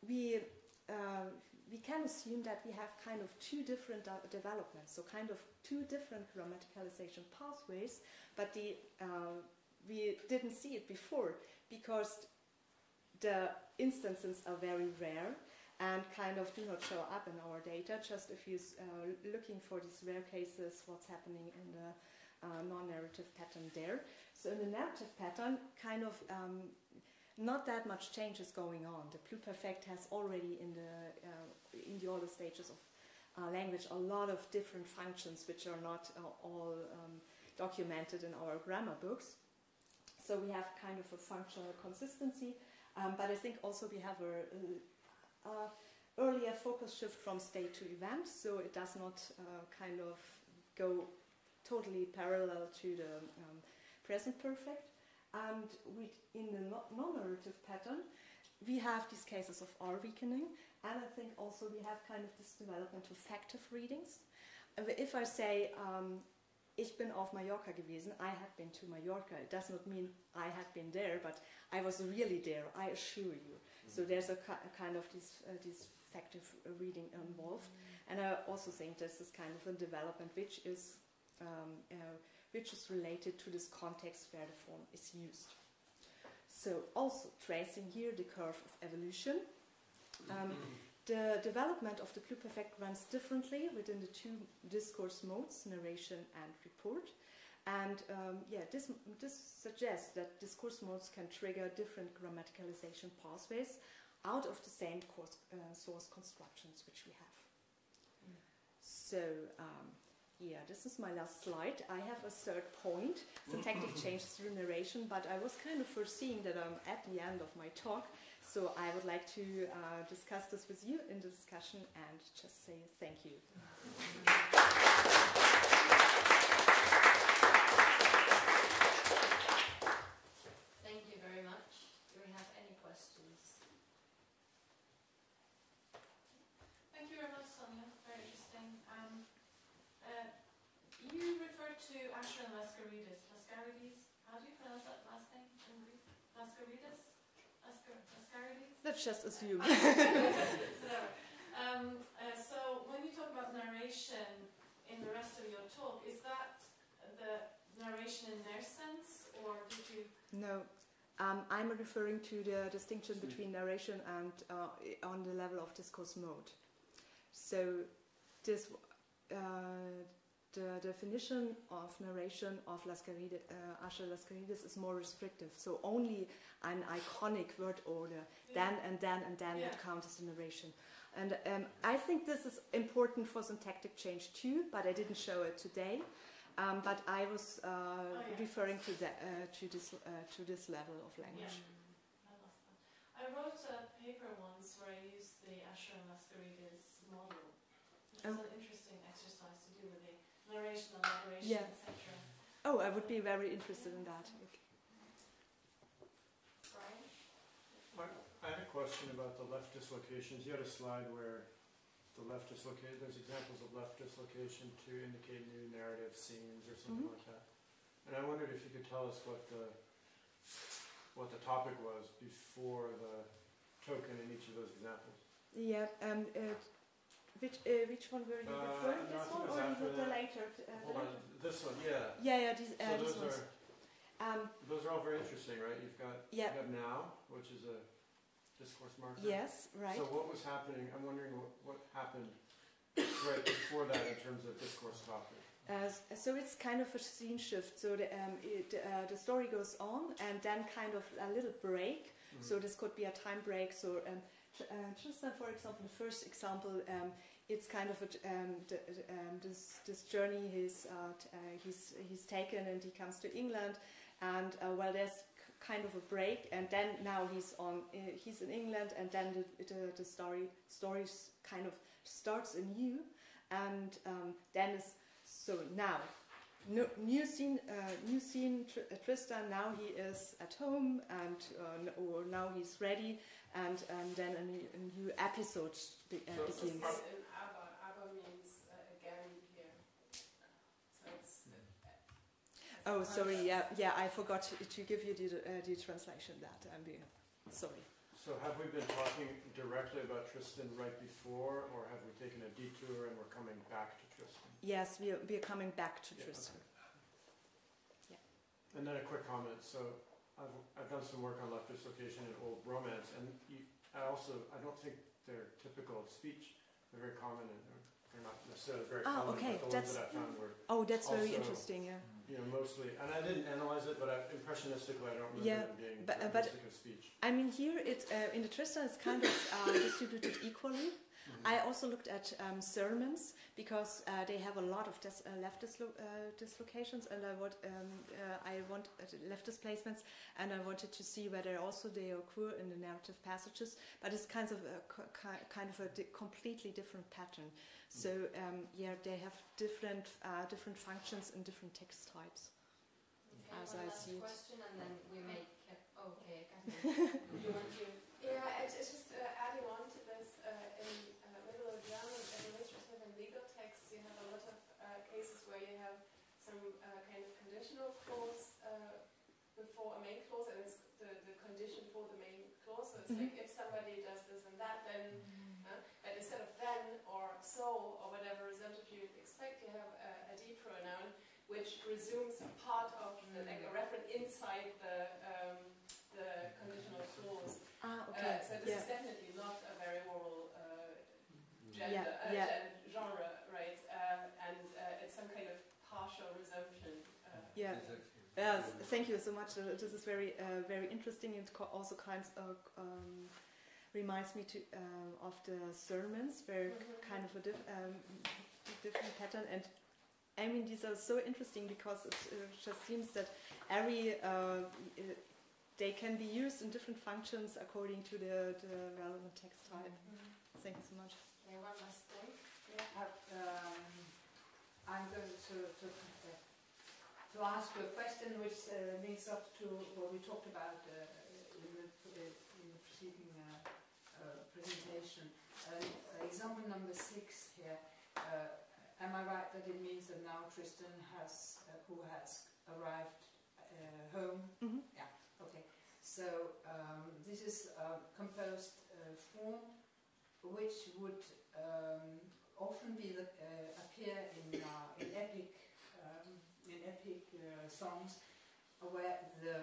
we uh, we can assume that we have kind of two different de developments, so kind of two different grammaticalization pathways, but the uh, we didn't see it before because the instances are very rare and kind of do not show up in our data. Just if you're uh, looking for these rare cases, what's happening in the uh, non-narrative pattern there. So in the narrative pattern, kind of um, not that much change is going on. The pluperfect has already in the uh, in the older stages of uh, language a lot of different functions which are not uh, all um, documented in our grammar books. So we have kind of a functional consistency, um, but I think also we have a, a, a, earlier focus shift from state to event, so it does not uh, kind of go totally parallel to the um, present perfect. And we, in the non-narrative pattern, we have these cases of R weakening, and I think also we have kind of this development of factive readings. If I say um, ich bin auf Mallorca gewesen. I had been to Mallorca. It does not mean I had been there, but I was really there, I assure you. Mm. So there's a, a, kind of this, uh, this factive reading involved. Mm. And I also think this is kind of a development which is, um, uh, which is related to this context where the form is used. So also tracing here the curve of evolution. Um, the development of the pluperfect runs differently within the two discourse modes, narration and report. And um, yeah, this, this suggests that discourse modes can trigger different grammaticalization pathways out of the same course, uh, source constructions which we have. Mm. So um, yeah, this is my last slide. I have a third point, syntactic [LAUGHS] change through narration, but I was kind of foreseeing that I'm at the end of my talk. So I would like to uh, discuss this with you in the discussion and just say thank you. Thank you very much. Do we have any questions? Thank you very much, Sonja. Very interesting. Um, uh, you referred to Asher and Lascarides. Lascarides? How do you pronounce that last name in Greek? Lascarides? Let's just assume. [LAUGHS] so, um, uh, so when you talk about narration in the rest of your talk, is that the narration in their sense, or did you? No. Um, I'm referring to the distinction between narration and uh, on the level of discourse mode. So, this uh, the definition of narration of Lascarides, uh, Asher Lascarides is more restrictive. So only an iconic word order, yeah. then and then and then, yeah. would count as a narration. And um, I think this is important for syntactic change too, but I didn't show it today. Um, but I was uh, oh, yeah. referring to, the, uh, to, this, uh, to this level of language. I, I wrote a paper once where I used the Asher and Lascarides model, which oh. an interesting exercise to do with the narration, yeah. etc. Oh, I would be very interested in that. I had a question about the left dislocations. You had a slide where the left dislocation, there's examples of left dislocation to indicate new narrative scenes or something mm -hmm. like that. And I wondered if you could tell us what the what the topic was before the token in each of those examples. Yeah. Um, uh, which uh, which one were you uh, referring? Uh, this one or the, the later? Uh. This one, yeah. Yeah, yeah. These, so those are. Um, those are all very interesting, right? You've got yeah. you've now, which is a discourse marker? Yes, right. So what was happening? I'm wondering what, what happened right before that in terms of discourse topic. Uh, so it's kind of a scene shift. So the, um, it, uh, the story goes on, and then kind of a little break. Mm-hmm. So this could be a time break. So um, uh, Tristan, for example, the first example, um, it's kind of a, um, um, this this journey he's uh, uh, he's he's taken, and he comes to England, and uh, well, there's kind of a break, and then now he's on uh, he's in England, and then the, the, the story stories kind of starts anew, and um, then is so now no, new scene, uh, new scene. Uh, Tristan now he is at home, and uh, or now he's ready, and and then a new, a new episode be, uh, So- begins. And Abba, Abba means uh, again here. So it's Oh, sorry. Yeah, yeah. I forgot to, to give you the uh, the translation. That I'm being sorry. So have we been talking directly about Tristan right before, or have we taken a detour and we're coming back to Tristan? Yes, we are, we are coming back to Yeah, Tristan. And then a quick comment. So I've, I've done some work on left dislocation and old romance, and you, I also I don't think they're typical of speech. They're very common, and they're, they're not necessarily very Ah, common. okay, But the that's- ones that I found were Oh, that's very also, interesting. Yeah. You know, mostly, and I didn't analyze it, but I, impressionistically, I don't remember Yeah, them being but- uh, but- characteristic of speech. I mean, here it uh, in the Tristan it's kind of uh, distributed equally. I also looked at um, sermons because uh, they have a lot of dis- uh, left dislo- uh, dislocations, and I want um, uh, I want uh, left displacements, and I wanted to see whether also they occur in the narrative passages. But it's kind of a co- kind of a di- completely different pattern. So um, yeah, they have different uh, different functions and different text types. Okay, As one I last see it. question, and then we make. Okay, Catherine. [LAUGHS] you want to? Yeah, it's it's just uh, adding on to this. Uh, in uh, middle of German administrative and legal texts, you have a lot of uh, cases where you have some uh, kind of conditional clause uh, before a main clause, and it's the, the condition for the main clause. So it's Mhm. like if somebody does this and that, then. Uh, but instead of then or so or whatever result you expect, you have a, a D pronoun which resumes a part of the, like a reference inside the um, the conditional clause. Ah, Uh, okay. so this yeah. is definitely not a very oral uh, gender, Yeah, uh, yeah. gen- genre, right? Um, and uh, it's some kind of partial resumption. Uh, Yeah. Yes, thank you so much. Uh, This is very, uh, very interesting. It co- also kind of um, reminds me to uh, of the sermons, where Mhm. kind of a diff- um, different pattern. And I mean, these are so interesting because it uh, just seems that every they can be used in different functions according to the, the relevant text type. Thank you so much. Okay, one last point. Yeah, um, I'm going to, to, to ask you a question which uh, links up to what we talked about uh, in, the, uh, in the preceding uh, uh, presentation. Um, example number six here. Uh, am I right that it means that now Tristan has, uh, who has arrived uh, home? Mhm. Yeah. Okay. So um, this is a composed uh, form which would um, often be the, uh, appear in, uh, in epic um, in epic uh, songs where the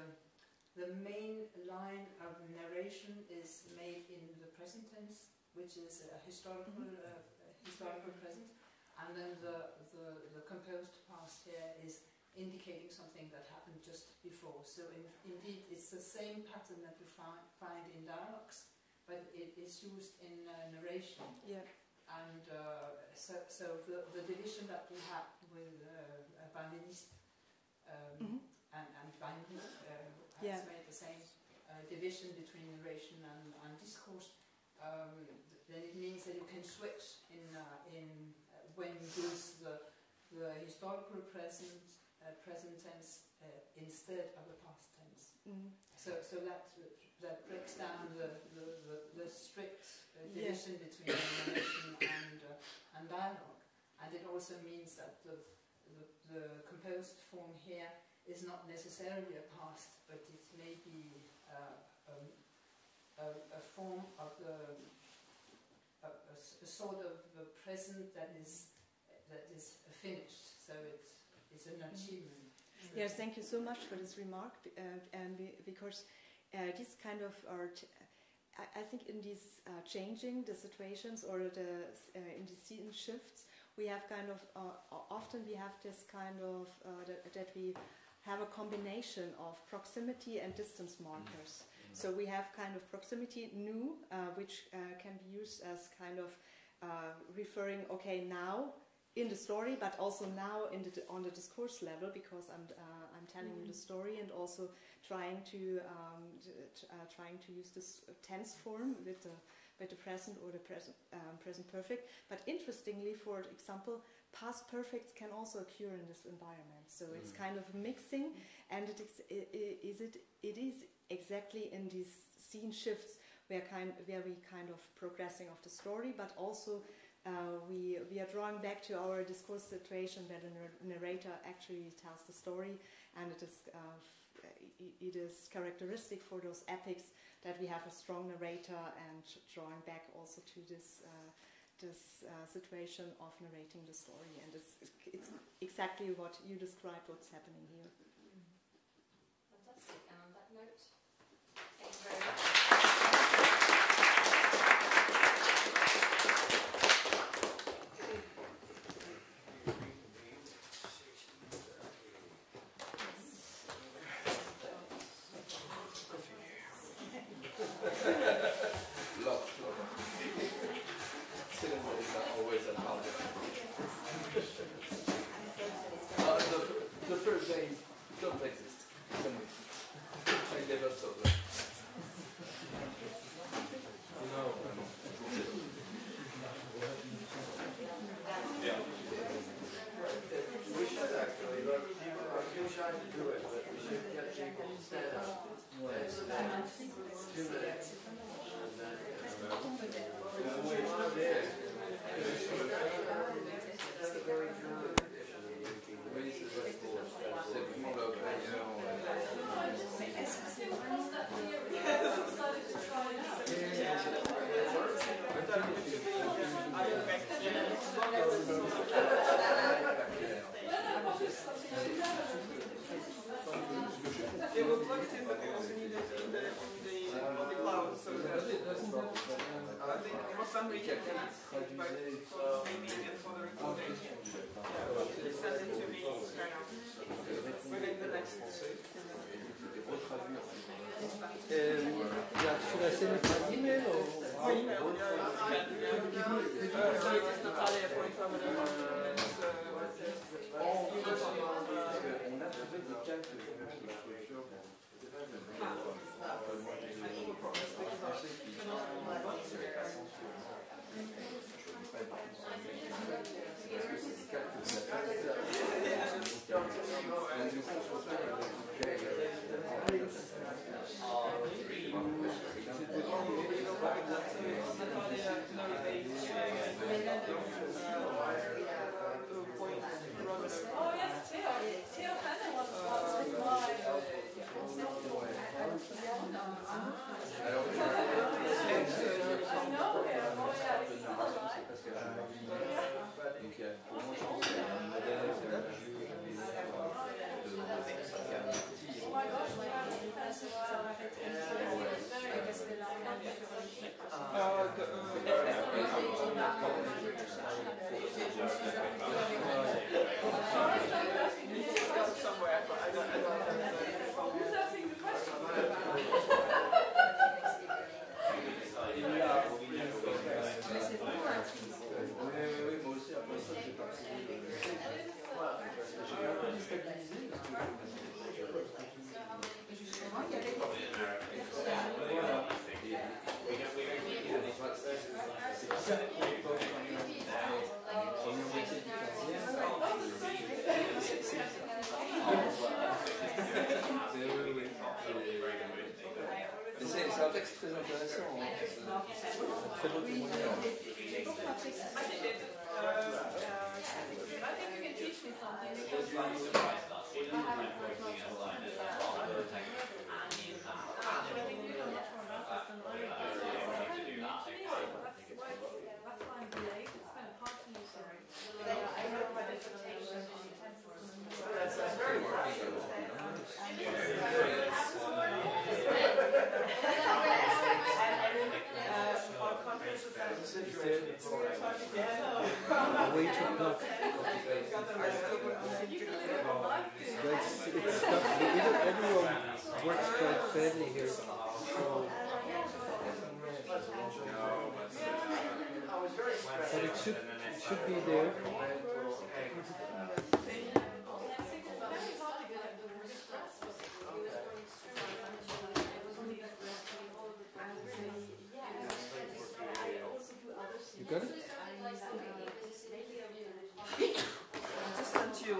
the main line of narration is made in the present tense, which is a historical uh, historical present, and then the, the the composed past here is indicating something that happened just before. So in, indeed, it's the same pattern that we find, find in dialogues, but it is used in uh, narration. Yeah. And uh, so, so the, the division that we had with uh, Benveniste um, Mhm. and, and Weinrich uh, has Yeah. made the same uh, division between narration and, and discourse. Um, then it means that you can switch in, uh, in uh, when you use the, the historical present uh, present tense uh, instead of the past tense. Mm. So, so that that breaks down the, the, the, the strict uh, Yeah. division between narration and uh, and dialogue, and it also means that the, the composed form here is not necessarily a past, but it may be uh, um, a, a form of the a, a a sort of a present that is that is finished. So it's it's an achievement. Yes, thank you so much for this remark, uh, and be, because uh, this kind of are, I think in these uh, changing the situations or the uh, in the scene shifts, we have kind of uh, often we have this kind of uh, that, that we have a combination of proximity and distance markers. So we have kind of proximity new, uh, which uh, can be used as kind of uh, referring, okay, now in the story, but also now in the, on the discourse level, because I'm, uh, I'm telling you the story and also trying to um, t- t- uh, trying to use this tense form with the with the present or the present, um, present perfect. But interestingly, for example, past perfects can also occur in this environment. So it's mm. kind of mixing, and it is, it is, it, it is exactly in these scene shifts where, kind, where we kind of progressing of the story, but also uh, we, we are drawing back to our discourse situation where the narrator actually tells the story and it is, uh, it is characteristic for those epics that we have a strong narrator and drawing back also to this uh, this uh, situation of narrating the story, and it's, it's exactly what you described what's happening here. Merci.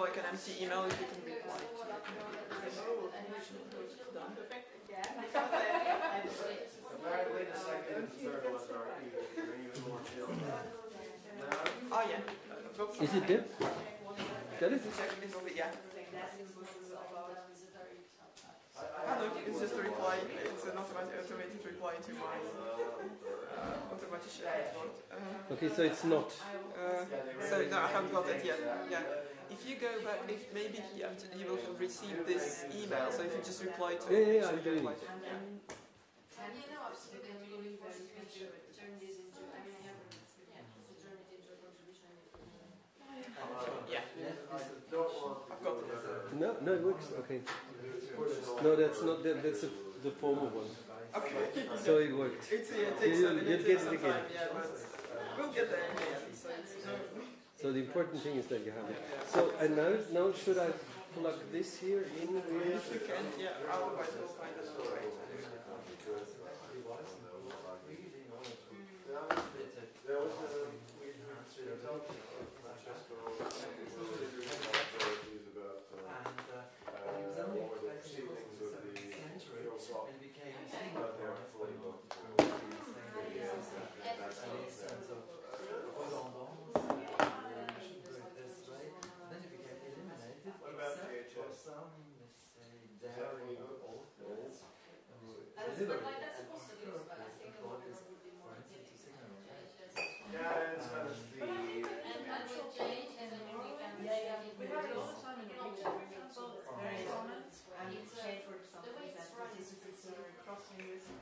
Like an empty email if you can reply to it. Apparently the second and third ones are even more chill. Oh yeah, Is it there? Got it? Check a little yeah. Ah, look, it's just a reply. It's an automatic, automated reply to my uh, automatic report. Uh, Okay, so it's not. Uh, so no, I haven't got it yet. Yeah. If you go back, if maybe he, after he will have received this email. So if you just reply to Yeah, it, yeah, so I'm you doing reply it. to it, yeah. You know, absolutely, I'm really very feature turn this into, I mean, I haven't, yeah, to turn it into a contribution. Yeah. I've got it. No, no, it works. Okay. No, that's not that. That's a, the former one. Okay. So it worked. It's, yeah, it takes you, some, it you'll takes get some it again. time, yeah, but we'll get there in the end. So it's no. So the important thing is that you have it. So and now, now should I plug this here in? If you can, yeah. Otherwise, we'll find another way. There was a, we talked about Francesco, about, uh, what were the proceedings of the Philsop, but they're fully booked for What about JHS? Is that fully booked? That's, but like, that's a possibility, but I think a lot more would be more getting Yeah, it's kind of the. And, and with change, and then we can. Yeah, yeah. We have it all the time in the Not region. for example, Very it's, common. And it's, uh, shade, for example, the way is it's that run this is is it's, a uh, cross-linguistic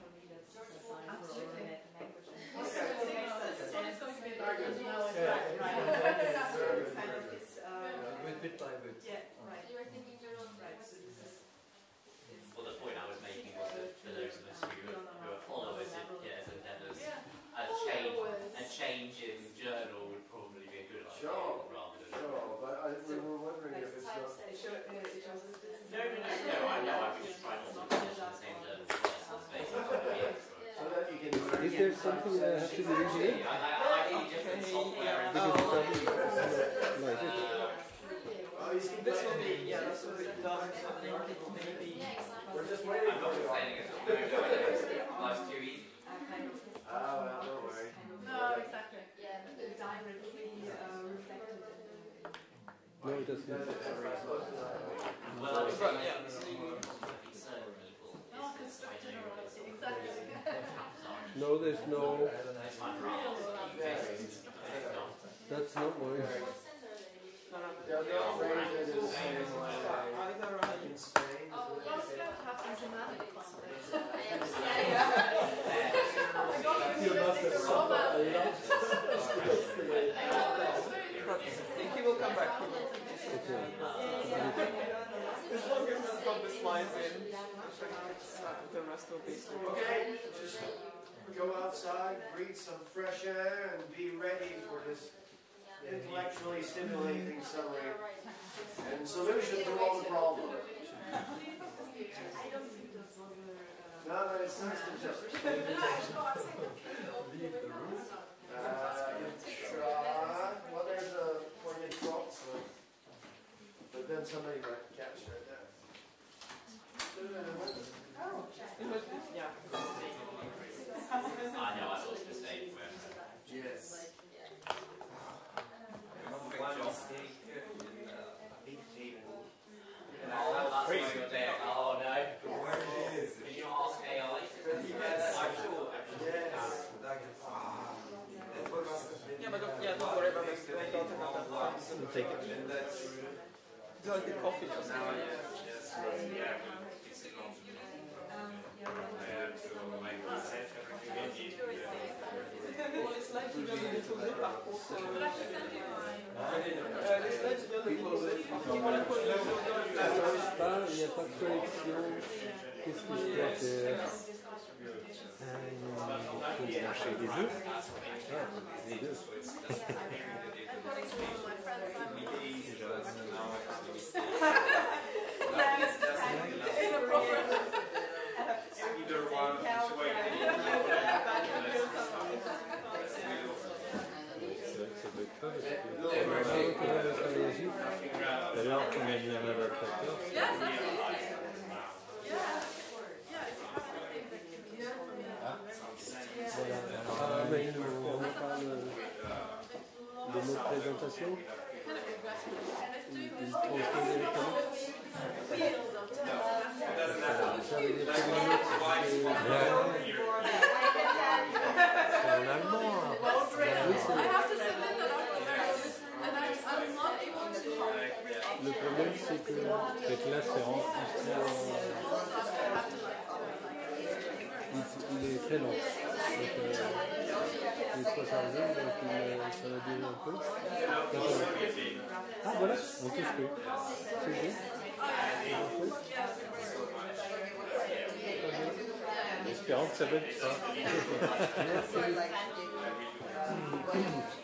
that's a sign for Absolutely. net language. and- Yes, So it it makes makes sense. sense. It's going to be Very like good. now it's Yeah, right, it's right. very That's good. It's kind of, it's, uh, Bit- bit by bit. Yeah, right. You were thinking German, Right, so this is. Well, the point I was making was that for those of us who, who are followers of Pierre's endeavours, a change, a change in journal would probably be a good idea Sure, rather than. sure, but I, we were wondering if it's not. No, I know, I was just trying not to finish the same journal twice, that's basically it. So that you can. Is there something that I have to doesn't like it. This will be, yeah, this will be done. I think it may be. We're just waiting I'm not you. complaining at all, no, no, I life's too easy. Ah, well, don't worry. No, exactly. Yeah, but it directly uh, reflected. No, it doesn't. Well, I was But, saying, yeah. certain people No, is because I know generality, exactly. No, there's no. That's my draft. That's not mine. They'll not raise it in the same way. In Spain. Oh, well, it's going to have some. You must have suffered a lot. I think he will come back. As long as he's got the slides in, I think it's, the rest will be. Okay, just go outside, breathe some fresh air, and be ready for this intellectually stimulating summary and solution to all the problems. I don't think those other. No, but it's nice to just [LAUGHS] leave the room. Uh, try. Well, there's a pointed prop, so. But then somebody might catch right there. Put it in the window. It was, yeah. I know, I lost mistake where. Yes. That's why you're there. Oh no. Where it is? Did you ask AI? Yes. I'm sure. Yes. Yeah, but don't, yeah, don't worry about this. Don't talk about that. I'm Take it. Do like the coffee or something. Well, it's like you don't need to live back also. But I can send you mine. Euh, les slides, je dois les poser. Pour la pause, je dois Ça marche pas, il n'y a pas de connexion. Qu'est-ce que je dois faire Ah, il faut chercher des œufs. Ah, des œufs. Le problème, c'est que cette classe est rentrée. Il est très long. Donc, euh, il est trop ça va un peu. Ah voilà, on touche plus. C'est espérant que ça va être ça. [LAUGHS]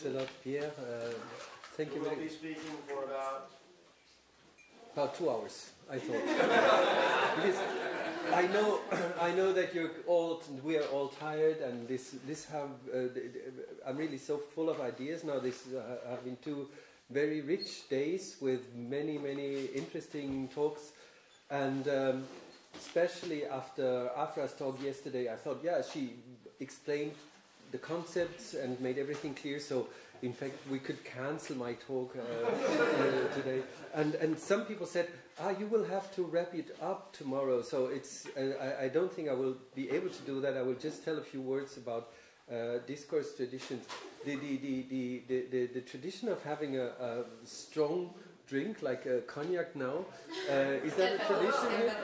Thanks a lot, Pierre. Uh, thank you very be speaking for about About two hours, I thought. [LAUGHS] because I know, [CLEARS THROAT] I know that you're all, we are all tired, and this, this have, uh, I'm really so full of ideas now. This uh, have been two very rich days with many, many interesting talks, and um, especially after Afra's talk yesterday, I thought, yeah, she explained the concepts and made everything clear. So, in fact, we could cancel my talk uh, uh, today. And and some people said, ah, you will have to wrap it up tomorrow. So it's I, I don't think I will be able to do that. I will just tell a few words about uh, discourse traditions. The the, the, the, the, the, the tradition of having a, a strong drink like a cognac now uh, is that a tradition here?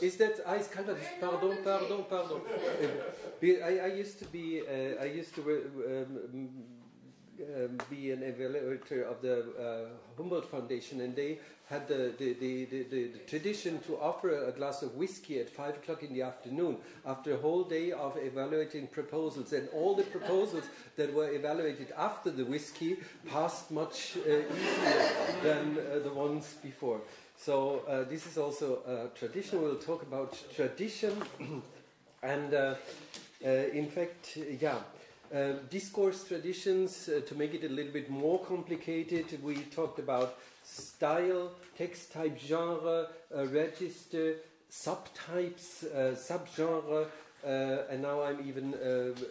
Is, is that ah, it's? Pardon, pardon, pardon. Uh, I, I used to be uh, I used to um, um, be an evaluator of the uh, Humboldt Foundation, and they had the, the, the, the, tradition to offer a glass of whiskey at five o'clock in the afternoon after a whole day of evaluating proposals, and all the proposals that were evaluated after the whiskey passed much uh, easier than uh, the ones before. So uh, this is also a tradition. We'll talk about tradition, [CLEARS THROAT] and uh, uh, in fact, yeah. Uh, discourse traditions, uh, to make it a little bit more complicated, we talked about style, text type, genre, uh, register, subtypes, uh, subgenre, uh, and now I'm even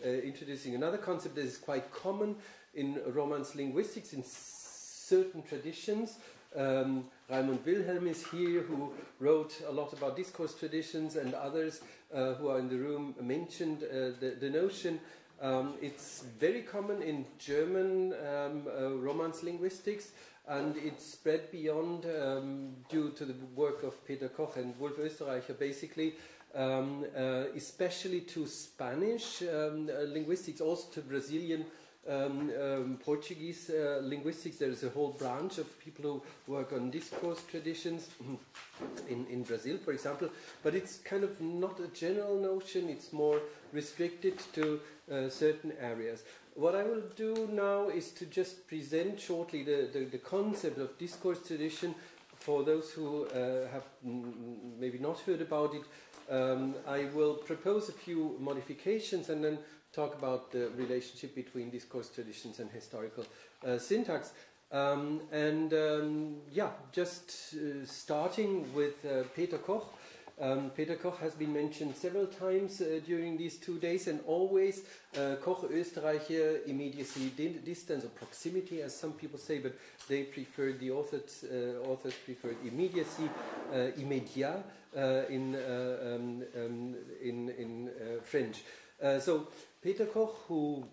introducing another concept that is quite common in Romance linguistics in certain traditions. Um, Raimund Wilhelm is here, who wrote a lot about discourse traditions, and others who are in the room mentioned the, the notion um, it's very common in German um, uh, Romance linguistics, and it's spread beyond um, due to the work of Peter Koch and Wulf Oesterreicher, basically, um, uh, especially to Spanish um, uh, linguistics, also to Brazilian. Um, um, Portuguese uh, linguistics, there is a whole branch of people who work on discourse traditions [CLEARS THROAT] in, in Brazil, for example, but it's kind of not a general notion, it's more restricted to uh, certain areas. What I will do now is to just present shortly the, the, the concept of discourse tradition for those who uh, have maybe not heard about it. Um, I will propose a few modifications and then talk about the relationship between discourse traditions and historical uh, syntax. Um, and um, yeah, just uh, starting with uh, Peter Koch. Um, Peter Koch has been mentioned several times uh, during these two days, and always uh, Koch Oesterreicher, immediacy, distance, or proximity, as some people say, but they preferred, the authors, uh, authors preferred immediacy, immédiat in, um, um, in, in uh, French. Uh, so, Peter Koch, who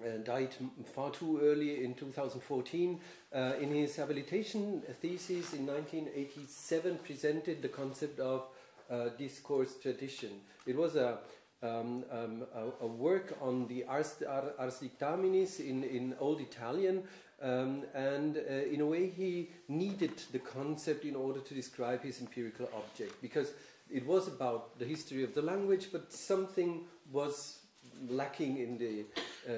uh, died far too early in 2014. Uh, in his habilitation thesis in 1987, presented the concept of uh, discourse tradition. It was a, um, um, a, a work on the ars, ar, ars dictaminis in, in Old Italian, um, and uh, in a way he needed the concept in order to describe his empirical object because it was about the history of the language, but something was lacking in the uh,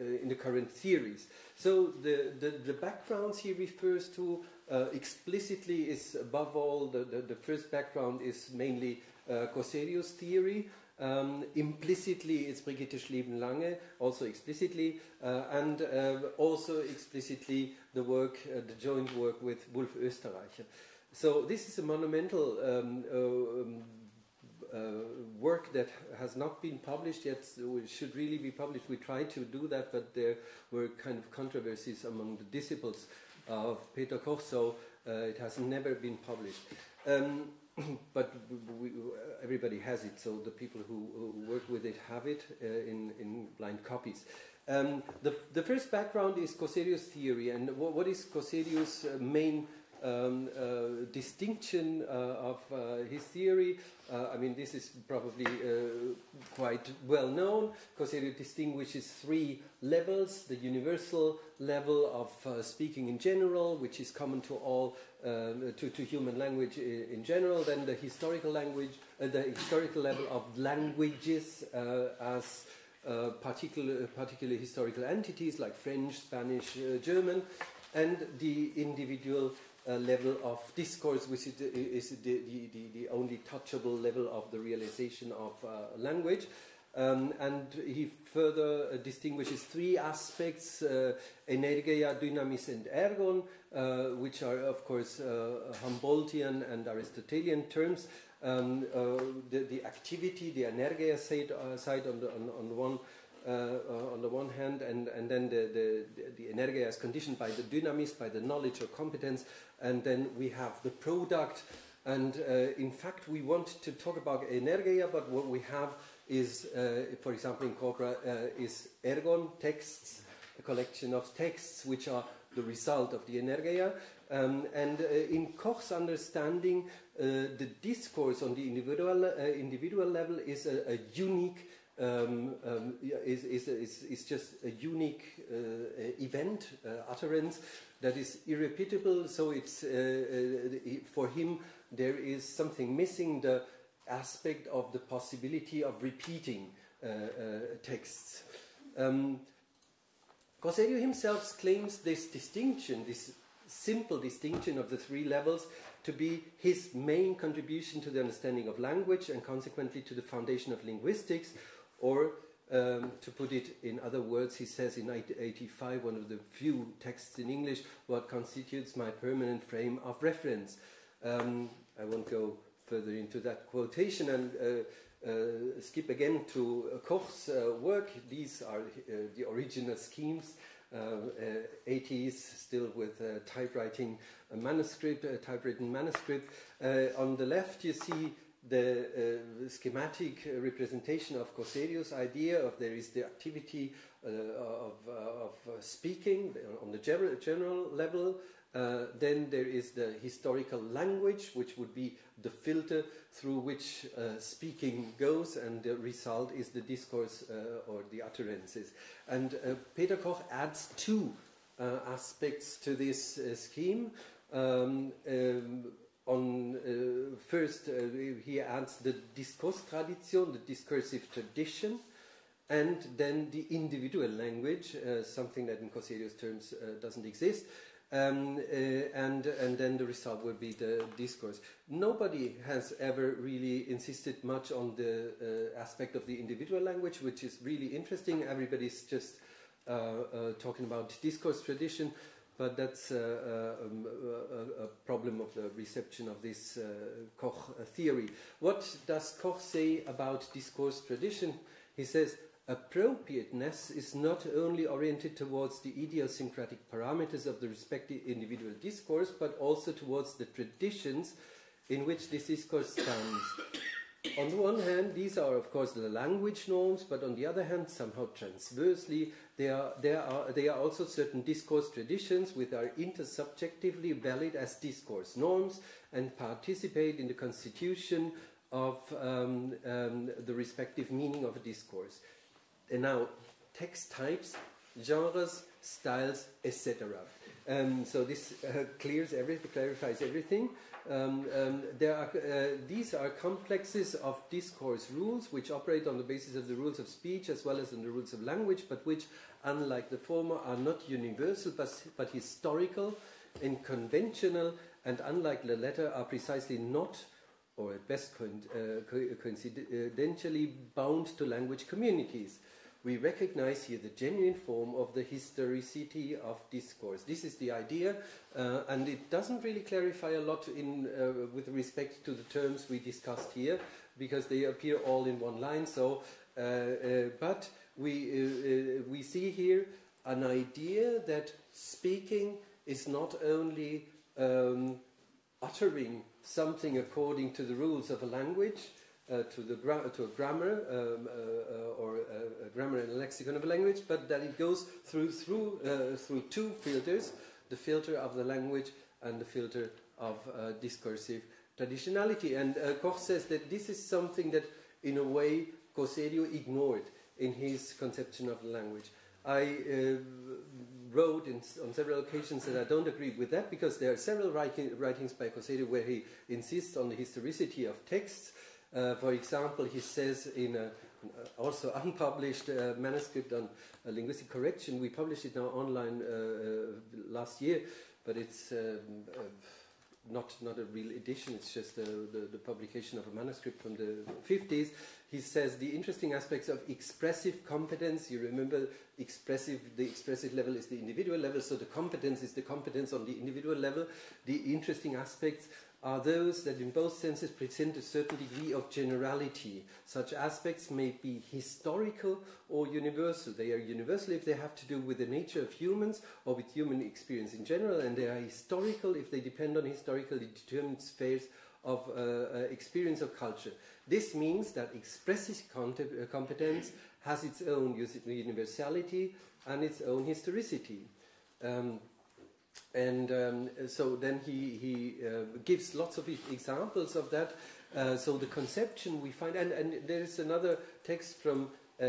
uh, in the current theories. So the, the, the backgrounds he refers to uh, explicitly is above all the, the, the first background is mainly uh, theory. Um, implicitly, it's Brigitte Schlieben-Lange, also explicitly, uh, and uh, also explicitly the work, uh, the joint work with Wulf Oesterreicher. So this is a monumental um, um, work that has not been published yet. Should really be published. We tried to do that, but there were kind of controversies among the disciples of Peter Koch, so uh, it has never been published. Um, [CLEARS THROAT] but we, everybody has it, so the people who, who work with it have it uh, in, in blind copies. Um, the, the first background is Coseriu's theory, and what, is Coseriu's uh, main um, uh, distinction uh, of uh, his theory. Uh, I mean, this is probably uh, quite well known. Coseriu distinguishes three levels the universal level of uh, speaking in general, which is common to all. Um, to, to human language in, general, then the historical language, the historical level of languages as particular, particular historical entities like French, Spanish, German, and the individual uh, level of discourse, which is, is the, the, the, the, only touchable level of the realization of uh, language. Um, and he further uh, distinguishes three aspects uh, energeia, dynamis, and ergon, uh, which are, of course, uh, Humboldtian and Aristotelian terms. Um, the, the, activity, the energeia side, side on, the, on, on one uh, uh, on the one hand, and, and then the, the, the energia is conditioned by the dynamis, by the knowledge or competence, and then we have the product. And uh, in fact, we want to talk about energia, but what we have is, uh, for example, in Corpora, uh, is ergon texts, a collection of texts which are the result of the energia. Um, and uh, in Koch's understanding, the discourse on the individual, individual level is a, a unique um, um, is, is, is, is, just a unique uh, event, uh, utterance that is irrepeatable. So it's uh, uh for him there is something missing the aspect of the possibility of repeating uh, uh, texts. Um, himself claims this distinction, this simple distinction of the three levels, to be his main contribution to the understanding of language and consequently to the foundation of linguistics, or, um, to put it in other words, he says in 1985, one of the few texts in English, what constitutes my permanent frame of reference. Um, I won't go further into that quotation and uh, uh, skip again to Koch's uh, work. These are uh, the original schemes. 80s, uh, still with typewriting manuscript, typewritten manuscript. on the left, you see the uh, schematic representation of Coseriu's idea of there is the activity uh, of, uh, of uh, speaking on the general, general level, uh, then there is the historical language, which would be the filter through which uh, speaking goes, and the result is the discourse or the utterances. And Peter Koch adds two aspects to this scheme. Um, um, on uh, first uh, he adds the discourse tradition, the discursive tradition, and then the individual language, uh, something that in Coseriu's terms uh, doesn't exist. Um, uh, and and then the result would be the discourse. Nobody has ever really insisted much on the uh, aspect of the individual language, which is really interesting. Everybody's just talking about discourse tradition, but that's uh, uh, um, a, a, problem of the reception of this uh, Koch theory. What does Koch say about discourse tradition? He says, appropriateness is not only oriented towards the idiosyncratic parameters of the respective individual discourse, but also towards the traditions in which this discourse stands. On the one hand, these are, of course, the language norms, but on the other hand, somehow transversely, there are, there are, there are also certain discourse traditions which are intersubjectively valid as discourse norms and participate in the constitution of um, um, the respective meaning of a discourse. And now, text types, genres, styles, etc. Um, so this uh, clears everything, clarifies everything. Um, um, there are, uh, these are complexes of discourse rules which operate on the basis of the rules of speech as well as on the rules of language, but which, unlike the former, are not universal but, but historical and conventional, and unlike the latter, are precisely not or at best uh, co- coincidentally bound to language communities. We recognize here the genuine form of the historicity of discourse. This is the idea, uh, and it doesn't really clarify a lot in, uh, with respect to the terms we discussed here, because they appear all in one line. So, uh, uh, but we uh, uh, we see here an idea that speaking is not only um, uttering something according to the rules of a language, to, the to a grammar um, uh, uh, or a, grammar and a lexicon of a language, but that it goes through through uh, through two filters: the filter of the language and the filter of uh, discursive traditionality. And uh, Koch says that this is something that, in a way, Coseriu ignored in his conception of the language. I uh, wrote in, on several occasions that I don't agree with that because there are several writing, writings by Coseriu where he insists on the historicity of texts. Uh, for example, he says in a uh, also unpublished uh, manuscript on uh, linguistic correction, we published it now online last year, but it's um, not not a real edition. It's just the, the, the publication of a manuscript from the 50s. He says the interesting aspects of expressive competence. You remember, expressive. The expressive level is the individual level, so the competence is the competence on the individual level. The interesting aspects are those that, in both senses, present a certain degree of generality. Such aspects may be historical or universal. They are universal if they have to do with the nature of humans or with human experience in general, and they are historical if they depend on historically determined spheres of uh, uh, experience of culture. This means that expressive uh, competence has its own universality and its own historicity. Um, and um, so then he, he uh, gives lots of examples of that. Uh, so the conception we find, and, and there is another text from uh,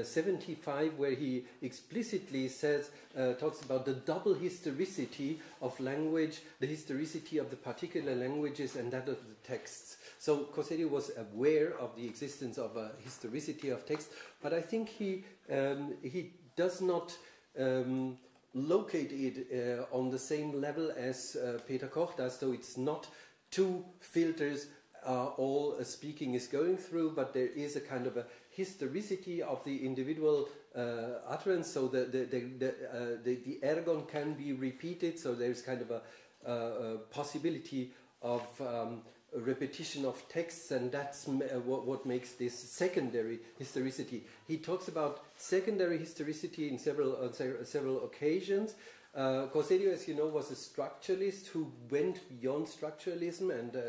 uh, 75 where he explicitly says, uh, talks about the double historicity of language, the historicity of the particular languages and that of the texts. So Coseriu was aware of the existence of a historicity of text, but I think he, um, he does not um, locate it uh, on the same level as uh, Peter Koch does, so it's not two filters uh, all uh, speaking is going through, but there is a kind of a historicity of the individual uh, utterance, so the, the, the, the, uh, the, the ergon can be repeated, so there's kind of a, a, possibility of um, repetition of texts, and that's uh, what, makes this secondary historicity. He talks about secondary historicity in several, on several occasions. Uh, as you know, was a structuralist who went beyond structuralism and uh,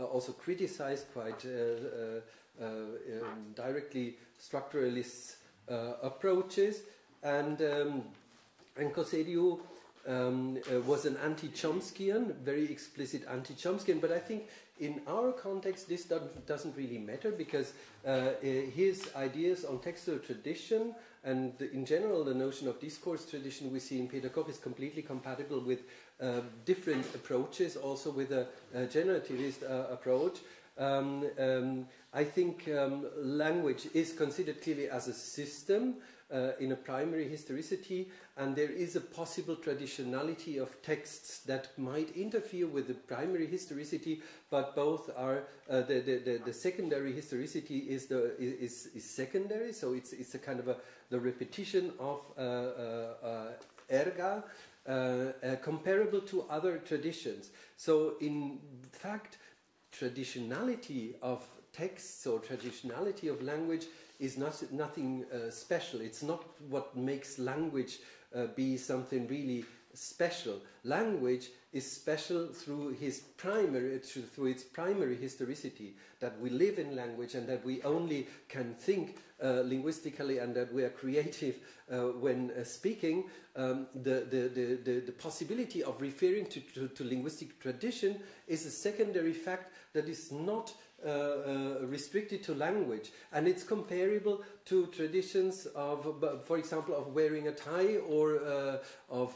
uh, also criticized quite uh, uh, um, directly structuralist approaches. And, um, and Coseriu um, was an anti-Chomskyan, very explicit anti-Chomskyan, but I think in our context this doesn't, really matter because uh, uh, his ideas on textual tradition and in general the notion of discourse tradition we see in Peter Koch is completely compatible with uh, different approaches, also with a, a generativist uh, approach. Um, um, I think um, language is considered clearly as a system uh, in a primary historicity, and there is a possible traditionality of texts that might interfere with the primary historicity, but both are uh, the, the, the, the secondary historicity is the is, is secondary, so it's it's a kind of a the repetition of uh, uh, uh, erga. Comparable to other traditions. So, in fact, traditionality of texts or traditionality of language is not, nothing uh, special. It's not what makes language uh, be something really special. Language is special through his primary through, its primary historicity that we live in language and that we only can think uh, linguistically and that we are creative uh, when uh, speaking um, the, the, the, the, the possibility of referring to, to, to linguistic tradition is a secondary fact that is not uh, uh, restricted to language, and it's comparable to traditions of, for example, of wearing a tie or uh, of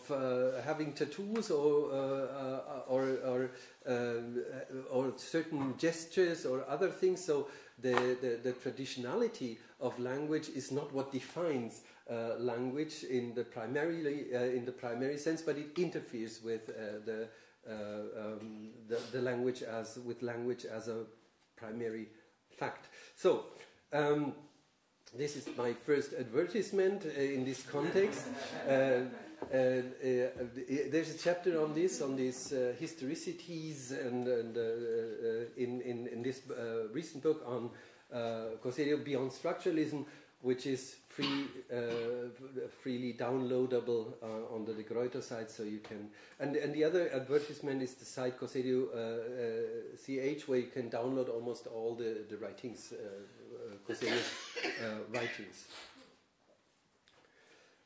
having tattoos or or or, or certain gestures or other things. So the, the, the traditionality of language is not what defines uh, language in the primarily uh, in the primary sense, but it interferes with uh, the, um, the the language as with language as a primary fact. So, um, this is my first advertisement uh, in this context. [LAUGHS] Uh, uh, uh, there's a chapter on this, on these uh, historicities, and, and uh, uh, in, in, in this uh, recent book on uh, Coseriu Beyond Structuralism, which is free, uh, freely downloadable uh, on the De Gruyter site, so you can. And, and the other advertisement is the site Coseriu uh, uh, CH, where you can download almost all the, the writings, uh, uh, Coseriu's uh, writings.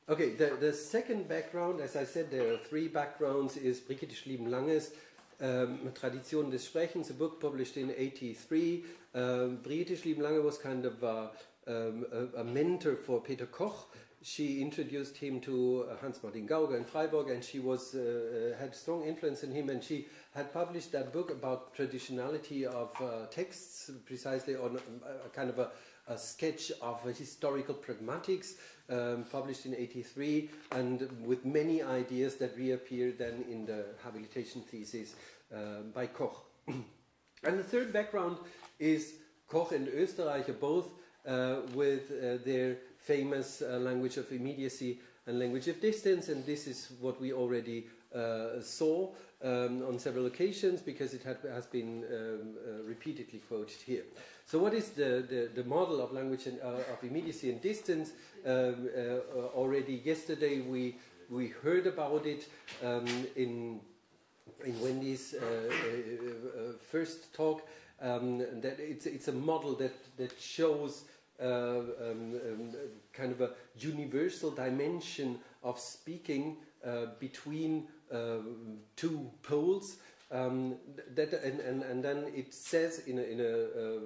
Okay, the, the second background, as I said, there are three backgrounds, is Brigitte Schlieben-Langes um, Tradition des Sprechens, a book published in 83. Um, Brigitte Schlieben-Lange was kind of um, a, a, mentor for Peter Koch. She introduced him to uh, Hans-Martin Gauger in Freiburg, and she was uh, uh, had strong influence in him. And she had published that book about traditionality of uh, texts, precisely on a, a kind of a, a sketch of historical pragmatics, um, published in 83, and with many ideas that reappear then in the habilitation thesis uh, by Koch. [CLEARS THROAT] and the third background is Koch and Oesterreicher, both uh, with uh, their famous uh, language of immediacy and language of distance, and this is what we already uh, saw um, on several occasions because it had, has been um, uh, repeatedly quoted here. So, what is the, the, the model of language and, uh, of immediacy and distance? Um, uh, already yesterday we we heard about it um, in in Wendy's uh, uh, first talk. Um, that it's it's a model that that shows. Um, um, kind of a universal dimension of speaking between um, two poles. Um, that and, and, and then it says in a, in a uh,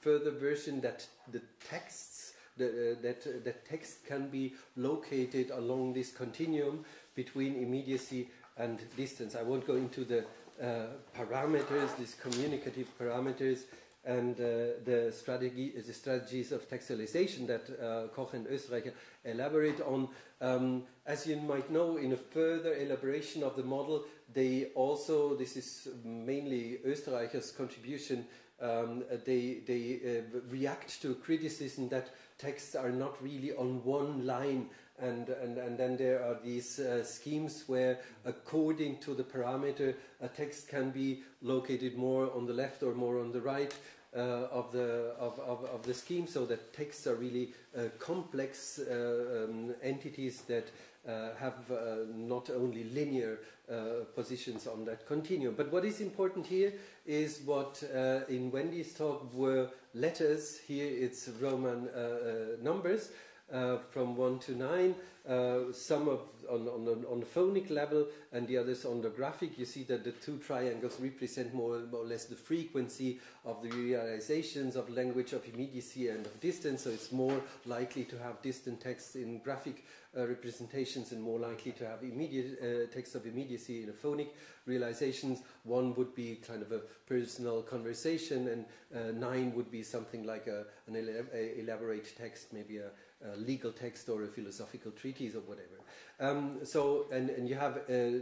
further version that the texts the, uh, that uh, that text can be located along this continuum between immediacy and distance. I won't go into the uh, parameters, these communicative parameters, and uh, the, strategy, the strategies of textualization that uh, Koch and Oesterreicher elaborate on. Um, as you might know, in a further elaboration of the model, they also, this is mainly Oesterreicher's contribution, um, they, they uh, react to criticism that texts are not really on one line and, and, and then there are these uh, schemes where according to the parameter a text can be located more on the left or more on the right of, the, of, of, of, the scheme. So that texts are really uh, complex uh, um, entities that uh, have uh, not only linear positions on that continuum. But what is important here is what in Wendy's talk were letters, here it's Roman numbers, uh, from 1 to 9, uh, some of on, on, the, on the phonic level and the others on the graphic. You see that the two triangles represent more, more or less the frequency of the realizations of language of immediacy and of distance, so it's more likely to have distant text in graphic uh, representations and more likely to have immediate uh, of immediacy in a phonic realizations. One would be kind of a personal conversation, and uh, nine would be something like a, an elaborate text, maybe a a legal text or a philosophical treatise or whatever. Um, so, and, and you have uh,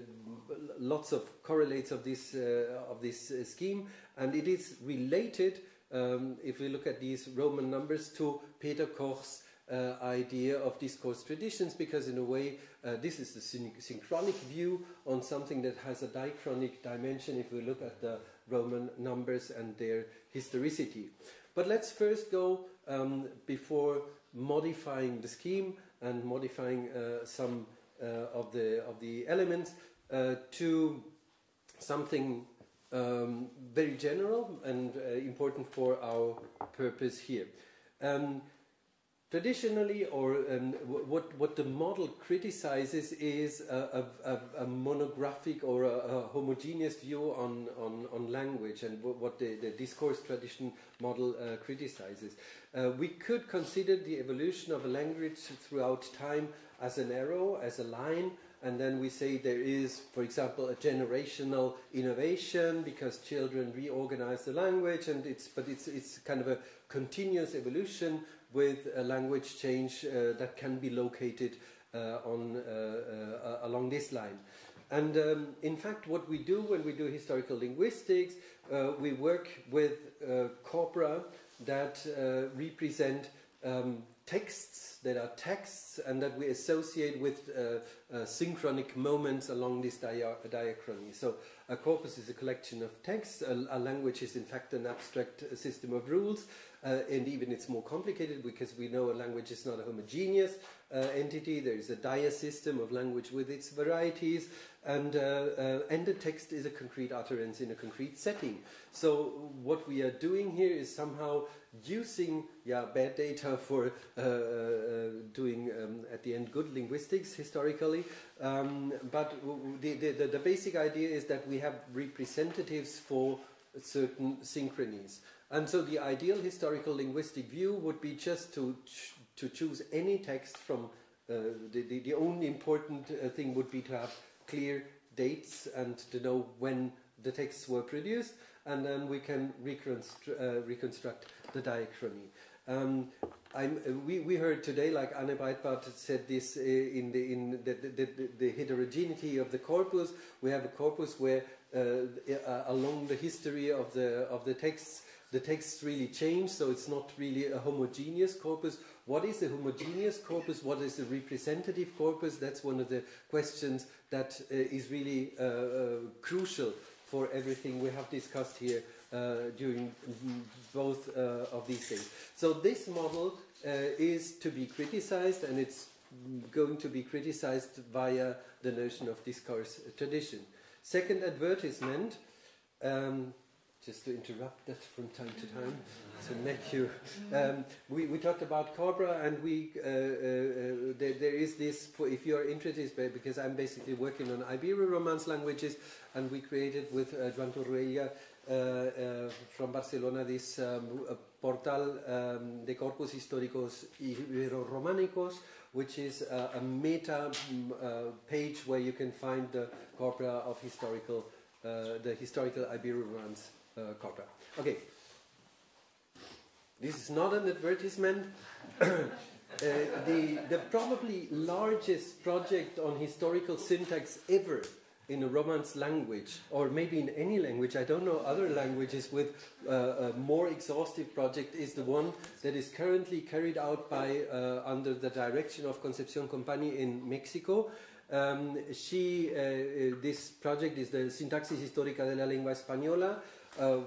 lots of correlates of this, uh, of this uh, scheme, and it is related, um, if we look at these Roman numbers, to Peter Koch's uh, idea of discourse traditions, because in a way, uh, this is the syn synchronic view on something that has a diachronic dimension if we look at the Roman numbers and their historicity. But let's first go um, before modifying the scheme and modifying uh, some uh, of the of the elements uh, to something um, very general and important for our purpose here. Um, Traditionally, or um, what, what the model criticizes is a, a, a monographic or a, a, homogeneous view on, on, on language and what the, the discourse tradition model uh, criticizes. Uh, we could consider the evolution of a language throughout time as an arrow, as a line, and then we say there is, for example, a generational innovation because children reorganize the language, and it's but it's it's kind of a continuous evolution with a language change uh, that can be located uh, on uh, uh, along this line. And um, in fact, what we do when we do historical linguistics, uh, we work with corpora that uh, represent um, texts that are texts and that we associate with uh, uh, synchronic moments along this dia- diachrony. So a corpus is a collection of texts. A, a language is in fact an abstract uh, system of rules, uh, and even it's more complicated because we know a language is not homogeneous entity. There is a dia system of language with its varieties, and uh, uh, and the text is a concrete utterance in a concrete setting. So what we are doing here is somehow using yeah bad data for uh, uh, doing um, at the end good linguistics historically. Um, but the, the, the, basic idea is that we have representatives for certain synchronies. And so the ideal historical linguistic view would be just to, to choose any text from uh, the, the, the only important uh, thing would be to have clear dates and to know when the texts were produced, and then we can uh, reconstruct the diachrony. Um, we, we heard today, like Anne Breitbarth said this uh, in, the, in the, the, the, the heterogeneity of the corpus. We have a corpus where, uh, uh, along the history of the, of the texts, the texts really change, so it's not really a homogeneous corpus. What is a homogeneous corpus? What is a representative corpus? That's one of the questions that uh, is really uh, uh, crucial for everything we have discussed here uh, during mm, both of these things. So this model is to be criticized, and it's going to be criticized via the notion of discourse tradition. Second advertisement. Um, just to interrupt that from time to time to make you. Um, we, we talked about Cobra, and we uh, uh, uh, there, there is this. For if you are interested, because I'm basically working on Ibero-Romance languages, and we created with uh, Joan uh, uh, from Barcelona this um, portal um, de corpus históricos ibero-románicos, which is a meta mm, uh, page where you can find the corpora of historical, uh, the historical Ibero-Romance uh, corpora. Okay. This is not an advertisement. [COUGHS] uh, the, the probably largest project on historical syntax ever in a Romance language, or maybe in any language, I don't know other languages with uh, a more exhaustive project, is the one that is currently carried out by, uh, under the direction of Concepcion Company in Mexico. Um, she, uh, uh, this project is the Sintaxis Histórica de la Lengua Española,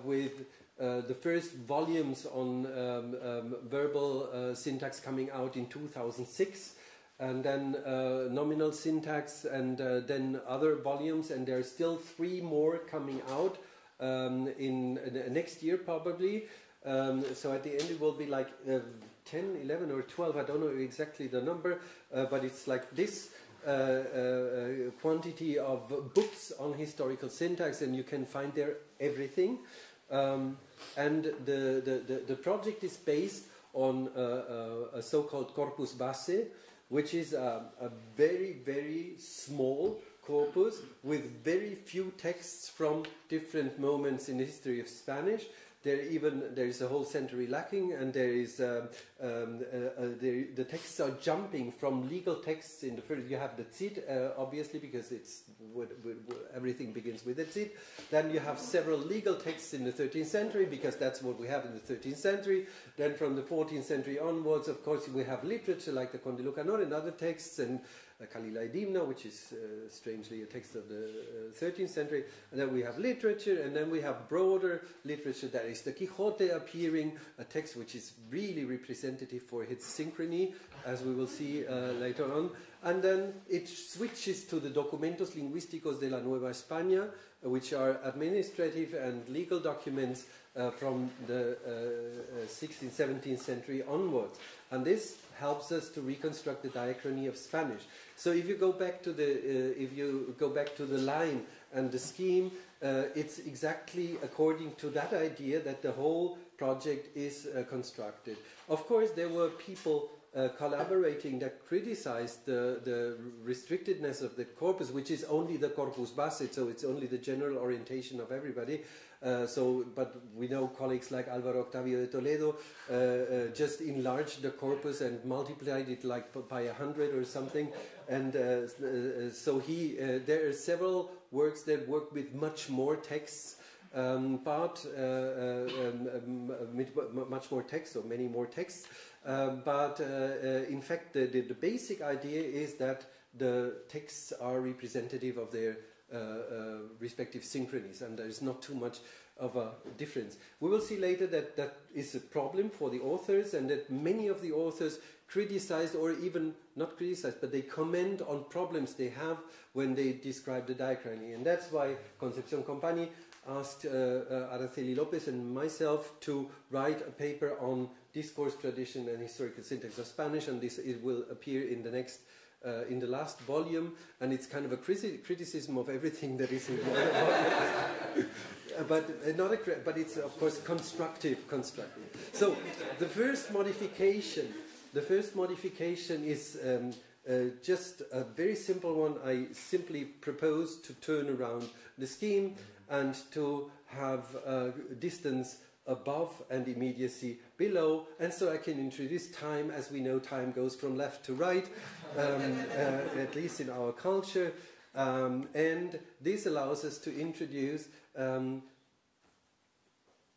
with uh, the first volumes on um, um, verbal uh, syntax coming out in 2006 and then uh, nominal syntax and uh, then other volumes and there are still three more coming out um, in uh, next year probably. Um, so at the end it will be like uh, 10 11 or 12 i don't know exactly the number uh, but it's like this uh, uh, uh, quantity of books on historical syntax and you can find there everything um, and the, the, the, the project is based on uh, a so-called corpus base, which is a, a very, very small corpus with very few texts from different moments in the history of Spanish. There even there is a whole century lacking, and there is um, um, uh, uh, there, the texts are jumping from legal texts in the first. You have the Cid, uh, obviously, because it's what, what, what, everything begins with the Cid. Then you have several legal texts in the 13th century, because that's what we have in the 13th century. Then from the 14th century onwards, of course, we have literature like the Conde Lucanor and other texts, and Kalila Edimna, which is uh, strangely a text of the uh, 13th century. And then we have literature, and then we have broader literature. that is the Quixote appearing, a text which is really representative for its synchrony, as we will see uh, later on. And then it switches to the Documentos Lingüísticos de la Nueva España, uh, which are administrative and legal documents uh, from the uh, uh, 16th, 17th century onwards. And this helps us to reconstruct the diachrony of Spanish. So if you go back to the, uh, if you go back to the line and the scheme, uh, it's exactly according to that idea that the whole project is uh, constructed. Of course, there were people uh, collaborating that criticized the, the restrictedness of the corpus, which is only the corpus base, so it's only the general orientation of everybody. Uh, so, but we know colleagues like Alvaro Octavio de Toledo uh, uh, just enlarged the corpus and multiplied it like by a hundred or something. And uh, so he, there are several works that work with much more texts. Um, but um, um, much more text or many more texts. Um, but in fact, the, the, the basic idea is that the texts are representative of their respective synchronies, and there is not too much of a difference. We will see later that that is a problem for the authors, and that many of the authors criticize, or even not criticize, but they comment on problems they have when they describe the diachrony, and that's why Concepcion Company asked uh, uh, Araceli Lopez and myself to write a paper on discourse tradition and historical syntax of Spanish, and this it will appear in the next. Uh, in the last volume, and it's kind of a criti- criticism of everything that is in the. Uh, [LAUGHS] but uh, not a, but it's of course constructive, constructive. So the first modification, the first modification is um, uh, just a very simple one. I simply propose to turn around the scheme and to have uh, distance above and immediacy below, and so I can introduce time. As we know, time goes from left to right, um, uh, at least in our culture. Um, and this allows us to introduce um,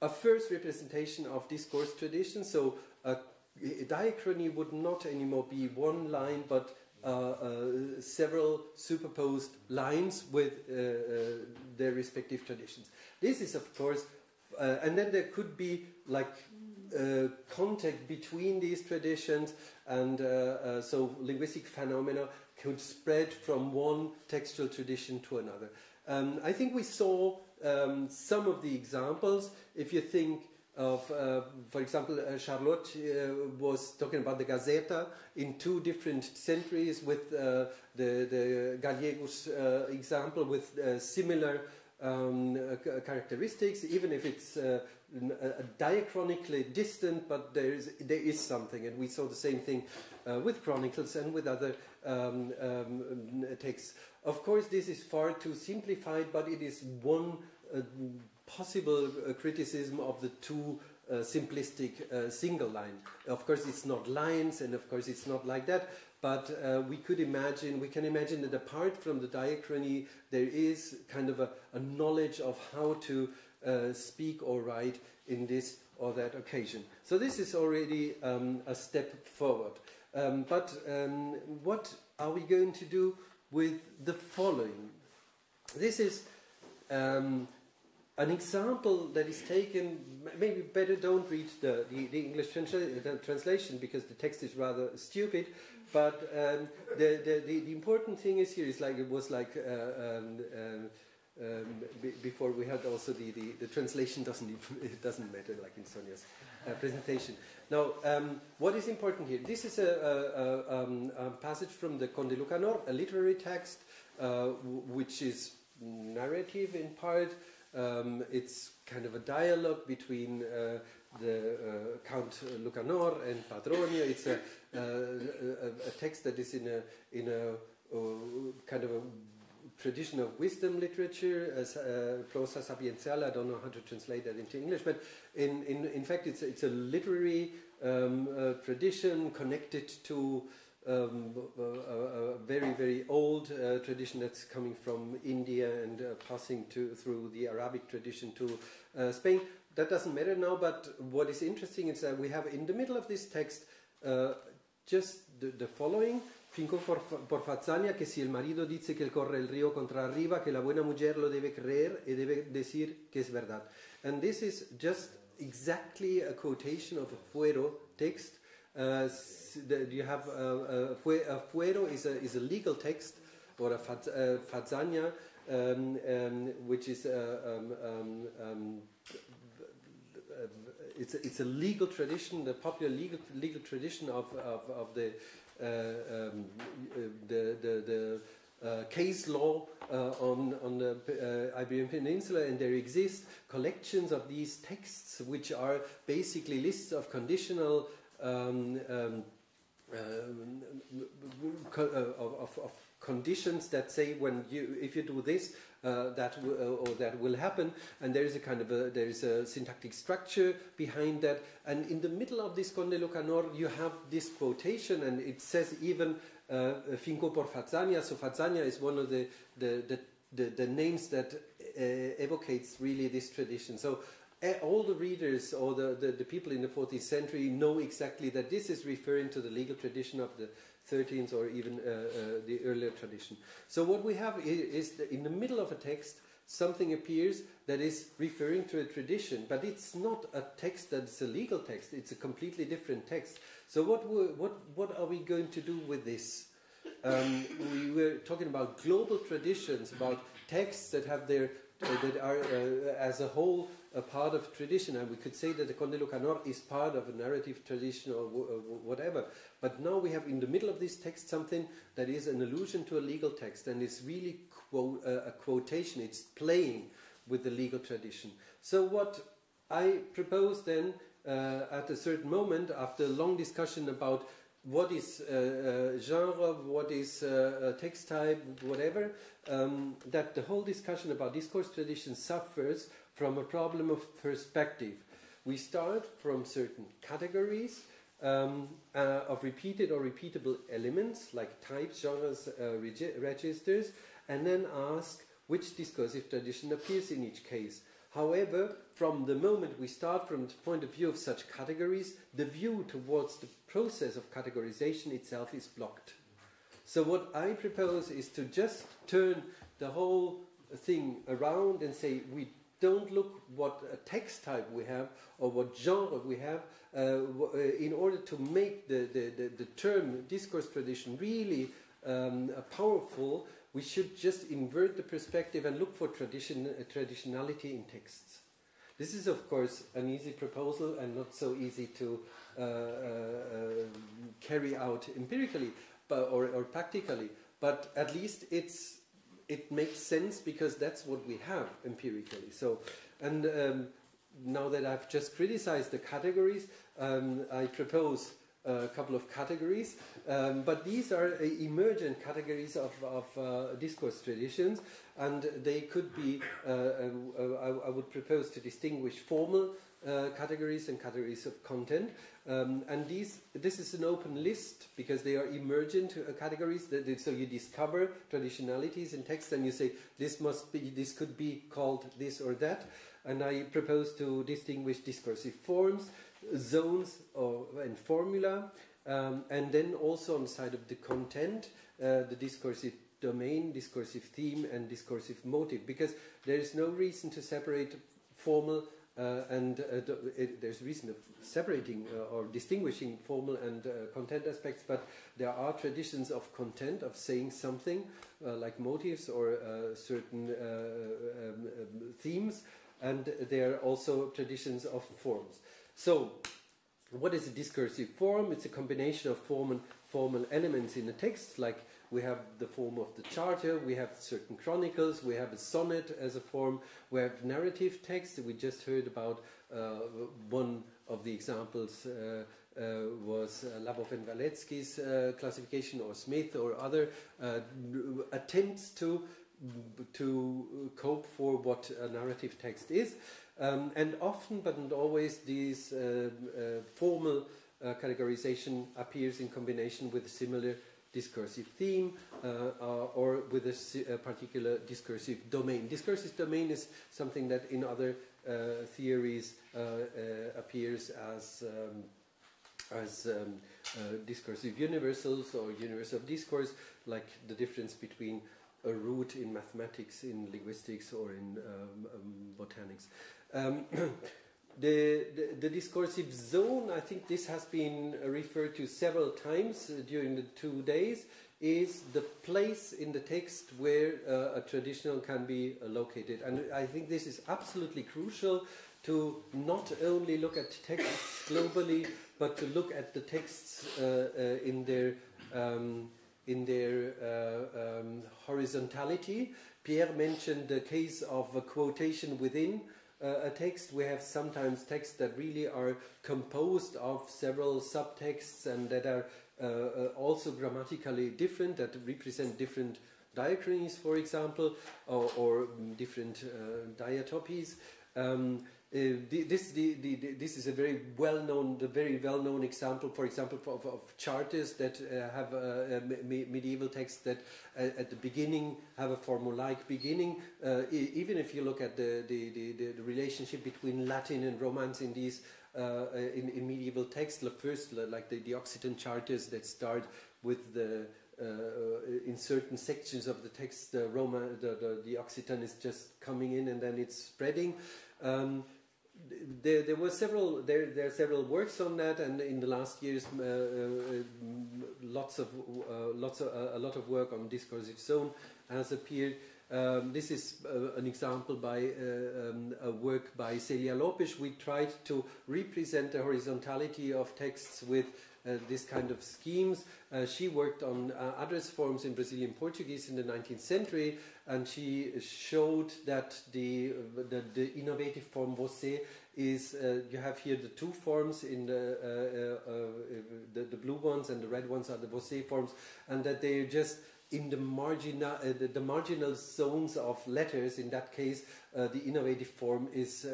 a first representation of discourse tradition. So a, diachrony would not anymore be one line, but uh, uh, several superposed lines with uh, uh, their respective traditions. This is, of course, uh, and then there could be like uh, contact between these traditions, and uh, uh, so linguistic phenomena could spread from one textual tradition to another. Um, I think we saw um, some of the examples. If you think of, uh, for example, uh, Charlotte uh, was talking about the Gazeta in two different centuries with uh, the, the Gallegos uh, example with similar um, uh, characteristics, even if it's uh, diachronically distant, but there is, there is something. And we saw the same thing uh, with Chronicles and with other um, um, texts. Of course, this is far too simplified, but it is one uh, possible uh, criticism of the two uh, simplistic uh, single line. Of course, it's not lines, and of course, it's not like that. But uh, we could imagine, we can imagine that apart from the diachrony, there is kind of a, a knowledge of how to uh, speak or write in this or that occasion. So this is already um, a step forward. Um, but um, what are we going to do with the following? This is um, an example that is taken, maybe better don't read the, the, the English translation because the text is rather stupid. But um, the, the, the, the important thing is here is like it was like uh, um, um, um, before we had also the, the, the translation doesn't [LAUGHS] it doesn't matter like in Sonja's uh, presentation. Now, um, what is important here? This is a, a, a, um, a passage from the Conde Lucanor, a literary text uh, which is narrative in part. Um, it's kind of a dialogue between uh, the uh, Count Lucanor and Patronio. It's a, a, text that is in a in a uh, kind of a tradition of wisdom literature, as uh, prosa. I don't know how to translate that into English, but in in, in fact, it's a, it's a literary um, uh, tradition connected to um, a, a, a very very old uh, tradition that's coming from India and uh, passing to through the Arabic tradition to uh, Spain. That doesn't matter now, but what is interesting is that we have in the middle of this text uh, just the, the following. Finco por, por fazaña que si el marido dice que él corre el río contra arriba, que la buena mujer lo debe creer y debe decir que es verdad. And this is just exactly a quotation of a fuero text. Uh, you have uh, a, fue- a fuero is a, is a legal text or a uh, fazaña, um, um, which is a, um, um, um, it's a, it's a legal tradition, the popular legal legal tradition of of, of the, uh, um, uh, the the the. Uh, case law uh, on on the uh, Iberian Peninsula, and there exist collections of these texts, which are basically lists of conditional um, um, of, of, of conditions that say when you if you do this that w- uh, or that will happen. And there is a kind of a there is a syntactic structure behind that. And in the middle of this Conde Lucanor you have this quotation and it says even uh, finco por fazaña. So fazaña is one of the the, the, the, the names that uh, evocates really this tradition. So uh, all the readers or the, the, the people in the 14th century know exactly that this is referring to the legal tradition of the 13th or even uh, uh, the earlier tradition. So what we have is, in the middle of a text something appears that is referring to a tradition, but it's not a text that's a legal text. It's a completely different text. So what what what are we going to do with this? Um, we were talking about global traditions, about texts that have their uh, that are uh, as a whole a part of tradition, and we could say that the Conde Lucanor is part of a narrative tradition or uh, whatever. But now we have in the middle of this text something that is an allusion to a legal text, and it's really uh, a quotation. It's playing with the legal tradition. So what I propose then uh, at a certain moment, after a long discussion about what is uh, uh, genre, what is uh, text type, whatever, um, that the whole discussion about discourse tradition suffers from a problem of perspective. We start from certain categories um, uh, of repeated or repeatable elements, like types, genres, uh, regi- registers, and then ask which discursive tradition appears in each case. However, from the moment we start from the point of view of such categories, the view towards the process of categorization itself is blocked. So, what I propose is to just turn the whole thing around and say we don't look what text type we have or what genre we have uh, uh, in order to make the, the, the, the term discourse tradition really um, powerful we should just invert the perspective and look for tradition, uh, traditionality in texts. This is of course an easy proposal and not so easy to uh, uh, uh, carry out empirically but, or, or practically but at least it's it makes sense because that's what we have empirically. So, and um, now that I've just criticized the categories, um, I propose a couple of categories, um, but these are uh, emergent categories of, of uh, discourse traditions, and they could be, uh, uh, I, I would propose to distinguish formal uh, categories and categories of content. Um, and these, this is an open list because they are emergent uh, categories. That, so you discover traditionalities in text and you say this must be, this could be called this or that. And I propose to distinguish discursive forms, zones, or, and formula. Um, and then also on the side of the content, uh, the discursive domain, discursive theme, and discursive motive. Because there is no reason to separate formal uh, and uh, it, there's reason of separating uh, or distinguishing formal and uh, content aspects, but there are traditions of content, of saying something, uh, like motives or uh, certain um, um, themes, and there are also traditions of forms. So, what is a discursive form? It's a combination of form and formal elements in a text, like we have the form of the charter, we have certain chronicles, we have a sonnet as a form, we have narrative text. We just heard about uh, one of the examples uh, uh, was uh, Labov and Waletzky's uh, classification, or Smith, or other uh, attempts to to cope for what a narrative text is. Um, and often, but not always, these uh, formal categorization appears in combination with similar discursive theme uh, uh, or with a, a particular discursive domain. Discursive domain is something that in other uh, theories appears as um, as um, uh, discursive universals or universe of discourse, like the difference between a root in mathematics, in linguistics, or in um, um, botanics. [CLEARS THROAT] The, the, discursive zone, I think this has been referred to several times uh, during the two days, is the place in the text where uh, a traditional can be uh, located. And I think this is absolutely crucial to not only look at texts [COUGHS] globally, but to look at the texts uh, uh, in their um, in their uh, um, horizontality. Pierre mentioned the case of a quotation within uh, a text. We have sometimes texts that really are composed of several subtexts and that are uh, uh, also grammatically different that represent different diachronies, for example, or, or different uh, diatopies. Um, the- this, the, the, this is a very well-known, the very well-known example, for example, of, of charters that uh, have uh, uh, me- medieval texts that uh, at the beginning have a formulaic beginning. Uh, even if you look at the, the, the, the, relationship between Latin and Romance in these uh, uh, in, in medieval texts, the first, like the, the Occitan charters that start with the uh, in certain sections of the text, the the, the, the Occitan is just coming in and then it's spreading. Um, there, there were several there, there are several works on that, and in the last years, uh, uh, lots of uh, lots of uh, a lot of work on discursive zone has appeared. Um, this is uh, an example by uh, um, a work by Celia Lopes. We tried to represent the horizontality of texts with uh, this kind of schemes. Uh, she worked on uh, address forms in Brazilian Portuguese in the 19th century, and she showed that the the, the innovative form você is uh, you have here the two forms in the, uh, uh, the the blue ones and the red ones are the você forms, and that they're just in the marginal the, the marginal zones of letters. In that case, the innovative form is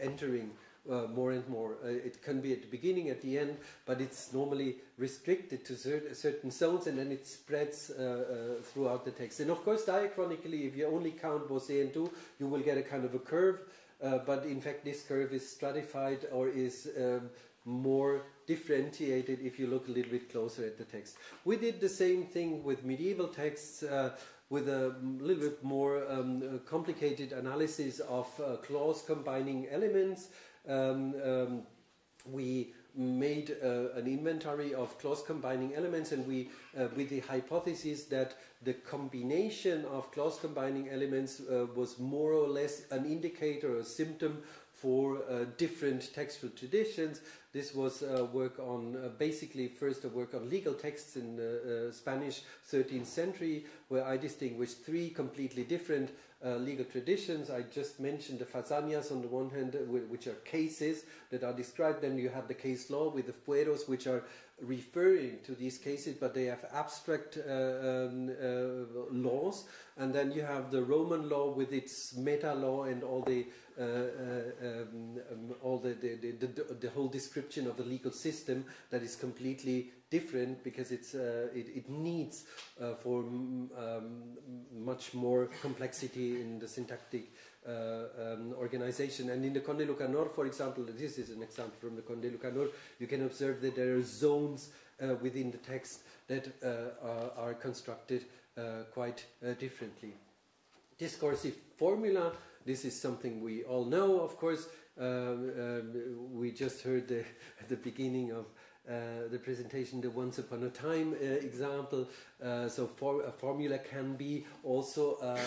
entering uh, more and more. Uh, it can be at the beginning, at the end, but it's normally restricted to cer- certain zones and then it spreads uh, uh, throughout the text. And of course, diachronically, if you only count você and tu, you will get a kind of a curve, uh, but in fact, this curve is stratified or is um, more differentiated if you look a little bit closer at the text. We did the same thing with medieval texts. Uh, with a little bit more um, complicated analysis of clause combining elements, um, um, we made uh, an inventory of clause combining elements and we uh, with the hypothesis that the combination of clause combining elements uh, was more or less an indicator or a symptom for uh, different textual traditions. This was work on uh, basically first a work on legal texts in uh, Spanish 13th century, where I distinguished three completely different uh, legal traditions. I just mentioned the fazañas on the one hand, uh, which are cases that are described. Then you have the case law with the fueros, which are referring to these cases, but they have abstract uh, um, uh, laws. And then you have the Roman law with its meta law and all the uh, uh, um, um, all the the, the, the the whole description of the legal system that is completely different because it's uh, it, it needs uh, for mm, um, much more complexity in the syntactic uh, um, organization. And in the Conde Lucanor, for example, this is an example from the Conde Lucanor, you can observe that there are zones uh, within the text that uh, are, are constructed uh, quite uh, differently. Discursive formula, this is something we all know, of course. Um, um, we just heard the, at [LAUGHS] the beginning of uh, the presentation the once upon a time uh, example. Uh, so for, a formula can be also uh, uh,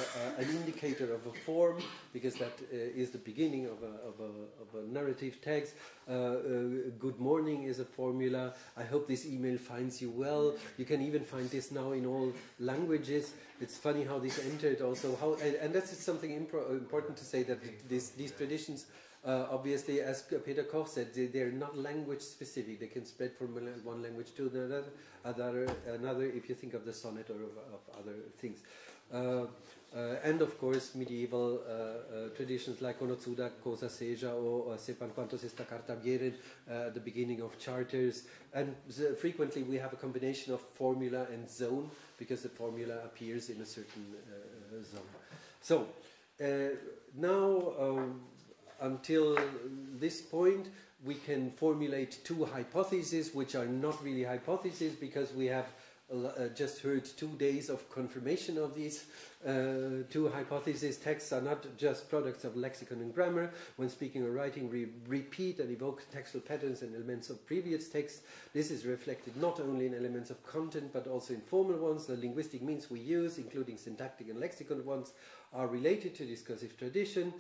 an indicator of a form because that uh, is the beginning of a, of a, of a narrative text. Good morning is a formula. I hope this email finds you well. You can even find this now in all languages. It's funny how this entered also. How and, and that's something important to say that this, these traditions uh, obviously, as Peter Koch said, they, they're not language specific. They can spread from one language to another, another, another if you think of the sonnet or of, of other things. Uh, uh, and of course, medieval uh, uh, traditions like Onotsuda, Cosa Seja, or, Sepan Quantos esta carta vieren, uh, the beginning of charters. And frequently we have a combination of formula and zone because the formula appears in a certain zone. So, now, um, until this point, we can formulate two hypotheses, which are not really hypotheses because we have uh, just heard two days of confirmation of these uh, two hypotheses. Texts are not just products of lexicon and grammar. When speaking or writing, we repeat and evoke textual patterns and elements of previous texts. This is reflected not only in elements of content but also in formal ones. The linguistic means we use, including syntactic and lexicon ones, are related to discursive tradition.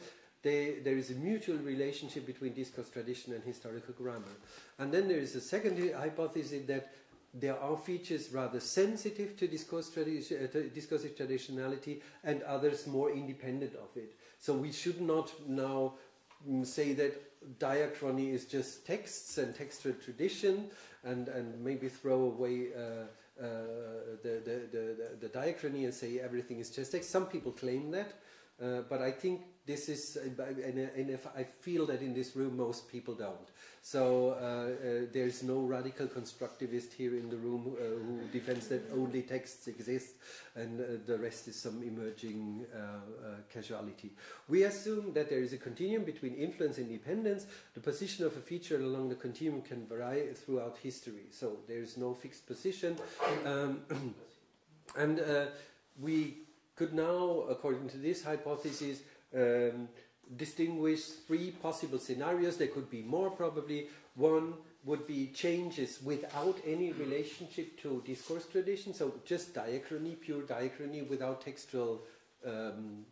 They, there is a mutual relationship between discourse tradition and historical grammar. And then there is a second hypothesis that there are features rather sensitive to discourse uh, to discursive traditionality and others more independent of it. So we should not now mm, say that diachrony is just texts and textual tradition, and, and maybe throw away uh, uh, the, the, the, the, diachrony and say everything is just text. Some people claim that, uh, but I think this is, and, and if I feel that in this room most people don't. So uh, uh, there's no radical constructivist here in the room uh, who defends that only texts exist and uh, the rest is some emerging uh, casuality. We assume that there is a continuum between influence and dependence. The position of a feature along the continuum can vary throughout history. So there is no fixed position. Um, [CLEARS THROAT] and we could now, according to this hypothesis, um, distinguish three possible scenarios. There could be more probably. One would be changes without any relationship to discourse tradition, so just diachrony, pure diachrony without textual um,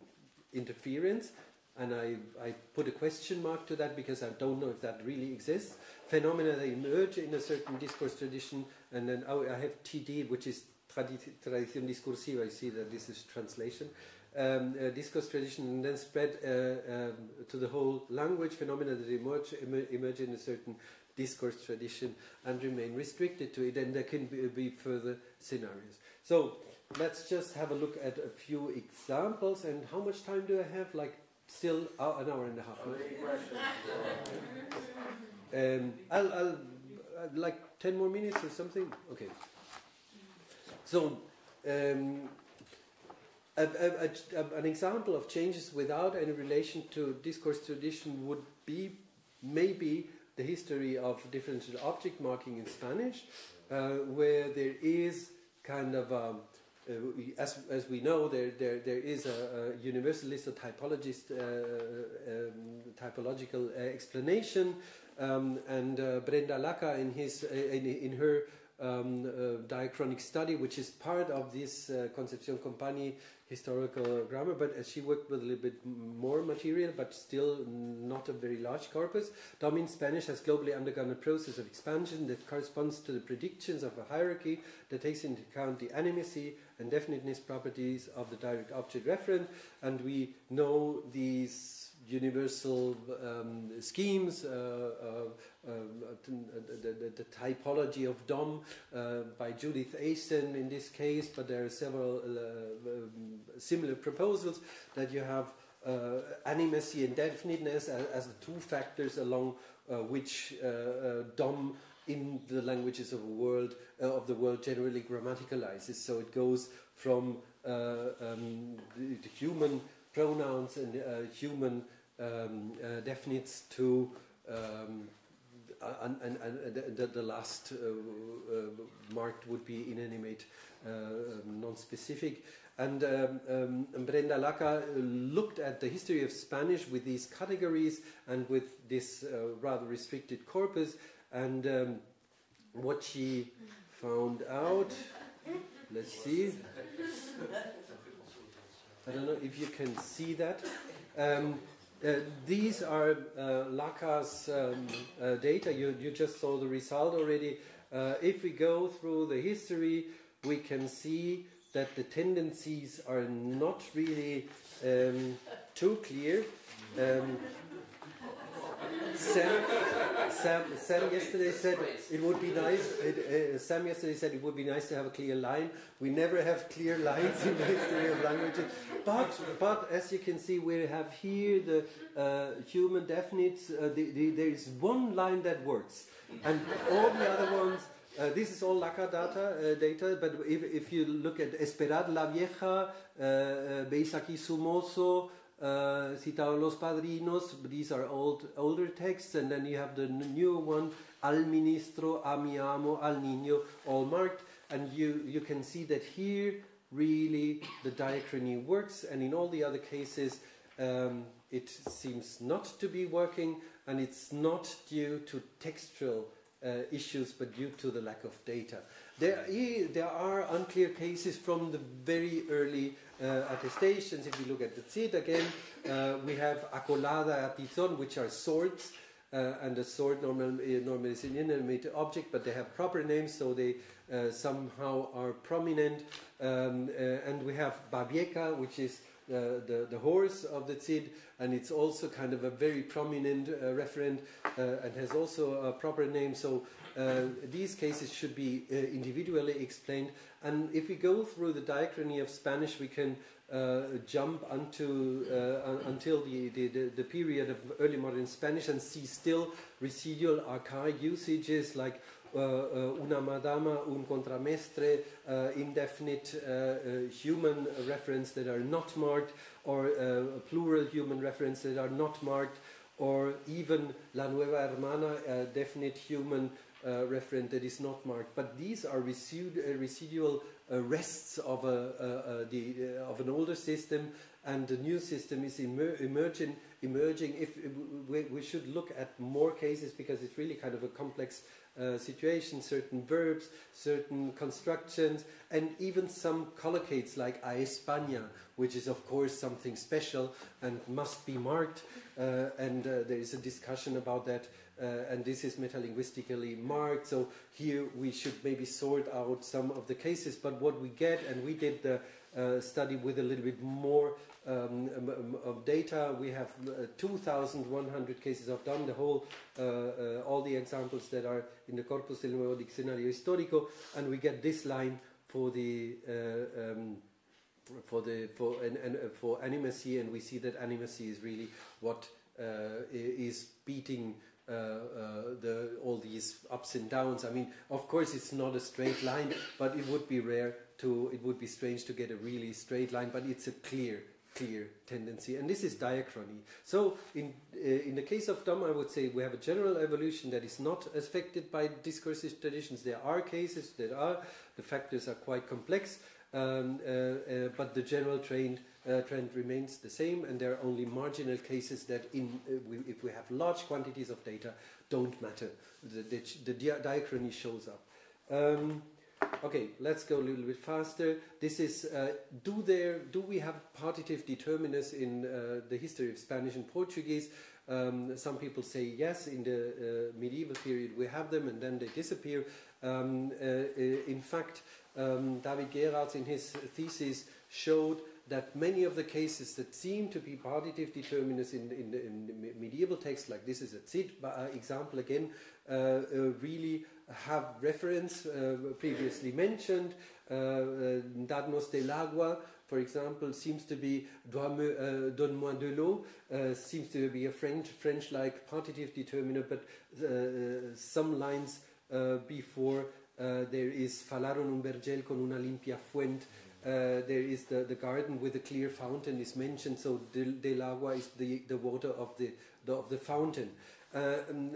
interference. And I, I put a question mark to that because I don't know if that really exists. Phenomena that emerge in a certain discourse tradition, and then oh, I have TD, which is tradition discursiva. I see that this is translation um, uh, discourse tradition and then spread uh, um, to the whole language phenomena that emerge, emerge in a certain discourse tradition and remain restricted to it, and there can be, be further scenarios. So let's just have a look at a few examples. And how much time do I have? Like still uh, an hour and a half. um, I'll, I'll uh, like ten more minutes or something. Okay. So. Um, a, a, a, an example of changes without any relation to discourse tradition would be maybe the history of differential object marking in Spanish, uh, where there is kind of, um, uh, as, as we know, there, there, there is a, a universalist or typologist uh, um, typological uh, explanation, um, and uh, Brenda Laca in, his, uh, in, in her um, uh, diachronic study, which is part of this uh, Concepcion Company historical grammar, but uh, she worked with a little bit more material, but still not a very large corpus. DOM Spanish has globally undergone a process of expansion that corresponds to the predictions of a hierarchy that takes into account the animacy and definiteness properties of the direct object referent, and we know these universal um, schemes, uh, uh, um, the, the, typology of DOM uh, by Judith Aissen in this case, but there are several uh, um, similar proposals that you have uh, animacy and definiteness as, as, the two factors along uh, which DOM in the languages of, the world, of the world generally grammaticalizes. So it goes from um, the, the human pronouns and uh, human um, uh, definites to um, and, and, and the, the, last uh, uh, marked would be inanimate, uh, um, non-specific. And um, um, Brenda Laca looked at the history of Spanish with these categories and with this uh, rather restricted corpus. And um, what she found out, let's see. I don't know if you can see that. Um, uh, these are uh, Laca's um, uh, data. You, you just saw the result already. Uh, if we go through the history, we can see that the tendencies are not really um, too clear. Um, Sam, Sam, Sam, yesterday said it would be nice. It, uh, Sam yesterday said it would be nice to have a clear line. We never have clear lines in the history of languages. But, but as you can see, we have here the uh, human definites. Uh, the, the, there is one line that works, and all the other ones. Uh, this is all Laca data, uh, data, but if, if you look at Esperad la Vieja, uh, uh, Beisaki Sumoso, uh, los Padrinos, these are old, older texts, and then you have the newer one, Al Ministro, A mi amo, Al Niño, all marked, and you, you can see that here really the diachrony works, and in all the other cases um, it seems not to be working, and it's not due to textual uh, issues, but due to the lack of data. There, there are unclear cases from the very early attestations. If we look at the Cid again, uh, we have a Colada, atizon, which are swords, uh, and the sword normal, uh, normally is an inanimate object, but they have proper names, so they uh, somehow are prominent. Um, uh, and we have Babieca, which is uh, the, the horse of the Cid, and it's also kind of a very prominent uh, referent uh, and has also a proper name. So uh, these cases should be uh, individually explained. And if we go through the diachrony of Spanish, we can uh, jump onto, uh, un- until the, the, the, period of early modern Spanish and see still residual archaic usages like uh, uh, una madama, un contramestre, indefinite human reference that are not marked, or plural human reference that are not marked, or even la nueva hermana, a definite human referent that is not marked. But these are residu- uh, residual uh, rests of, a, uh, uh, the, uh, of an older system, and the new system is emer- emerging. Emerging. If we, we should look at more cases because it's really kind of a complex uh, situation, certain verbs, certain constructions, and even some collocates like a España, which is of course something special and must be marked. Uh, and uh, there is a discussion about that, uh, and this is metalinguistically marked. So here we should maybe sort out some of the cases. But what we get, and we did the uh, study with a little bit more um, um, um, of data. We have uh, 2,100 cases of done the whole, uh, uh, all the examples that are in the Corpus del Nuevo Diccionario Histórico, and we get this line for the uh, um, for the for and, and uh, for animacy, and we see that animacy is really what is beating. Uh, uh, the all these ups and downs. I mean, of course, it's not a straight line, but it would be rare to. It would be strange to get a really straight line, but it's a clear, clear tendency, and this is diachrony. So, in uh, in the case of DOM, I would say we have a general evolution that is not affected by discursive traditions. There are cases that are. The factors are quite complex, um, uh, uh, but the general trend, uh, trend remains the same, and there are only marginal cases that, in, uh, we, if we have large quantities of data, don't matter. The, the, the dia- diachrony shows up. Um, okay, let's go a little bit faster. This is uh, do there do we have partitive determinants in uh, the history of Spanish and Portuguese? Um, some people say yes. In the uh, medieval period, we have them, and then they disappear. Um, uh, in fact, um, David Gerards in his thesis showed that many of the cases that seem to be partitive determinants in, in, in medieval texts, like this is a Cid uh, example again, uh, uh, really have reference uh, previously mentioned. Uh, uh, Dadnos del Agua, for example, seems to be Donne-moi de l'eau, seems to be a French French-like partitive determinant, but some lines before there is Falaron un vergel con una limpia fuente. Uh, there is the, the garden with a clear fountain is mentioned, so del, del agua is the, the water of the, the of the fountain. Uh, um,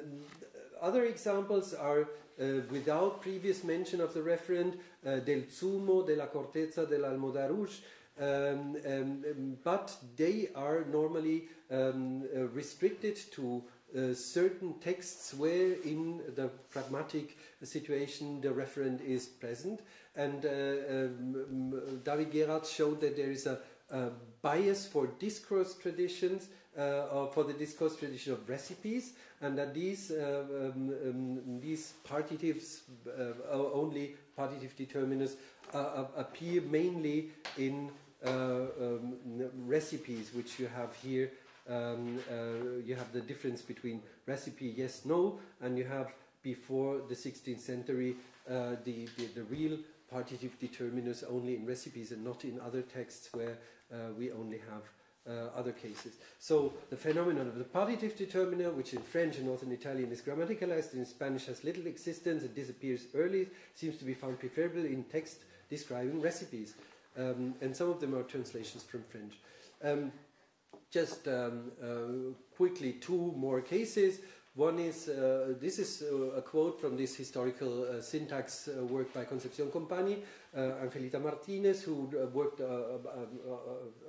other examples are uh, without previous mention of the referent, uh, del zumo, de la corteza, del almodarush, um, um, um, but they are normally um, uh, restricted to uh, certain texts where in the pragmatic situation the referent is present. And uh, um, David Gerard showed that there is a, a bias for discourse traditions, uh, or for the discourse tradition of recipes, and that these uh, um, um, these partitives, uh, only partitive determinants, uh, appear mainly in uh, um, recipes, which you have here. Um, you have the difference between recipe yes no, and you have before the 16th century uh, the, the the real partitive determiners only in recipes and not in other texts where uh, we only have uh, other cases. So the phenomenon of the partitive determiner, which in French and Northern Italian is grammaticalized, in Spanish has little existence and disappears early, seems to be found preferably in text describing recipes. Um, and some of them are translations from French. Um, just um, uh, quickly, two more cases. One is, uh, this is uh, a quote from this historical uh, syntax uh, work by Concepcion Company, uh, Angelita Martinez, who uh, worked uh,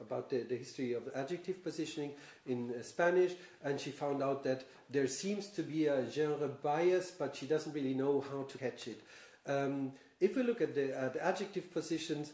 about the, the history of adjective positioning in Spanish, and she found out that there seems to be a genre bias, but she doesn't really know how to catch it. Um, if we look at the, at adjective positions,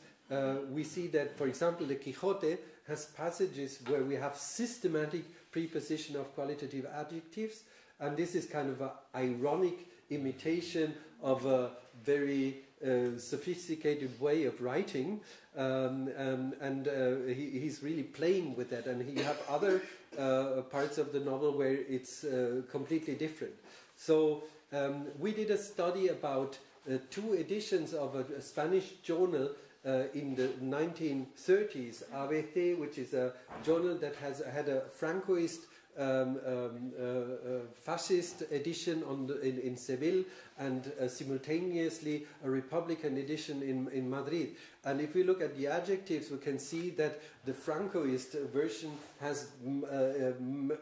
we see that, for example, the Quixote has passages where we have systematic preposition of qualitative adjectives, and this is kind of an ironic imitation of a very uh, sophisticated way of writing, um, um, and uh, he, he's really playing with that. And he have other uh, parts of the novel where it's uh, completely different. So um, we did a study about uh, two editions of a, a Spanish journal uh, in the 1930s, ABC, which is a journal that has had a Francoist um, um, uh, uh, fascist edition on the, in, in Seville and uh, simultaneously a Republican edition in, in Madrid. And if we look at the adjectives, we can see that the Francoist version has uh,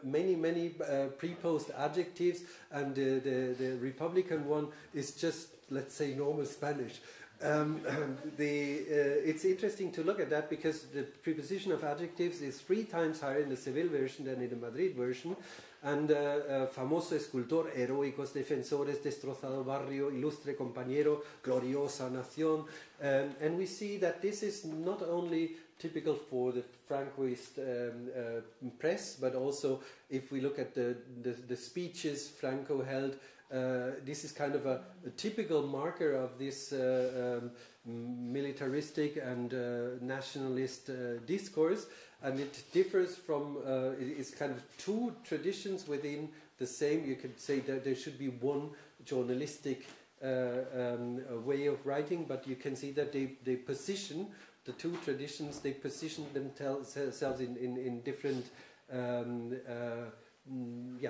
many, many uh, pre-post adjectives, and the, the, the Republican one is just, let's say, normal Spanish. Um, [COUGHS] the, uh, it's interesting to look at that because the preposition of adjectives is three times higher in the Seville version than in the Madrid version. And uh, uh, famoso escultor, heroicos defensores, destrozado barrio, ilustre compañero, gloriosa nación. Um, and we see that this is not only typical for the Francoist um, uh, press, but also if we look at the, the, the speeches Franco held this is kind of a, a typical marker of this uh, um, militaristic and uh, nationalist uh, discourse, and it differs from uh, it's kind of two traditions within the same. You could say that there should be one journalistic uh, um, uh, way of writing, but you can see that they, they position the two traditions. They position themselves in, in, in different um, uh, mm, yeah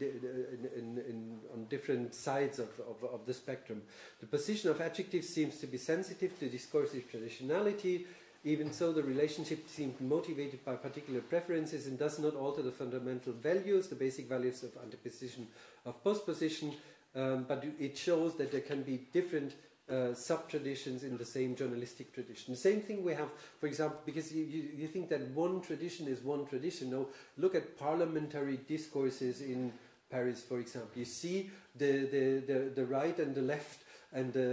in, in, on different sides of, of, of the spectrum. The position of adjectives seems to be sensitive to discursive traditionality. Even so, the relationship seems motivated by particular preferences and does not alter the fundamental values, the basic values of anteposition of postposition, um, but it shows that there can be different uh, sub-traditions in the same journalistic tradition. The same thing we have, for example, because you, you, you think that one tradition is one tradition. No, look at parliamentary discourses in Paris, for example. You see the, the, the, the right and the left and uh, uh,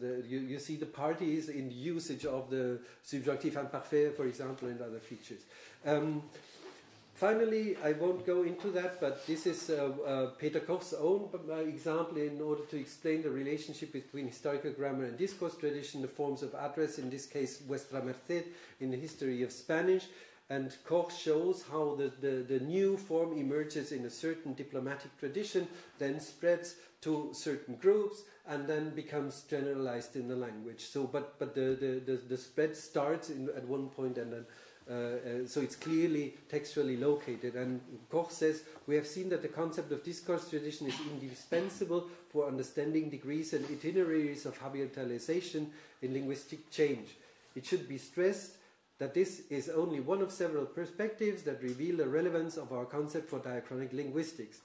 the, you, you see the parties in usage of the subjunctive imparfait, for example, and other features. Um, Finally, I won't go into that, but this is uh, uh, Peter Koch's own uh, example in order to explain the relationship between historical grammar and discourse tradition, the forms of address, in this case, Vuestra Merced, in the history of Spanish. And Koch shows how the, the, the new form emerges in a certain diplomatic tradition, then spreads to certain groups, and then becomes generalized in the language. So, but, but the, the, the, the spread starts in, at one point and then uh, uh, so it's clearly textually located. And Koch says, we have seen that the concept of discourse tradition is indispensable for understanding degrees and itineraries of habitualization in linguistic change. It should be stressed that this is only one of several perspectives that reveal the relevance of our concept for diachronic linguistics.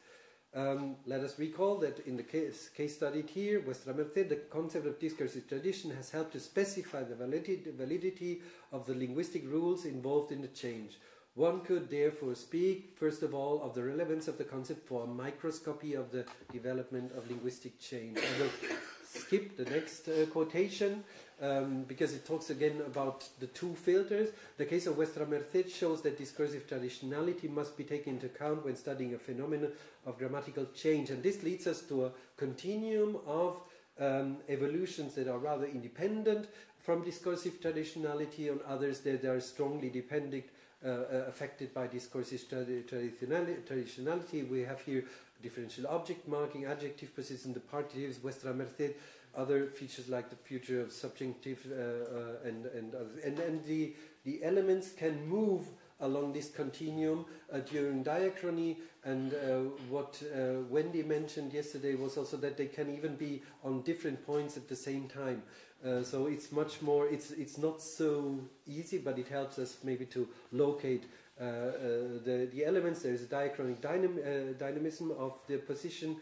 Um, let us recall that in the case, case studied here, Vuestra Merced, the concept of discursive tradition has helped to specify the validity, validity of the linguistic rules involved in the change. One could therefore speak, first of all, of the relevance of the concept for a microscopy of the development of linguistic change. [COUGHS] Skip the next uh, quotation um, because it talks again about the two filters. The case of Vuestra Merced shows that discursive traditionality must be taken into account when studying a phenomenon of grammatical change. And this leads us to a continuum of um, evolutions that are rather independent from discursive traditionality, on others that are strongly dependent, uh, uh, affected by discursive tradi- traditionali- traditionality. We have here differential object marking, adjective position, the partitives, Vuestra Merced, other features like the future of subjunctive uh, uh, and and and and the the elements can move along this continuum uh, during diachrony and uh, what uh, Wendy mentioned yesterday was also that they can even be on different points at the same time. Uh, so it's much more it's it's not so easy but it helps us maybe to locate the, the elements there's a diachronic dynam- uh, dynamism of the position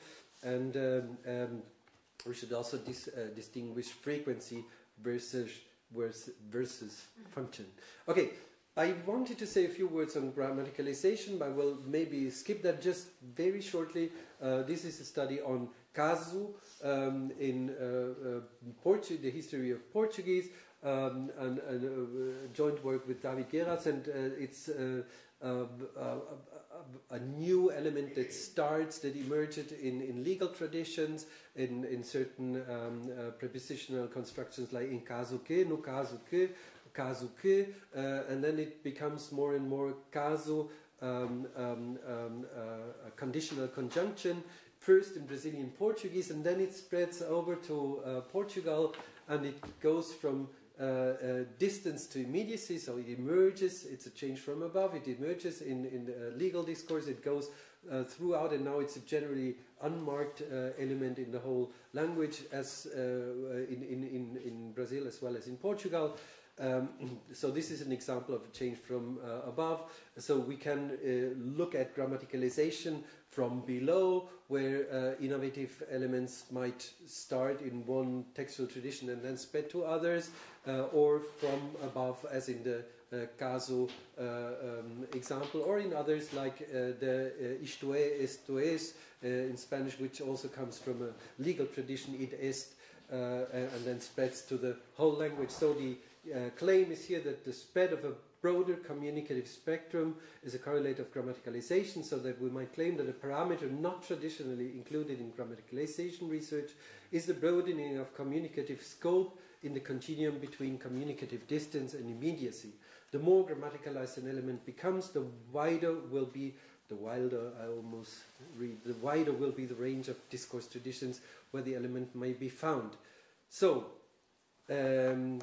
and um, um, we should also dis, uh, distinguish frequency versus versus, versus function. Okay, I wanted to say a few words on grammaticalization, but I will maybe skip that just very shortly. Uh, this is a study on caso um, in uh, uh, the history of Portuguese. Um, and, and uh, joint work with David Gerards, and uh, it's uh, uh, a, new element that starts, that emerged in, in legal traditions, in, in certain um, prepositional constructions like in caso che, no caso che, caso uh, and then it becomes more and more caso, um, um, um, uh, conditional conjunction, first in Brazilian Portuguese, and then it spreads over to uh, Portugal, and it goes from uh, uh, distance to immediacy, so it emerges, it's a change from above, it emerges in, in the legal discourse, it goes uh, throughout, and now it's a generally unmarked uh, element in the whole language, as uh, in, in, in, Brazil as well as in Portugal. Um, [CLEARS THROAT] so this is an example of a change from uh, above. So we can uh, look at grammaticalization from below, where uh, innovative elements might start in one textual tradition and then spread to others, uh, or from above, as in the uh, caso uh, um, example, or in others like the uh, isto é, esto es in Spanish, which also comes from a legal tradition, it est, and then spreads to the whole language. So the uh, claim is here that the spread of a broader communicative spectrum is a correlate of grammaticalization, so that we might claim that a parameter not traditionally included in grammaticalization research is the broadening of communicative scope in the continuum between communicative distance and immediacy. The more grammaticalized an element becomes, the wider will be the wilder I almost read, the wider will be the range of discourse traditions where the element may be found. So, um,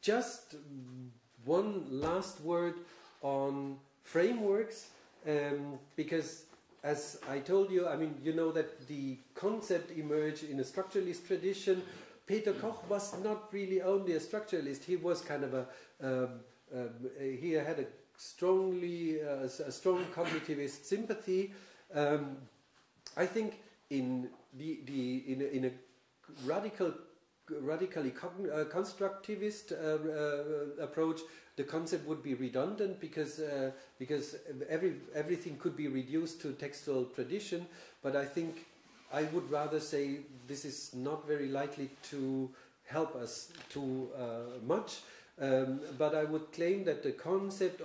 just one last word on frameworks, um, because as I told you, I mean, you know that the concept emerged in a structuralist tradition. Peter Koch was not really only a structuralist; he was kind of a um, um, he had a strongly uh, a strong cognitivist sympathy. Um, I think in the the in a, in a radical radically uh, constructivist uh, uh, approach, the concept would be redundant because uh, because every everything could be reduced to textual tradition. But I think I would rather say this is not very likely to help us too uh, much. Um, but I would claim that the concept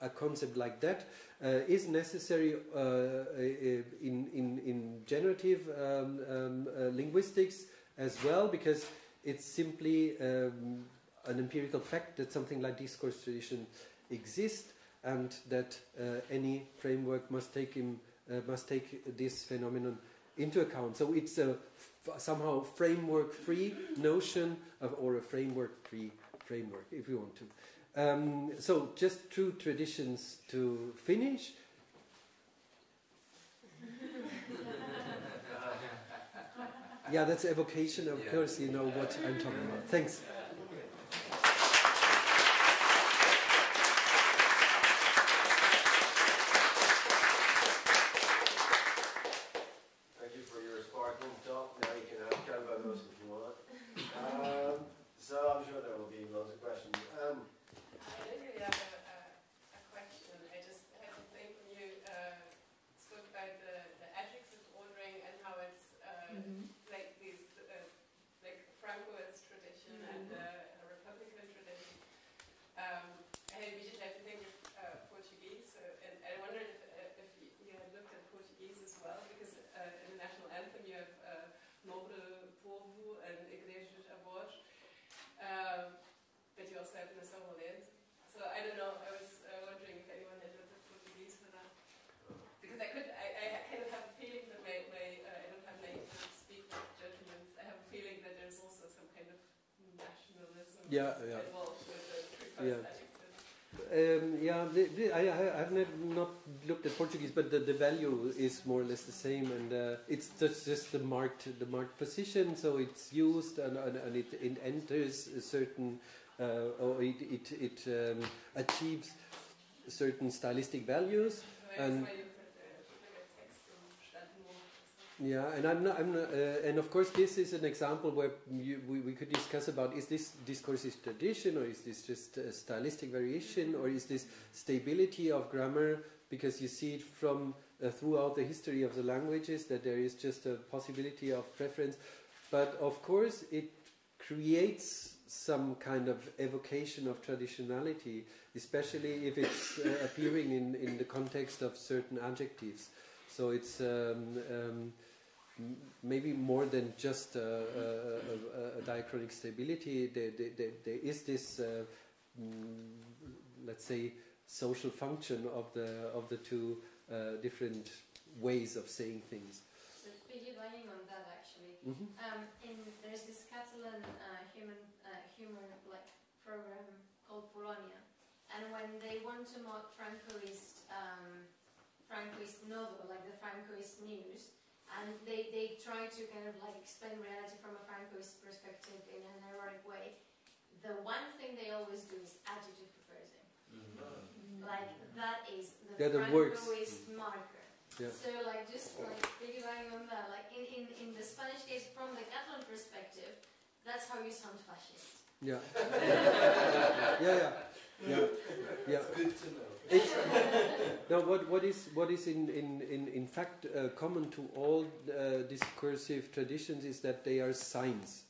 a concept like that uh, is necessary in, in, in generative um, um, linguistics as well because it's simply um, an empirical fact that something like discourse tradition exists and that uh, any framework must take him uh, must take this phenomenon into account. So it's a somehow framework-free notion of, or a framework-free framework, if you want to. Um, so just two traditions to finish. [LAUGHS] Yeah, that's evocation. Of yeah. course, you know what I'm talking about. Thanks. Yeah, yeah. Yeah. Um, yeah, the, the, I, I have not looked at Portuguese, but the, the value is more or less the same, and uh, it's just, just the marked the marked position. So it's used and, and, and it, it enters a certain uh, or it it, it um, achieves certain stylistic values, and yeah, and I'm not, I'm not, uh, and of course this is an example where you, we, we could discuss about is this discursive tradition or is this just a stylistic variation or is this stability of grammar because you see it from uh, throughout the history of the languages that there is just a possibility of preference, but of course it creates some kind of evocation of traditionality, especially if it's uh, appearing in, in the context of certain adjectives. So it's um, um, maybe more than just uh, a, a, a, diachronic stability. There, there, there, there is this, uh, mm, let's say, social function of the of the two uh, different ways of saying things. So piggybacking on that, actually, Mhm. um, in there's this Catalan uh, human uh, humor like program called Polonia, and when they want to mock Francoist um, Francoist novel, like the Francoist news, and they, they try to kind of like explain reality from a Francoist perspective in an ironic way. The one thing they always do is adjective proposing. Mm-hmm. Like that is the Yeah, that works. Francoist marker. Yeah. So like just like piggybacking on that, like in, in, in the Spanish case from the Catalan perspective, that's how you sound fascist. Yeah. [LAUGHS] yeah, yeah, [LAUGHS] yeah, yeah. Good to know. It's, [LAUGHS] now, what, what is what is in in in, in fact uh, common to all uh, discursive traditions is that they are signs,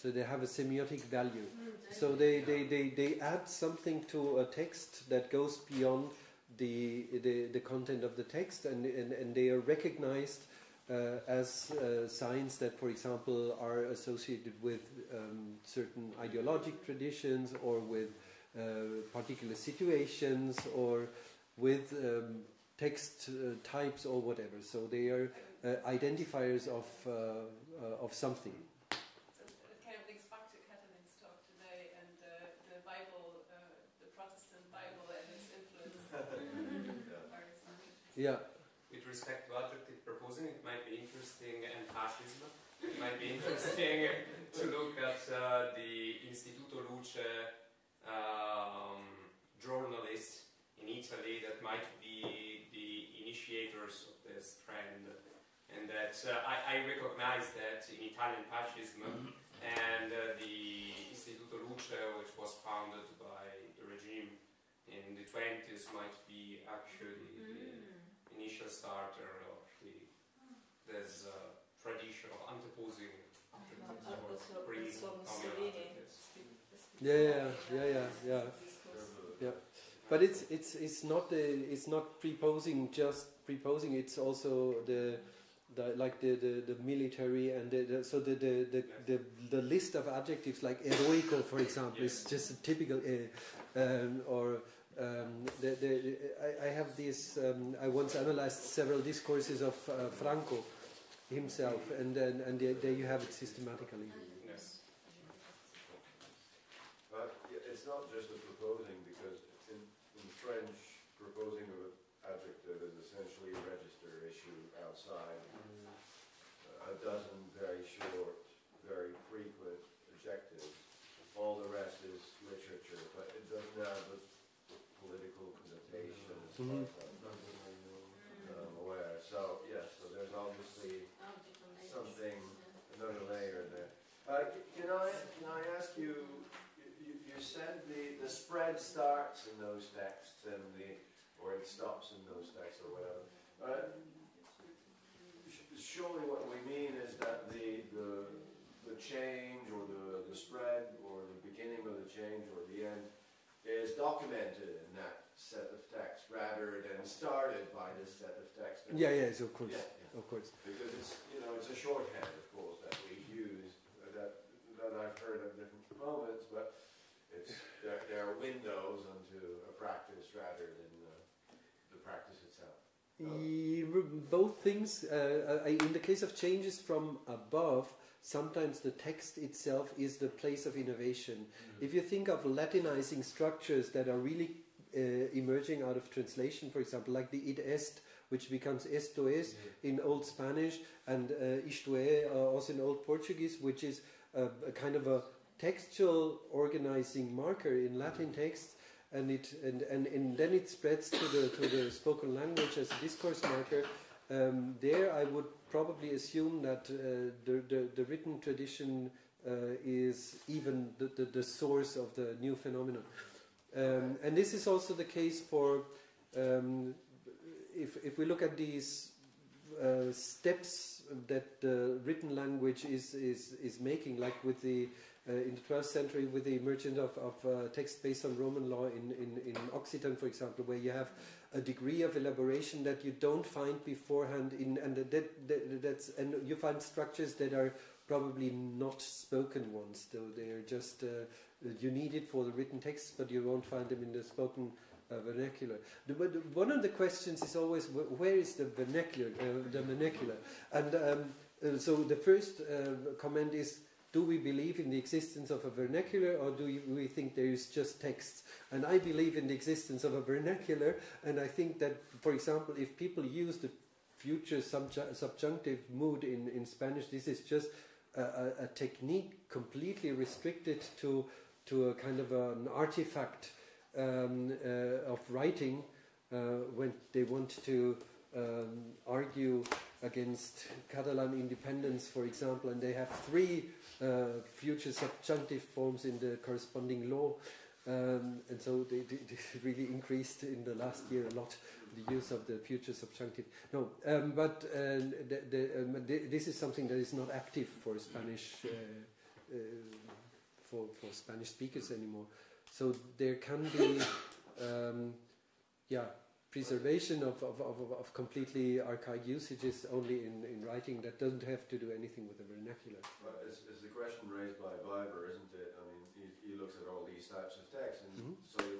so they have a semiotic value. So they, they, they, they add something to a text that goes beyond the the, the content of the text, and and, and they are recognized. Uh, as uh, signs that, for example, are associated with um, certain ideologic traditions or with particular situations or with um, text uh, types or whatever. So they are uh, identifiers of, uh, uh, of something. Kind of links back to talk today and uh, the Bible, uh, the Protestant Bible and its influence. [LAUGHS] Yeah. With respect to adjective proposing, it might be interesting, and fascism, it might be interesting [LAUGHS] to look at uh, the Istituto Luce um, journalists in Italy that might be the initiators of this trend. And that uh, I, I recognize that in Italian fascism and uh, the Istituto Luce, which was founded by the regime in the 20s, might be actually the initial starter of the this uh, tradition of anteposing Also, also Mussolini. Yeah, yeah, yeah, yeah, yeah, yeah. But it's it's it's not the it's not preposing just preposing. It's also the the like the the, the military and the, the so the the, the the list of adjectives like heroico, for example, is just a typical uh, um, or. Um, the, the, I, I have this. Um, I once analyzed several discourses of uh, Franco himself, and then and there you have it systematically. Yes. But i- it's not just the preposing, because in, in French, preposing of an adjective is essentially a register issue outside. Uh, A dozen very short, very frequent adjectives. All the rest is literature, but it doesn't have the political Mhm. um, aware. So, yes, so there's obviously something, another layer there. Uh, can I, can I ask you, you, you- you said the, the spread starts in those texts and the, or it stops in those texts or whatever. Uh, surely what we mean is that the, the, the change or the, the spread or the beginning of the change or the end is documented in that set of texts rather than started by this set of texts. Yeah, yes, of course, Yeah, yeah. of course. Because it's, you know, it's a shorthand, of course, that we use, uh, that, that I've heard at different moments, but it's, there, there are windows onto a practice rather than uh, the practice itself. Both things. Uh, in the case of changes from above, sometimes the text itself is the place of innovation. If you think of Latinizing structures that are really uh, emerging out of translation, for example, like the id est, which becomes esto es in Old Spanish, and uh, isto é uh, also in Old Portuguese, which is a, a kind of a textual organizing marker in Latin texts and it and, and, and then it spreads to the to the spoken language as a discourse marker. Um, there, I would probably assume that uh, the, the the written tradition uh, is even the, the, the source of the new phenomenon, um, and this is also the case for um, if if we look at these uh, steps that the written language is, is, is making, like with the uh, in the 12th century with the emergence of, of uh, text based on Roman law in, in, in Occitan, for example, where you have a degree of elaboration that you don't find beforehand in, and that, that, that's, and you find structures that are probably not spoken ones, though they are just, uh, you need it for the written text, but you won't find them in the spoken uh, vernacular. The, one of the questions is always wh- where is the vernacular? Uh, the vernacular, and um, uh, so the first uh, comment is. Do we believe in the existence of a vernacular, or do we, think there is just texts? And I believe in the existence of a vernacular, and I think that, for example, if people use the future subju- subjunctive mood in, in Spanish, this is just a, a technique completely restricted to to a kind of an artifact um, uh, of writing uh, when they want to um, argue against Catalan independence, for example, and they have three uh, future subjunctive forms in the corresponding law. Um, and so they, they, they, [LAUGHS] really increased in the last year a lot the use of the future subjunctive. No, um, but uh, the, the, um, this is something that is not active for Spanish uh, uh, for, for Spanish speakers anymore. So there can be, [COUGHS] um, yeah, preservation of, of, of, of, completely archaic usages only in, in writing that doesn't have to do anything with the vernacular. Well, it's, it's the question raised by Biber, isn't it? I mean, he, he looks at all these types of texts, and Mhm. so you